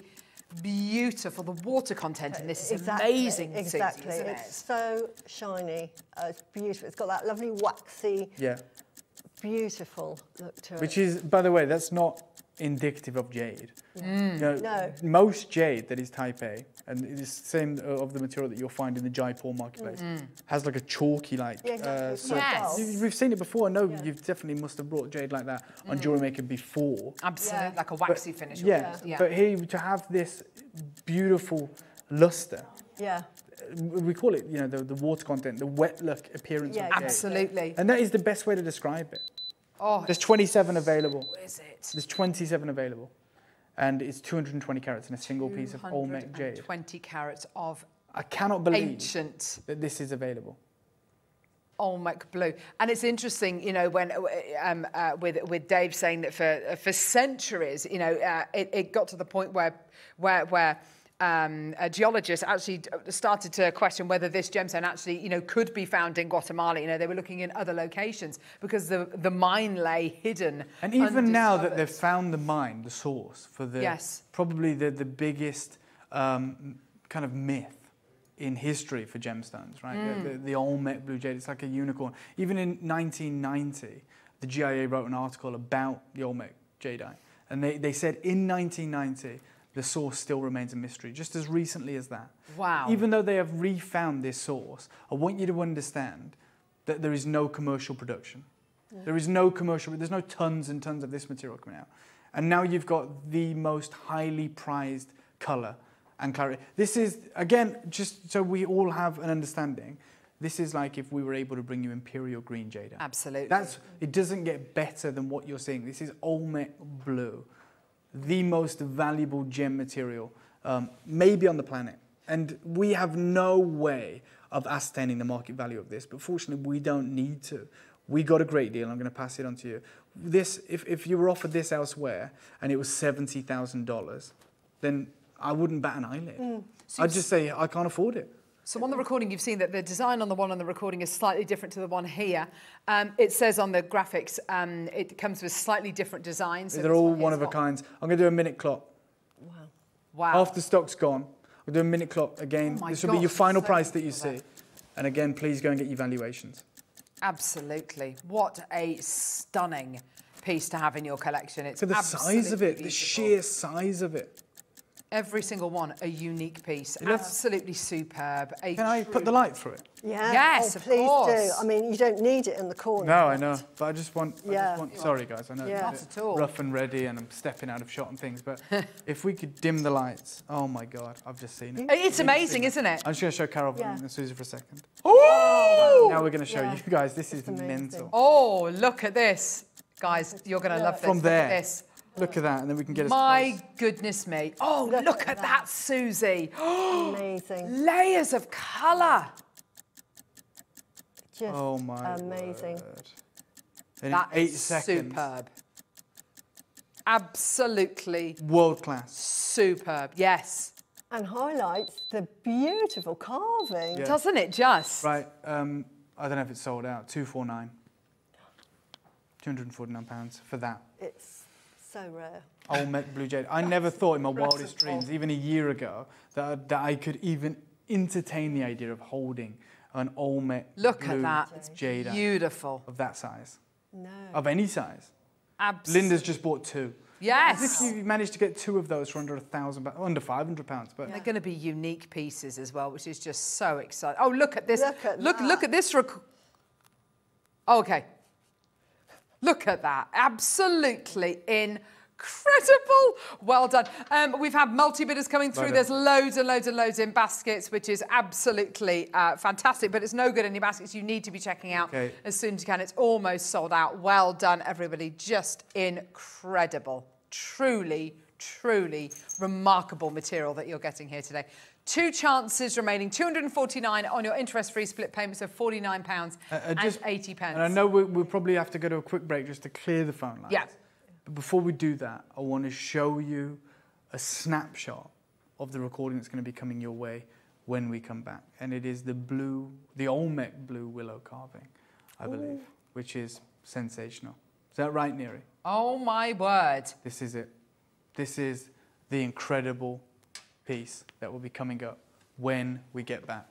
beautiful. The water content in this is Exactly, amazing, Suzie, Exactly. isn't it's it? so shiny. Uh, it's beautiful. It's got that lovely waxy, Yeah. beautiful look to it. Which is, by the way, that's not indicative of jade. Mm. You know, No. Most jade that is type A, and it is the same uh, of the material that you'll find in the Jaipur marketplace, has like a chalky like. Yeah, exactly. uh, so- Mm. Yes. We've seen it before. I know you definitely must have brought jade like that on Jewelry Maker before. Absolutely, Yeah. like a waxy finish. Yeah, yeah. but here to have this beautiful luster, Yeah. uh, we call it, you know, the, the water content, the wet look appearance Yeah, of jade. Absolutely. And that is the best way to describe it. Oh, There's 27 available. is it? There's 27 available. And it's 220 carats in a single piece of Olmec jade. 20 carats of I cannot believe ancient that this is available. Olmec blue. And it's interesting, you know, when um, uh, with with Dave saying that for uh, for centuries, you know, uh, it, it got to the point where where where. Um, uh, geologists actually started to question whether this gemstone actually, you know, could be found in Guatemala. You know, they were looking in other locations because the the mine lay hidden. And even now that they've found the mine, the source for the Yes. probably the the biggest um, kind of myth in history for gemstones, right? Mm. The, the, the Olmec blue jade, it's like a unicorn. Even in 1990, the GIA wrote an article about the Olmec jadeite, and they, they said in 1990 the source still remains a mystery, just as recently as that. Wow. Even though they have refound this source, I want you to understand that there is no commercial production. There is no commercial, there's no tons and tons of this material coming out. And now you've got the most highly prized colour and clarity. This is, again, just so we all have an understanding, This is like if we were able to bring you imperial green jade. Absolutely. That's it doesn't get better than what you're seeing. This is Olmec blue, the most valuable gem material um, maybe on the planet. And we have no way of ascertaining the market value of this, but fortunately we don't need to. We got a great deal. I'm going to pass it on to you. This, if, if you were offered this elsewhere and it was seventy thousand dollars, then I wouldn't bat an eyelid. Mm. I'd just say I can't afford it. So on the recording, you've seen that the design on the one on the recording is slightly different to the one here. Um, it says on the graphics, um, it comes with slightly different designs. So They're all one of a kind. I'm going to do a minute clock. Wow. Wow. After stock's gone, we'll do a minute clock again. Oh this will be your final so price that you beautiful see. And again, please go and get your valuations. Absolutely. What a stunning piece to have in your collection. It's Look the size of it, the sheer size of it. Every single one a unique piece. You love- Absolutely superb. A Can I put the light through it? Yeah. Yes, oh, of please course. do. I mean, you don't need it in the corner. No, I know, but I just want. I Yeah. just want sorry, guys. I know Yeah. it's a Not at all. rough and ready, and I'm stepping out of shot and things. But if we could dim the lights, oh my God, I've just seen it. It's amazing, isn't it? I'm just going to show Carol Yeah. and Suzie for a second. Oh! Now we're going to show Yeah. you guys. This is amazing. mental. Oh, look at this. Guys, you're going to love this. From Look there, at this. Look at that, and then we can get as My close. goodness me. Oh, look, at, that. Suzie. Amazing. Layers of colour. Just Oh my amazing. word. And in That eight is seconds, superb. Absolutely world class. superb. Yes. And highlights the beautiful carving. Yeah. Doesn't it just? Right, um, I don't know if it's sold out. Two four nine. Two hundred and forty nine pounds for that. It's so rare. Olmec Blue Jade. I never thought in my wildest dreams, even a year ago, that, that I could even entertain the idea of holding an Olmec Look Blue at that. Jade Beautiful. of that size, No. of any size. Absolutely. Linda's just bought two. Yes. As if you managed to get two of those for under a thousand, pa- under five hundred pounds. But They're going to be unique pieces as well, which is just so exciting. Oh, look at this. Look at look, that. look at this. Rec- oh, okay. Look at that. Absolutely incredible. Well done. Um, we've had multi bidders coming through. There's loads and loads and loads in baskets, which is absolutely uh, fantastic. But it's no good in your baskets. You need to be checking out Okay. as soon as you can. It's almost sold out. Well done, everybody. Just incredible. Truly, truly remarkable material that you're getting here today. Two chances remaining, 249 on your interest-free split payments of 49 pounds Uh, uh, and just- 80 pence. And I know we, we'll probably have to go to a quick break just to clear the phone lines. Yeah. But before we do that, I want to show you a snapshot of the recording that's going to be coming your way when we come back. And it is the blue, the Olmec blue willow carving, I believe, which is sensational. Is that right, Neri? Oh my word. This is it. This is the incredible piece that will be coming up when we get back.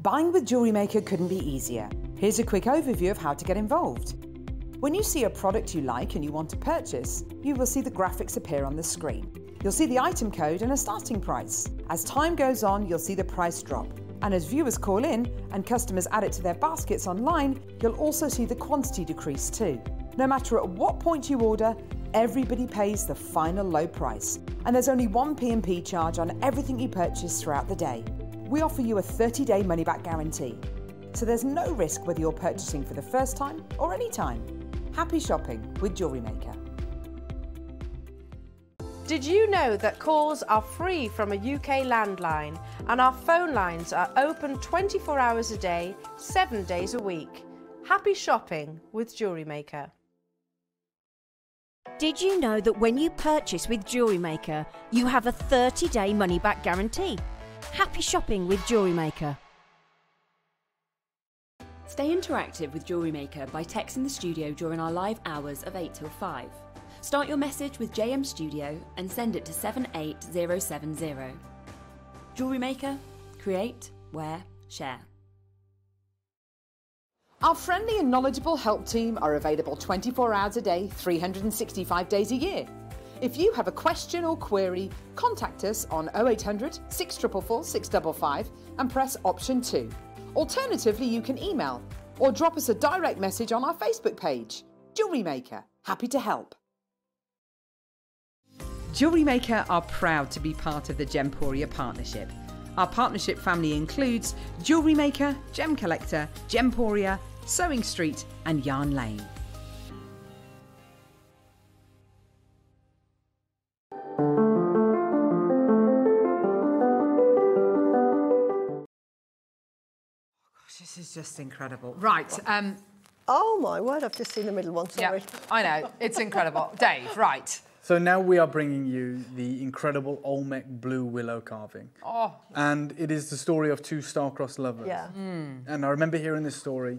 Buying with Jewelry Maker couldn't be easier. Here's a quick overview of how to get involved. When you see a product you like and you want to purchase, you will see the graphics appear on the screen. You'll see the item code and a starting price. As time goes on, you'll see the price drop. And as viewers call in and customers add it to their baskets online, you'll also see the quantity decrease too. No matter at what point you order, everybody pays the final low price. And there's only one P&P charge on everything you purchase throughout the day. We offer you a 30-day money-back guarantee. So there's no risk whether you're purchasing for the first time or any time. Happy shopping with Jewelry Maker. Did you know that calls are free from a UK landline and our phone lines are open 24 hours a day, 7 days a week? Happy shopping with Jewelry Maker. Did you know that when you purchase with Jewelry Maker, you have a 30 day money back guarantee? Happy shopping with Jewelry Maker. Stay interactive with Jewelry Maker by texting the studio during our live hours of 8 till 5. Start your message with JM Studio and send it to 78070. Jewelry Maker, create, wear, share. Our friendly and knowledgeable help team are available 24 hours a day, 365 days a year. If you have a question or query, contact us on 0800 644 655 and press option 2. Alternatively, you can email or drop us a direct message on our Facebook page. Jewelry Maker, happy to help. Jewellery Maker are proud to be part of the Gemporia partnership. Our partnership family includes Jewellery Maker, Gem Collector, Gemporia, Sewing Street, and Yarn Lane. This is just incredible. Right. Um, Oh my word, I've just seen the middle one, yeah, sorry. I know. It's incredible. Dave, right. So now we are bringing you the incredible Olmec blue willow carving. Oh. And it is the story of two star-crossed lovers. Yeah. Hmm. And I remember hearing this story,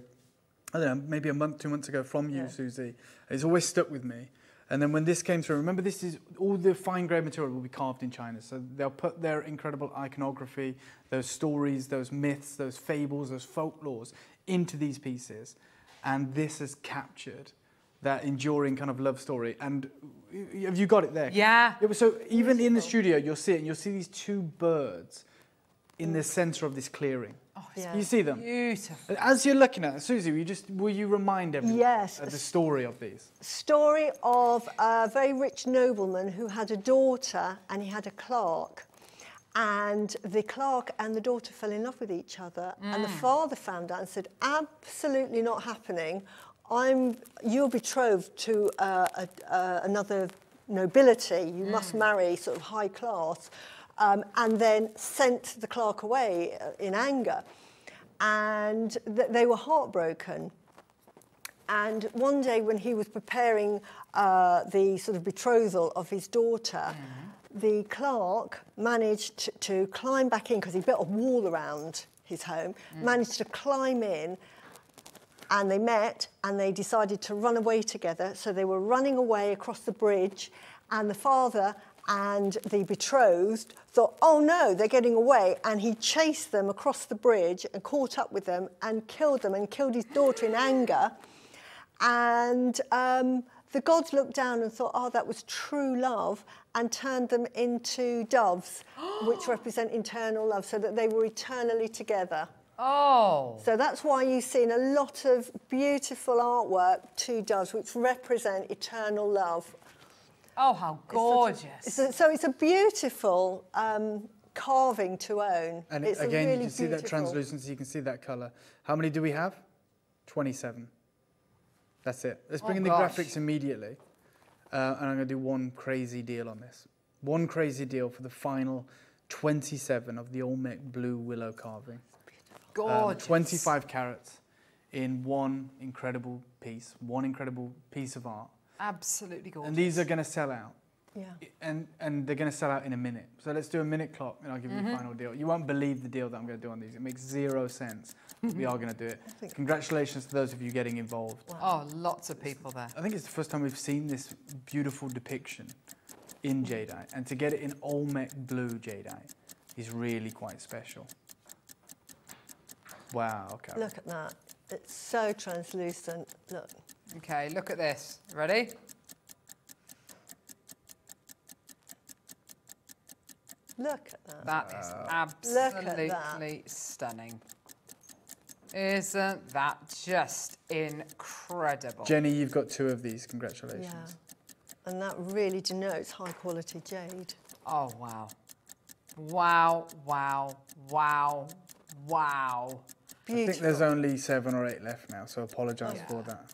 I don't know, maybe a month, two months ago from you, Suzie. It's always stuck with me. And then when this came through, remember this is all the fine grade material will be carved in China. So they'll put their incredible iconography, those stories, those myths, those fables, those folklores into these pieces. And this has captured that enduring kind of love story. And have you got it there? Yeah. It was so even in the studio, you'll see it, and you'll see these two birds in the center of this clearing. Oh, yeah. You see them? Beautiful. As you're looking at it, Suzie, will you just will you remind everyone Yes. of the story of these? Story of a very rich nobleman who had a daughter and he had a clerk. And the clerk and the daughter fell in love with each other. And the Mm. father found out and said, absolutely not happening. I'm, you're betrothed to uh, a, uh, another nobility. You must marry sort of high class. Um, and then sent the clerk away uh, in anger. And th- they were heartbroken. And one day, when he was preparing uh, the sort of betrothal of his daughter, the clerk managed to, to climb back in because he built a wall around his home, managed to climb in. And they met and they decided to run away together. So they were running away across the bridge, and the father and the betrothed thought, oh no, they're getting away. And he chased them across the bridge and caught up with them and killed them and killed his daughter in anger. And um, the gods looked down and thought, oh, that was true love, and turned them into doves, which represent eternal love, so that they were eternally together. Oh. So that's why you've seen a lot of beautiful artwork, two doves, which represent eternal love. Oh, how gorgeous. It's a- so it's a beautiful um, carving to own. And it's again, really you can see that beautiful- translucency, you can see that color. How many do we have? 27. That's it. Let's Oh, bring in the gosh. graphics immediately. Uh, and I'm going to do one crazy deal on this. One crazy deal for the final 27 of the Olmec Blue Willow carving. Um, 25 carats in one incredible piece, one incredible piece of art. Absolutely gorgeous. And these are going to sell out. Yeah. And, and they're going to sell out in a minute. So let's do a minute clock and I'll give you Mhm. the final deal. You won't believe the deal that I'm going to do on these. It makes zero sense. but we are going to do it. Congratulations to those of you getting involved. Oh, lots of people there. I think it's the first time we've seen this beautiful depiction in jadeite. And to get it in Olmec blue jadeite is really quite special. Wow, okay. Look at that. It's so translucent. Look. Okay, look at this. Ready? Look at that. That is Look at absolutely that. stunning. Isn't that just incredible? Jenny, you've got two of these. Congratulations. Yeah. And that really denotes high quality jade. Oh, wow. Wow, wow, wow, wow. I think there's only seven or eight left now, so apologise for that.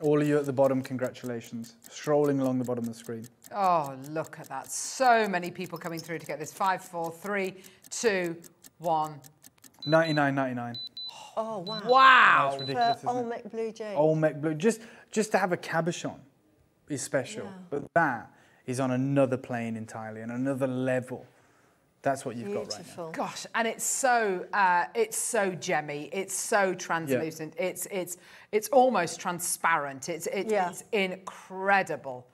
All of you at the bottom, congratulations. Strolling along the bottom of the screen. Oh, look at that. So many people coming through to get this. Five, four, three, two, one. 99.99. Oh, wow. Wow. That's ridiculous, For isn't it? Olmec Blue Jade. Olmec blue. Just just to have a cabochon is special, but that is on another plane entirely, and another level. That's what you've got right now. Gosh, and it's so uh, it's so gemmy. It's so translucent. It's it's it's almost transparent. It's it, Yeah. it's incredible.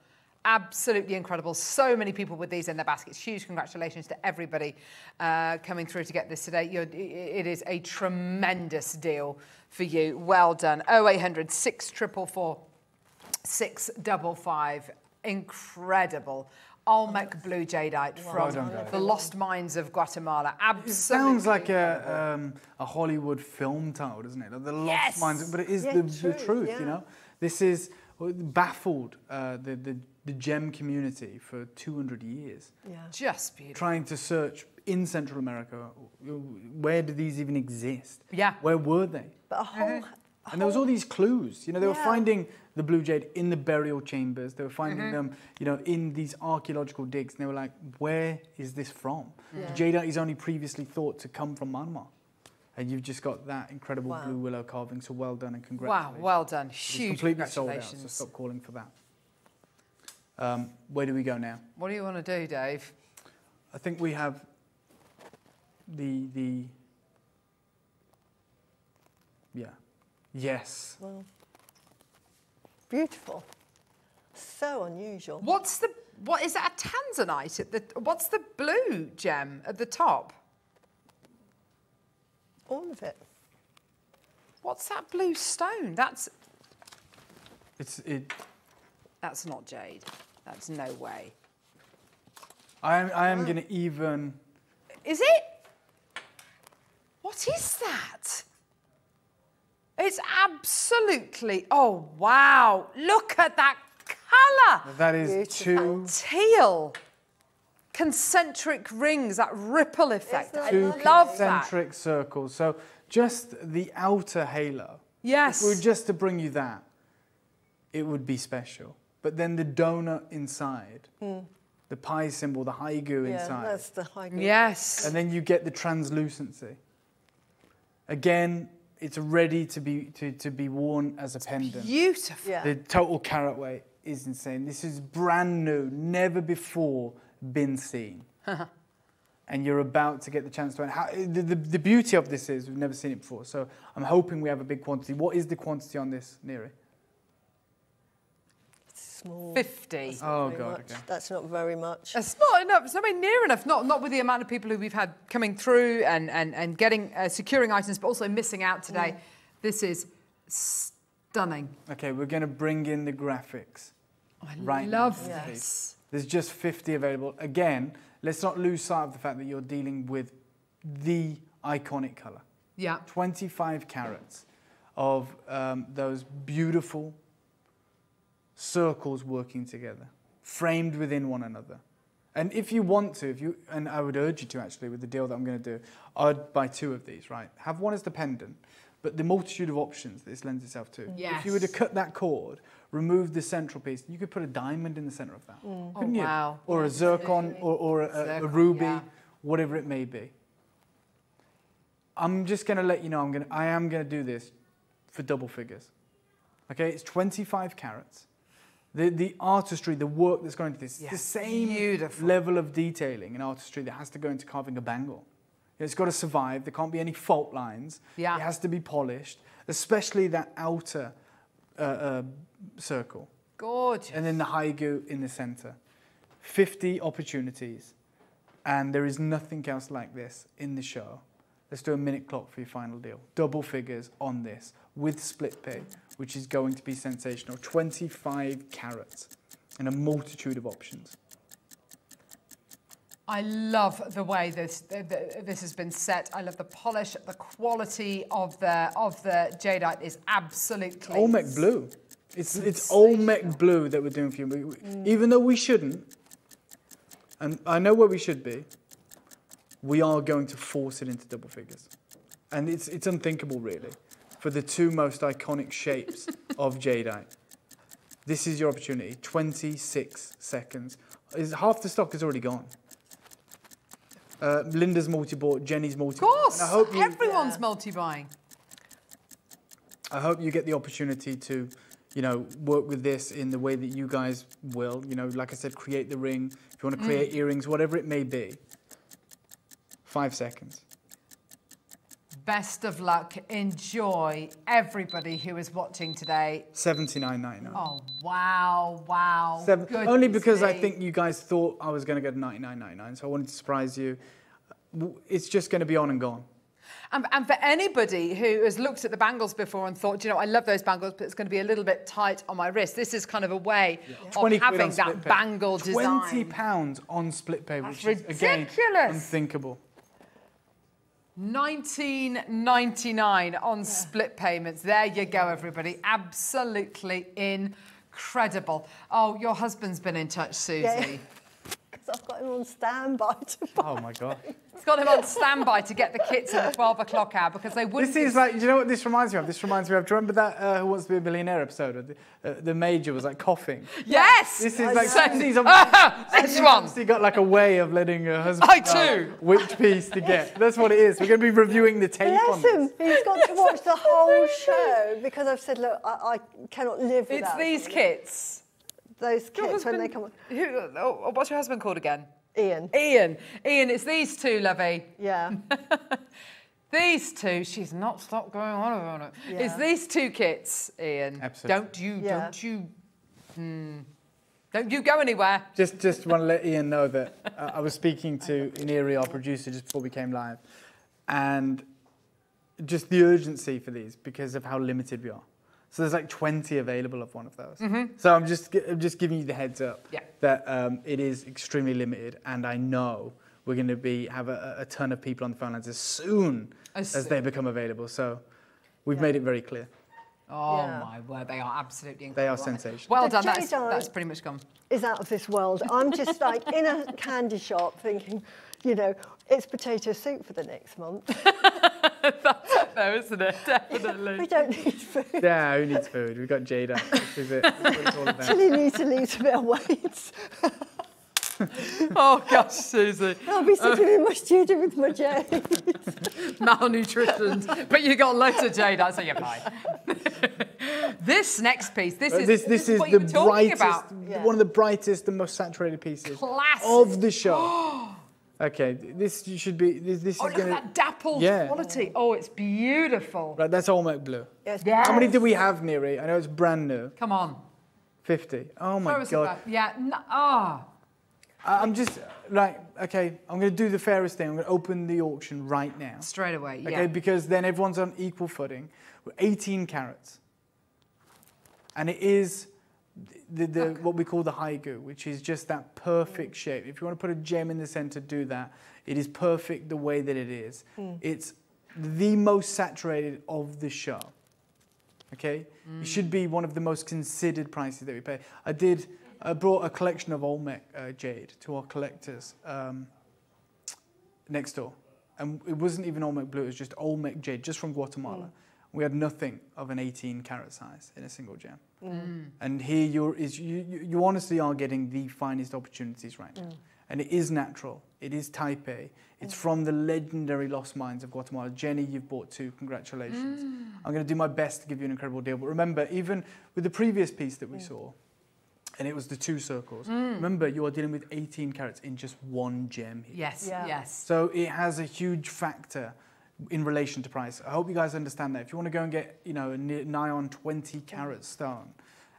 Absolutely incredible. So many people with these in their baskets. Huge congratulations to everybody uh, coming through to get this today. You're, it is a tremendous deal for you. Well done. 0800 644 655. Incredible. Olmec Blue Jadeite from done, the Lost Mines of Guatemala. It Absolutely. sounds like a, um, a Hollywood film title, doesn't it? Like the Lost Yes. Minds, but it is Yeah, the, the truth, yeah. you know? This is baffled uh, the, the the gem community for 200 years. Yeah. Just beautiful. Trying to search in Central America, where do these even exist? Yeah. Where were they? But a whole, And there was all these clues. You know, they were finding the blue jade in the burial chambers. They were finding Mm-hmm. them, you know, in these archaeological digs. And they were like, where is this from? Yeah. Jadeite is only previously thought to come from Myanmar. And you've just got that incredible Wow. blue willow carving. So well done and congratulations. Wow, congratulations. well done. It's Huge completely sold out, so congratulations. stop calling for that. Um, where do we go now? What do you want to do, Dave? I think we have the the yeah yes well, beautiful. So unusual. What's the what is that a tanzanite at the what's the blue gem at the top? All of it. What's that blue stone? That's it's it that's not jade. That's no way. I am I am oh. gonna even Is it? What is that? It's absolutely oh wow. Look at that colour. that is two Teal. Concentric rings, that ripple effect. I two love that. concentric circles. So just the outer halo. Yes. If we were just to bring you that, it would be special. But then the donut inside, hmm. the pie symbol, the haigu Yeah, inside. that's the high. Yes. And then you get the translucency. Again, it's ready to be to, to be worn as a pendant. Beautiful. Yeah. The total carat weight is insane. This is brand new, never before been seen. and you're about to get the chance to. How, the, the, the beauty of this is we've never seen it before. So I'm hoping we have a big quantity. What is the quantity on this, Neri? Small. 50. Oh, Very God, much. okay. That's not very much. It's not enough. It's not really near enough. Not not with the amount of people who we've had coming through and and and getting uh, securing items, but also missing out today. This is stunning. Okay, we're going to bring in the graphics. I right love please. this. There's just 50 available. Again, let's not lose sight of the fact that you're dealing with the iconic color. Yeah. 25 carats of um, those beautiful circles working together, framed within one another. And if you want to, if you, and I would urge you to actually, with the deal that I'm going to do, I'd buy two of these, right? Have one as the pendant, but the multitude of options this lends itself to. If you were to cut that cord, remove the central piece, you could put a diamond in the center of that, mm. oh, couldn't you? Oh, wow. Or a zircon, or, or a, a- a ruby, yeah. whatever it may be. I'm just going to let you know I'm going to, I am going to do this for double figures. Okay, it's 25 carats. The, the artistry, the work that's going into this, the same beautiful. level of detailing and artistry that has to go into carving a bangle. It's got to survive. There can't be any fault lines. Yeah. It has to be polished, especially that outer uh, uh, circle. Gorgeous. And then the haigu in the center. 50 opportunities. And there is nothing else like this in the show. Let's do a minute clock for your final deal. Double figures on this with split pay, which is going to be sensational. 25 carats and a multitude of options. I love the way this th- th- this has been set. I love the polish, the quality of the of the jadeite is absolutely Olmec blue. It's, it's Olmec blue that we're doing for you. We- Even though we shouldn't, and I know where we should be, we are going to force it into double figures. And it's, it's unthinkable, really, for the two most iconic shapes of jadeite. This is your opportunity. 26 seconds. Is Half the stock is already gone. Uh, Linda's multi-bought, Jenny's Of multi-bought. course, And I hope you, everyone's multi-buying. I hope you get the opportunity to, you know, work with this in the way that you guys will. You know, like I said, create the ring. If you want to create earrings, whatever it may be. Five seconds. Best of luck. Enjoy everybody who is watching today. Seventy-nine ninety-nine. Oh wow, wow. Seven, only because I think you guys thought I was going to get ninety-nine ninety-nine, so I wanted to surprise you. It's just going to be on and gone. And, and for anybody who has looked at the bangles before and thought, you know, I love those bangles, but it's going to be a little bit tight on my wrist. This is kind of a way of having that pay. bangle design. Twenty pounds on split pay, That's which is again ridiculous. unthinkable. 19.99 on split payments. There you go, everybody. Absolutely incredible. Oh, your husband's been in touch, Suzie. Yeah. Because I've got him on standby to Oh my god. He's got him on standby to get the kits in the 12 o'clock hour because they wouldn't. This is like, do you know what this reminds me of? This reminds me of, do you remember that uh, Who Wants to Be a Millionaire episode? Where the, uh, the major was like coughing. Yes! This is like, So- Suzie's Ah, this Suzie's one. obviously got like a way of letting her husband I know too. which piece to get. That's what it is. We're going to be reviewing the tape on Bless this. him. He's got to watch the whole show because I've said, look, I, I cannot live It's without It's these them. kits. Those Your kids when they come on. Who, oh, what's your husband called again? Ian. Ian. Ian, it's these two, lovey. Yeah. These two, she's not stopped going on about it. It's these two kits, Ian. Absolutely. Don't you, Yeah. don't you, hmm, don't you go anywhere. Just, just want to let Ian know that uh, I was speaking to Iniri, our producer, just before we came live, and just the urgency for these because of how limited we are. So there's like 20 available of one of those. So I'm just, I'm just giving you the heads up Yeah. that um, it is extremely limited, and I know we're going to be have a, a ton of people on the phone lines as soon As as, they soon. become available. So we've made it very clear. Oh Yeah. my word, they are absolutely They incredible. are aren't sensational. Well The done, that's, that's pretty much gone. is out of this world. I'm just like in a candy shop thinking, you know, it's potato soup for the next month. There, isn't it? Definitely. we Definitely. don't need food. Yeah, who needs food? We've got Jada. This is it. That's what it's all about. Actually need to lose a bit of weight. oh gosh, Suzie. I'll be sitting in my studio with my Jay. Malnutrition. but you got loads of jade, so you're fine. this next piece, this Uh, is this this is what the you were talking brightest, about. Yeah. one of the brightest and most saturated pieces Classic. of the show. okay, this should be this, this Oh, is look at gonna. that dappled Yeah. quality. Oh, it's beautiful. Right, that's Olmec blue. Yes. How many do we have, Neri? I know it's brand new. Come on. Fifty. Oh my Throw god. Yeah. No, ah. I- I'm just like, okay, I'm gonna do the fairest thing. I'm gonna open the auction right now. Straight away. Yeah. Okay, because then everyone's on equal footing. We're 18 carats. And it is the, the, what we call the haigu, which is just that perfect shape. If you want to put a gem in the center, do that. It is perfect the way that it is. It's the most saturated of the show. Okay? It should be one of the most considered prices that we pay. I did, I brought a collection of Olmec uh, jade to our collectors um, next door. And it wasn't even Olmec blue, it was just Olmec jade, just from Guatemala. We had nothing of an 18 carat size in a single gem. Mm. And here you're, is, you, you, you honestly are getting the finest opportunities right now. Mm. And it is natural. It is Type. A. It's mm. from the legendary Lost Mines of Guatemala. Jenny, you've bought two. Congratulations. I'm going to do my best to give you an incredible deal. But remember, even with the previous piece that we saw, and it was the two circles, remember, you are dealing with 18 carats in just one gem here. Yes. Yeah. Yes. So it has a huge factor in relation to price. I hope you guys understand that. If you want to go and get, you know, a ni- nigh on 20 carat stone,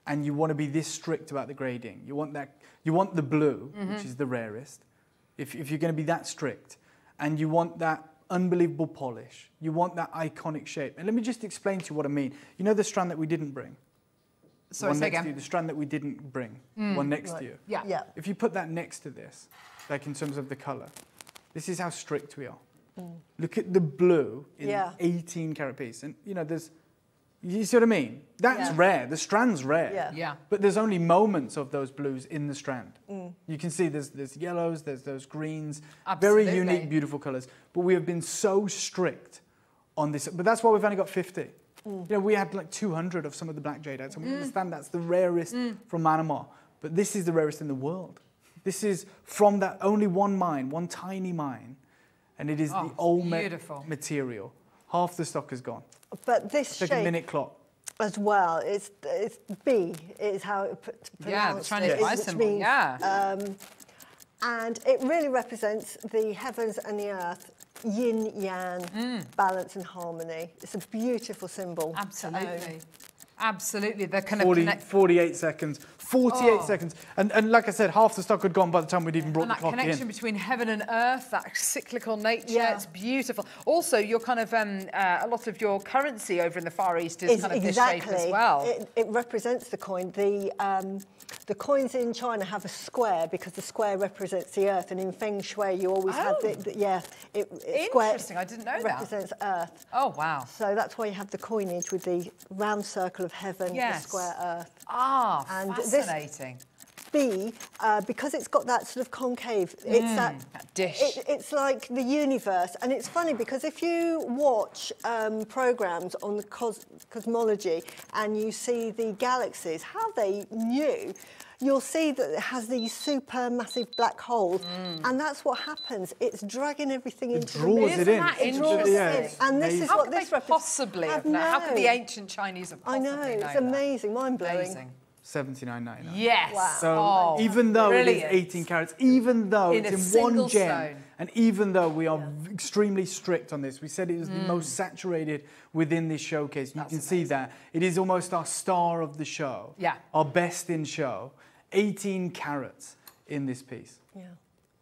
and you want to be this strict about the grading, you want that, you want the blue, which mm-hmm. is the rarest. If, if you're going to be that strict, and you want that unbelievable polish, you want that iconic shape. And let me just explain to you what I mean. You know the strand that we didn't bring. The Sorry, one say next to you, the strand that we didn't bring, the one next to you. Yeah. Yeah. If you put that next to this, like in terms of the colour, this is how strict we are. Look at the blue in Yeah. the 18 carat piece. And, you know, there's, you see what I mean? That's Yeah. rare. The strand's rare. Yeah. Yeah. But there's only moments of those blues in the strand. Mm. You can see there's, there's yellows, there's those greens, Absolutely. very unique, beautiful colours. But we have been so strict on this. But that's why we've only got 50. Mm. You know, we had like 200 of some of the black jadeite, and we mm. understand that's the rarest from Myanmar. But this is the rarest in the world. This is from that only one mine, one tiny mine, and it is Oh, the it's Olmec beautiful. material. Half the stock is gone. But this It's like shape a minute clock. as well, it's, it's Bi is how it put, Yeah, the pronounced Chinese it, pi symbol. means, yeah. Um, and it really represents the heavens and the earth, yin yang, balance and harmony. It's a beautiful symbol. Absolutely. Absolutely. They're kind of 40, connect. 48 seconds. 48 Oh. seconds. And, and like I said, half the stock had gone by the time we'd even brought And the that connection in. between heaven and earth, that cyclical nature, Yeah. it's beautiful. Also, your kind of um, uh, a lot of your currency over in the Far East is Is kind of exactly. this shape as well. It, it represents the coin. The um, the coins in China have a square because the square represents the earth, and in Feng Shui you always have the, the yeah. It, it square Interesting, I didn't know that. represents earth. Oh wow! So that's why you have the coinage with the round circle of heaven, Yes. the square earth. Ah, And fascinating. Bi, uh, because it's got that sort of concave, it's Mm, that, that dish. It, it's like the universe, and it's funny because if you watch um, programs on the cos- cosmology and you see the galaxies, how they knew. You'll see that it has these super massive black holes, and that's what happens. It's dragging everything into draws the it Isn't in. that It draws- interesting? yeah, And this is amazing. How what could this they possibly have known? How could the ancient Chinese have I know, it's known that? amazing, mind blowing. Amazing. 79.99. Yes. Wow. So Oh, even though brilliant. it is 18 carats, even though In it's in one gem, stone. and even though we are extremely strict on this, we said it was the Mm. most saturated within this showcase. You can see that it is almost our star of the show, Yeah. our best in show. 18 carats in this piece, Yeah.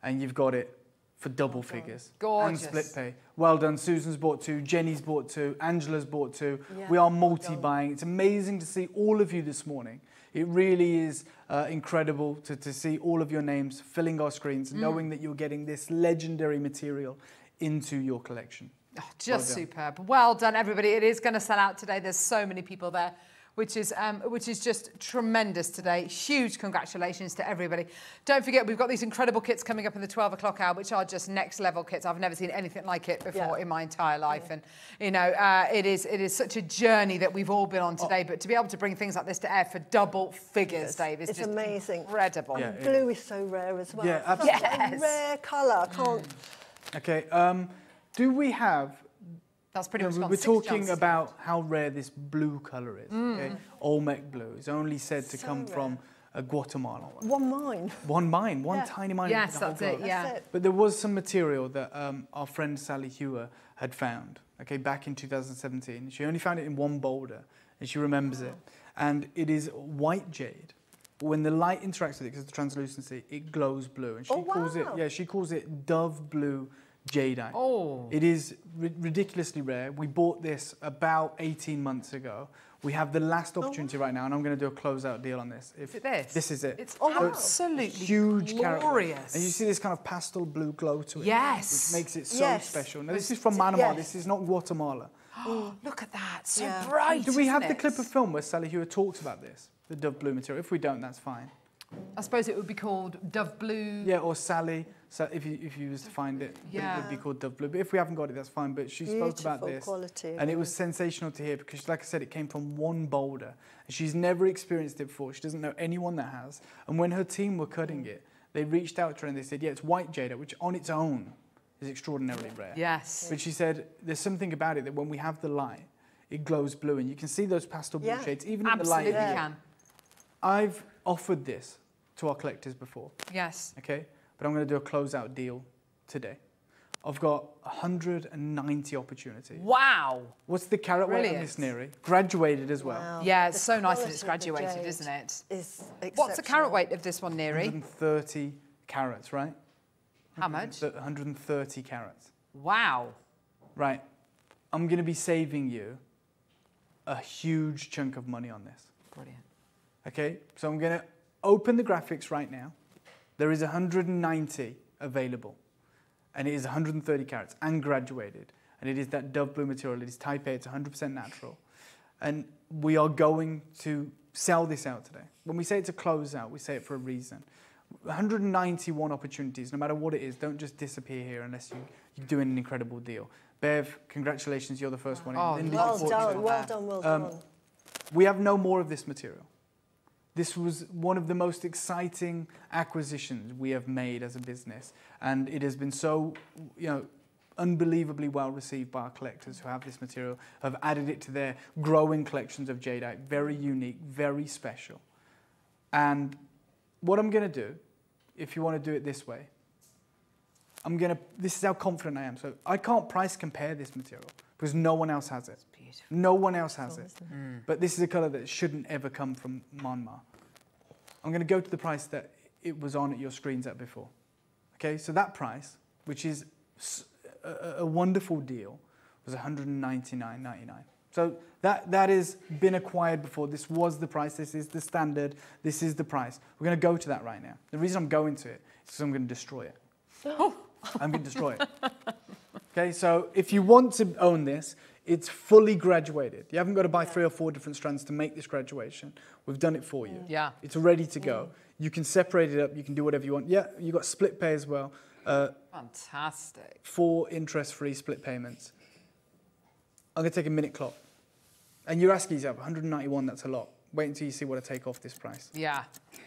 and you've got it for double figures Gorgeous. and split pay. Well done. Susan's bought two, Jenny's bought two, Angela's bought two. Yeah. We are multi-buying. It's amazing to see all of you this morning. It really is uh, incredible to, to see all of your names filling our screens, Mm. knowing that you're getting this legendary material into your collection. Oh, just Well superb. Well done, everybody. It is going to sell out today. There's so many people there, which is um, which is just tremendous today. Huge congratulations to everybody. Don't forget, we've got these incredible kits coming up in the 12 o'clock hour, which are just next level kits. I've never seen anything like it before Yeah. in my entire life, and you know, uh, it is it is such a journey that we've all been on today. But to be able to bring things like this to air for double figures, Dave, is It's just amazing. incredible. Yeah, it Blue is so rare as well. Yeah, It's such absolutely. a Yes. rare colour. I can't. Okay. Um, do we have That's pretty You much know, gone we're talking chances. about how rare this blue colour is. Mm. Okay? Olmec blue is only said to So come rare. from uh, Guatemala. One mine. One mine, one Yeah. tiny mine. Yes, in the whole that's it, yeah. That's it. But there was some material that um, our friend Sally Hewer had found, okay, back in 2017. She only found it in one boulder, and she remembers it. And it is white jade. When the light interacts with it, because of the translucency, it glows blue. And she Oh, calls it, wow. yeah, she calls it dove blue jadeite. Oh. It is ri- ridiculously rare. We bought this about 18 months ago. We have the last oh. opportunity right now, and I'm going to do a closeout deal on this. If Is it this? This is it. It's Oh, absolutely huge glorious. And you see this kind of pastel blue glow to it. Yes. Which makes it so Yes. special. Now, this is from Myanmar. Yes. This is not Guatemala. Oh, look at that, so Yeah. bright. Do we have the clip of film where Sally Hewer talks about this? The dove blue material? If we don't, that's fine. I suppose it would be called Dove Blue. Yeah, or Sally, so if you, if you was to find it, it would be called dove blue. But if we haven't got it, that's fine. But she spoke about this. quality And it was sensational to hear because, like I said, it came from one boulder. And she's never experienced it before. She doesn't know anyone that has. And when her team were cutting it, they reached out to her and they said, yeah, it's white jade, which on its own is extraordinarily rare. Yes. But she said, there's something about it that when we have the light, it glows blue. And you can see those pastel blue Yeah. shades, even in the Absolutely light. here. can. I've offered this to our collectors before Yes. okay? But I'm going to do a closeout deal today. I've got 190 opportunities. Wow. What's the carat weight on this, Brilliant. Neri? Graduated as well. Wow. Yeah, it's The so nice that it's quality of the graduated, isn't it? Is What's the carat weight of this one, Neri? 130 carats, right? How much? 130 carats. Wow. Right. I'm going to be saving you a huge chunk of money on this. Brilliant. Okay, so I'm going to open the graphics right now. There is 190 available, and it is 130 carats and graduated, and it is that dove blue material. It is type A. It's 100% natural, and we are going to sell this out today. When we say it's a closeout, we say it for a reason. 191 opportunities, no matter what it is, don't just disappear here unless you, you're doing an incredible deal. Bev, congratulations, you're the first one in. Oh, Well done, well done, well Um, done. We have no more of this material. This was one of the most exciting acquisitions we have made as a business, and it has been so, you know, unbelievably well received by our collectors who have this material, have added it to their growing collections of jadeite. Very unique, very special. And what I'm going to do, if you want to do it this way, I'm going to, this is how confident I am. So I can't price compare this material because no one else has it. No one else has it. Mm. But this is a colour that shouldn't ever come from Myanmar. I'm going to go to the price that it was on at your screens at before. Okay, so that price, which is a wonderful deal, was 199.99. So that that has been acquired before. This was the price. This is the standard. This is the price. We're going to go to that right now. The reason I'm going to it is because I'm going to destroy it. I'm going to destroy it. Okay, so if you want to own this, it's fully graduated. You haven't got to buy three or four different strands to make this graduation. We've done it for you. Yeah. It's ready to go. You can separate it up. You can do whatever you want. Yeah, you've got split pay as well. Uh, Fantastic. four interest-free split payments. I'm going to take a minute clock. And you're asking yourself, 191, that's a lot. Wait until you see what I take off this price. Yeah.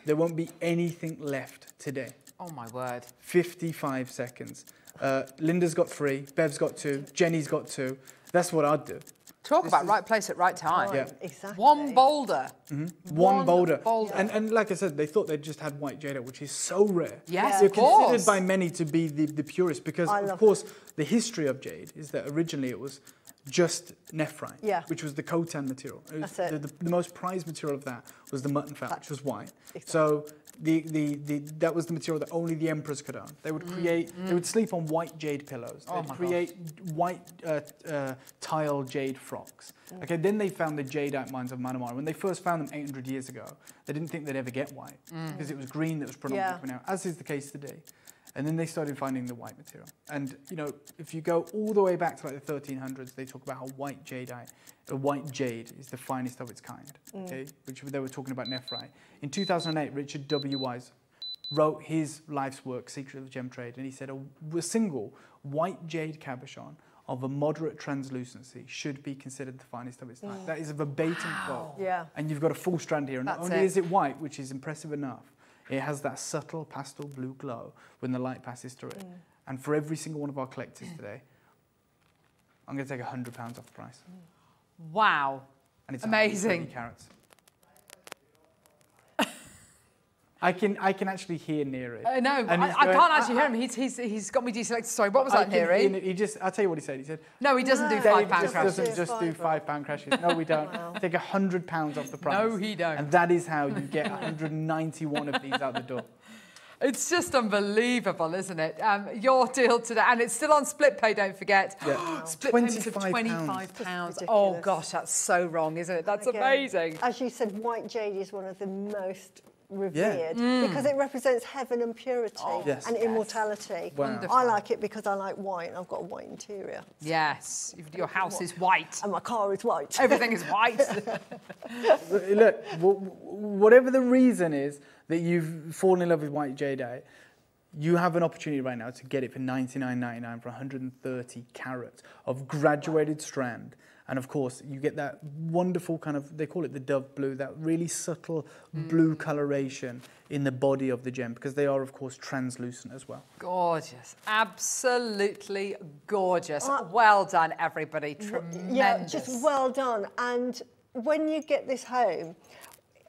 There won't be anything left today. Oh my word. 55 seconds. Uh, Linda's got three, Bev's got two, Jenny's got two. That's what I'd do. Talk This about is- right place at right time. Yeah. Exactly. One boulder. One, One boulder. boulder. And, and like I said, they thought they'd just had white jade, which is so rare. Yes, They're of course. considered by many to be the, the purest because, I of love course, the history of jade is that originally it was just nephrite, Yeah. which was the Khotan material. Was That's it. The, the, the most prized material of that was the mutton fat, which was white. Exactly. So the, the, the, that was the material that only the emperors could own. They would create, they would sleep on white jade pillows. Mm, Oh They'd my create white uh, uh, tile jade frocks. Mm. Okay, then they found the jadeite mines of Manamara. When they first found them 800 years ago, they didn't think they'd ever get white Mm. because it was green that was predominantly Yeah. out, as is the case today. And then they started finding the white material. And you know, if you go all the way back to like the 1300s, they talk about how white jadeite, uh, white jade is the finest of its kind. Okay, which they were talking about nephrite. In 2008, Richard W. Wise wrote his life's work, Secret of the Gem Trade, and he said a, a single white jade cabochon of a moderate translucency should be considered the finest of its kind. That is a verbatim quote. Yeah. And you've got a full strand here. And not only it. is it white, which is impressive enough, it has that subtle pastel blue glow when the light passes through it. Mm. And for every single one of our collectors mm. today, I'm going to take £100 off the price. Wow. And it's Amazing. 120 carats. I can, I can actually hear near it. Uh, no, I, he's I can't actually "I- hear him. He's, he's, he's got me deselected. Sorry, what was I that, can hear hearing? it. He just, I'll tell you what he said. He said, No, he doesn't do No. five Dave pound just crashes. doesn't just do Five. five pound crashes. No, we don't. Wow. Take a hundred pounds off the price. No, he don't. And that is how you get 191 of these out the door. It's just unbelievable, isn't it? Um, your deal today, and it's still on split pay, don't forget. Yeah. Split payments of £25. £25. Oh, gosh, that's so wrong, isn't it? That's Again, amazing. As you said, white jade is one of the most revered Mm. because it represents heaven and purity Yes. and immortality. Wow. Wonderful. I like it because I like white and I've got a white interior. Yes, your house is white. And my car is white. Everything is white. Look, whatever the reason is that you've fallen in love with white jadeite, you have an opportunity right now to get it for 99.99 for 130 carats of graduated strand. And of course, you get that wonderful kind of, they call it the dove blue, that really subtle mm. blue coloration in the body of the gem because they are, of course, translucent as well. gorgeous. Absolutely gorgeous. Ah. well done, everybody. Tremendous. Yeah, just well done. And when you get this home,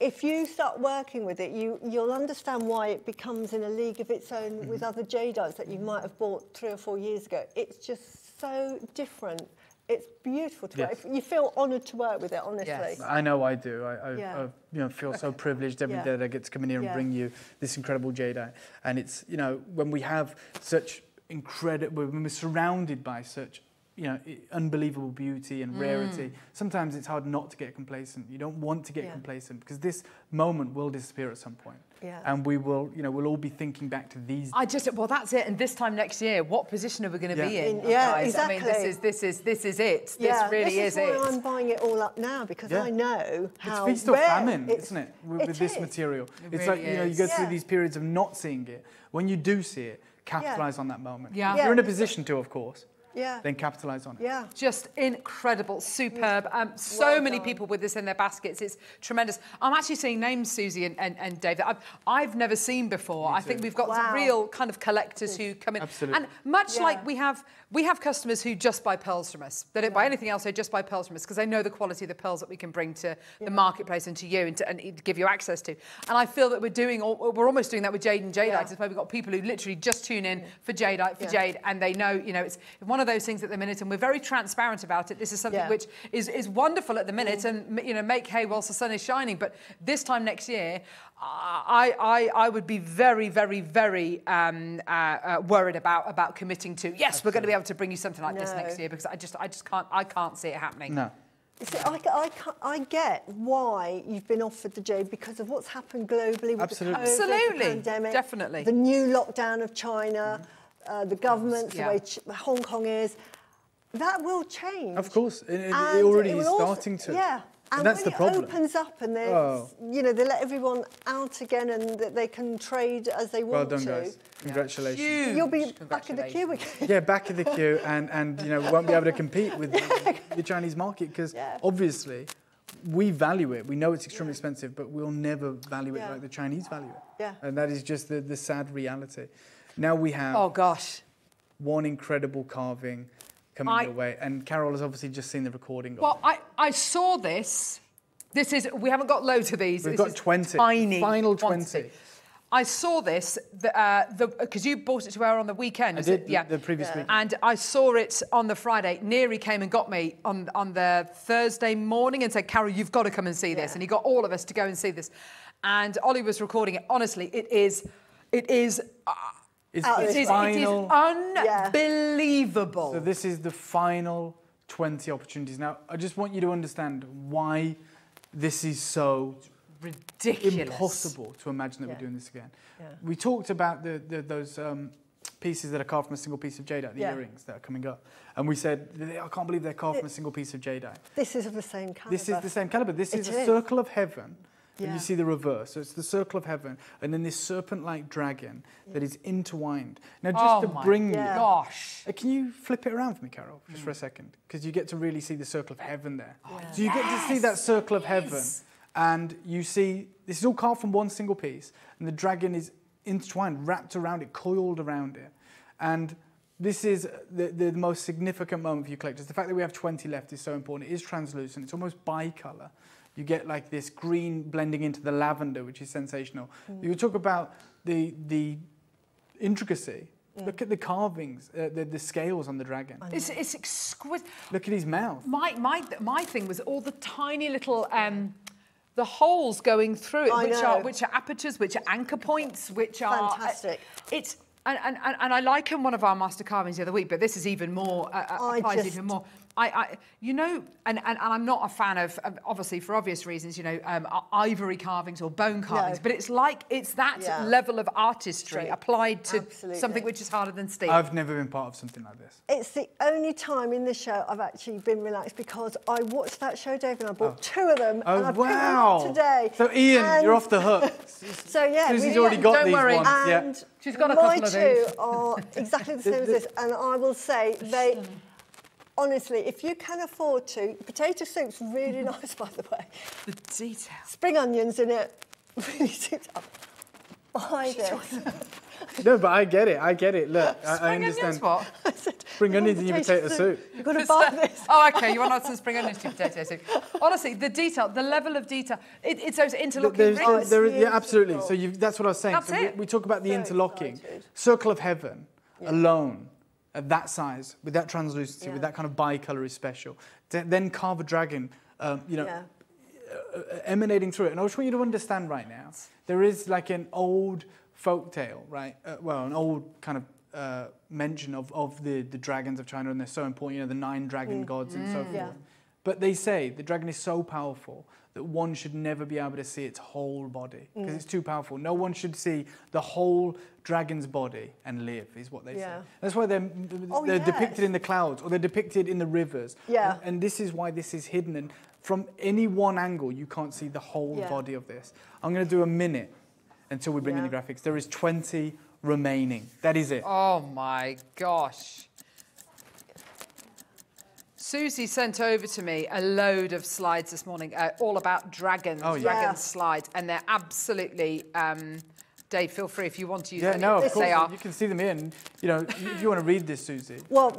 if you start working with it, you, you'll understand why it becomes in a league of its own mm-hmm. with other jadeites that you might have bought three or four years ago. It's just so different. It's beautiful to Yes. work. You feel honoured to work with it, honestly. Yes. I know I do. I, I, Yeah. I you know, feel so privileged every Yeah. day that I get to come in here and Yeah. bring you this incredible jadeite. And it's, you know, when we have such incredible, when we're surrounded by such, you know, unbelievable beauty and rarity, mm. sometimes it's hard not to get complacent. You don't want to get complacent because this moment will disappear at some point. Yeah. And we will, you know, we'll all be thinking back to these I just well, that's it. And this time next year, what position are we going to be Yeah. in? In- yeah, guys? I mean, this is this is this is it. Yeah, this really this is, is, why it. I'm buying it all up now because Yeah. I know how It's feast or famine, it's- isn't it? With, it with this material. It it's like, really you know, you is. go through these periods of not seeing it. When you do see it, capitalize on that moment. Yeah. Yeah. you're in a position to, of course, Yeah. then capitalize on it. Yeah. Just incredible, superb. Um, so Well many people with this in their baskets. It's tremendous. I'm actually seeing names, Suzie and, and, and Dave, that I've, I've never seen before. I think we've got some Wow. real kind of collectors who come in. Absolutely. And much Yeah. like we have we have customers who just buy pearls from us. They don't buy anything else, they just buy pearls from us because they know the quality of the pearls that we can bring to the marketplace and to you and, to, and give you access to. And I feel that we're doing, we're almost doing that with Jade and Jadeite. Yeah. It's where we've got people who literally just tune in for Jadeite, for Yeah. Jade, and they know, you know, it's one of of those things at the minute, and we're very transparent about it. This is something Yeah. which is, is wonderful at the minute, Mm. and you know, make hay whilst the sun is shining. But this time next year, I, I, I would be very, very, very um, uh, uh, worried about about committing to. Yes, we're going to be able to bring you something like this next year because I just, I just can't, I can't see it happening. No. See, I, I, ca- I get why you've been offered the job because of what's happened globally with Absolutely. the COVID, Absolutely, the pandemic, definitely. the new lockdown of China, uh, the government, Yeah. the way Ch- Hong Kong is. That will change. Of course, it, it, it already it is will also- starting to. Yeah. And, And that's when the problem. it opens up and they, Oh. you know, they let everyone out again and that they can trade as they want. to. Well done, to. guys. Congratulations. Huge You'll be back in the queue again. Yeah, back in the queue and, and you know, won't be able to compete with the, the Chinese market because Yeah. obviously we value it. We know it's extremely expensive, but we'll never value it Yeah. like the Chinese value it. Yeah. And that is just the, the sad reality. Now we have Oh gosh. one incredible carving coming I- your way. And Carol has obviously just seen the recording. of Well, it. I, I saw this. This is we haven't got loads of these. We've This got is 20. Tiny. Final quantity. 20. I saw this the uh, because you bought it to her on the weekend. I was did it? the- yeah. the previous weekend. And I saw it on the Friday. Neri came and got me on on the Thursday morning and said, "Carol, you've got to come and see this." And he got all of us to go and see this. And Ollie was recording it. Honestly, it is, it is. Uh, It's Out the of it is, it is final. unbelievable. So this is the final 20 opportunities. Now, I just want you to understand why this is so ridiculous. impossible to imagine that Yeah. we're doing this again. Yeah. We talked about the, the, those um, pieces that are carved from a single piece of jadeite, the Yeah. earrings that are coming up. And we said, I can't believe they're carved from a single piece of jadeite. This is of the same caliber. This is the same caliber. This is It a circle of heaven. And you see the reverse. So it's the circle of heaven. And then this serpent like dragon that is intertwined. Now, just oh to my bring Yeah. you. gosh. Uh, Can you flip it around for me, Carol, just Mm. for a second? Because you get to really see the circle of heaven there. Oh, so you get to see that circle of heaven, and you see this is all carved from one single piece, and the dragon is intertwined, wrapped around it, coiled around it. And this is the, the most significant moment for you collectors. The fact that we have 20 left is so important. It is translucent, it's almost bicolour. You get like this green blending into the lavender, which is sensational. Mm. You talk about the, the intricacy. Look at the carvings, uh, the, the scales on the dragon. It's, it's exquisite. Look at his mouth. My, my, my thing was all the tiny little um, the holes going through it, which are which are apertures, which are anchor points, which are Fantastic. it's and, and, and and I liken one of our master carvings the other week, but this is even more uh, uh, I applies just- even more. I, I, you know, and, and, and I'm not a fan of, of, obviously for obvious reasons, you know, um, ivory carvings or bone carvings, No. but it's like it's that Yeah. level of artistry Straight. applied to Absolutely. something which is harder than steel. I've never been part of something like this. It's the only time in the show I've actually been relaxed because I watched that show, Dave, and I bought two of them. Oh, and I picked them wow. up today. So, Ian, And you're off the hook. So yeah, Suzie's we- already got Don't these worry. ones. And yeah. She's got a my couple of two these. are exactly the same as this, and I will say they. Honestly, if you can afford to, potato soup's really mm-hmm. nice, by the way. the detail. Spring onions in it, really suits up. Buy this. No, but I get it. I get it. Look, I, I Spring understand. onions, what? I said, Spring onions in your potato soup. You've got to buy this. Oh, okay. You want to add some spring onions to your potato soup. Honestly, the detail, the level of detail, it, it's those interlocking There's, rings. Oh, there is- yeah, absolutely. So you, that's what I was saying. That's so we, it. we talk about the So interlocking. excited. Circle of heaven alone, at that size, with that translucency, with that kind of bicolour is special. Th- then carve a dragon, um, you know, Yeah. emanating through it. And I just want you to understand right now, there is like an old folk tale, right? Uh, well, an old kind of uh, mention of, of the, the dragons of China, and they're so important, you know, the nine dragon gods and so forth. Yeah. But they say the dragon is so powerful that one should never be able to see its whole body because mm. it's too powerful. No one should see the whole dragon's body and live, is what they Yeah. say. That's why they're, Oh, they're yes. depicted in the clouds or they're depicted in the rivers. Yeah. And, and this is why this is hidden. And from any one angle, you can't see the whole Yeah. body of this. I'm going to do a minute until we bring in the graphics. There is 20 remaining. That is it. Oh my gosh. Suzie sent over to me a load of slides this morning, uh, all about dragons, Oh, yeah. dragon Yeah. slides, and they're absolutely. Um, Dave, feel free if you want to use Yeah, any no, of course. They are. You can see them in. You know, if you want to read this, Suzie. Well,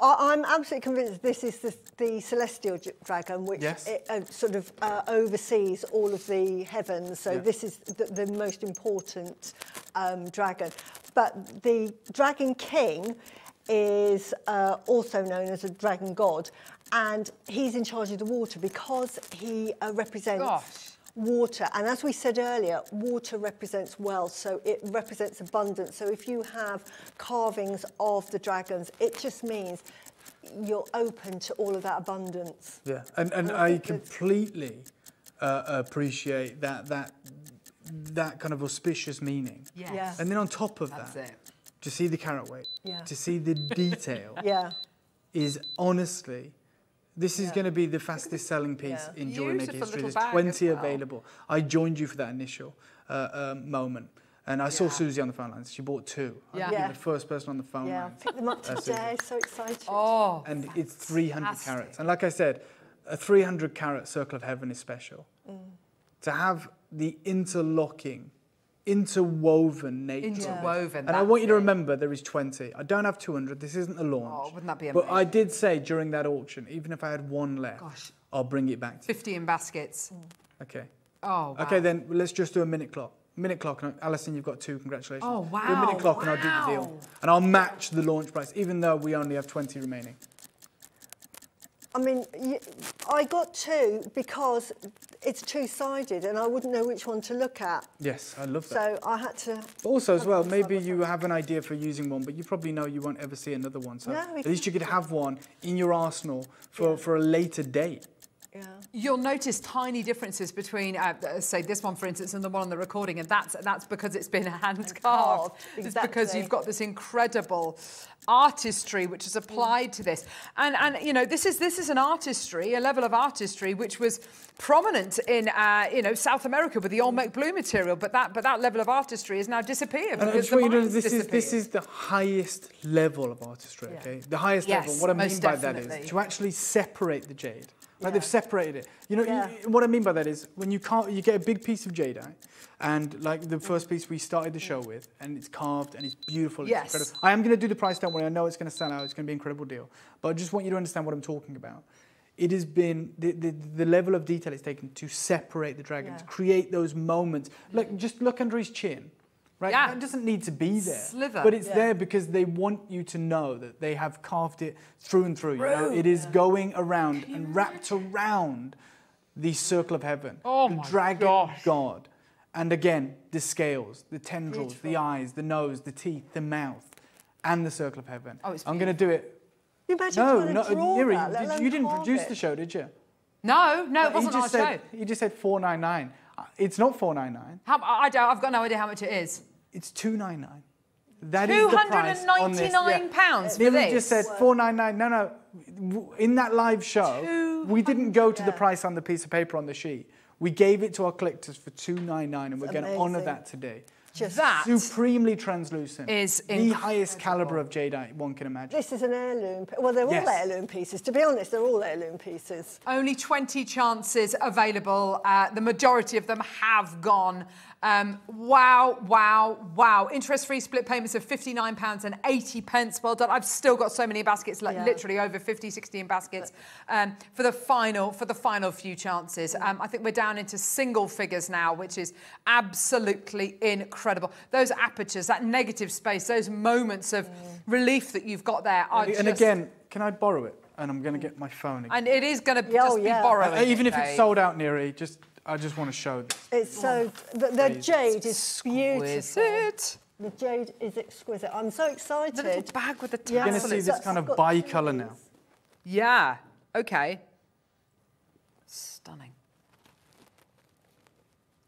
I, I'm absolutely convinced this is the, the celestial dragon, which Yes. it, uh, sort of uh, oversees all of the heavens. So Yeah. this is the, the most important um, dragon. But the Dragon King is uh, also known as a dragon god, and he's in charge of the water because he uh, represents Gosh. water. And as we said earlier, water represents wealth, so it represents abundance. So if you have carvings of the dragons, it just means you're open to all of that abundance. Yeah, and, and And I I completely uh, appreciate that that that kind of auspicious meaning. Yes. Yeah. And then on top of That's that, it. To see the carat weight, Yeah. to see the detail, Yeah. is honestly. This is Yeah. going to be the fastest selling piece Yeah. in jewelry making history. There's 20 well. available. I joined you for that initial uh, um, moment. And I saw Yeah. Suzie on the phone lines. She bought two. I've Yeah. Yeah. the first person on the phone Yeah, lines. pick them up today. So excited. Oh, and it's 300 fantastic. carats. And like I said, a 300 carat circle of heaven is special. Mm. To have the interlocking, interwoven nature. interwoven. And I want you to remember there is 20. I don't have 200. This isn't a launch. Oh, wouldn't that be amazing? But I did say during that auction, even if I had one left, Gosh. I'll bring it back to you. 50 in baskets. Mm. Okay. Oh, wow. Okay, then let's just do a minute clock. Minute clock. And Alison, you've got two. Congratulations. Oh, Do a minute wow, clock and I'll do the deal. And I'll match the launch price, even though we only have 20 remaining. I mean, I got two because it's two-sided and I wouldn't know which one to look at. Yes, I love that. So I had to. Also, as well, maybe you side. have an idea for using one, but you probably know you won't ever see another one. So No, at least you could have one in your arsenal for, for a later date. Yeah. You'll notice tiny differences between, uh, uh, say, this one, for instance, and the one on the recording, and that's that's because it's been hand carved. carved, It's because you've got this incredible artistry which is applied to this, and and you know this is this is an artistry, a level of artistry which was prominent in uh, you know South America with the Olmec blue material, but that but that level of artistry has now disappeared And because the want you know mine's this is this is the highest level of artistry. Yeah. Okay, the highest Yes, level. What I mean by that definitely. is to actually separate the jade. Like Yeah. they've separated it. You know, Yeah. you, what I mean by that is when you can't, you get a big piece of jadeite, and like the first piece we started the show mm. with, and it's carved and it's beautiful. Yes. Incredible. I am going to do the price. Don't worry. I know it's going to sell out. It's going to be an incredible deal. But I just want you to understand what I'm talking about. It has been the, the, the level of detail it's taken to separate the dragons, Yeah. create those moments. Look, just look under his chin. Right? Yeah. That doesn't need to be there. Slither. But it's Yeah. there because they want you to know that they have carved it through and through. You know, it is going around and wrapped around the circle of heaven. Oh the my dragon gosh. god. And again, the scales, the tendrils, the eyes, the nose, the teeth, the mouth, and the circle of heaven. Oh, it's I'm going to do it. You imagine No, trying no, draw Neri, that, did- you didn't produce it. the show, did you? No, no, it wasn't just our said, show. He just said 499. Uh, It's not 499. How, I don't, I've got no idea how much it is. It's 299. That is the price on this. £299 for Neri just said 499. No, no. In that live show, we didn't go to the price on the piece of paper on the sheet. We gave it to our collectors for 299 and we're going to honour that today. Just That Supremely translucent. is the highest caliber of jadeite one can imagine. This is an heirloom. Well, they're Yes. all heirloom pieces. To be honest, they're all heirloom pieces. Only 20 chances available. Uh, the majority of them have gone. Um, wow, wow, wow. Interest free split payments of £59 and 80 pence. Well done. I've still got so many baskets, like Yeah. literally over 50, 60 in baskets um, for the final for the final few chances. Um, I think we're down into single figures now, which is absolutely incredible. Those apertures, that negative space, those moments of relief that you've got there are And, and just- again, can I borrow it? And I'm going to get my phone again. and it is going to Yeah, just oh, be yeah. borrowing. Uh, even if it's sold out, Neri, just I just want to show this. It's so the, the jade is beautiful. Exquisite. The jade is exquisite. I'm so excited. The little bag with the Yeah. You're going to see this That's kind of got bi-colour now. Yeah. Okay. Stunning.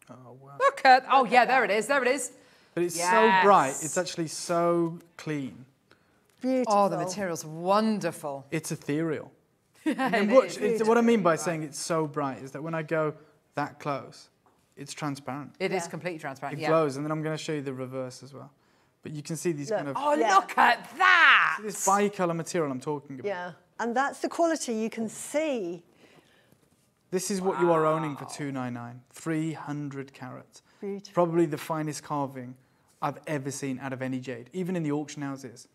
Oh, wow. Look at. Oh yeah, there it is. There it is. But it's so bright, it's actually so clean. Beautiful. Oh, the material's wonderful. It's ethereal. it And watch, is. it's, what I mean by saying it's so bright is that when I go that close, it's transparent. It is Yeah. completely transparent. It yeah. glows, and then I'm going to show you the reverse as well. But you can see these Look. kind of Oh, Yeah. look at that. this bicolor material I'm talking about. Yeah, and that's the quality you can see. This is what you are owning for 299, 300 carats. Beautiful. Probably the finest carving I've ever seen out of any jade, even in the auction houses.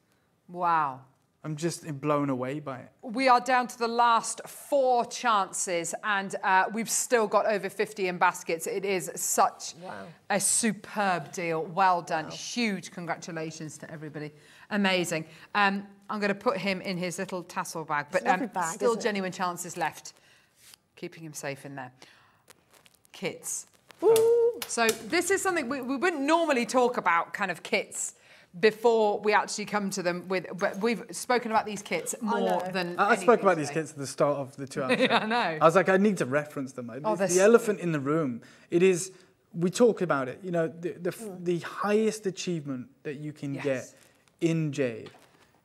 Wow. I'm just blown away by it. We are down to the last four chances, and uh, we've still got over 50 in baskets. It is such a superb deal. Well done. Huge congratulations to everybody. Amazing. Um, I'm going to put him in his little tassel bag, but It's a lovely um, bag, still isn't it? genuine chances left. Keeping him safe in there. Kits. So this is something we, we wouldn't normally talk about, kind of kits, before we actually come to them with. But we've spoken about these kits more know. than. I, I spoke anything about these kits at the start of the two hours. Yeah, I know. I was like, I need to reference them. Oh, It's they're the so elephant in the room. It is. We talk about it. You know, the the, f the highest achievement that you can Yes. get in Jade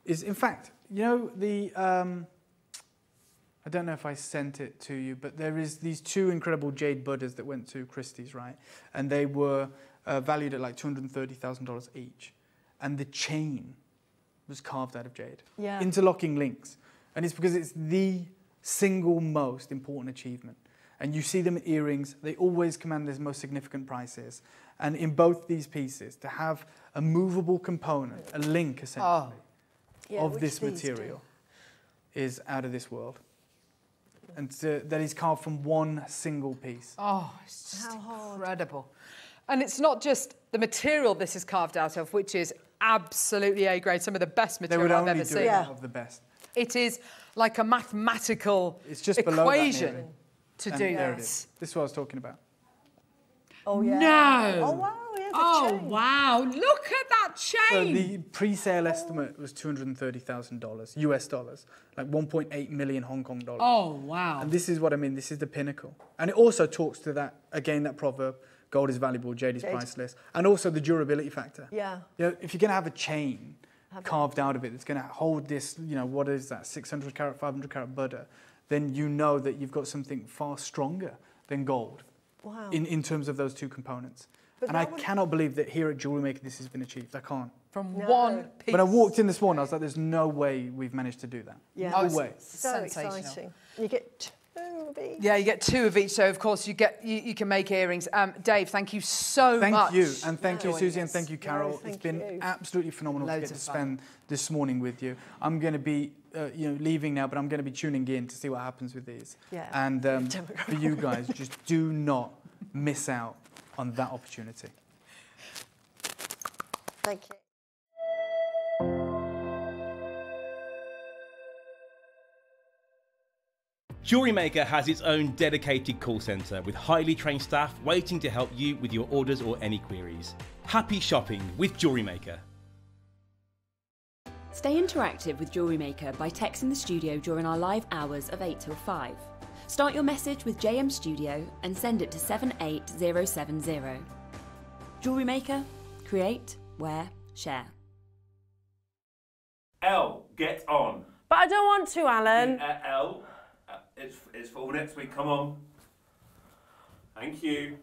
is, in fact, you know the. Um, I don't know if I sent it to you, but there is these two incredible jade Buddhas that went to Christie's, right? And they were uh, valued at like two hundred thirty thousand dollars each, and the chain was carved out of jade. Yeah. Interlocking links, and it's because it's the single most important achievement. And you see them in earrings; they always command their most significant prices. And in both these pieces, to have a movable component, a link essentially, ah. Yeah, of this these do. material, is out of this world. And to, that is carved from one single piece. Oh, it's just How hard. incredible. And it's not just the material this is carved out of, which is absolutely A grade, some of the best They material would I've only ever do seen. it Yeah. of the best. It is like a mathematical It's just below that equation nearly. to And do there it this. is. This is what I was talking about. Oh yeah. No. Oh wow. Oh wow! Look at that So the pre-sale estimate was two hundred and thirty thousand dollars, US dollars, like one point eight million Hong Kong dollars. oh wow! And this is what I mean. This is the pinnacle, and it also talks to that again that proverb: gold is valuable, jade is Jade. priceless, and also the durability factor. Yeah. You know, if you're going to have a chain carved out of it that's going to hold this, you know, what is that, 600 carat, 500 carat Buddha, then you know that you've got something far stronger than gold Wow. in, in terms of those two components. But and I would- cannot believe that here at Jewellery Maker this has been achieved. I can't. From No. one piece. When I walked in this morning, I was like, there's no way we've managed to do that. Yeah. No it's way. so sensational. exciting. You get two of these. Yeah, you get two of each, so of course you get you, you can make earrings. Um, Dave, thank you so Thank much. Thank you, and thank for you, Suzie, and thank you, Carol. No, it's thank been you. absolutely phenomenal Loads to get of to fun. spend this morning with you. I'm going to be, uh, you know, leaving now, but I'm going to be tuning in to see what happens with these. Yeah. And um, for you guys, just do not miss out on that opportunity. Thank you. Jewellery Maker has its own dedicated call centre with highly trained staff waiting to help you with your orders or any queries. Happy shopping with Jewellery Maker. Stay interactive with Jewellery Maker by texting the studio during our live hours of 8 till 5. Start your message with JM Studio and send it to 78070. Jewellery Maker, create, wear, share. L, get on. But I don't want to, Alan. Uh, L, it's, it's for next week. Come on. Thank you.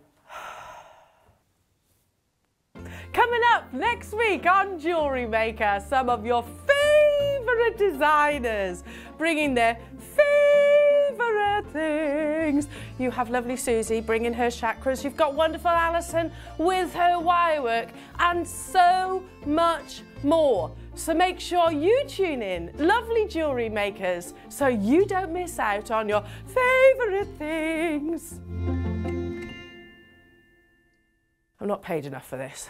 Coming up next week on Jewellery Maker, some of your favourite designers bringing their favourite things. You have lovely Suzie bringing her chakras. You've got wonderful Alison with her wirework and so much more. So make sure you tune in, lovely jewellery makers, so you don't miss out on your favourite things. I'm not paid enough for this.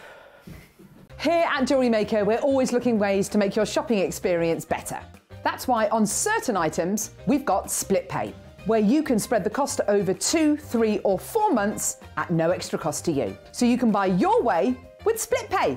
Here at Jewellery Maker, we're always looking ways to make your shopping experience better. That's why on certain items, we've got split pay, where you can spread the cost over two, three, or four months at no extra cost to you. So you can buy your way with split pay.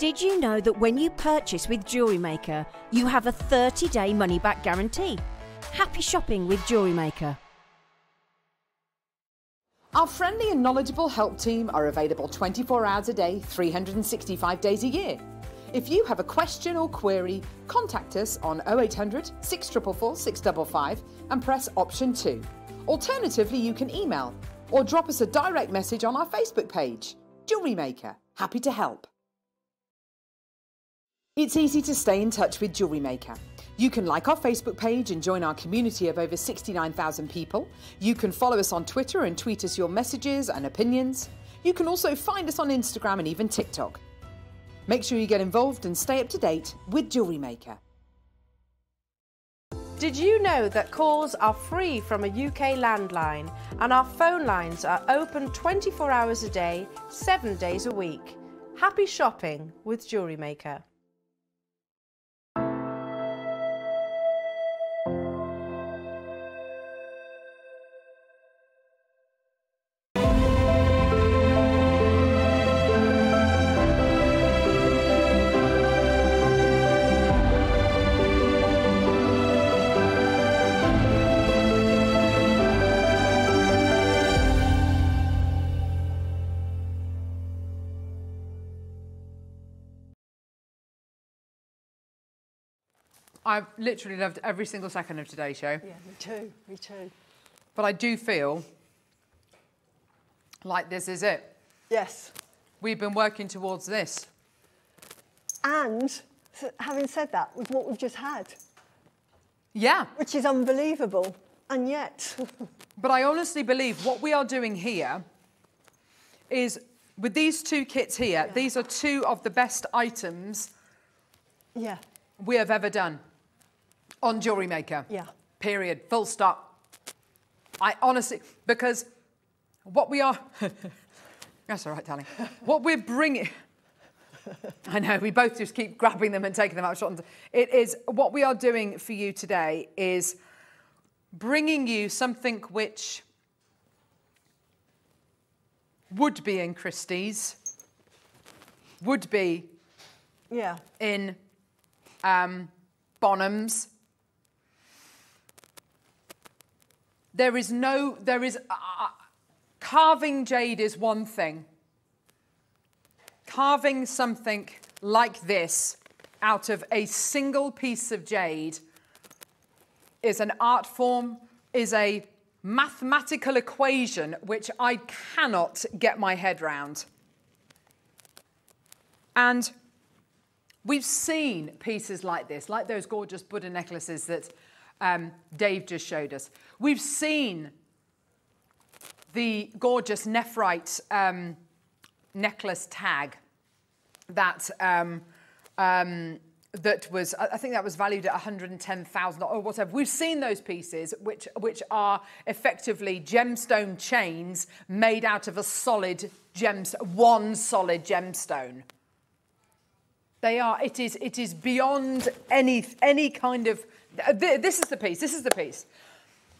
Did you know that when you purchase with Jewellery Maker, you have a 30 day money back guarantee? Happy shopping with Jewellery Maker. Our friendly and knowledgeable help team are available 24 hours a day, 365 days a year. If you have a question or query, contact us on 0800 644 655 and press option 2. Alternatively, you can email or drop us a direct message on our Facebook page. Jewellery Maker, happy to help. It's easy to stay in touch with Jewellery Maker. You can like our Facebook page and join our community of over 69,000 people. You can follow us on Twitter and tweet us your messages and opinions. You can also find us on Instagram and even TikTok. Make sure you get involved and stay up to date with Jewellery Maker. Did you know that calls are free from a UK landline and our phone lines are open 24 hours a day, 7 days a week? Happy shopping with Jewellery Maker. I've literally loved every single second of today's show. Yeah, me too. Me too. But I do feel like this is it. Yes. We've been working towards this. And having said that, with what we've just had, Yeah. which is unbelievable, and yet, But I honestly believe what we are doing here is with these two kits here, these are two of the best items yeah, we have ever done on Jewellery Maker. yeah, Period. Full stop. I honestly, because what we are, that's all right, darling. What we're bringing, I know we both just keep grabbing them and taking them out of shot. It is what we are doing for you today is bringing you something which would be in Christie's, would be yeah, in um, Bonhams. There is no, there is, uh, uh, carving jade is one thing. Carving something like this out of a single piece of jade is an art form, is a mathematical equation which I cannot get my head round. And We've seen pieces like this, like those gorgeous Buddha necklaces that um, Dave just showed us. We've seen the gorgeous nephrite um, necklace tag that um, um, that was, I think that was valued at 110,000 or whatever. We've seen those pieces, which which are effectively gemstone chains made out of a solid gems, one solid gemstone. They are. It is. It is beyond any any kind of. Th- This is the piece. This is the piece.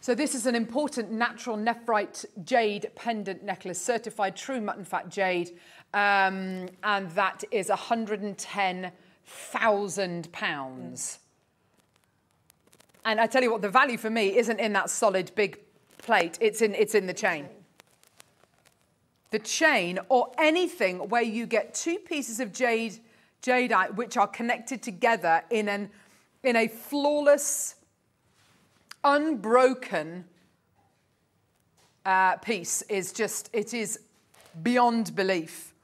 So this is an important natural nephrite jade pendant necklace, certified true mutton fat jade, um, and that is 110,000 pounds. And I tell you what, the value for me isn't in that solid big plate. It's in. It's in the chain. The chain, or anything where you get two pieces of jade jadeite which are connected together in an in a flawless unbroken uh, piece is just it is beyond belief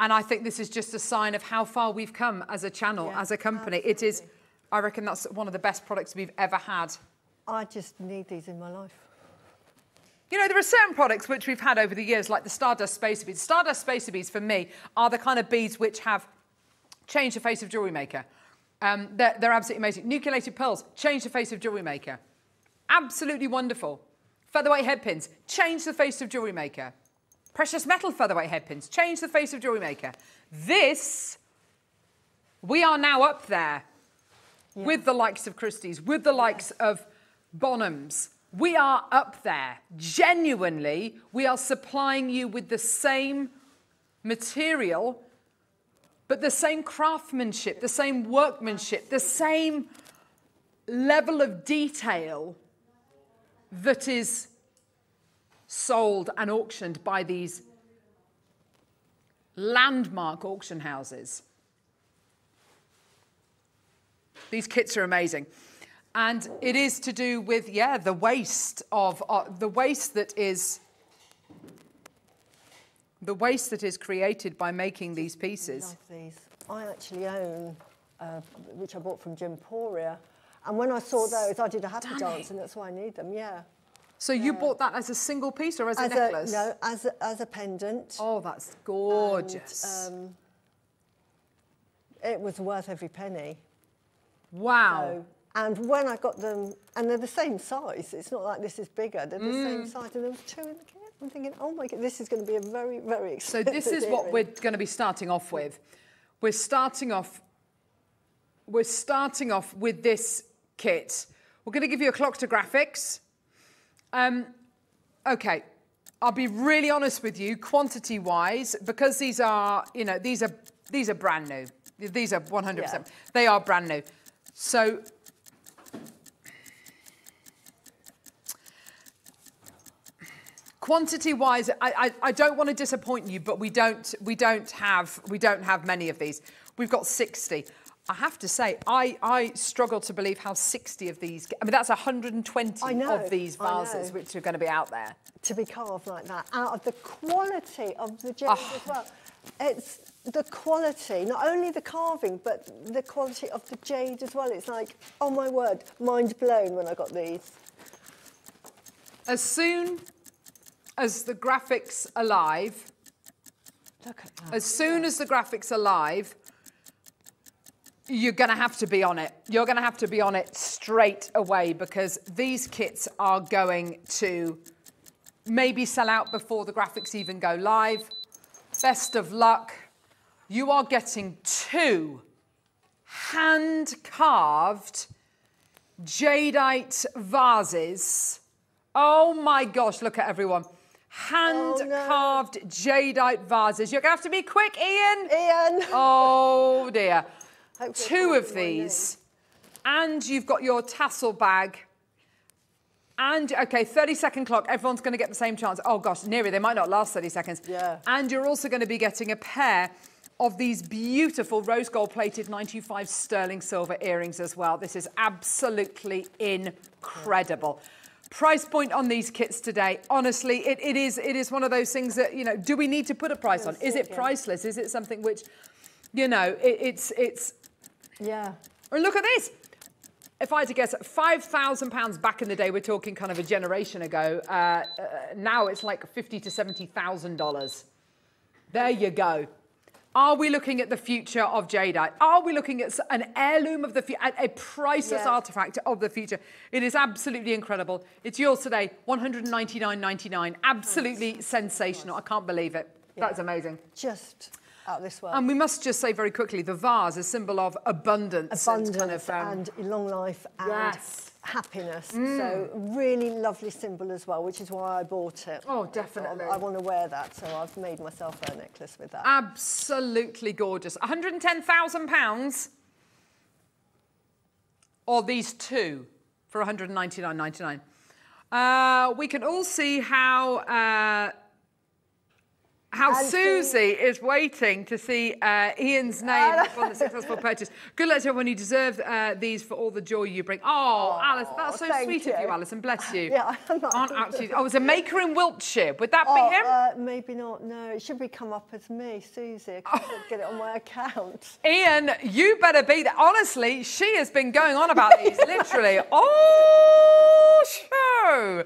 and i think this is just a sign of how far we've come as a channel as a company it is i reckon that's one of the best products we've ever had I just need these in my life. You know, there are certain products which we've had over the years, like the Stardust Spacer Beads. Stardust Spacer Beads, for me, are the kind of beads which have changed the face of jewellery maker. Um, they're, they're absolutely amazing. Nucleated pearls, change the face of jewellery maker. Absolutely wonderful. Featherweight headpins, change the face of jewellery maker. Precious metal featherweight headpins, change the face of jewellery maker. This, we are now up there with the likes of Christie's, with the likes of Bonhams. We are up there. Genuinely, we are supplying you with the same material, but the same craftsmanship, the same workmanship, the same level of detail that is sold and auctioned by these landmark auction houses. These kits are amazing. And it is to do with, yeah, the waste of, uh, the waste that is, the waste that is created by making these pieces. Love these. I actually own, uh, which I bought from Gemporia. And when I saw those, I did a happy dance, and that's why I need them, yeah. So you bought that as a single piece or as, a As necklace? no, as a, as a pendant. Oh, that's gorgeous. And, um, it was worth every penny. wow. So, and when I got them, and they're the same size, it's not like this is bigger, they're the same Mm. size, and there was two in the. I'm thinking, oh my God, this is going to be a very, very So this is what we're going to be starting off with. We're starting off. We're starting off with this kit. We're going to give you a clock to graphics. Um, okay, I'll be really honest with you, quantity-wise, because these are, you know, these are these are brand new. These are 100%. Yeah. They are brand new. So quantity wise I, I, I don't want to disappoint you but we don't we don't have we don't have many of these we've got 60 i have to say i i struggle to believe how 60 of these i mean that's 120 know, of these vases which are going to be out there to be carved like that out of the quality of the jade Oh. as well. It's the quality, not only the carving, but the quality of the jade as well. It's like, oh my word, mind blown when I got these. as soon as the graphics are live Look at that. as soon as the graphics are live you're going to have to be on it. You're going to have to be on it straight away because these kits are going to maybe sell out before the graphics even go live. Best of luck. You are getting two hand carved jadeite vases. Oh my gosh, look at everyone. Hand carved jadeite vases. You're going to have to be quick, Ian. Ian. Oh dear. Two of these. And you've got your tassel bag. And, okay, 30 second clock. Everyone's going to get the same chance. Oh, gosh, nearly. They might not last 30 seconds. Yeah. And you're also going to be getting a pair of these beautiful rose gold plated 95 sterling silver earrings as well. This is absolutely incredible. Price point on these kits today, honestly, it, it is it is one of those things that, you know, do we need to put a price on? Is it priceless? Is it something which, you know, it, it's it's Yeah. or look at this. If I had to guess, five thousand pounds back in the day, we're talking kind of a generation ago. Uh, uh, now it's like fifty to seventy thousand dollars. There you go. Are we looking at the future of jadeite? Are we looking at an heirloom of the future, a priceless Yeah. artifact of the future? It is absolutely incredible. It's yours today, one hundred ninety-nine ninety-nine. Absolutely sensational. I can't believe it. That's amazing. Just out this world. And we must just say very quickly, the vase, a symbol of abundance, and kind abundance of, um, and long life and Yes. Happiness. Mm. So really lovely symbol as well, which is why I bought it. Oh, definitely. I want to wear that, so I've made myself a necklace with that. absolutely gorgeous. 110,000 pounds. Or these two for 199.99. Uh, we can all see how uh, how And Suzie is waiting to see uh, Ian's name on the successful purchase. Good luck to everyone. You deserve uh, these for all the joy you bring. Oh, Alice, that's so sweet of you, Alice, and Bless you. Yeah, I'm not- Aren't absolutely. Oh, it's a maker in Wiltshire. Would that Oh, be him? uh, maybe not. No, it should be come up as me, Suzie. I can't get it on my account. Ian, you better be there. Honestly, she has been going on about these literally all show.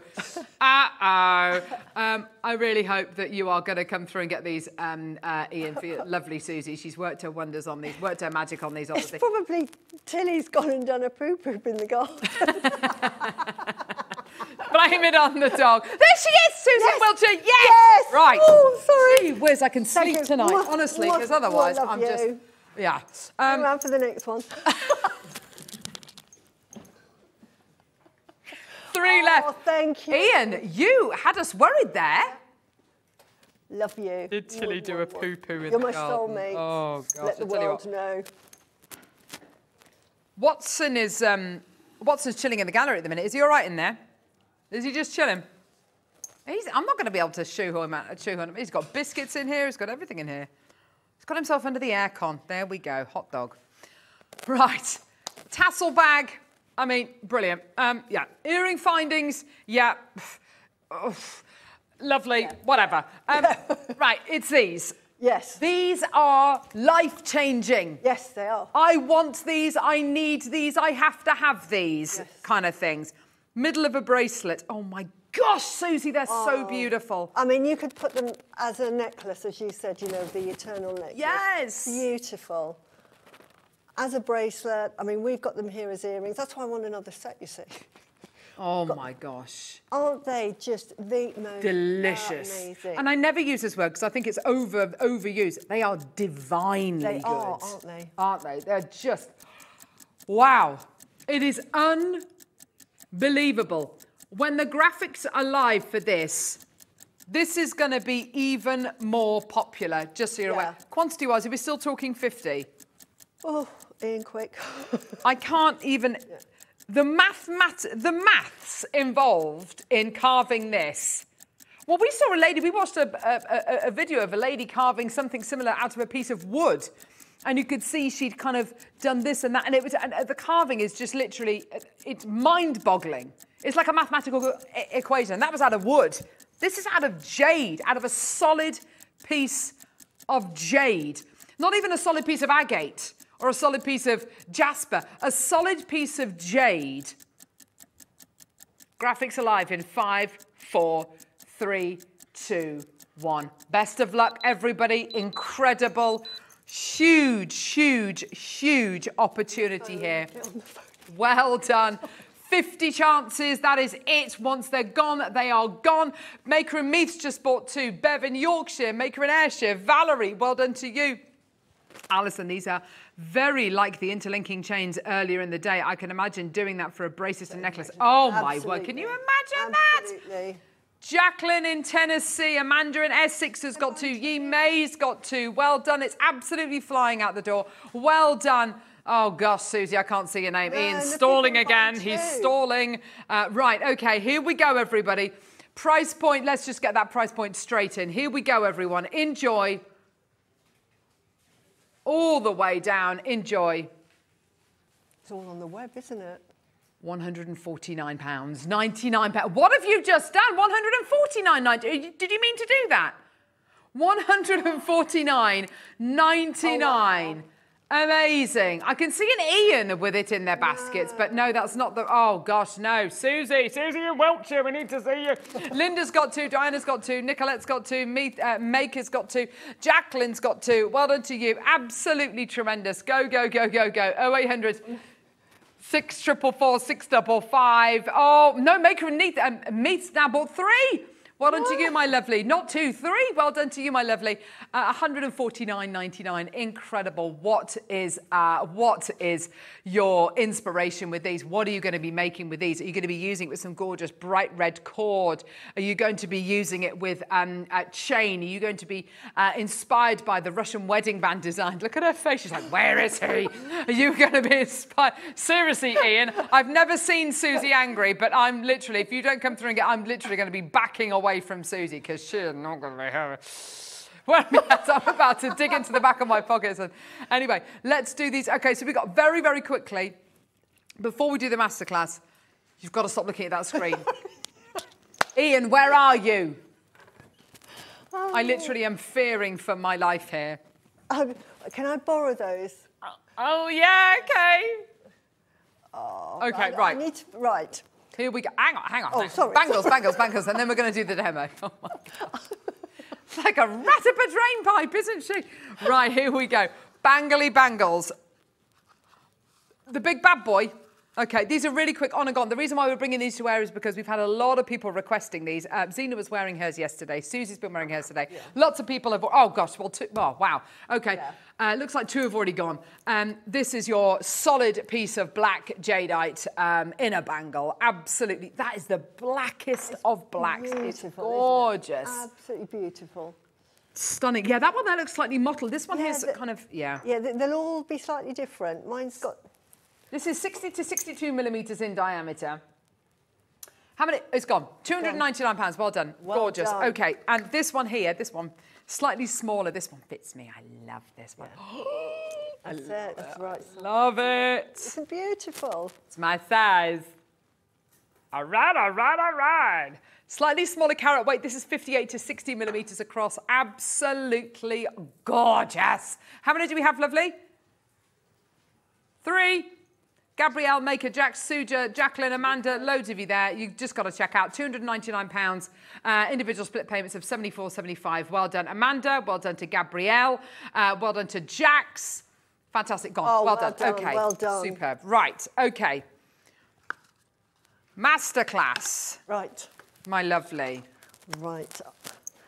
Uh oh. Um, I really hope that you are going to come through and get these, um, uh, Ian, for lovely Suzie. She's worked her wonders on these, worked her magic on these, It's obviously. probably Tilly's gone and done a poo poop in the garden. Blame it on the dog. There she is, Susan Yes. Wiltshire. Yes. Yes. Right. Oh, sorry. Gee whiz, I can Thank sleep you. tonight, Mwah, honestly, because otherwise I'm just. you. Yeah. Come Um, round for the next one. three Oh, left. thank you. Ian, you had us worried there. Love you. Did Tilly do a poo poo in You're the my garden? soulmate. Oh, gosh. Let the world what. know. Watson is um, Watson's chilling in the gallery at the minute. Is he all right in there? Is he just chilling? He's, I'm not going to be able to shoehorn him, out, shoehorn him. He's got biscuits in here. He's got everything in here. He's got himself under the aircon. There we go. Hot dog. Right. Tassel bag. I mean, brilliant. Um, yeah. Earring findings. Yeah. Oof. Lovely. Whatever. Um, right. It's these. Yes. These are life changing. Yes, they are. I want these. I need these. I have to have these kind of things. Middle of a bracelet. Oh my gosh, Suzie, they're so Oh. beautiful. I mean, you could put them as a necklace, as you said, you know, the eternal necklace. Yes. Beautiful. As a bracelet, I mean, we've got them here as earrings. That's why I want another set, you see. Oh my gosh. Aren't they just the most Delicious. amazing? And I never use this word because I think it's over overused. They are divinely They good. are, aren't they? Aren't they? They're just wow. It is unbelievable. When the graphics are live for this, this is going to be even more popular, just so you're aware. Quantity wise, are we still talking 50? Oh, Ian, quick. I can't even. The the maths involved in carving this. Well, we saw a lady. We watched a, a, a, video of a lady carving something similar out of a piece of wood, and you could see she'd kind of done this and that, and it was. And uh, the carving is just literally, uh, it's mind-boggling. It's like a mathematical equation, and that was out of wood. This is out of jade, out of a solid piece of jade. Not even a solid piece of agate or a solid piece of jasper, a solid piece of jade. Graphics alive in five, four, three, two, one. Best of luck, everybody. Incredible, huge, huge, huge opportunity here. Well done. 50 chances, that is it. Once they're gone, they are gone. Maker and Meath's just bought two. Bev in Yorkshire, Maker and Ayrshire. Valerie, well done to you. Alison, these are very like the interlinking chains earlier in the day. I can imagine doing that for a bracelet and necklace. Oh my word, can you imagine that? Absolutely. Jacqueline in Tennessee, Amanda in Essex has got two, Yee May's got two. Well done, it's absolutely flying out the door. Well done. Oh gosh, Suzie, I can't see your name. No, Ian's stalling again. He's stalling. Uh, right, okay, here we go, everybody. Price point, let's just get that price point straight in. Here we go, everyone. Enjoy. All the way down. Enjoy. It's all on the web, isn't it? 149 pounds, 99 pounds. What have you just done? 149.90. Did you mean to do that? 149.99. Amazing. I can see an Ian with it in their baskets, but no, that's not the. Oh gosh, no. Suzie, Suzie in Wiltshire, we need to see you. Linda's got two, Diana's got two, Nicolette's got two, Me, uh, Maker's got two, Jacqueline's got two. Well done to you. Absolutely tremendous. Go, go, go, go, go. 0800 Six triple four, six double five. Oh, no, Maker and Neath. Um, now bought three. Well done to you, my lovely. Not two, three. Well done to you, my lovely. Uh, 149.99. Incredible. What is uh, what is your inspiration with these? What are you going to be making with these? Are you going to be using it with some gorgeous bright red cord? Are you going to be using it with um, a chain? Are you going to be uh, inspired by the Russian wedding band design? Look at her face. She's like, where is he? Are you going to be inspired? Seriously, Ian, I've never seen Suzie angry, but I'm literally, if you don't come through and get, I'm literally going to be backing away from Suzie because she's not going to be her. Well, yes, I'm about to dig into the back of my pockets. And anyway, let's do these. Okay, so we got very, very quickly, before we do the masterclass, you've got to stop looking at that screen. Ian, where are you? I literally am fearing for my life here. Um, can I borrow those? Oh, yeah, okay. Oh, Okay, I- right. I need to, right. Here we go. Hang on, hang on. Oh, hang on. sorry. Bangles, bangles, bangles, and then we're going to do the demo. Oh my God. It's like a rat up a drain pipe, isn't she? Right, here we go. Bangly bangles. The big bad boy. Okay, these are really quick on and gone. The reason why we're bringing these to wear is because we've had a lot of people requesting these. Um, Zena was wearing hers yesterday. Suzie's been wearing hers today. Lots of people have. Oh gosh, well, two, oh wow. Okay, uh, looks like two have already gone. Um, this is your solid piece of black jadeite um, inner bangle. Absolutely, that is the blackest of blacks. It's Beautiful, isn't it? gorgeous, Absolutely beautiful. stunning. Yeah, that one there looks slightly mottled. This one Yeah, here's the- kind of yeah. Yeah, they'll all be slightly different. Mine's got This is 60 to 62 millimeters in diameter. How many? It's gone. £299. Well done. Well Gorgeous. done. Okay. And this one here, this one, slightly smaller. This one fits me. I love this one. That's it. That's right. Love it. It's beautiful. It's my size. All right, all right, all right. Slightly smaller carat weight. This is 58 to 60 millimeters across. Absolutely gorgeous. How many do we have, lovely? Three. Gabrielle, Maker, Jack, Suja, Jacqueline, Amanda, loads of you there. You've just got to check out. £299. Uh, individual split payments of 74.75. Well done, Amanda. Well done to Gabrielle. Uh, well done to Jax. Fantastic. Gone. Oh, well, well done, Okay. well done. Superb. Right. Okay. Masterclass. Right. My lovely. Right.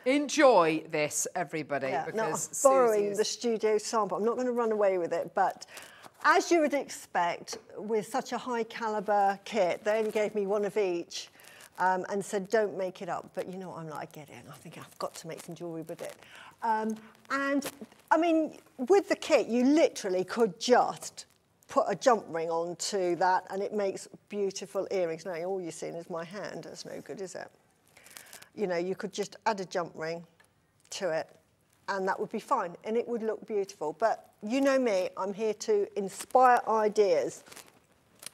Enjoy this, everybody. Yeah, no, I'm borrowing Suzie the studio sample. I'm not going to run away with it, but as you would expect, with such a high caliber kit, they only gave me one of each um, and said, don't make it up. But you know, what, I'm like, I get it. I think I've got to make some jewellery with it. Um, and I mean, with the kit, you literally could just put a jump ring onto that and it makes beautiful earrings. Now, all you're seeing is my hand. That's no good, is it? you know, you could just add a jump ring to it and that would be fine and it would look beautiful. But you know me, I'm here to inspire ideas.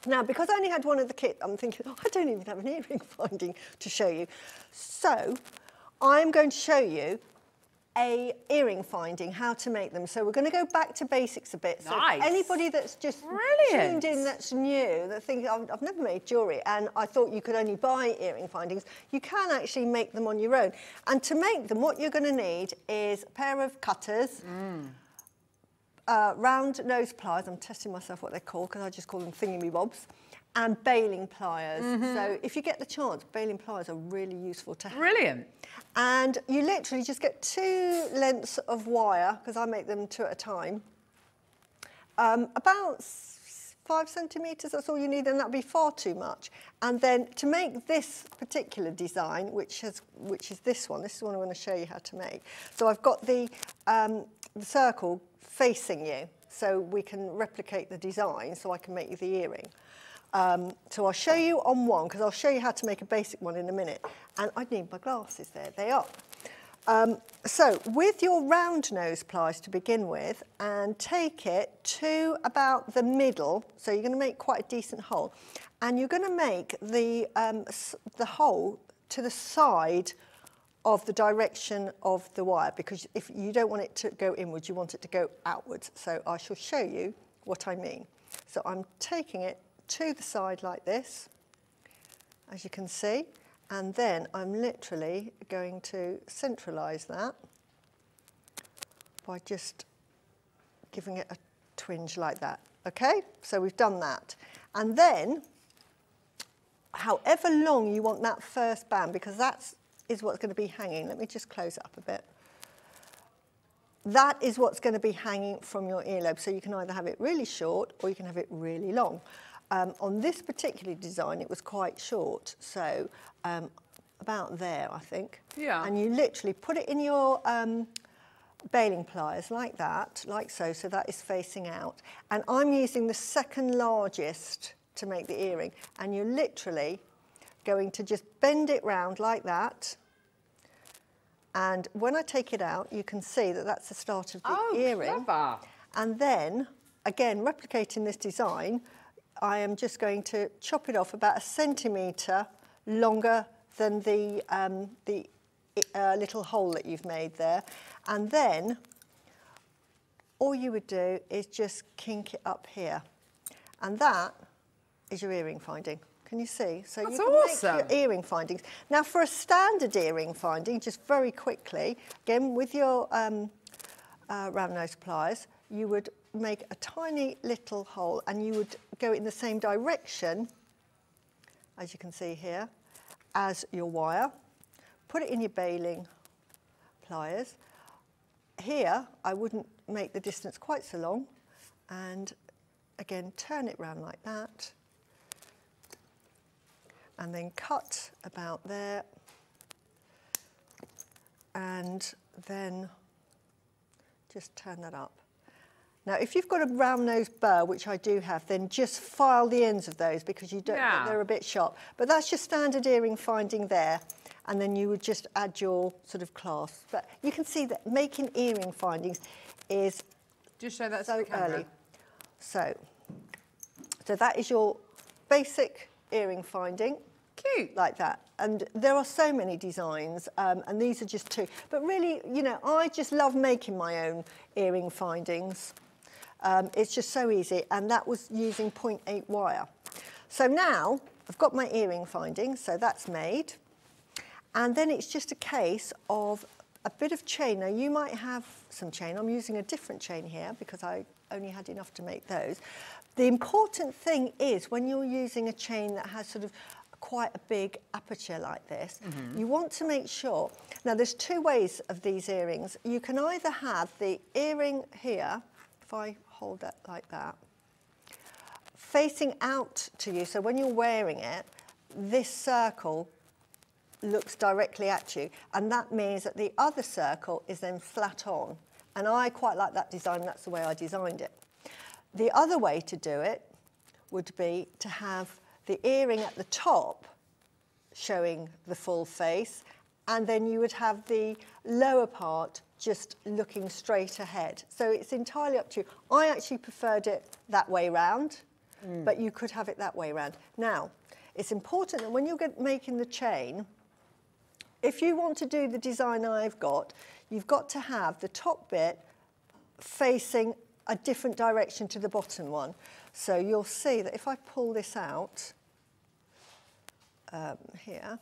Now, because I only had one of the kit, I'm thinking, oh, I don't even have an earring finding to show you. So I'm going to show you a earring finding, how to make them. So we're going to go back to basics a bit. So Nice. anybody that's just Brilliant. tuned in that's new, that thinks, I've, I've never made jewellery and I thought you could only buy earring findings, you can actually make them on your own. And to make them, what you're going to need is a pair of cutters, uh, round nose pliers, I'm testing myself what they're called because I just call them thingy me bobs, and baling pliers. Mhm. So if you get the chance, baling pliers are really useful to have. Brilliant. And you literally just get two lengths of wire, because I make them two at a time, um, about five centimetres, that's all you need, and that'd be far too much. And then to make this particular design, which, has, which is this one, this is one I'm going to show you how to make. So I've got the, um, the circle facing you, so we can replicate the design, so I can make you the earring. Um, so I'll show you on one, because I'll show you how to make a basic one in a minute. And I need my glasses there, they are. Um, so with your round nose pliers to begin with, and take it to about the middle, so you're going to make quite a decent hole, and you're going to make the, um, the hole to the side of the direction of the wire, because if you don't want it to go inwards, you want it to go outwards. So I shall show you what I mean. So I'm taking it to the side like this, as you can see, and then I'm literally going to centralise that by just giving it a twinge like that. Okay, so we've done that. And then, however long you want that first band, because that's what's going to be hanging. Let me just close up a bit. That is what's going to be hanging from your earlobe. So you can either have it really short or you can have it really long. Um, on this particular design, it was quite short, so um, about there, I think. Yeah. And you literally put it in your um, baling pliers like that, like so, so that is facing out. And I'm using the second largest to make the earring. And you're literally going to just bend it round like that. And when I take it out, you can see that that's the start of the Oh, earring. clever. And then, again, replicating this design, I am just going to chop it off about a centimetre longer than the, um, the uh, little hole that you've made there. And then all you would do is just kink it up here. And that is your earring finding. Can you see? So That's you can make your earring findings. Now for a standard earring finding, just very quickly, again with your um, uh, round nose pliers, you would make a tiny little hole and you would go in the same direction, as you can see here, as your wire. Put it in your baling pliers. Here, I wouldn't make the distance quite so long and again, turn it round like that and then cut about there and then just turn that up. Now, if you've got a round nose bow, which I do have, then just file the ends of those because you don't, Yeah. they're a bit sharp. But that's your standard earring finding there. And then you would just add your sort of clasp. But you can see that making earring findings is Just show that so early. So, so that is your basic earring finding. Cute. Like that. And there are so many designs, um, and these are just two. But really, you know, I just love making my own earring findings. Um, it's just so easy, and that was using 0.8 wire. So now I've got my earring finding, so that's made. And then it's just a case of a bit of chain. Now you might have some chain. I'm using a different chain here because I only had enough to make those. The important thing is when you're using a chain that has sort of quite a big aperture like this, you want to make sure, now there's two ways of these earrings. You can either have the earring here, if I hold that like that, facing out to you. So when you're wearing it, this circle looks directly at you. And that means that the other circle is then flat on. And I quite like that design. That's the way I designed it. The other way to do it would be to have the earring at the top showing the full face. And then you would have the lower part just looking straight ahead. So it's entirely up to you. I actually preferred it that way round, but you could have it that way round. Now, it's important that when you're making the chain, if you want to do the design I've got, you've got to have the top bit facing a different direction to the bottom one. So you'll see that if I pull this out um, here,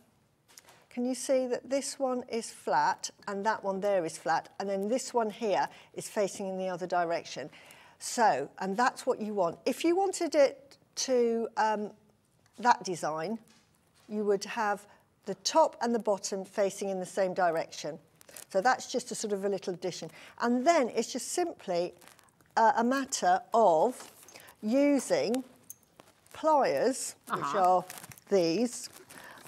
can you see that this one is flat and that one there is flat and then this one here is facing in the other direction. So, and that's what you want. If you wanted it to um, that design, you would have the top and the bottom facing in the same direction. So that's just a sort of a little addition. And then it's just simply uh, a matter of using pliers, which Uh-huh. are these,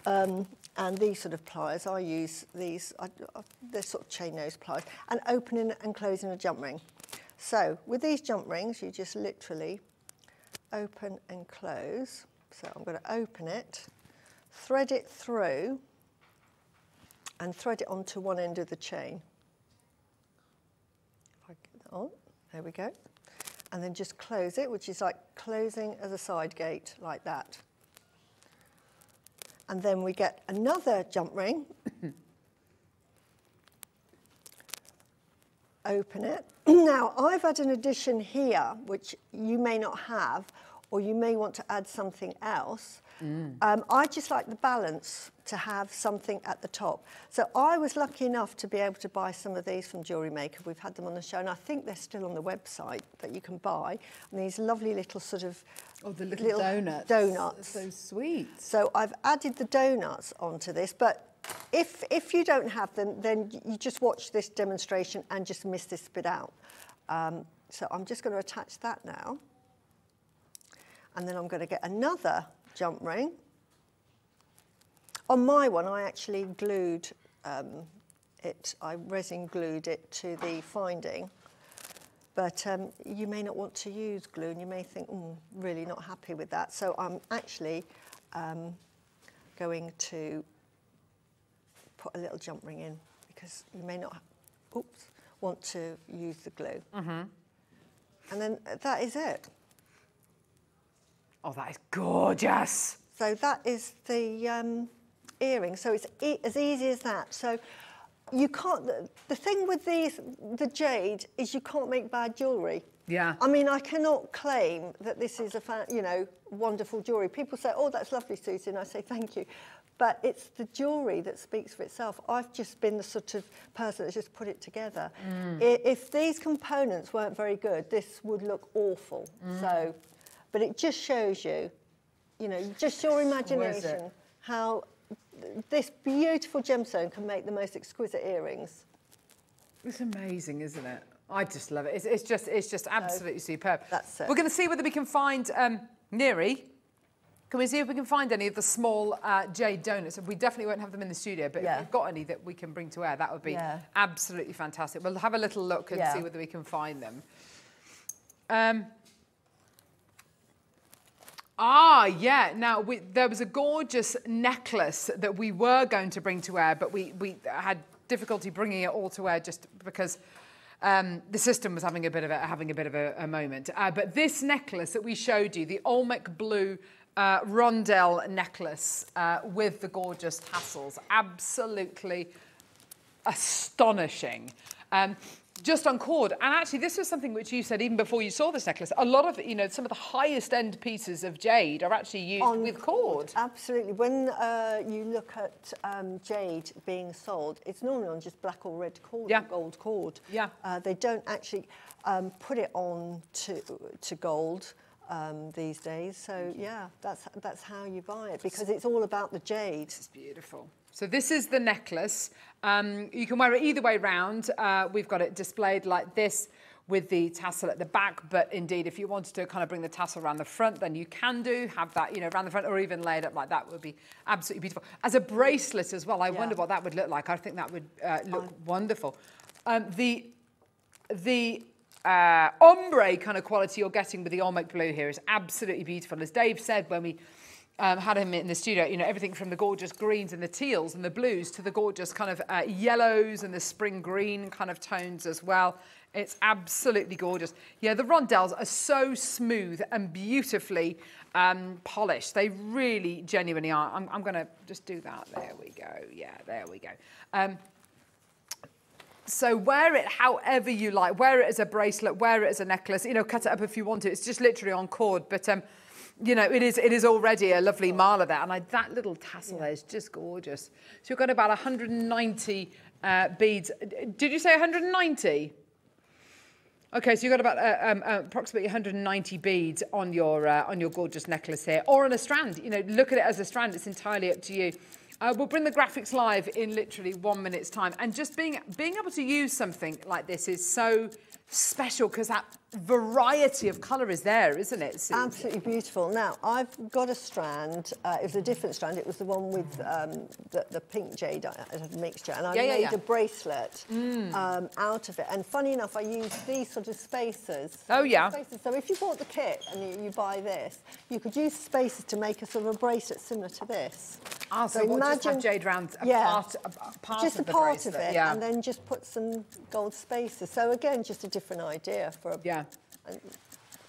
um, and these sort of pliers. I use these, I, I, they're sort of chain nose pliers, and opening and closing a jump ring. So with these jump rings, you just literally open and close. So I'm going to open it, thread it through, and thread it onto one end of the chain. If I get that on, there we go. And then just close it, which is like closing as a side gate, like that. And then we get another jump ring. Open it. now, I've had an addition here, which you may not have, or you may want to add something else. Um, I just like the balance to have something at the top. So I was lucky enough to be able to buy some of these from Jewellery Maker. We've had them on the show, and I think they're still on the website that you can buy. And these lovely little sort of Oh, the little, donuts. donuts. So sweet. So I've added the donuts onto this, but if, if you don't have them, then you just watch this demonstration and just miss this bit out. Um, so I'm just going to attach that now. And then I'm going to get another jump ring. On my one, I actually glued um, it, I resin glued it to the finding. But um, you may not want to use glue and you may think, mm, really not happy with that. So I'm actually um, going to put a little jump ring in because you may not, oops, want to use the glue. Mm-hmm. And then that is it. Oh, that is gorgeous. So that is the um, earring. So it's e- as easy as that. So you can't. The, the thing with these, the jade, is you can't make bad jewellery. Yeah. I mean, I cannot claim that this is a, fa- you know, wonderful jewellery. People say, "Oh, that's lovely, Suzie," and I say, "Thank you," but it's the jewellery that speaks for itself. I've just been the sort of person that's just put it together. Mm. If these components weren't very good, this would look awful. Mm. So, but it just shows you, you know, just your imagination how this beautiful gemstone can make the most exquisite earrings. It's amazing, isn't it? I just love it. It's, it's just, it's just absolutely superb. That's it. We're going to see whether we can find um, Neri. Can we see if we can find any of the small uh, jade donuts? We definitely won't have them in the studio, but Yeah. if we've got any that we can bring to air, that would be Yeah. absolutely fantastic. We'll have a little look and Yeah. see whether we can find them. Um, ah, yeah. Now, we, there was a gorgeous necklace that we were going to bring to air, but we, we had difficulty bringing it all to air just because um, the system was having a bit of a, having a, bit of a, a moment. Uh, but this necklace that we showed you, the Olmec Blue uh, necklace uh, with the gorgeous tassels, absolutely astonishing. Um, just on cord. And actually, this was something which you said even before you saw this necklace. A lot of, you know, some of the highest end pieces of jade are actually used On with cord. Absolutely. When uh, you look at um, jade being sold, it's normally on just black or red cord, Yeah. gold cord. Yeah. Uh, they don't actually um, put it on to, to gold um, these days. So yeah, that's that's how you buy it because it's all about the jade. It's beautiful. So this is the necklace. Um, you can wear it either way round. Uh, we've got it displayed like this with the tassel at the back, but indeed, if you wanted to kind of bring the tassel around the front, then you can do, have that, you know, around the front, or even laid up like that would be absolutely beautiful. As a bracelet as well, I wonder what that would look like. I think that would uh, look wonderful. Um, the the uh, ombre kind of quality you're getting with the Olmec blue here is absolutely beautiful. As Dave said when we um, had him in the studio, you know, everything from the gorgeous greens and the teals and the blues to the gorgeous kind of uh, yellows and the spring green kind of tones as well. It's absolutely gorgeous. Yeah, the rondelles are so smooth and beautifully um, polished. They really genuinely are. I'm, I'm going to just do that. There we go. Yeah, there we go. Um, so wear it however you like. Wear it as a bracelet, wear it as a necklace, you know, cut it up if you want to. It's just literally on cord. But, um, you know, it is, it is already a lovely mala there. And I, that little tassel there is just gorgeous. So you've got about 190 uh, beads. Did you say 190? Okay, so you've got about uh, um, uh, approximately 190 beads on your uh, on your gorgeous necklace here, or on a strand. You know, look at it as a strand. It's entirely up to you. Uh, we'll bring the graphics live in literally one minute's time, and just being being able to use something like this is so special because that variety of colour is there, isn't it? Sue? Absolutely beautiful. Now, I've got a strand. Uh, it was a different strand. It was the one with um, the, the pink jade uh, mixture. And I Yeah, yeah, made yeah. a bracelet um, out of it. And funny enough, I used these sort of spacers. Oh, yeah. Spacers. So if you bought the kit and you, you buy this, you could use spacers to make a sort of a bracelet similar to this. Ah, so what, just have jade round a part- a- a part just of a part bracelet, of it, yeah. and then just put some gold spacers. So again, just a different idea for a yeah. And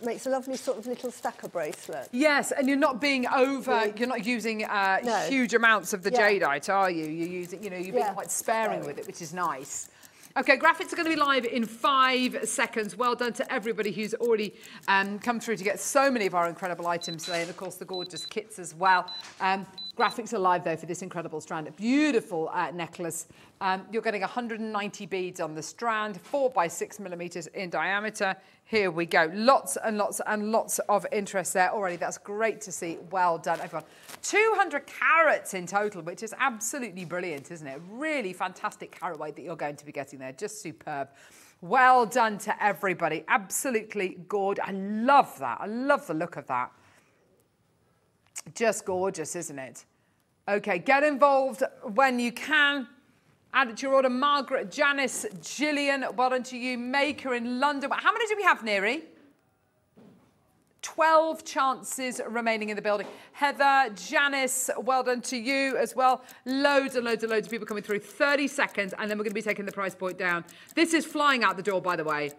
makes a lovely sort of little stacker bracelet. Yes, and you're not being over. You're not using uh, No. huge amounts of the Yeah. jadeite, are you? You're using. You know, you're being Yeah, quite sparing sparing. with it, which is nice. Okay, graphics are going to be live in five seconds. Well done to everybody who's already um, come through to get so many of our incredible items today, and of course the gorgeous kits as well. Um, graphics are live though for this incredible strand. Beautiful uh, necklace. Um, you're getting 190 beads on the strand, four by six millimeters in diameter. Here we go. Lots and lots and lots of interest there already. That's great to see. Well done, everyone. 200 carats in total, which is absolutely brilliant, isn't it? Really fantastic carat weight that you're going to be getting there. Just superb. Well done to everybody. Absolutely good. I love that. I love the look of that. Just gorgeous, isn't it? Okay, get involved when you can. Add it to your order. Margaret, Janice, Gillian, well done to you. Maker in London. How many do we have, Neri? 12 chances remaining in the building. Heather, Janice, well done to you as well. Loads and loads and loads of people coming through. 30 seconds, and then we're going to be taking the price point down. This is flying out the door, by the way.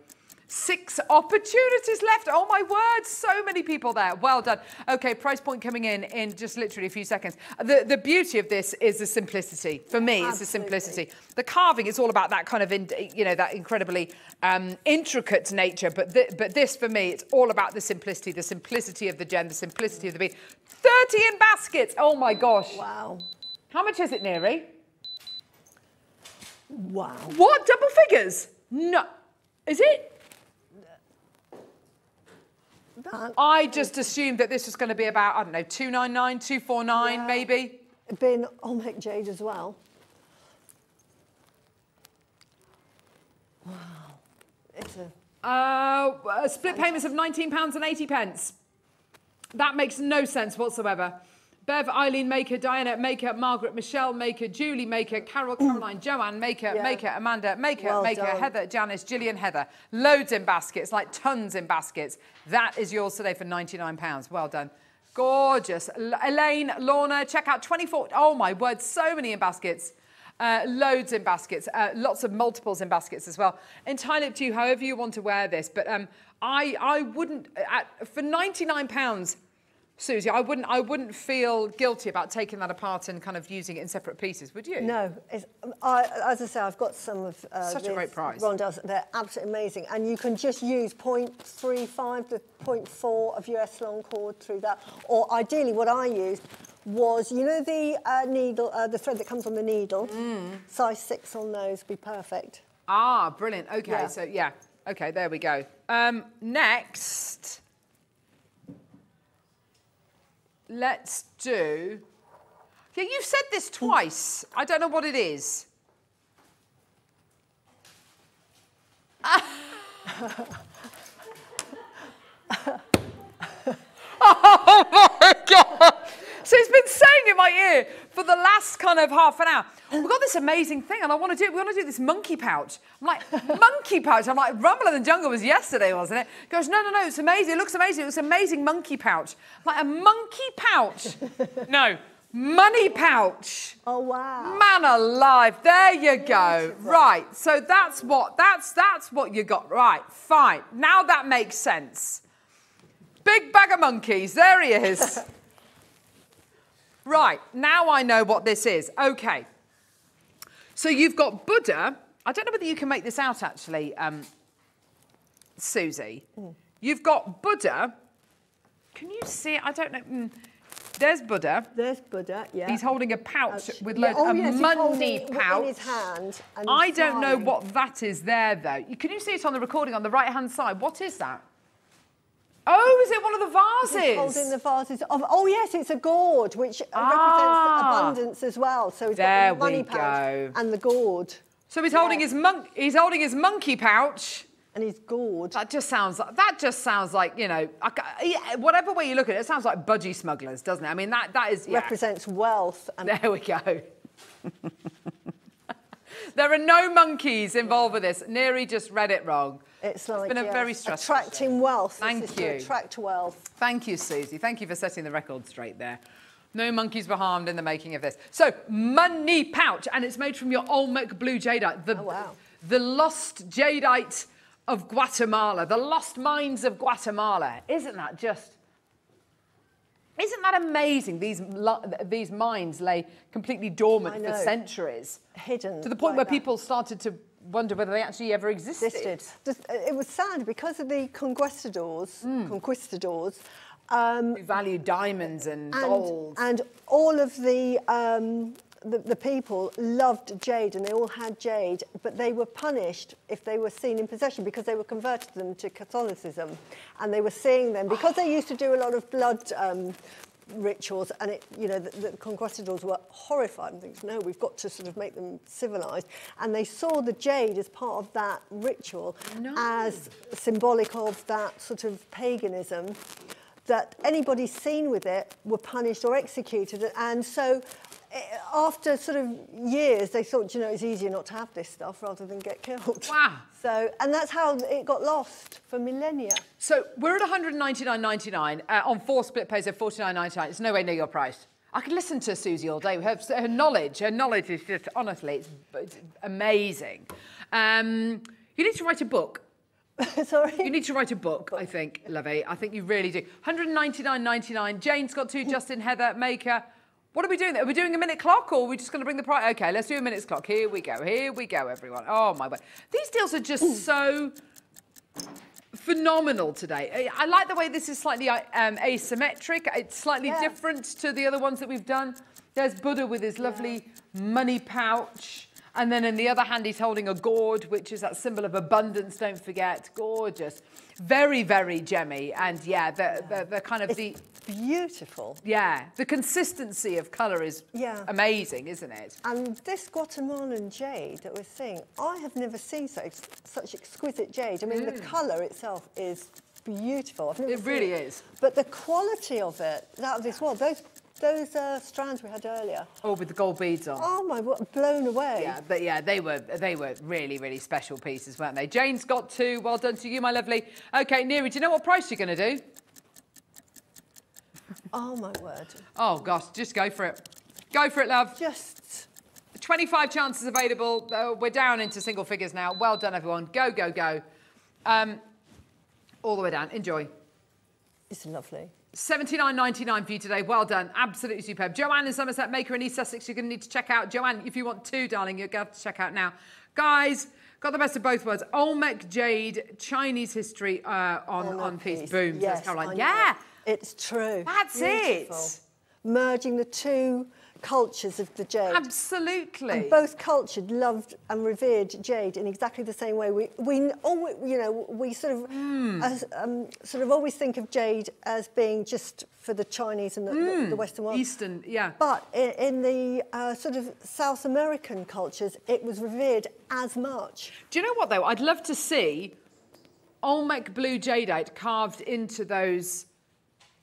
Six opportunities left. Oh my word, so many people there. Well done. Okay, price point coming in in just literally a few seconds. The, the beauty of this is the simplicity. For me, it's the simplicity. The carving is all about that kind of, in, you know, that incredibly um, intricate nature. But, thi- but this, for me, it's all about the simplicity, the simplicity of the gem, the simplicity of the bead. 30 in baskets. Oh my gosh. Wow. How much is it, Neri? Wow. What? Double figures? No. Is it? I just assumed that this was going to be about, I don't know, 299, 249 maybe. Been Olmec Jade as well. Wow. It's a Uh, uh, split payments of £19 and 80 pence. That makes no sense whatsoever. Bev, Eileen Maker, Diana Maker, Margaret, Michelle Maker, Julie Maker, Carol, Caroline, Joanne Maker, Yeah. Maker, Amanda Maker, Well Maker, done. Heather, Janice, Gillian, Heather. Loads in baskets, like tons in baskets. That is yours today for £99. Well done. Gorgeous. L- Elaine, Lorna, check out 24. Oh my word, so many in baskets. Uh, loads in baskets, uh, lots of multiples in baskets as well. Entirely up to you, however you want to wear this. But um, I, I wouldn't, at, for £99, Susie, I wouldn't, I wouldn't feel guilty about taking that apart and kind of using it in separate pieces, would you? No, it's, I, as I say, I've got some of uh, Such a great price. Rondelles. They're absolutely amazing, and you can just use 0.35 to 0.4 of S-Lon cord through that. Or ideally, what I used was, you know, the uh, needle, uh, the thread that comes on the needle. Mm. Size six on those would be perfect. Ah, brilliant. Okay, Yeah. so yeah. Okay, there we go. Um, next, let's do. Yeah, you've said this twice. I don't know what it is. oh my god! So he's been saying in my ear for the last kind of half an hour. Oh, we've got this amazing thing, and I want to do it. We want to do this monkey pouch. I'm like, monkey pouch. I'm like, Rumble in the Jungle was yesterday, wasn't it? He goes, no, no, no, it's amazing. It looks amazing. It looks amazing monkey pouch. I'm like a monkey pouch. no, money pouch. Oh wow. Man alive. There you go. Right. So that's what that's that's what you got. Right. Fine. Now that makes sense. Big bag of monkeys. There he is. right. Now I know what this is. Okay. So you've got Buddha. I don't know whether you can make this out actually, um, Susie. You've got Buddha. Can you see it? I don't know. Mm. There's Buddha. There's Buddha, yeah. He's holding a pouch Pouch. with Yeah, loads oh, a yes, money pouch. in his hand and I don't know what that is there though. Can you see it on the recording on the right hand side? What is that? Oh, is it one of the vases? He's holding the vases of. Oh yes, it's a gourd, which Ah. represents abundance as well. So he's There got the money pouch go. and the gourd. So he's holding his monk. He's holding his monkey pouch. And his gourd. That just sounds. like That just sounds like you know. I whatever way you look at it, it sounds like budgie smugglers, doesn't it? I mean, that that is yeah. represents wealth. And There we go. there are no monkeys involved with this. Neri just read it wrong. It's like been a very stressful attracting wealth. Thank you. attract wealth. Thank you, Susie. Thank you for setting the record straight there. No monkeys were harmed in the making of this. So, money pouch, and it's made from your Olmec blue jadeite, the, Oh, wow. the lost jadeite of Guatemala, the lost mines of Guatemala. Isn't that just? Isn't that amazing? These these mines lay completely dormant for centuries, Hidden. to the point like where that. people started to wonder whether they actually ever existed. existed. Just- It was sad because of the conquistadors. Hmm. Conquistadors. Um, Who value diamonds and, and, gold. and all of the, um, the the people loved jade and they all had jade, but they were punished if they were seen in possession because they were converted them to Catholicism, and they were seeing them because they used to do a lot of blood. Um, rituals and it you know the, the conquistadors were horrified and thinks no we've got to sort of make them civilized and they saw the jade as part of that ritual as symbolic of that sort of paganism that anybody seen with it were punished or executed. And so after sort of years, they thought, you know, it's easier not to have this stuff rather than get killed. Wow. So, and that's how it got lost for millennia. So we're at 199.99 uh, on four split pays of 49.99. It's nowhere near your price. I could listen to Susie all day. Her, her knowledge, her knowledge is just honestly, it's, it's amazing. Um, you need to write a book. Sorry. You need to write a book. I think, Lovey. I think you really do. 199.99. Jane's got two. Justin, Heather, Maker. What are we doing? Are we doing a minute clock or are we just going to bring the price? Okay, let's do a minute's clock. Here we go. Here we go, everyone. Oh, my word. These deals are just so phenomenal today. I like the way this is slightly uh, um, asymmetric. It's slightly Yeah. different to the other ones that we've done. There's Buddha with his lovely money pouch. And then in the other hand, he's holding a gourd, which is that symbol of abundance, don't forget. Gorgeous. Very, very gemmy. And yeah, the, the, the kind of the, Beautiful. yeah, the consistency of colour is Yeah. amazing, isn't it? And this Guatemalan jade that we're seeing, I have never seen so, such exquisite jade. I mean, the colour itself is beautiful. Mm. It really is. But the quality of it, out of this world, those those uh, strands we had earlier. Oh, with the gold beads on. Oh my, what, blown away. Yeah, but yeah, they were they were really really special pieces, weren't they? Jane's got two. Well done to you, my lovely. Okay, Neri, do you know what price you're going to do? Oh my word. Oh gosh, just go for it. Go for it, love. Just 25 chances available. Uh, we're down into single figures now. Well done, everyone. Go, go, go. Um, all the way down. Enjoy. It's lovely. 79.99 for you today. Well done. Absolutely superb. Joanne in Somerset, Maker in East Sussex. You're going to need to check out. Joanne, if you want two, darling, you're going to have to check out now. Guys, got the best of both worlds. Olmec Jade, Chinese history uh, on, On piece. piece. Boom. says Yes, Caroline. Yeah. It's true. That's Beautiful. it. Merging the two cultures of the jade. Absolutely. And both cultured, loved and revered jade in exactly the same way. We, we always, you know, we sort of, Hmm. as, um, sort of always think of jade as being just for the Chinese and the, the, the Western world. Hmm. Eastern, yeah. But in, in the uh, sort of South American cultures, it was revered as much. Do you know what though? I'd love to see Olmec blue jadeite carved into those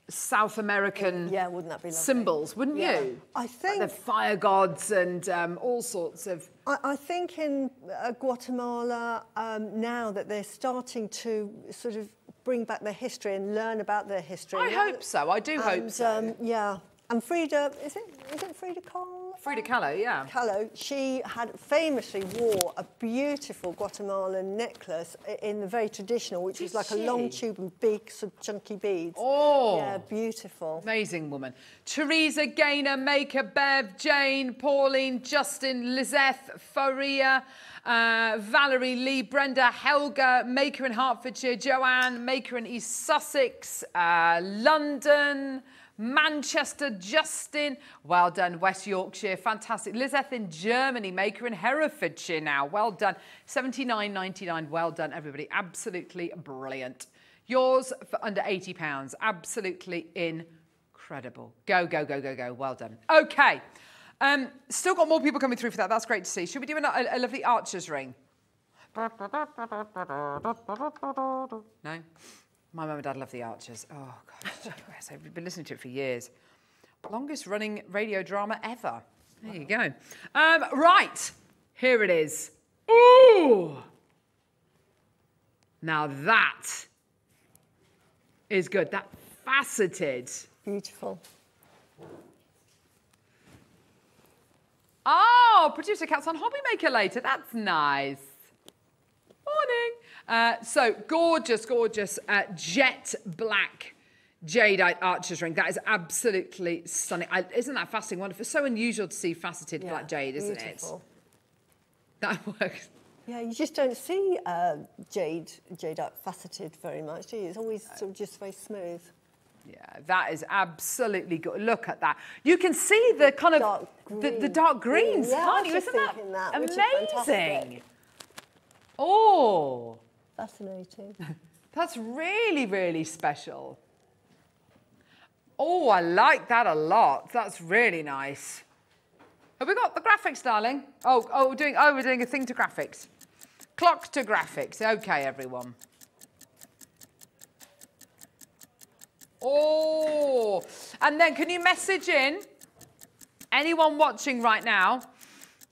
South American Yeah, wouldn't that be lovely? symbols, wouldn't Yeah. you? I Like think the fire gods and um, all sorts of. I, I think in uh, Guatemala um, now that they're starting to sort of bring back their history and learn about their history. I hope so. I do hope so. Um, yeah, and Frida, is it is it Frida Kahlo? Frida Kahlo, yeah. Kahlo, she had famously wore a beautiful Guatemalan necklace in the very traditional, which Did was like a long tube and big sort of chunky beads. Oh. Yeah, beautiful. Amazing woman. Teresa, Gaynor, Maker, Bev, Jane, Pauline, Justin, Lizeth, Faria, uh, Valerie, Lee, Brenda, Helga, Maker in Hertfordshire, Joanne, Maker in East Sussex, uh, London, Manchester, Justin. Well done, West Yorkshire. Fantastic. Lizeth in Germany, Maker in Herefordshire now. Well done. 79.99. Well done, everybody. Absolutely brilliant. Yours for under £80. Absolutely incredible. Go, go, go, go, go. Well done. Okay. Um, still got more people coming through for that. That's great to see. Should we do a, a, a lovely archer's ring? No? My mum and dad love the Archers. Oh, gosh. yes, I've been listening to it for years. Longest running radio drama ever. There you go. Um, right. Here it is. Ooh! Now that is good. That faceted. Beautiful. Oh, producer Cat's on Hobby Maker later. That's nice. Morning. Uh, so gorgeous, gorgeous uh, jet black jadeite archer's ring. That is absolutely stunning. I, isn't that fascinating? Wonderful. It's so unusual to see faceted Yeah, black jade, isn't beautiful. it? That works. Yeah, you just don't see uh, jade jade faceted very much, do you? It's always sort of just very smooth. Yeah, that is absolutely good. Look at that. You can see the kind of Dark the, the dark greens, Yeah, can't you? Isn't that, that, which is amazing? Oh, Fascinating. that's really, really special. Oh, I like that a lot. That's really nice. Have we got the graphics, darling? Oh, oh, we're doing. Oh, we're doing a thing to graphics. Clock to graphics. Okay, everyone. Oh, and then can you message in? Anyone watching right now,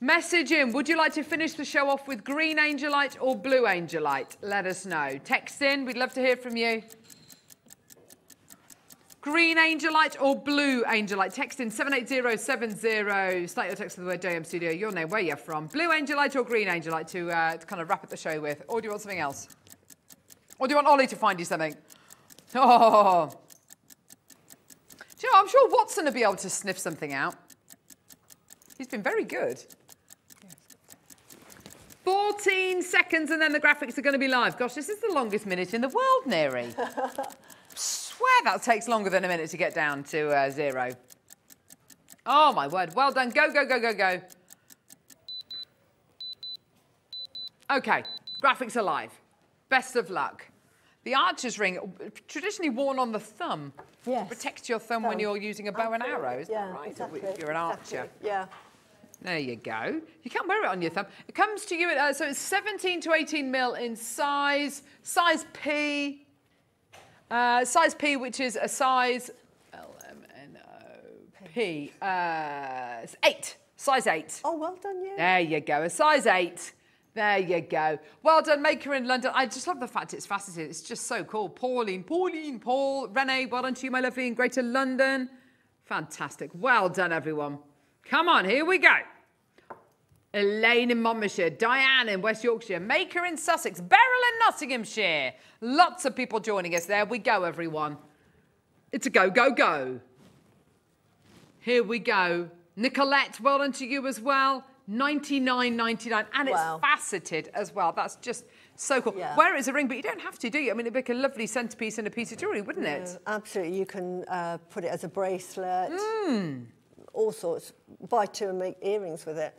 message in. Would you like to finish the show off with green angelite or blue angelite? Let us know. Text in. We'd love to hear from you. Green angelite or blue angelite? Text in 78070. Start your text with the word JM Studio, your name, where you're from. Blue angelite or green angelite to, uh, to kind of wrap up the show with? Or do you want something else? Or do you want Ollie to find you something? Oh. Do you know, I'm sure Watson will be able to sniff something out. He's been very good. 14 seconds and then the graphics are going to be live. Gosh, this is the longest minute in the world, Neri. swear that takes longer than a minute to get down to uh, zero. Oh, my word. Well done. Go, go, go, go, go. Okay, graphics are live. Best of luck. The archer's ring, traditionally worn on the thumb. Yes. To protect your thumb when you're using a bow and arrow, isn't yeah, that right? Exactly. If you're an exactly. archer. Yeah. There you go. You can't wear it on your thumb. It comes to you, at, uh, so it's 17 to 18 mil in size, size P, uh, size P, which is a size P. Uh, it's eight. Size eight. Oh, well done, you. There you go. A size eight. There you go. Well done, Maker in London. I just love the fact it's faceted. It's just so cool. Pauline, Pauline, Paul, Renee, well done to you, my lovely, in Greater London. Fantastic. Well done, everyone. Come on, here we go. Elaine in Monmouthshire, Diane in West Yorkshire, Maker in Sussex, Beryl in Nottinghamshire. Lots of people joining us. There we go, everyone. It's a go, go, go. Here we go. Nicolette, well done to you as well. 99.99, and Wow. it's faceted as well. That's just so cool. Yeah. Wear it as a ring, but you don't have to, do you? I mean, it'd make a lovely centerpiece and a piece of jewellery, wouldn't it? Yeah, absolutely. You can uh, put it as a bracelet, Hmm. all sorts. Buy two and make earrings with it.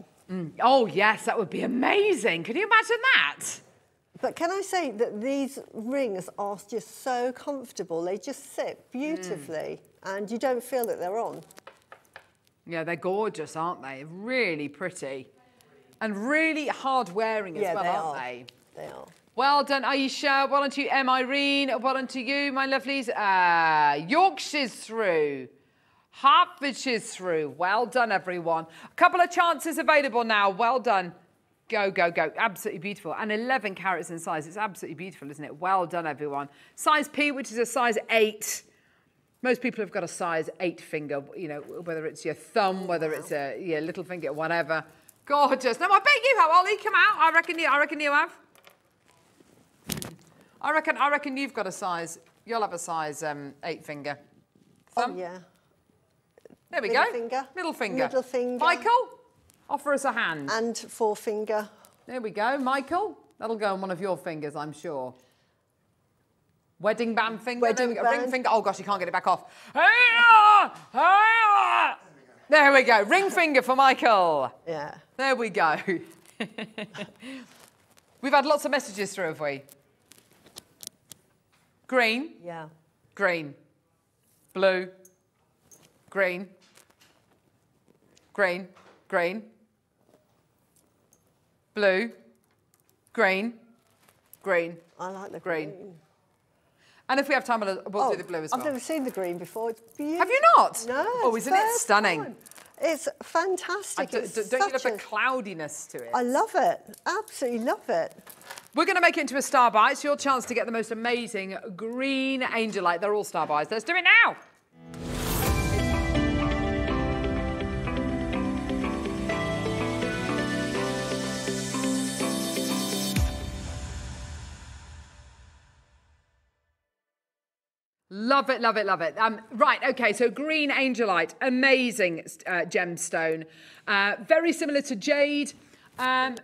Oh, yes, that would be amazing. Can you imagine that? But can I say that these rings are just so comfortable? They just sit beautifully, and you don't feel that they're on. Yeah, they're gorgeous, aren't they? Really pretty. And really hard wearing as Yeah, well, they aren't are. they? They are. Well done, Aisha. Well done to you, M. Irene. Well done to you, my lovelies. Uh, Yorkshire's through. Hertfordshire's through. Well done, everyone. A couple of chances available now. Well done. Go, go, go. Absolutely beautiful. And 11 carats in size. It's absolutely beautiful, isn't it? Well done, everyone. Size P, which is a size 8. Most people have got a size 8 finger, you know, whether it's your thumb, whether it's a your little finger, whatever. Gorgeous. Now, I bet you have, Ollie. Come out. I reckon you, I reckon you have. I reckon, I reckon you've got a size, you'll have a size um, 8 finger. Thumb? Oh, yeah. There we Middle go. finger. Middle finger. Middle finger. Michael, offer us a hand. And forefinger. There we go. Michael, that'll go on one of your fingers, I'm sure. Wedding band finger. we Wedding. Ring band. finger. Oh gosh, you can't get it back off. There we go. Ring finger for Michael. Yeah. There we go. We've had lots of messages through, have we? Green, Yeah. green, blue, green, green, green, blue, green, green. I like the Green. green. And if we have time, we'll we'll oh, do the blue as well. I've never seen the green before. It's beautiful. Have you not? No. Oh, isn't it stunning? time. It's fantastic. d- It's don't you love such the cloudiness to it? I love it. Absolutely love it. We're going to make it into a star buy. It's your chance to get the most amazing green angelite. They're all star buys. Let's do it now. Love it, love it, love it. Um, right, okay, so green angelite, amazing uh, gemstone. Uh, very similar to jade. Um,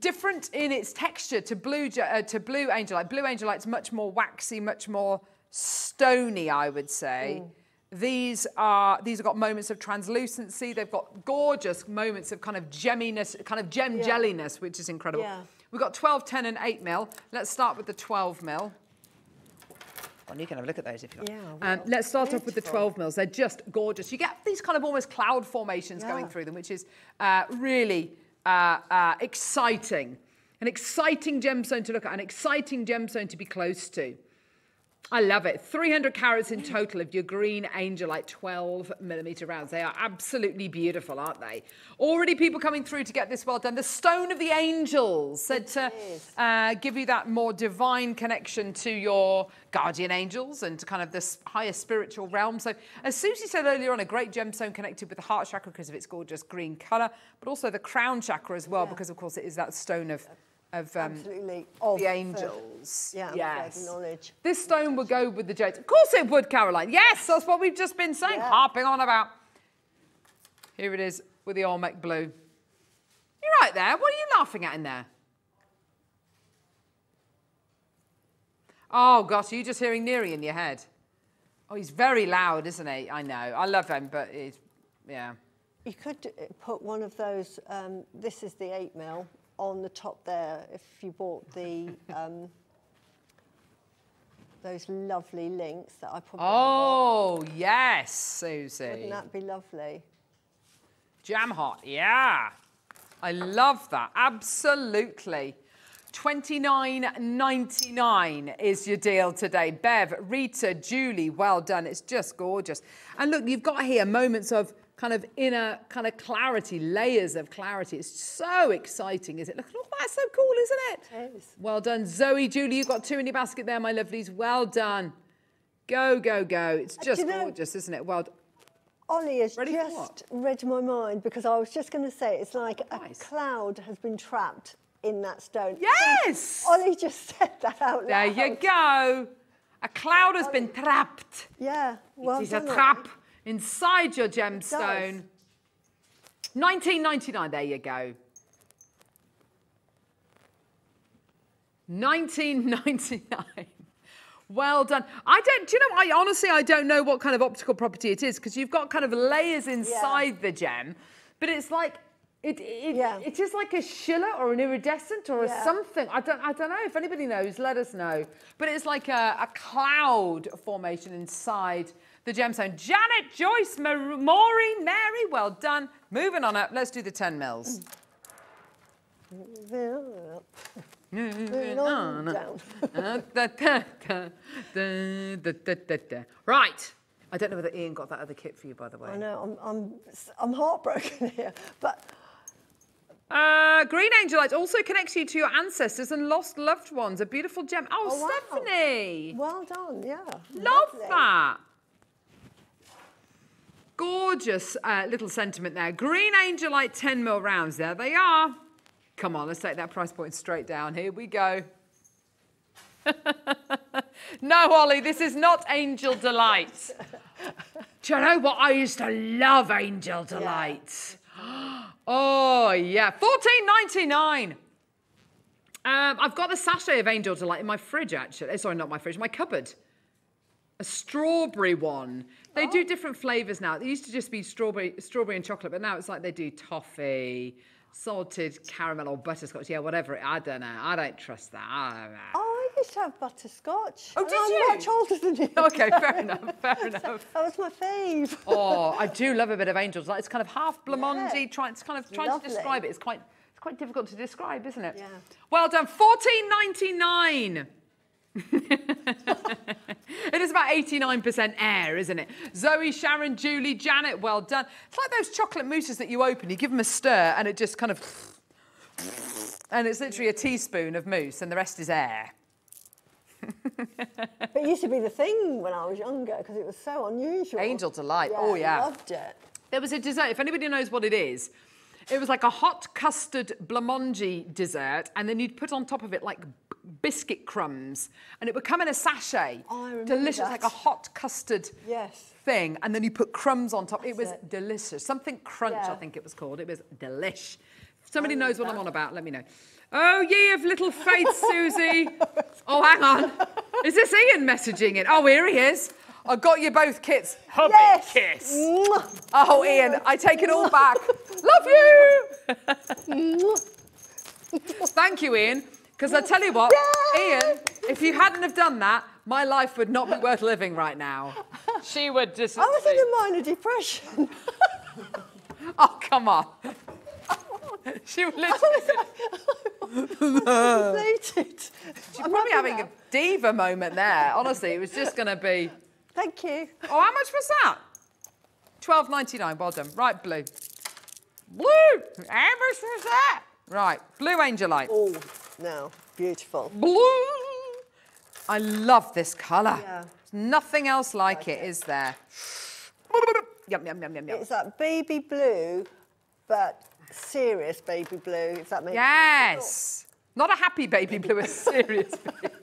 different in its texture to blue uh, to blue angelite. Blue angelite's much more waxy, much more stony, I would say. These are these have got moments of translucency. They've got gorgeous moments of kind of gemminess, kind of gem Yeah. jelliness, which is incredible. Yeah. We've got 12, 10, and 8 mil. Let's start with the 12 mil. Well, you can have a look at those if you want. Yeah, Um, let's start off with the 12 mils. They're just gorgeous. You get these kind of almost cloud formations going through them, which is uh, really uh, uh, exciting. An exciting gemstone to look at, an exciting gemstone to be close to. I love it. 300 carats in total of your green angelite 12 millimeter rounds. They are absolutely beautiful, aren't they? Already people coming through to get this well done. The stone of the angels said to uh, give you that more divine connection to your guardian angels and to kind of this higher spiritual realm. So as Susie said earlier on, a great gemstone connected with the heart chakra because of its gorgeous green color, but also the crown chakra as well, because of course it is that stone of, of um, Absolutely. Of the the- angels. Yeah, yes. knowledge. This stone would go with the jades. Of course it would, Caroline. Yes, that's what we've just been saying, Yeah. harping on about. Here it is with the Olmec blue. You're right there. What are you laughing at in there? Oh, gosh, are you just hearing Neri in your head? Oh, he's very loud, isn't he? I know. I love him, but he's, yeah. You could uh, put one of those, um, this is the 8 mil, on the top there if you bought the, um, those lovely links that I put. Oh, yes, Susie. Wouldn't that be lovely? Jam hot, yeah. I love that. Absolutely. 29.99 is your deal today. Bev, Rita, Julie, well done. It's just gorgeous. And look, you've got here moments of kind of inner kind of clarity, layers of clarity. It's so exciting, is it? Look, look that's so cool, isn't it? It is. Well done. Zoe, Julie, you've got two in your basket there, my lovelies. Well done. Go, go, go. It's Uh, just you know- gorgeous, isn't it? Well, Ollie has Ready just read my mind because I was just going to say it's like Nice. a cloud has been trapped in that stone. Yes! Ollie just said that out loud. there you go. A cloud has been trapped. Yeah. Well it is a Ollie. Inside your gemstone. 1999, there you go. 1999. Well done. I don't, do you know, I honestly, I don't know what kind of optical property it is because you've got kind of layers inside the gem, but it's like, it, it, it is like a Schiller or an iridescent or Yeah. a something. I don't, I don't know. If anybody knows, let us know. But it's like a, a cloud formation inside the gemstone. Janet, Joyce, Mar- Maureen, Mary, well done. Moving on up. Let's do the 10 mils. Moving on down. right. I don't know whether Ian got that other kit for you, by the way. I know, I'm, I'm, I'm heartbroken here. But Uh, Green Angelite also connects you to your ancestors and lost loved ones. A beautiful gem. Oh, Oh, wow. Stephanie. well done, yeah. Love Lovely. that. Gorgeous uh, little sentiment there. Green Angel Angelite 10 mil rounds. There they are. Come on, let's take that price point straight down. Here we go. no, Ollie, this is not Angel Delight. Do you know what? I used to love Angel Delight. Oh, yeah. Fourteen ninety nine. Um, I've got the sachet of Angel Delight in my fridge, actually. Sorry, not my fridge, my cupboard. A strawberry one. They do oh. different flavours now. It used to just be strawberry, strawberry and chocolate, but now it's like they do toffee, salted caramel or butterscotch. Yeah, whatever. I don't know. I don't trust that. I don't know. Oh, I used to have butterscotch. Oh, did I'm you? much older than you. Okay, fair enough. Fair enough. That was my fave. Oh, I do love a bit of angels. Like it's kind of half blamondy. Yeah. Trying, it's kind of trying Lovely. to describe it. It's quite, it's quite difficult to describe, isn't it? Yeah. Well done. Fourteen ninety nine. it is about 89% air, isn't it? Zoe, Sharon, Julie, Janet, well done. It's like those chocolate mousses that you open, you give them a stir, and it just kind of. And it's literally a teaspoon of mousse, and the rest is air. It used to be the thing when I was younger because it was so unusual. Angel delight. Oh, yeah. I loved it. There was a dessert, if anybody knows what it is, it was like a hot custard blancmange dessert, and then you'd put on top of it like biscuit crumbs, and it would come in a sachet. Oh, delicious, that. like a hot custard Yes. thing, and then you put crumbs on top. it was it. delicious. Something crunch, I think it was called. It was delish. If somebody knows what I'm on about, let me know. Oh, ye of little faith, Susie. oh, hang on. Is this Ian messaging it? Oh, here he is. I got you both kits. Hobbit Yes. kiss. Mwah. Oh, Ian, I take it all back. Love you. Thank you, Ian. Because I tell you what, Ian, if you hadn't have done that, my life would not be worth living right now. She would just. I was in a minor depression. Oh, come on. She would literally. Deflated. She's probably having a diva moment there. Honestly, it was just going to be. Thank you. Oh, how much was that? Twelve ninety nine. Well done. Right, blue. Blue. How much was that? Right, blue angelite. Oh, now beautiful. Blue. I love this colour. Yeah. Nothing else like it, is there? Yum, yum, yum, yum, yum. It's that baby blue, but serious baby blue, if that makes sense. Yes. Not a happy baby blue, a serious baby.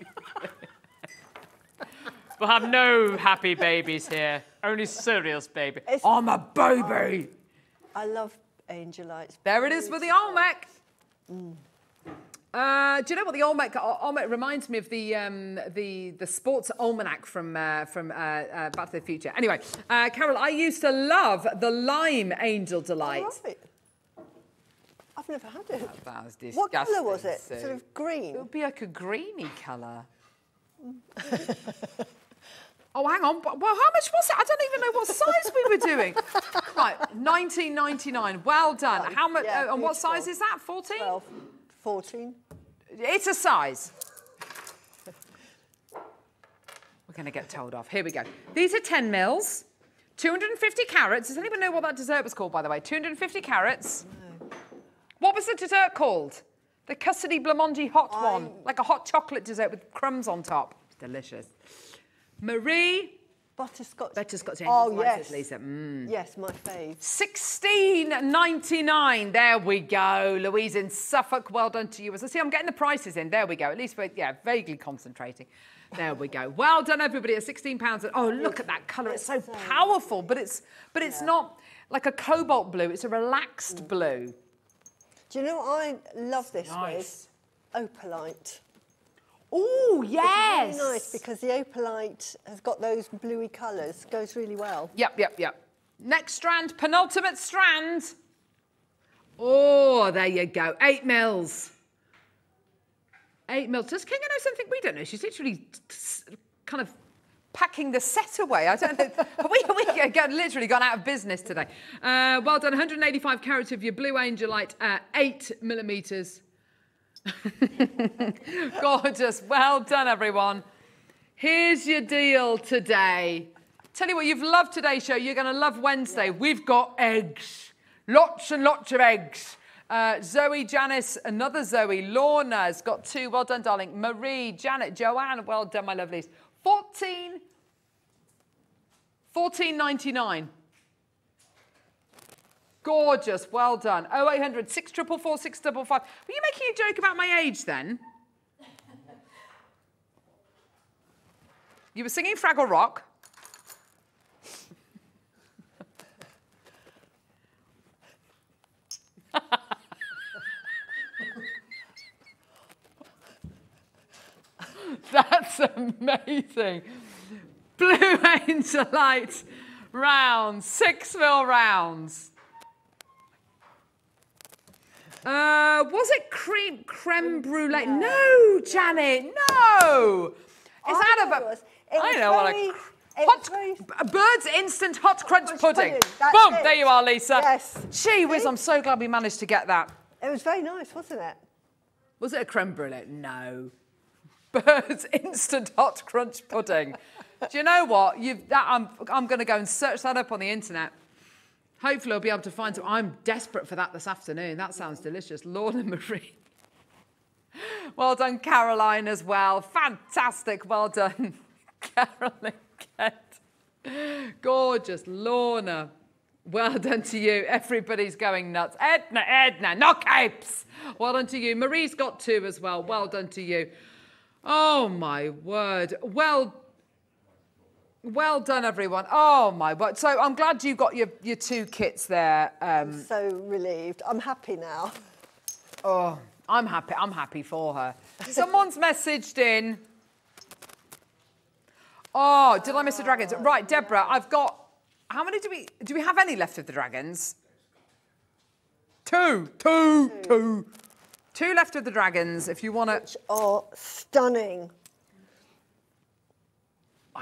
We'll have no happy babies here. Only serious baby. It's- I'm a baby. I love angelites. There it is for the Olmec. Uh, do you know what the Olmec? Ol- Olmec reminds me of the um, the the sports almanac from uh, from uh, uh, Back to the Future. Anyway, uh, Carol, I used to love the lime Angel Delight. Right. I've never had it. That was disgusting. What colour was it? Sue. Sort of green. It would be like a greeny colour. oh, hang on. Well, how much was it? I don't even know what size we were doing. right, 1999. Well done. Oh, how much? yeah, uh, and what size is that? 14? 12, 14. It's a size. We're going to get told off. Here we go. These are 10 mils. 250 carats. Does anyone know what that dessert was called, by the way? 250 carats. What was the dessert called? The custody blancmange hot one. Like a hot chocolate dessert with crumbs on top. Delicious. Marie. Butterscotch. Butterscotch. Oh, yes. Lisa. Mm. Yes, my fave. 16.99. There we go. Louise in Suffolk. Well done to you. As I see, I'm getting the prices in. There we go. At least we're yeah, vaguely concentrating. There we go. Well done, everybody. At 16 pounds. Oh, look at that colour. It's so powerful, but it's but it's not like a cobalt blue. It's a relaxed blue. Do you know what I love this Nice. with? Opalite. Oh yes. It's really nice because the opalite has got those bluey colours. Goes really well. Yep, yep, yep. Next strand, penultimate strand. Oh, there you go. Eight mils. Eight mils. Does Kinga know something we don't know? She's literally kind of packing the set away. I don't know. we we got, literally gone out of business today. Uh, well done. 185 carats of your blue angelite, uh, eight millimeters. Gorgeous. Well done, everyone. Here's your deal today. Tell you what, you've loved today's show. You're going to love Wednesday. We've got eggs. Lots and lots of eggs. Uh, Zoe, Janice, another Zoe. Lorna's got two. Well done, darling. Marie, Janet, Joanne. Well done, my lovelies. 14. 14.99. Gorgeous. Well done. 0800 644 655. Were you making a joke about my age then? You were singing Fraggle Rock. That's amazing. Blue Angelite rounds, six mil rounds. Uh, was it cream creme brulee? No, Janet, no. It's I out of a. it I know what a hot very- bird's instant hot crunch pudding. pudding, Boom! it. There you are, Lisa. Yes. Gee whiz, I'm so glad we managed to get that. It was very nice, wasn't it? Was it a creme brulee? No. Bird's instant hot crunch pudding. Do you know what? You've, that, I'm, I'm going to go and search that up on the internet. Hopefully, I'll be able to find some. I'm desperate for that this afternoon. That sounds delicious. Lorna Marie. Well done, Caroline, as well. Fantastic. Well done, Caroline Kent. Gorgeous. Lorna. Well done to you. Everybody's going nuts. Edna, Edna, no capes. Well done to you. Marie's got two as well. Well done to you. Oh my word. Well well done, everyone. Oh my word. So I'm glad you got your, your two kits there. Um, So relieved. I'm happy now. oh, I'm happy. I'm happy for her. Someone's messaged in. Oh, did I miss the dragons? Right, Deborah, I've got. How many do we do we have any left of the dragons? Two, two, two. Two left of the dragons. If you want to. Oh, stunning.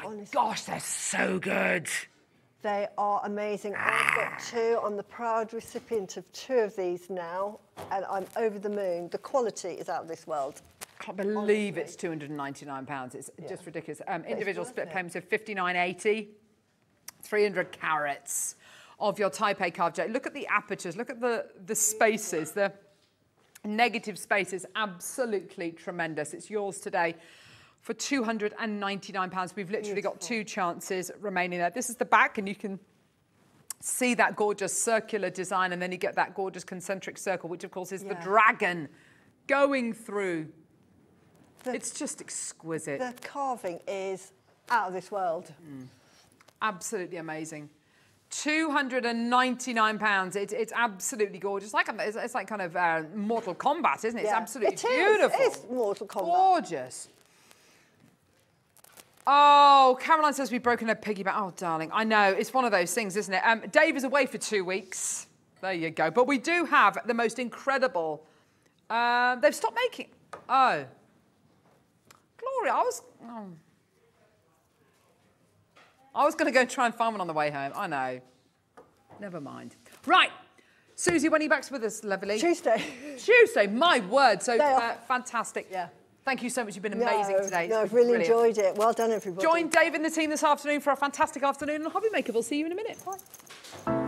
My gosh, they're so good. They are amazing. I've got two. I'm the proud recipient of two of these now, and I'm over the moon. The quality is out of this world. I can't believe it's 299 pounds. It's just ridiculous. Um, individual split it. payments of 59.80, 300 carats of your Type A carved jade. Look at the apertures. Look at the the spaces. The negative spaces. Absolutely tremendous. It's yours today. For 299 pounds, we've literally got two chances remaining there. This is the back, and you can see that gorgeous circular design, and then you get that gorgeous concentric circle, which of course is the dragon going through. The- It's just exquisite. The carving is out of this world. Absolutely amazing. 299 pounds. It, it's absolutely gorgeous. Like it's, it's like kind of uh, Mortal Kombat, isn't it? It's Yeah. absolutely It is. beautiful. It's Mortal Kombat. Gorgeous. Oh, Caroline says we've broken her piggy bank. Oh, darling, I know. It's one of those things, isn't it? Um, Dave is away for two weeks. There you go. But we do have the most incredible. Uh, they've stopped making. Oh. Gloria, I was. Oh. I was going to go and try and find one on the way home. I know. Never mind. Right. Susie, when are you back with us, lovely? Tuesday. Tuesday, my word. So uh, fantastic. Yeah. Thank you so much. You've been amazing no, today. No, I've really brilliant. enjoyed it. Well done, everybody. Join Dave and the team this afternoon for a fantastic afternoon on Hobby Maker. We'll see you in a minute. Bye.